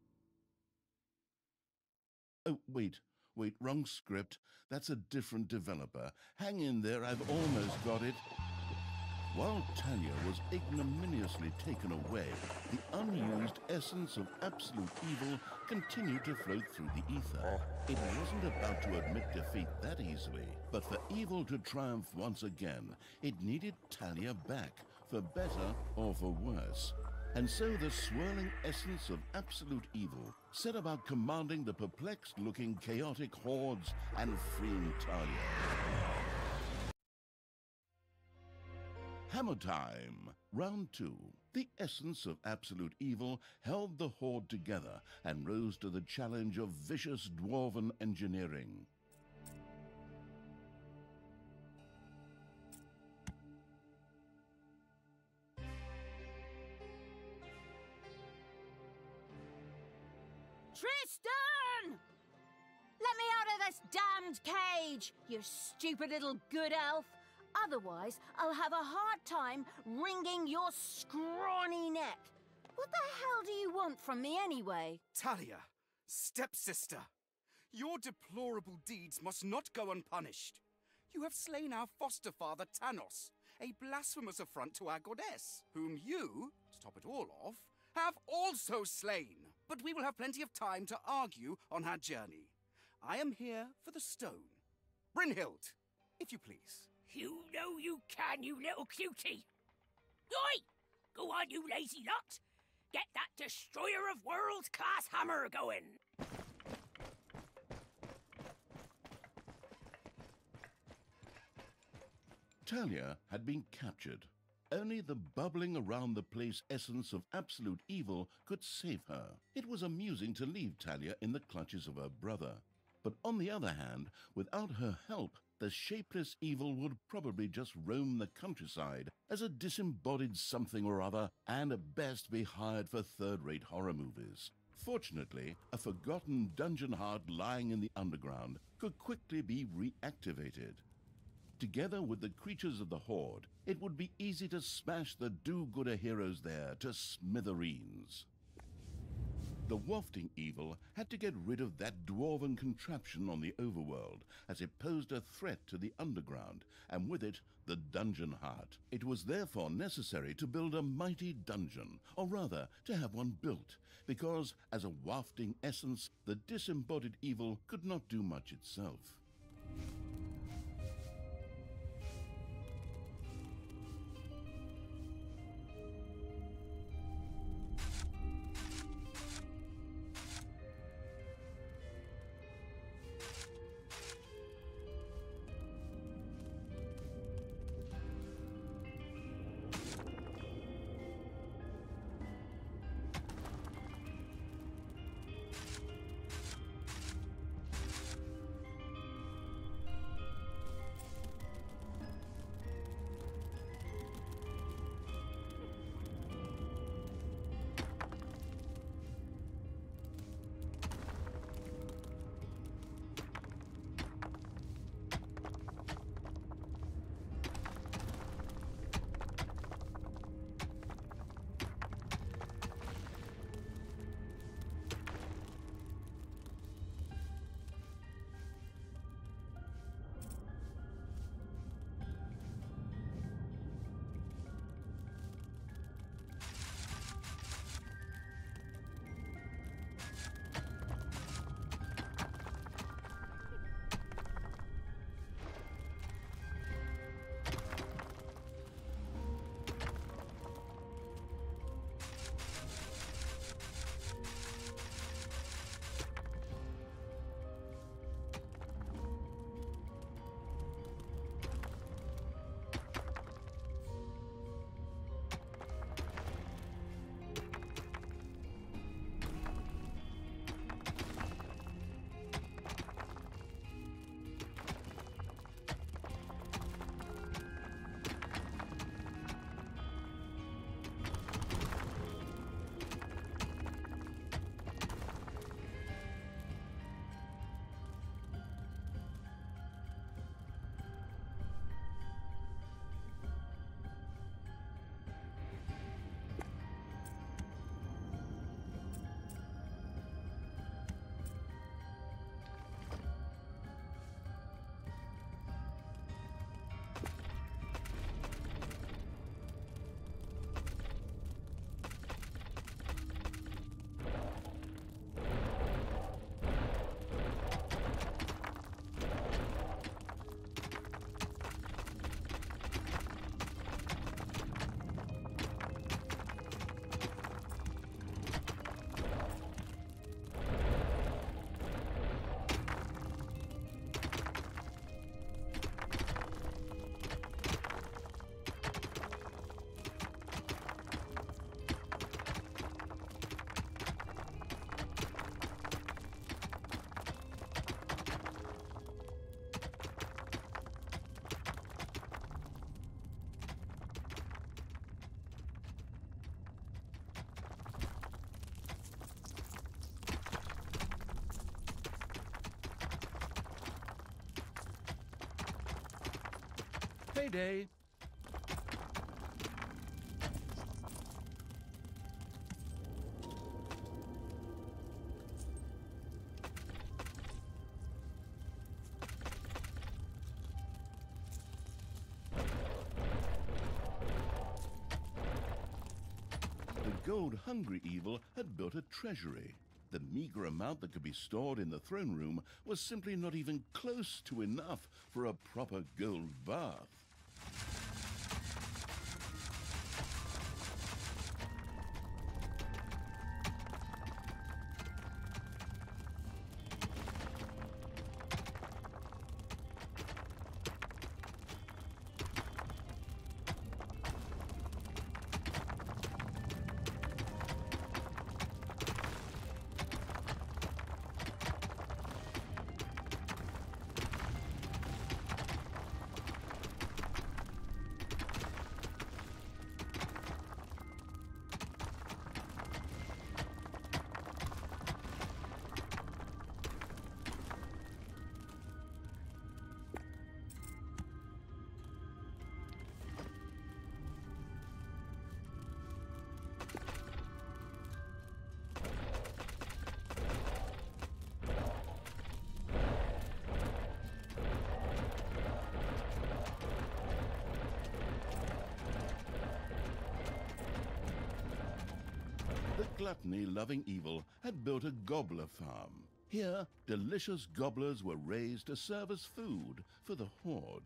Oh, wait, wait, wrong script. That's a different developer. Hang in there, I've almost got it. While Thalya was ignominiously taken away, the unused essence of absolute evil continued to float through the ether. It wasn't about to admit defeat that easily, but for evil to triumph once again, it needed Thalya back, for better or for worse. And so the swirling essence of absolute evil set about commanding the perplexed-looking chaotic hordes and freeing Thalya. Hammer time! Round two. The essence of absolute evil held the horde together and rose to the challenge of vicious dwarven engineering. Tristan! Let me out of this damned cage, you stupid little good elf! Otherwise, I'll have a hard time wringing your scrawny neck. What the hell do you want from me anyway? Thalya, stepsister, your deplorable deeds must not go unpunished. You have slain our foster father Tanos, a blasphemous affront to our goddess, whom you, to top it all off, have also slain. But we will have plenty of time to argue on our journey. I am here for the stone. Brynhild, if you please. You know you can, you little cutie. Oi! Go on, you lazy lot. Get that destroyer of worlds class hammer going. Thalya had been captured. Only the bubbling around the place essence of absolute evil could save her. It was amusing to leave Thalya in the clutches of her brother. But on the other hand, without her help, the shapeless evil would probably just roam the countryside as a disembodied something or other and at best be hired for third-rate horror movies. Fortunately, a forgotten dungeon heart lying in the underground could quickly be reactivated. Together with the creatures of the Horde, it would be easy to smash the do-gooder heroes there to smithereens. The wafting evil had to get rid of that dwarven contraption on the overworld, as it posed a threat to the underground, and with it, the dungeon heart. It was therefore necessary to build a mighty dungeon, or rather, to have one built, because, as a wafting essence, the disembodied evil could not do much itself. Payday! The gold-hungry evil had built a treasury. The meager amount that could be stored in the throne room was simply not even close to enough for a proper gold bath. The gluttony-loving evil had built a gobbler farm. Here, delicious gobblers were raised to serve as food for the horde.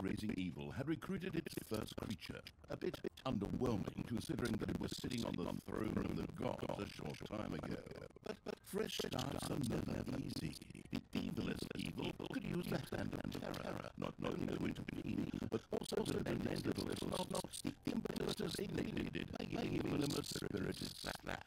The army-raising evil had recruited its first creature, a bit underwhelming considering that it was sitting on the throne of the gods a short time ago. But, but fresh starts are never easy. The evilest evil could use the hand of terror, not only to intervene, but also to lend its little snobs the impetus they needed by giving them a spirited slap.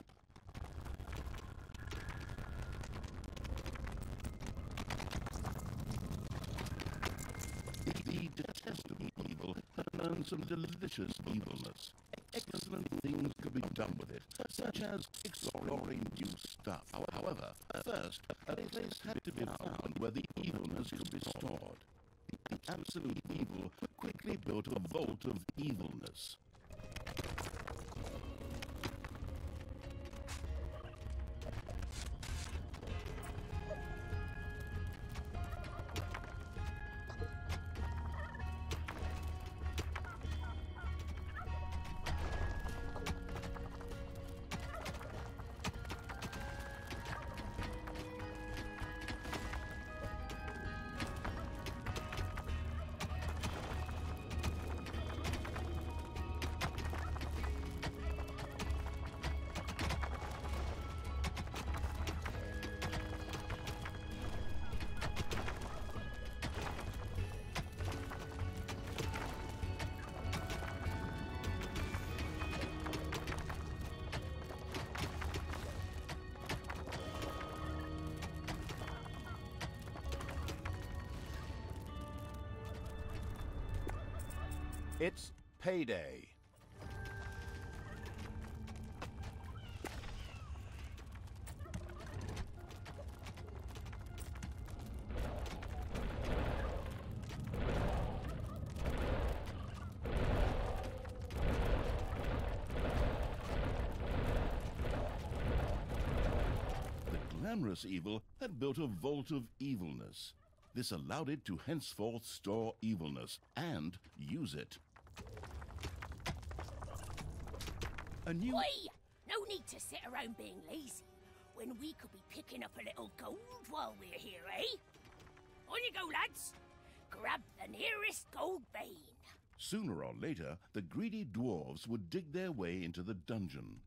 The detestable evil learned some delicious evilness. Excellent things could be done with it, such as exploring new stuff. However, first, a place had to be found where the evilness could be stored. The absolute evil quickly built a vault of evilness. It's payday. The glamorous evil had built a vault of evilness. This allowed it to henceforth store evilness and use it. A new. Oi! No need to sit around being lazy when we could be picking up a little gold while we're here, eh? On you go, lads! Grab the nearest gold vein. Sooner or later, the greedy dwarves would dig their way into the dungeon.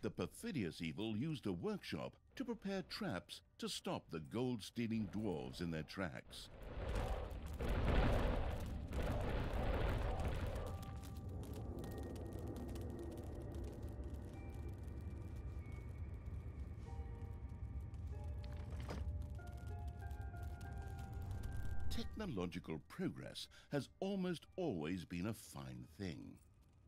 The perfidious evil used a workshop to prepare traps to stop the gold stealing dwarves in their tracks. Technological progress has almost always been a fine thing.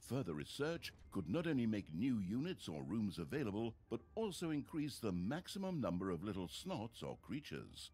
Further research could not only make new units or rooms available, but also increase the maximum number of little snots or creatures.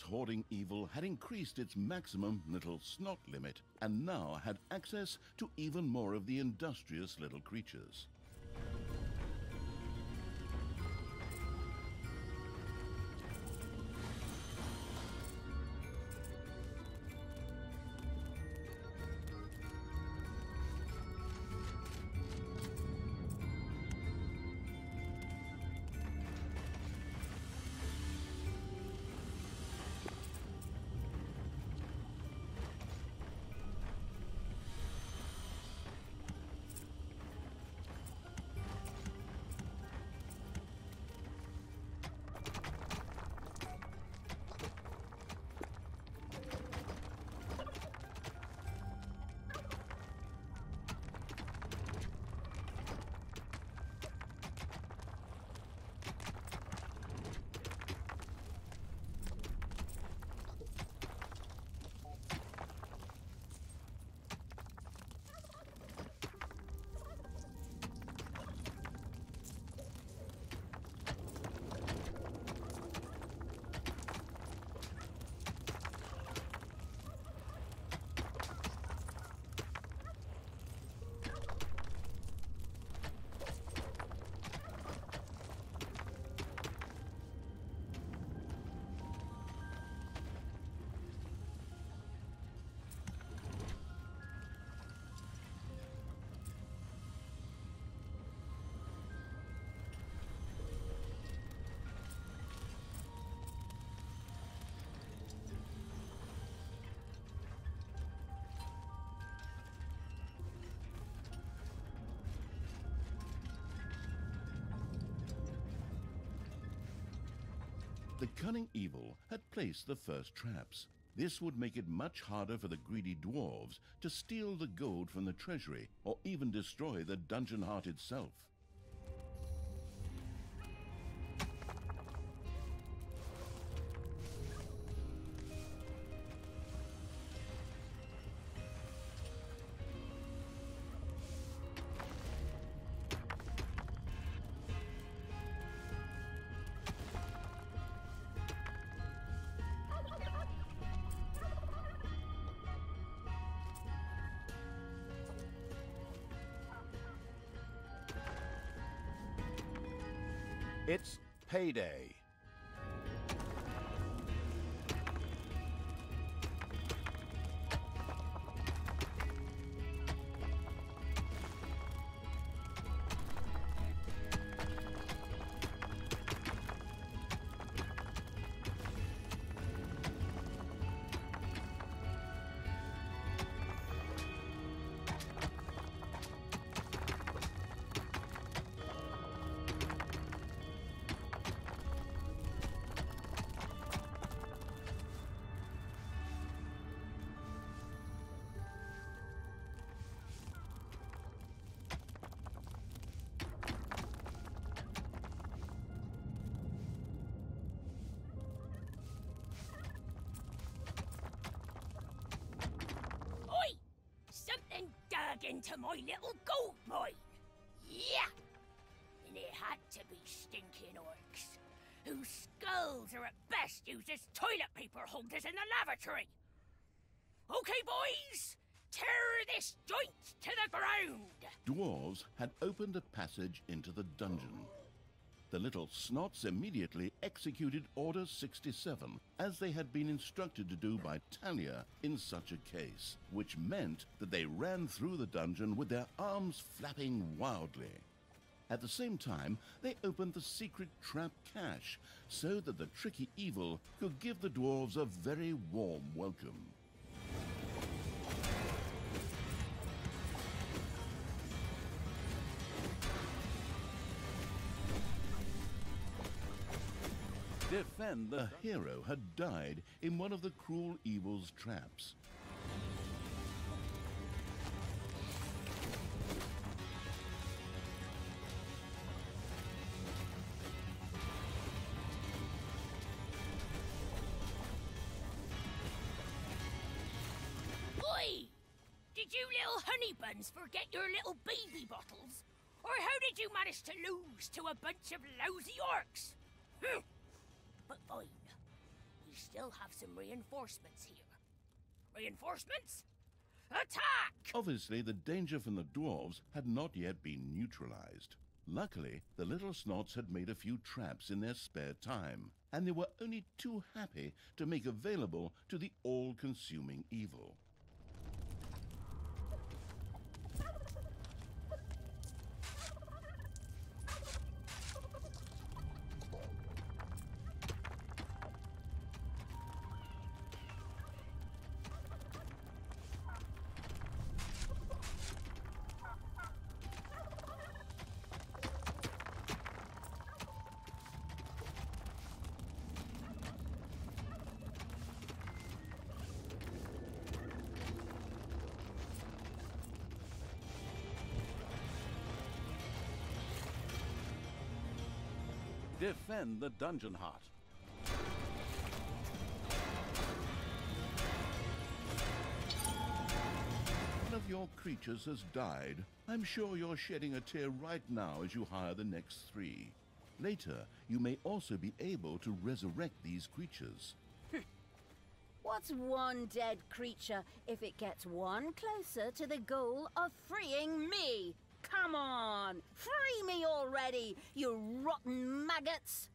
Hoarding evil had increased its maximum little snot limit and now had access to even more of the industrious little creatures. The cunning evil had placed the first traps. This would make it much harder for the greedy dwarves to steal the gold from the treasury or even destroy the dungeon heart itself. It's as toilet paper holders in the lavatory. Okay, boys! Tear this joint to the ground! Dwarves had opened a passage into the dungeon. The little snots immediately executed Order 67, as they had been instructed to do by Thalya in such a case, which meant that they ran through the dungeon with their arms flapping wildly. At the same time, they opened the secret trap cache so that the tricky evil could give the dwarves a very warm welcome. Defend the uh. hero had died in one of the cruel evil's traps. Forget your little baby bottles? Or how did you manage to lose to a bunch of lousy orcs? Hm. But fine. We still have some reinforcements here. Reinforcements? Attack! Obviously, the danger from the dwarves had not yet been neutralized. Luckily, the little snots had made a few traps in their spare time, and they were only too happy to make available to the all-consuming evil. Defend the dungeon heart. One of your creatures has died. I'm sure you're shedding a tear right now as you hire the next three. Later, you may also be able to resurrect these creatures. What's one dead creature if it gets one closer to the goal of freeing me? Come on! Free me already, you rotten maggots!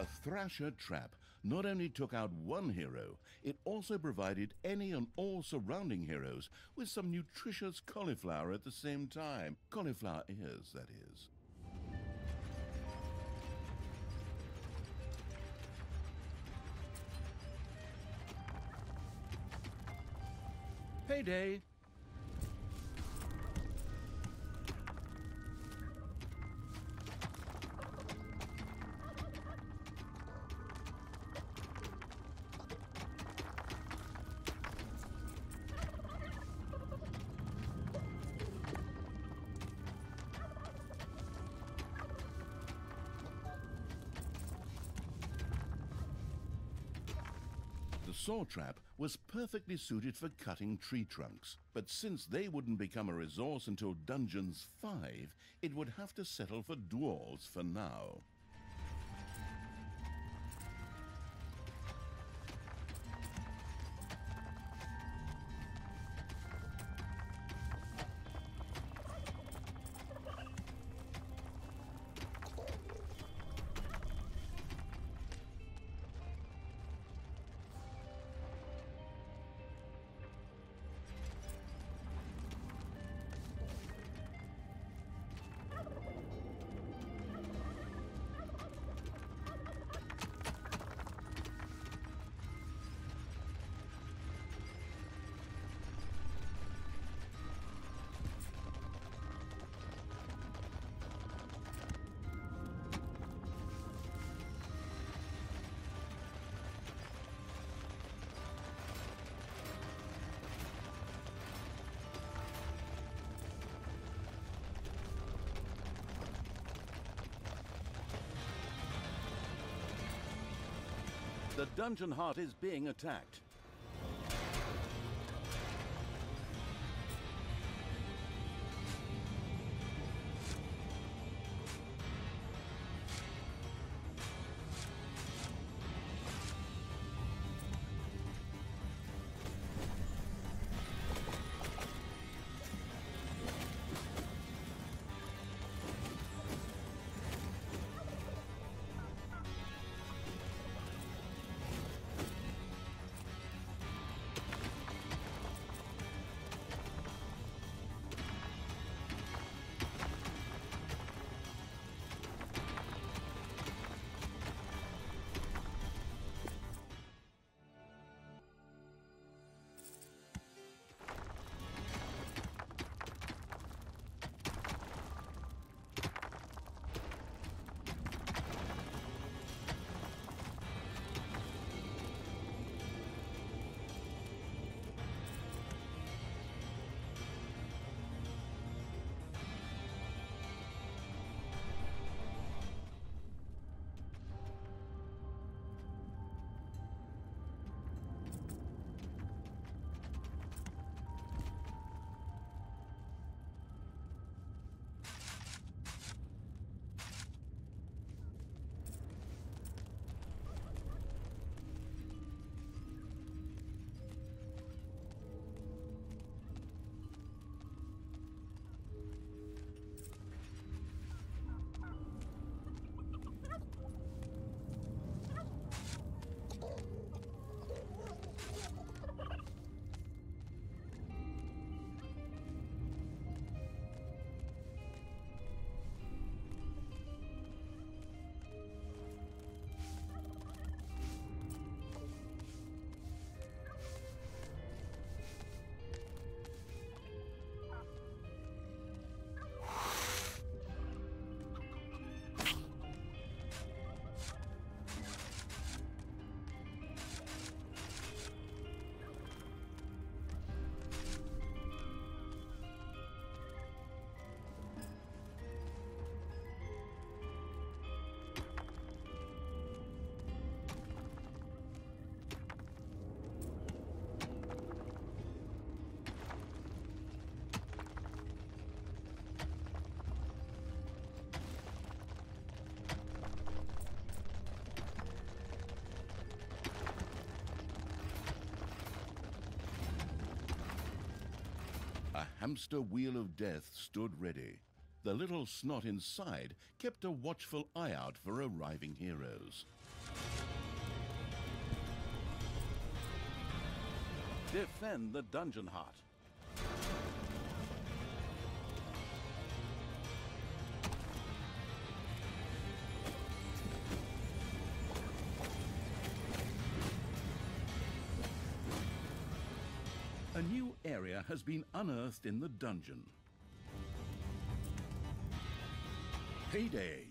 A Thrasher trap not only took out one hero, it also provided any and all surrounding heroes with some nutritious cauliflower at the same time. Cauliflower ears, that is. Payday! Saw trap was perfectly suited for cutting tree trunks, but since they wouldn't become a resource until Dungeons 5, it would have to settle for dwarves for now. Dungeon heart is being attacked. Hamster wheel of death stood ready. The little snot inside kept a watchful eye out for arriving heroes. Defend the dungeon heart. Has been unearthed in the dungeon. Payday.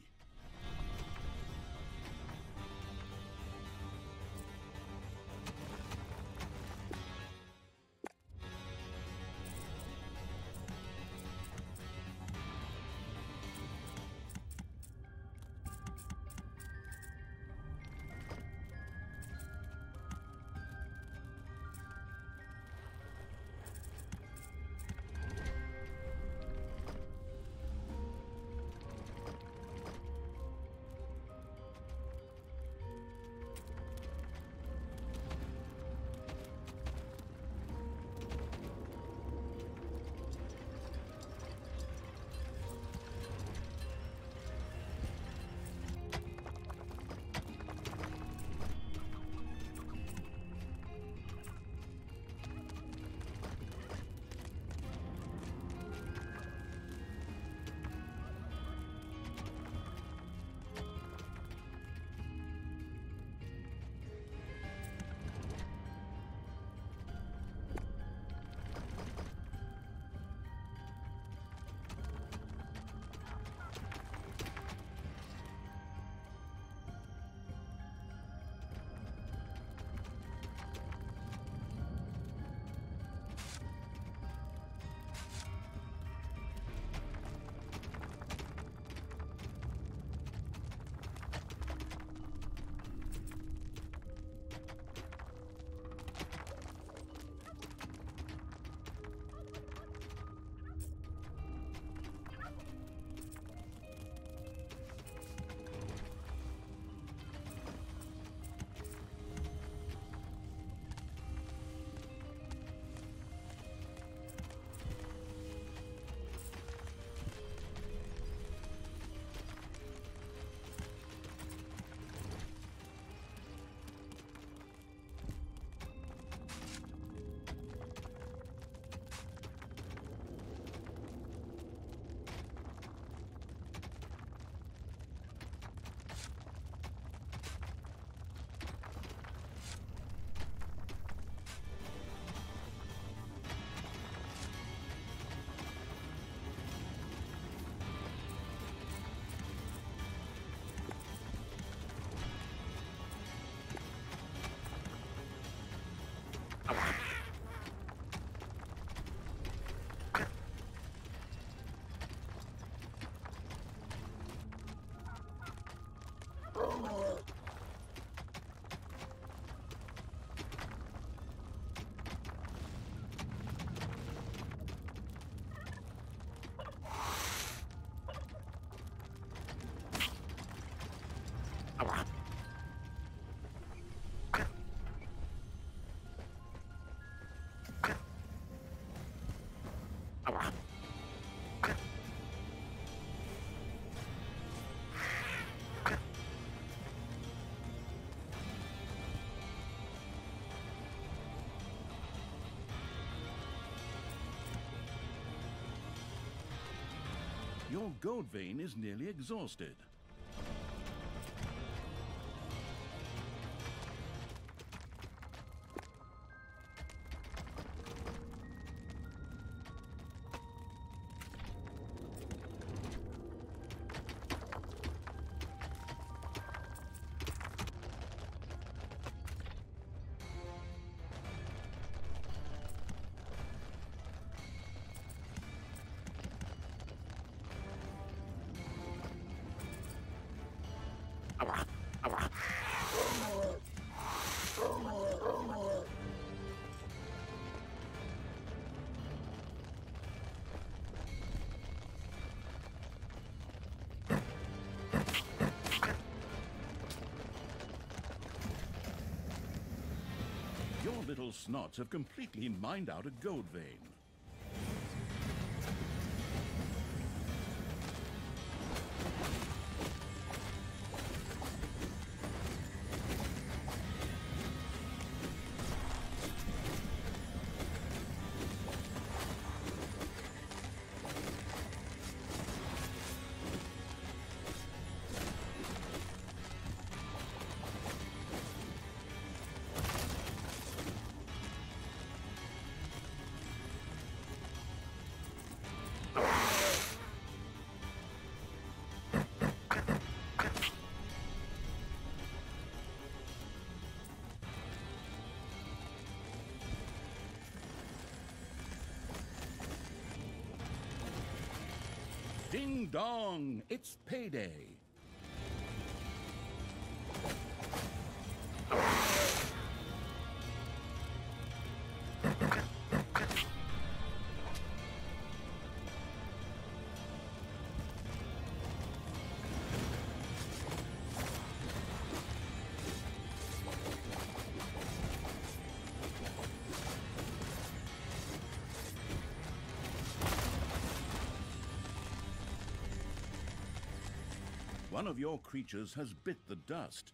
Your gold vein is nearly exhausted. Snots have completely mined out a gold vein. Dong! It's payday. One of your creatures has bit the dust.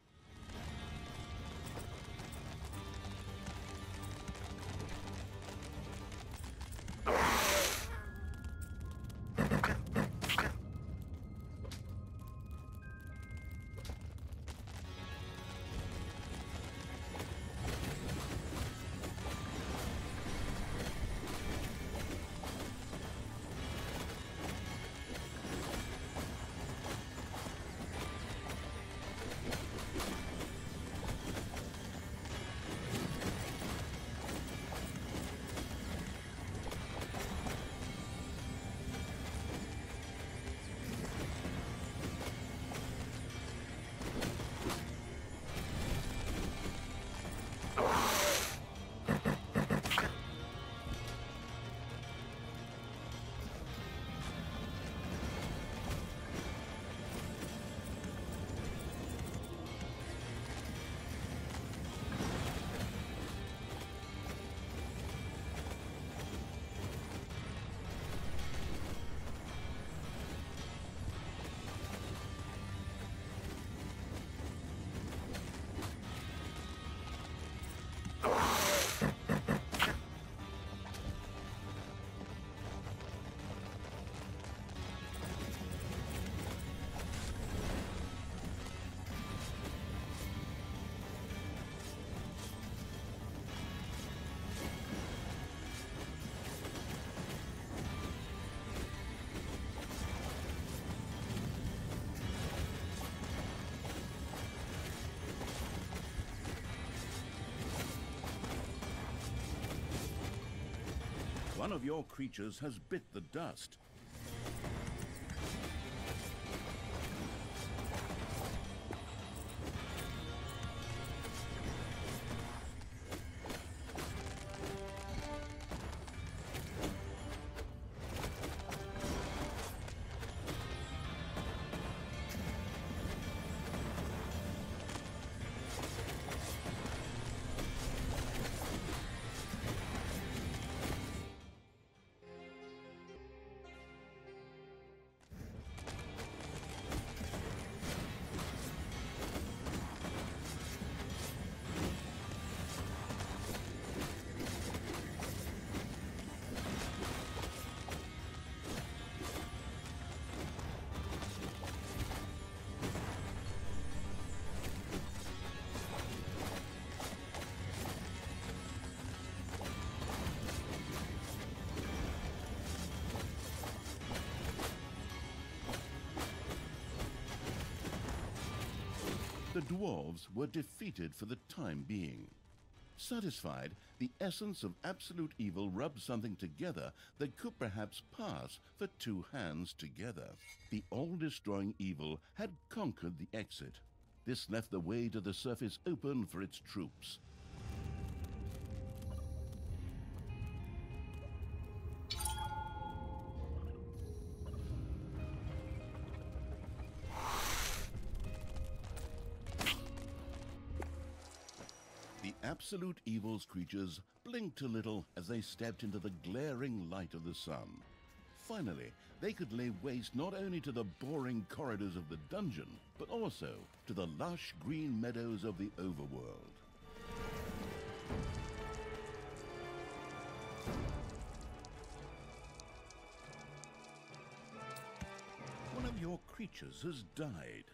One of your creatures has bit the dust. Dwarves were defeated for the time being. Satisfied, the essence of absolute evil rubbed something together that could perhaps pass for two hands together. The all-destroying evil had conquered the exit. This left the way to the surface open for its troops. Evil's creatures blinked a little as they stepped into the glaring light of the sun. Finally, they could lay waste not only to the boring corridors of the dungeon, but also to the lush green meadows of the overworld. One of your creatures has died.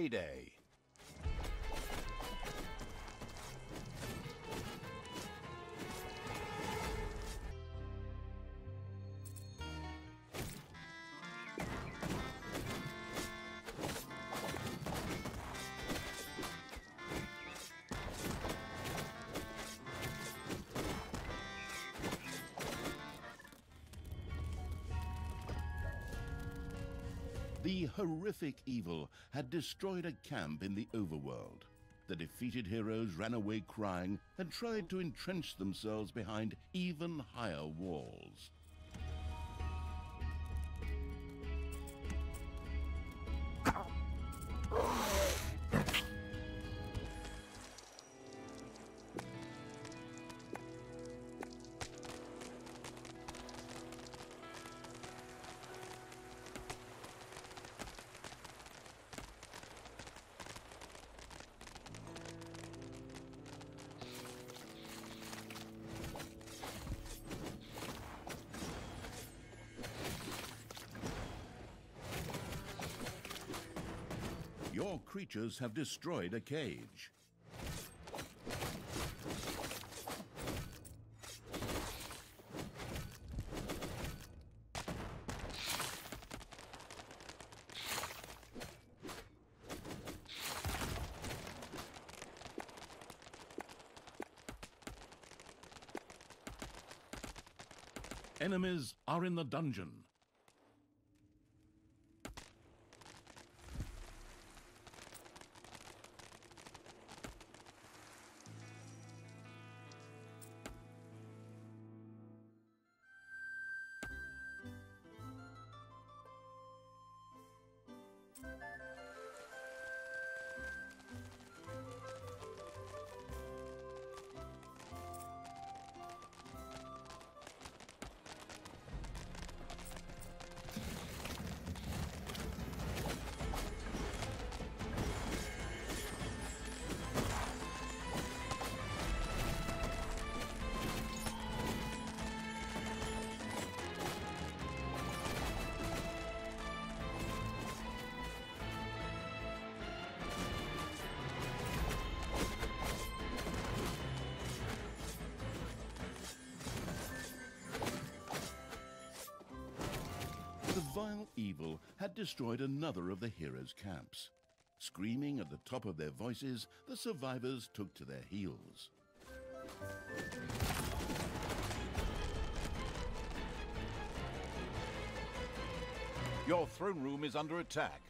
Payday. The horrific evil had destroyed a camp in the overworld. The defeated heroes ran away crying and tried to entrench themselves behind even higher walls. Creatures have destroyed a cage. Enemies are in the dungeon. Destroyed another of the heroes' camps. Screaming at the top of their voices, the survivors took to their heels. Your throne room is under attack.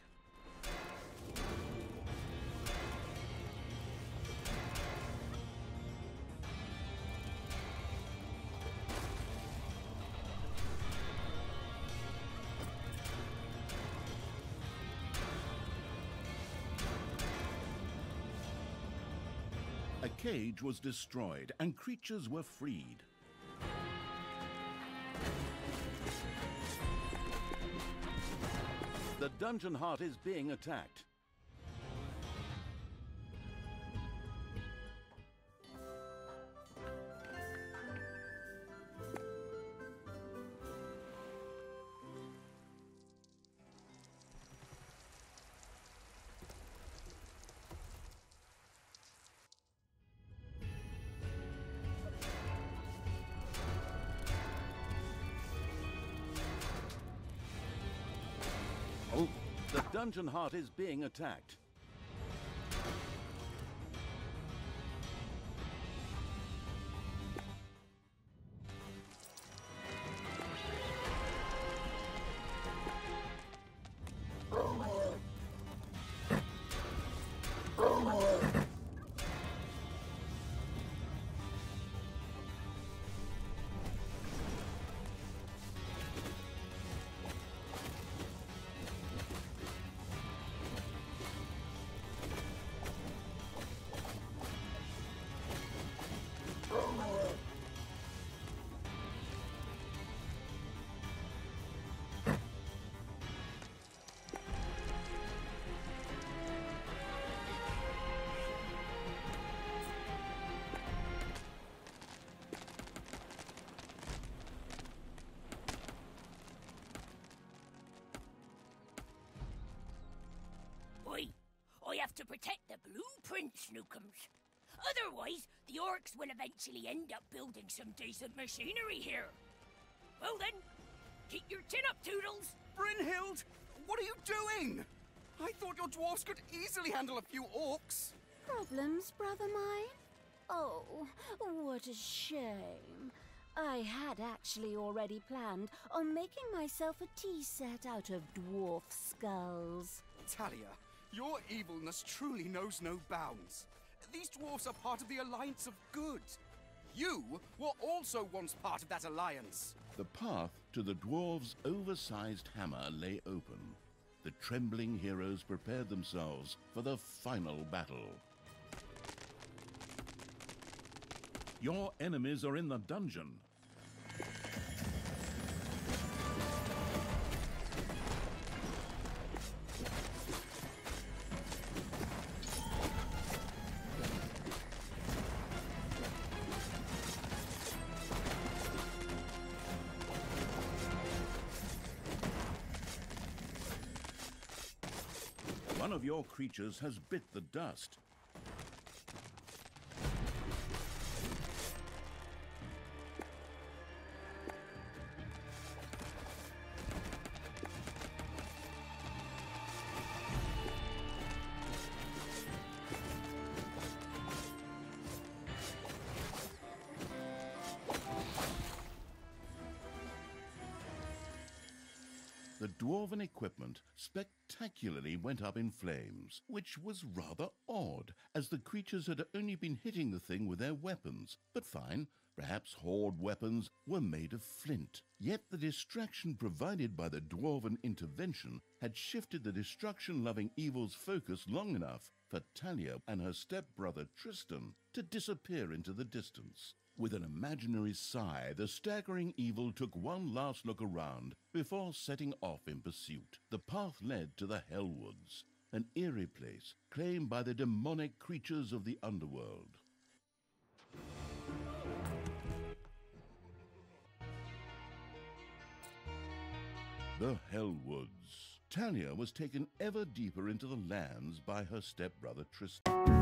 Cage was destroyed and creatures were freed. The dungeon heart is being attacked. Dungeon heart is being attacked. Protect the blueprint, Snookums. Otherwise, the orcs will eventually end up building some decent machinery here. Well then, keep your chin up, Toodles. Brynhild, what are you doing? I thought your dwarfs could easily handle a few orcs. Problems, brother mine? Oh, what a shame. I had actually already planned on making myself a tea set out of dwarf skulls. Thalya, your evilness truly knows no bounds. These dwarfs are part of the Alliance of Good. You were also once part of that alliance. The path to the dwarves' oversized hammer lay open. The trembling heroes prepared themselves for the final battle. Your enemies are in the dungeon. Creatures has bit the dust. Spectacularly went up in flames, which was rather odd, as the creatures had only been hitting the thing with their weapons. But fine, perhaps horde weapons were made of flint. Yet the distraction provided by the dwarven intervention had shifted the destruction-loving evil's focus long enough for Thalya and her stepbrother Tristan to disappear into the distance. With an imaginary sigh, the staggering evil took one last look around before setting off in pursuit. The path led to the Hellwoods, an eerie place claimed by the demonic creatures of the underworld. The Hellwoods. Thalya was taken ever deeper into the lands by her stepbrother Tristan.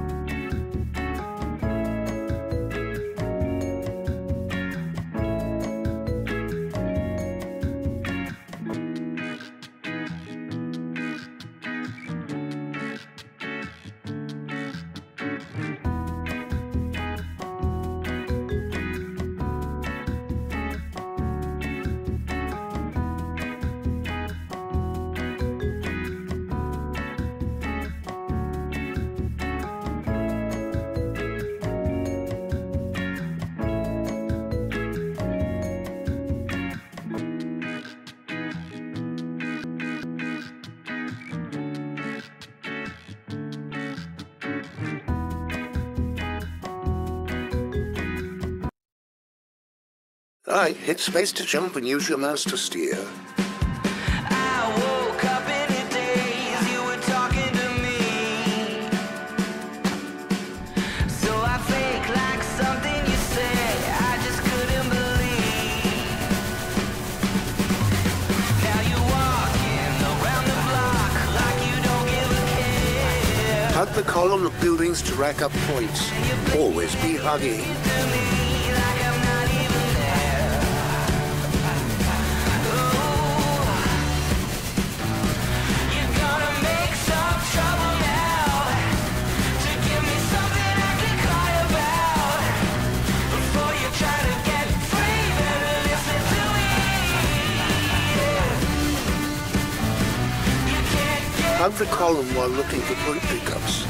Aye, hit space to jump and use your mouse to steer. So I fake like something you said I just couldn't believe. Now you walking around the block like you don't give a care. Hug the column of buildings to rack up points. Always be hugging. Hug the column while looking for point pickups.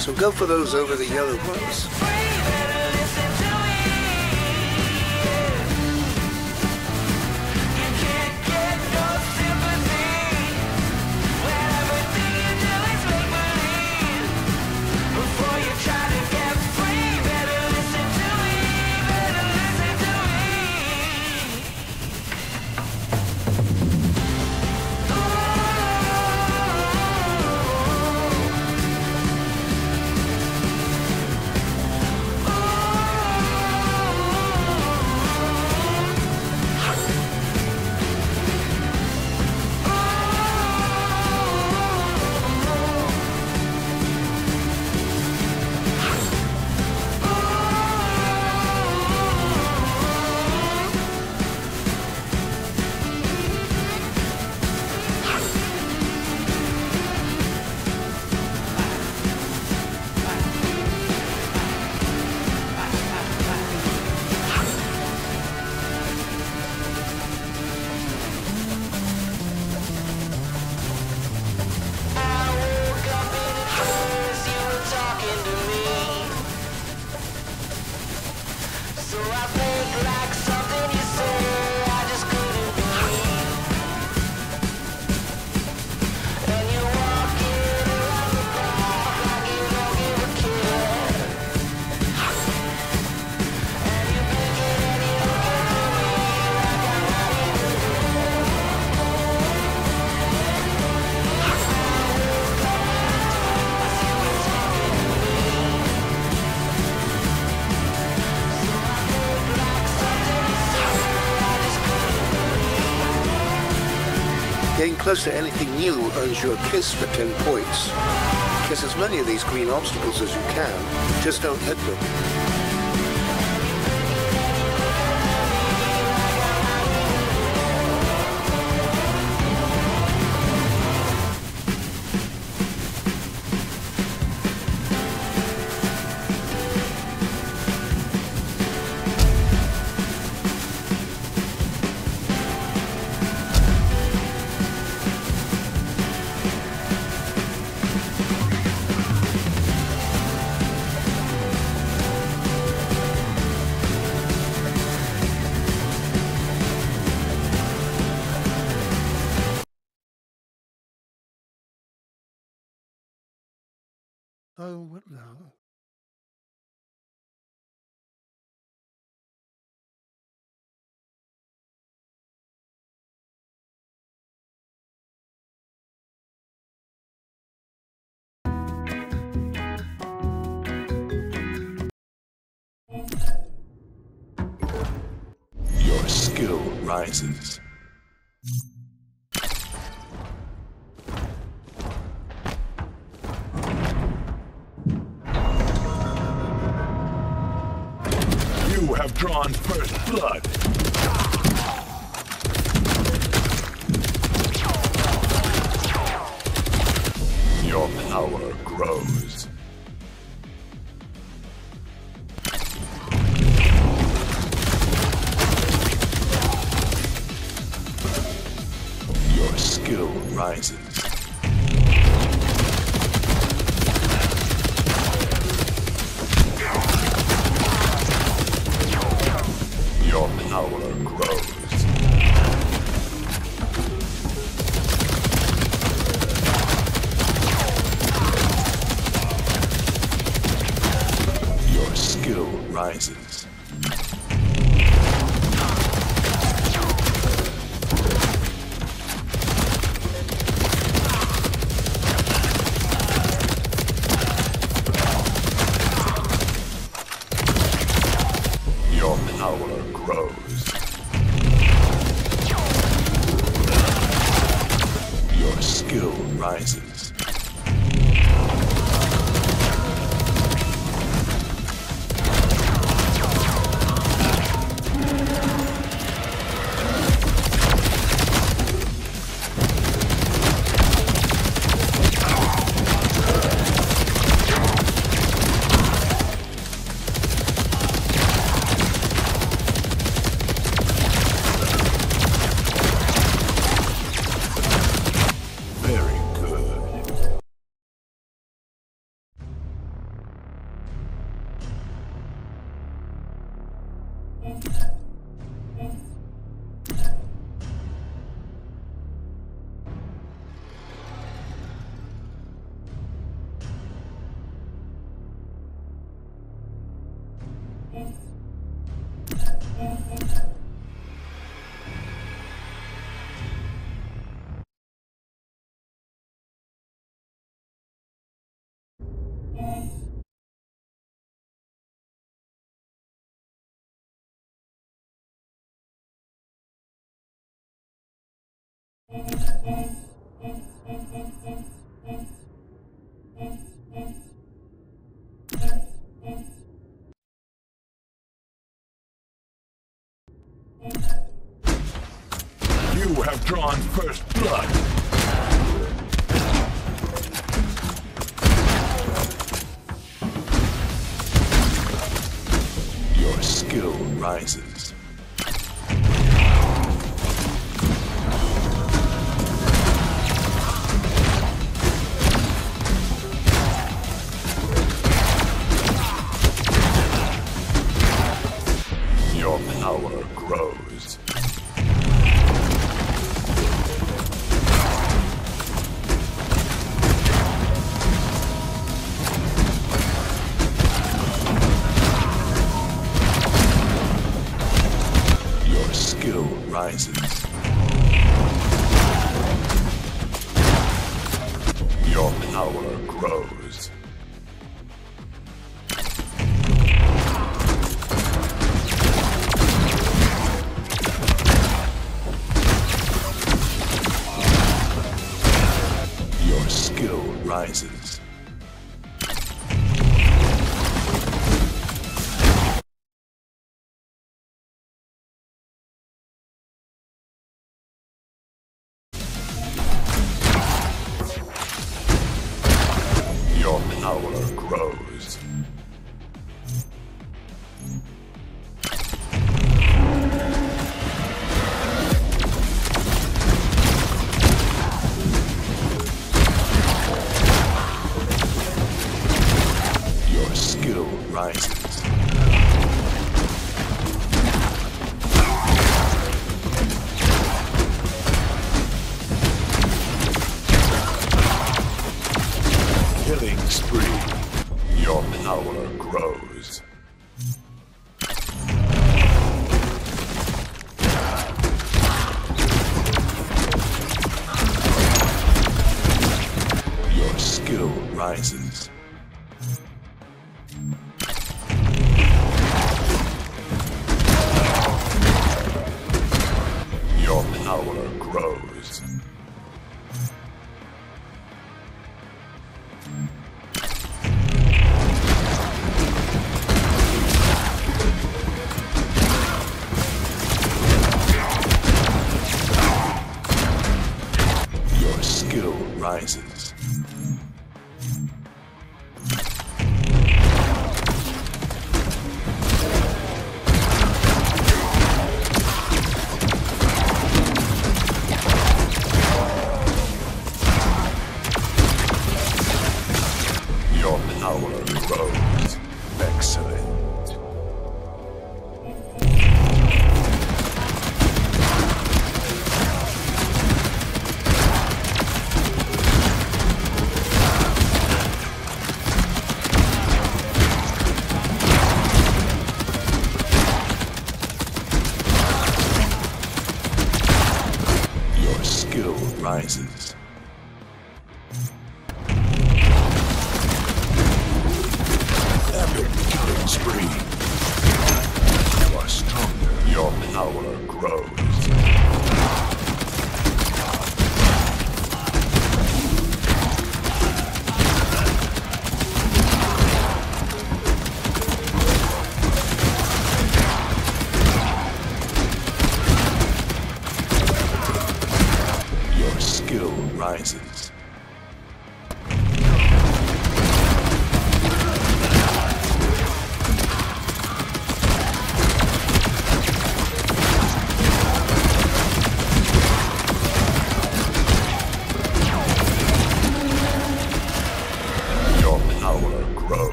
So go for those over the yellow ones. Close to anything new earns you a kiss for 10 points. Kiss as many of these green obstacles as you can, just don't hit them. Rises. You have drawn first blood. You have drawn first blood.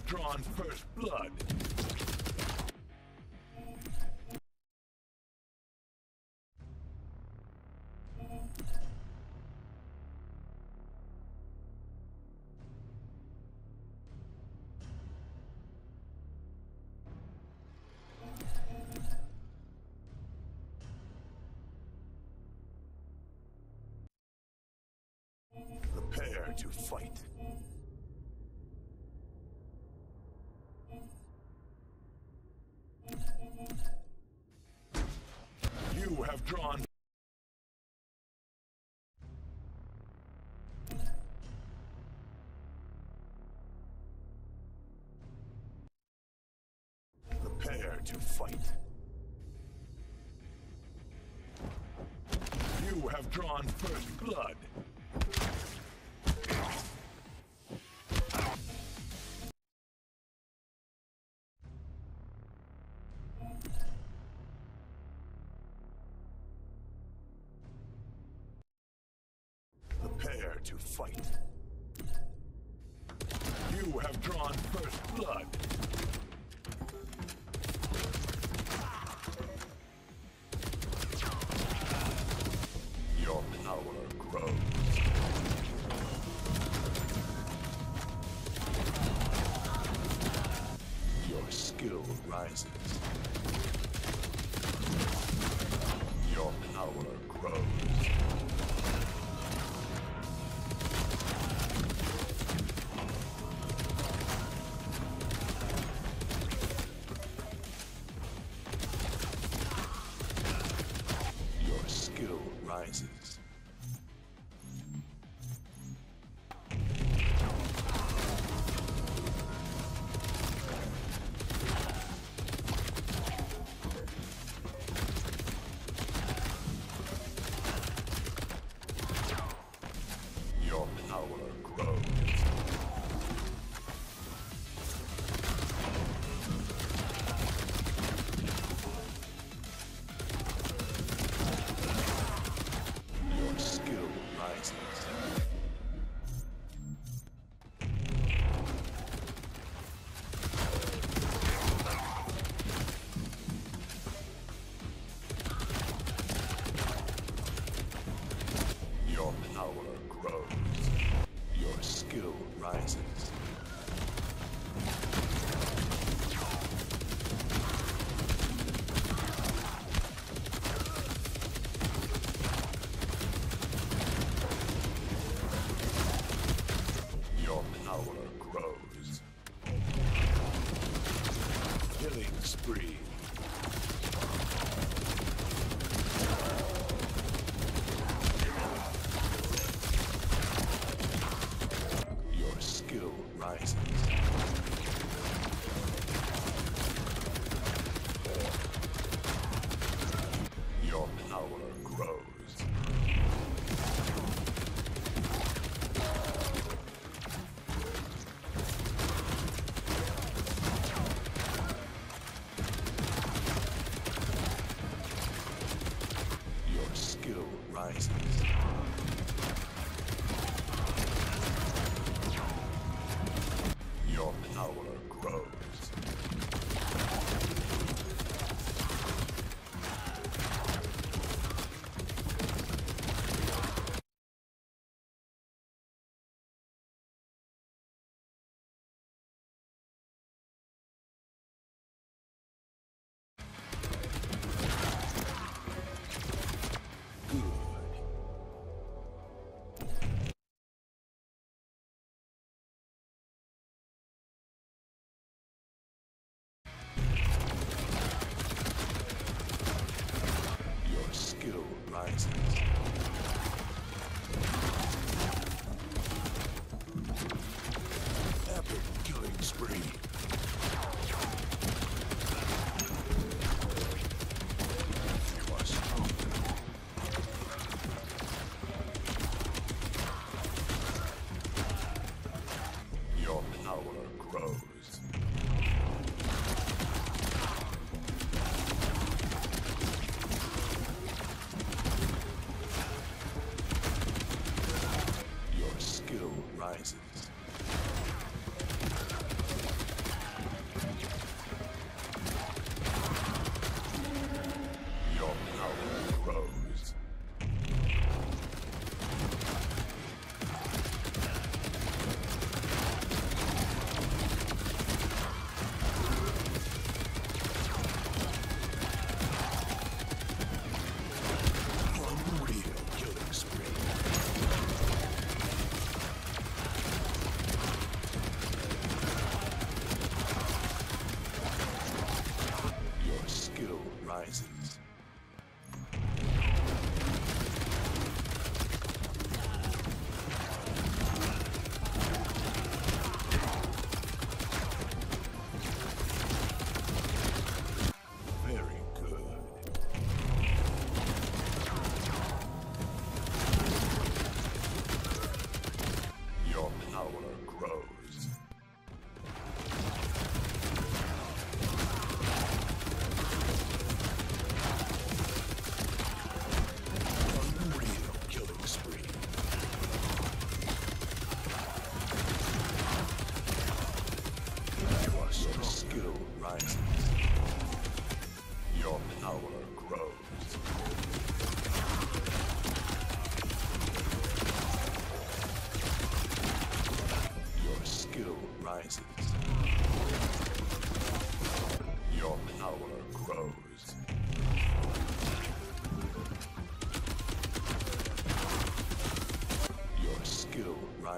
have drawn first blood. Prepare to fight. have drawn. Prepare to fight. You have drawn first blood. surprises.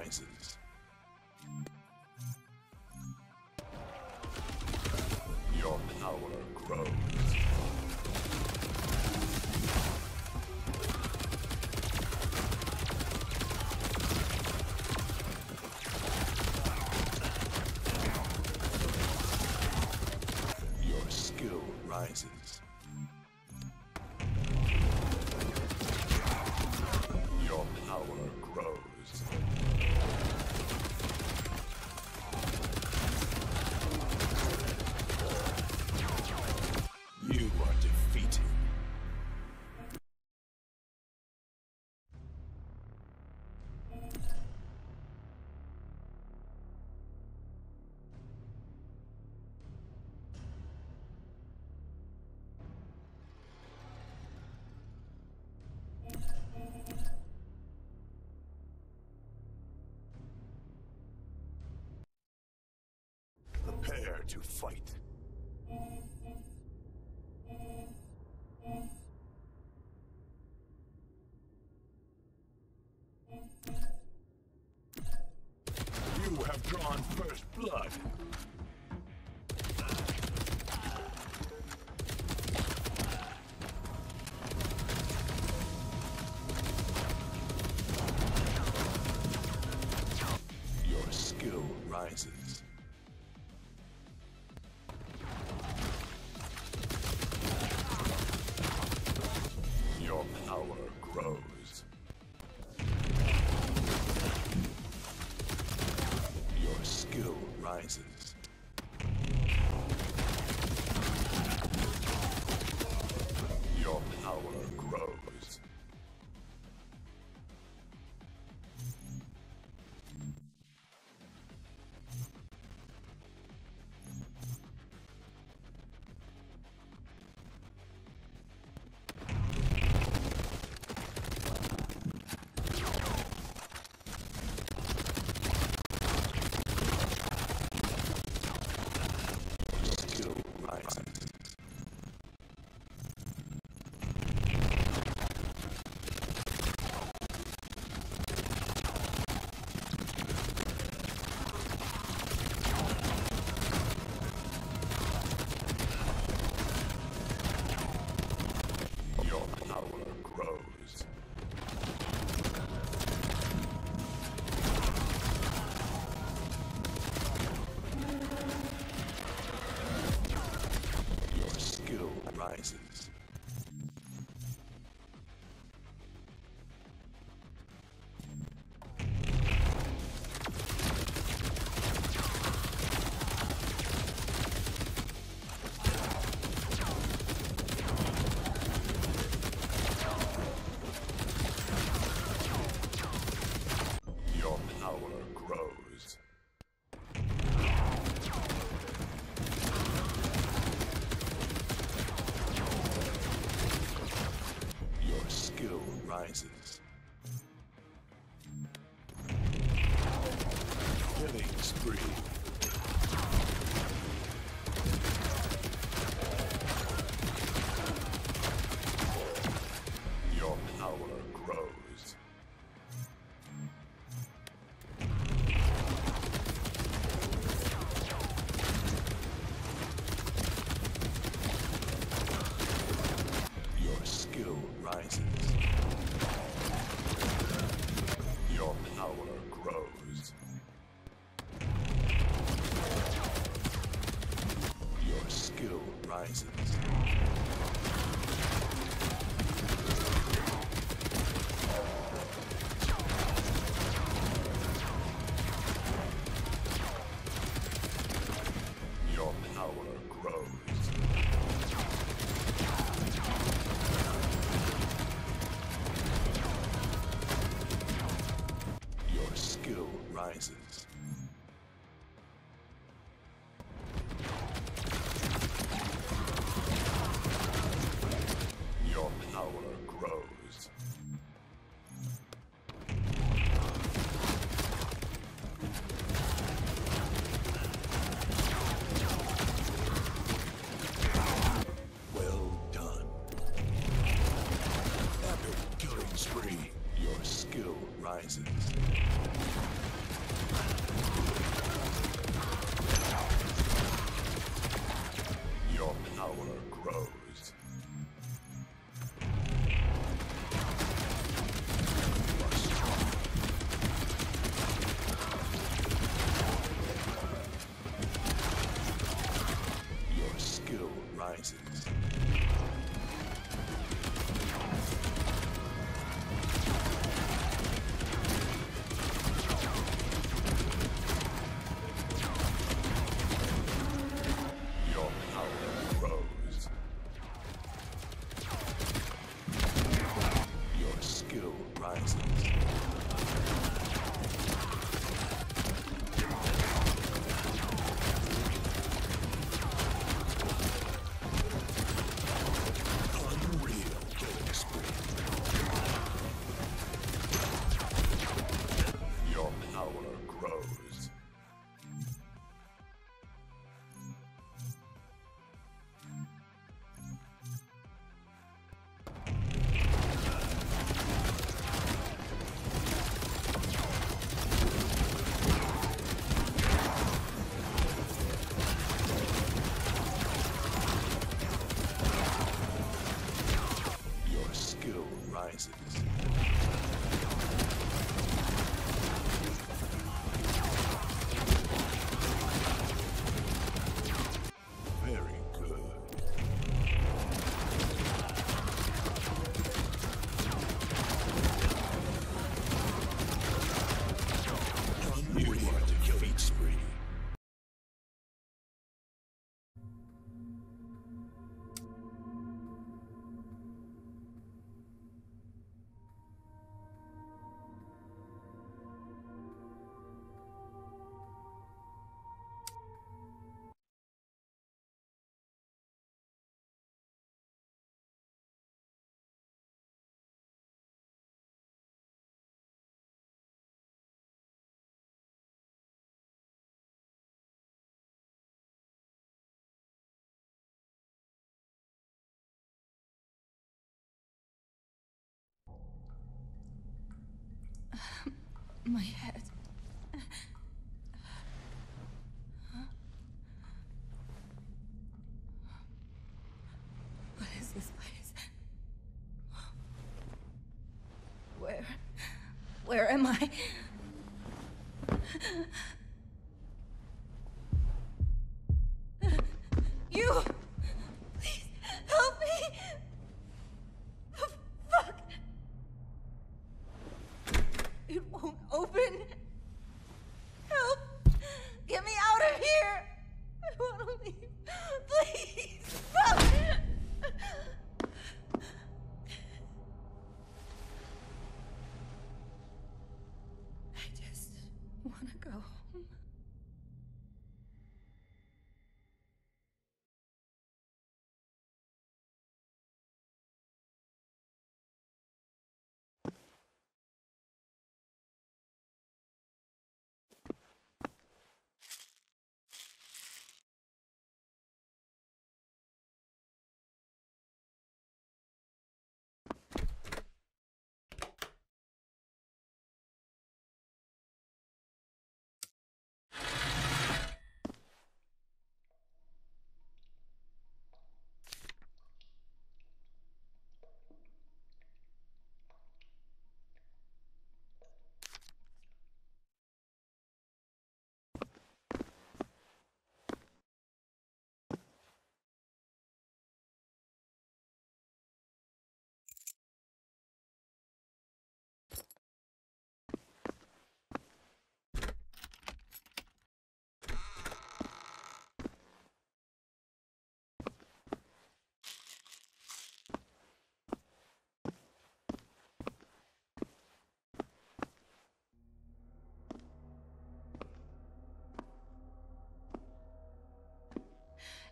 prizes. dare to fight. You have drawn first blood. Horizon. My head. What is this place? Where? Where am I?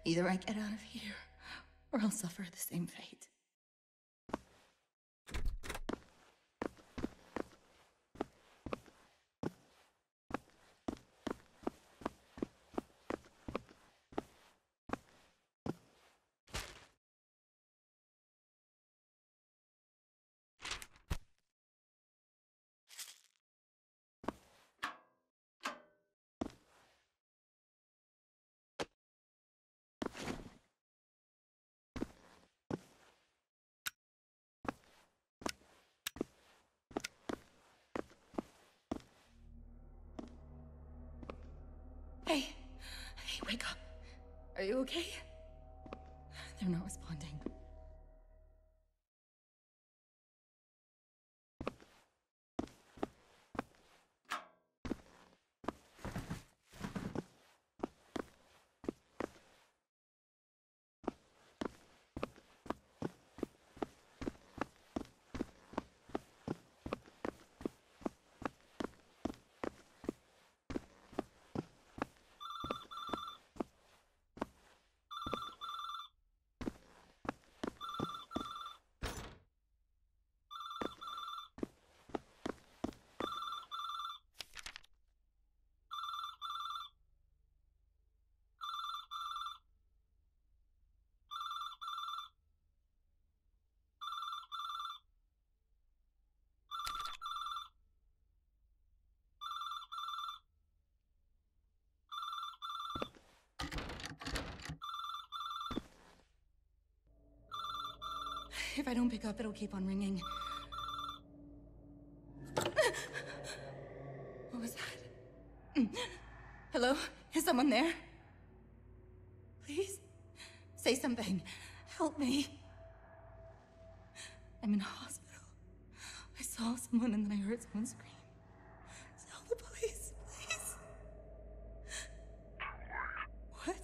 Either I get out of here, or I'll suffer the same fate. Are you okay? They're not responding. If I don't pick up, it'll keep on ringing. What was that? Hello? Is someone there? Please? Say something. Help me. I'm in a hospital. I saw someone and then I heard someone scream. Tell the police, please. What?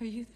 Are you the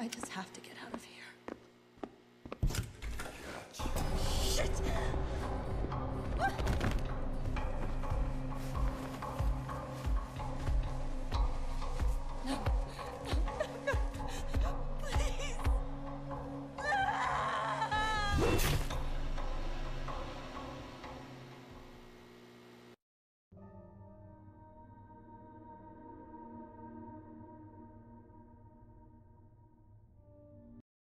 I just have to get out of here.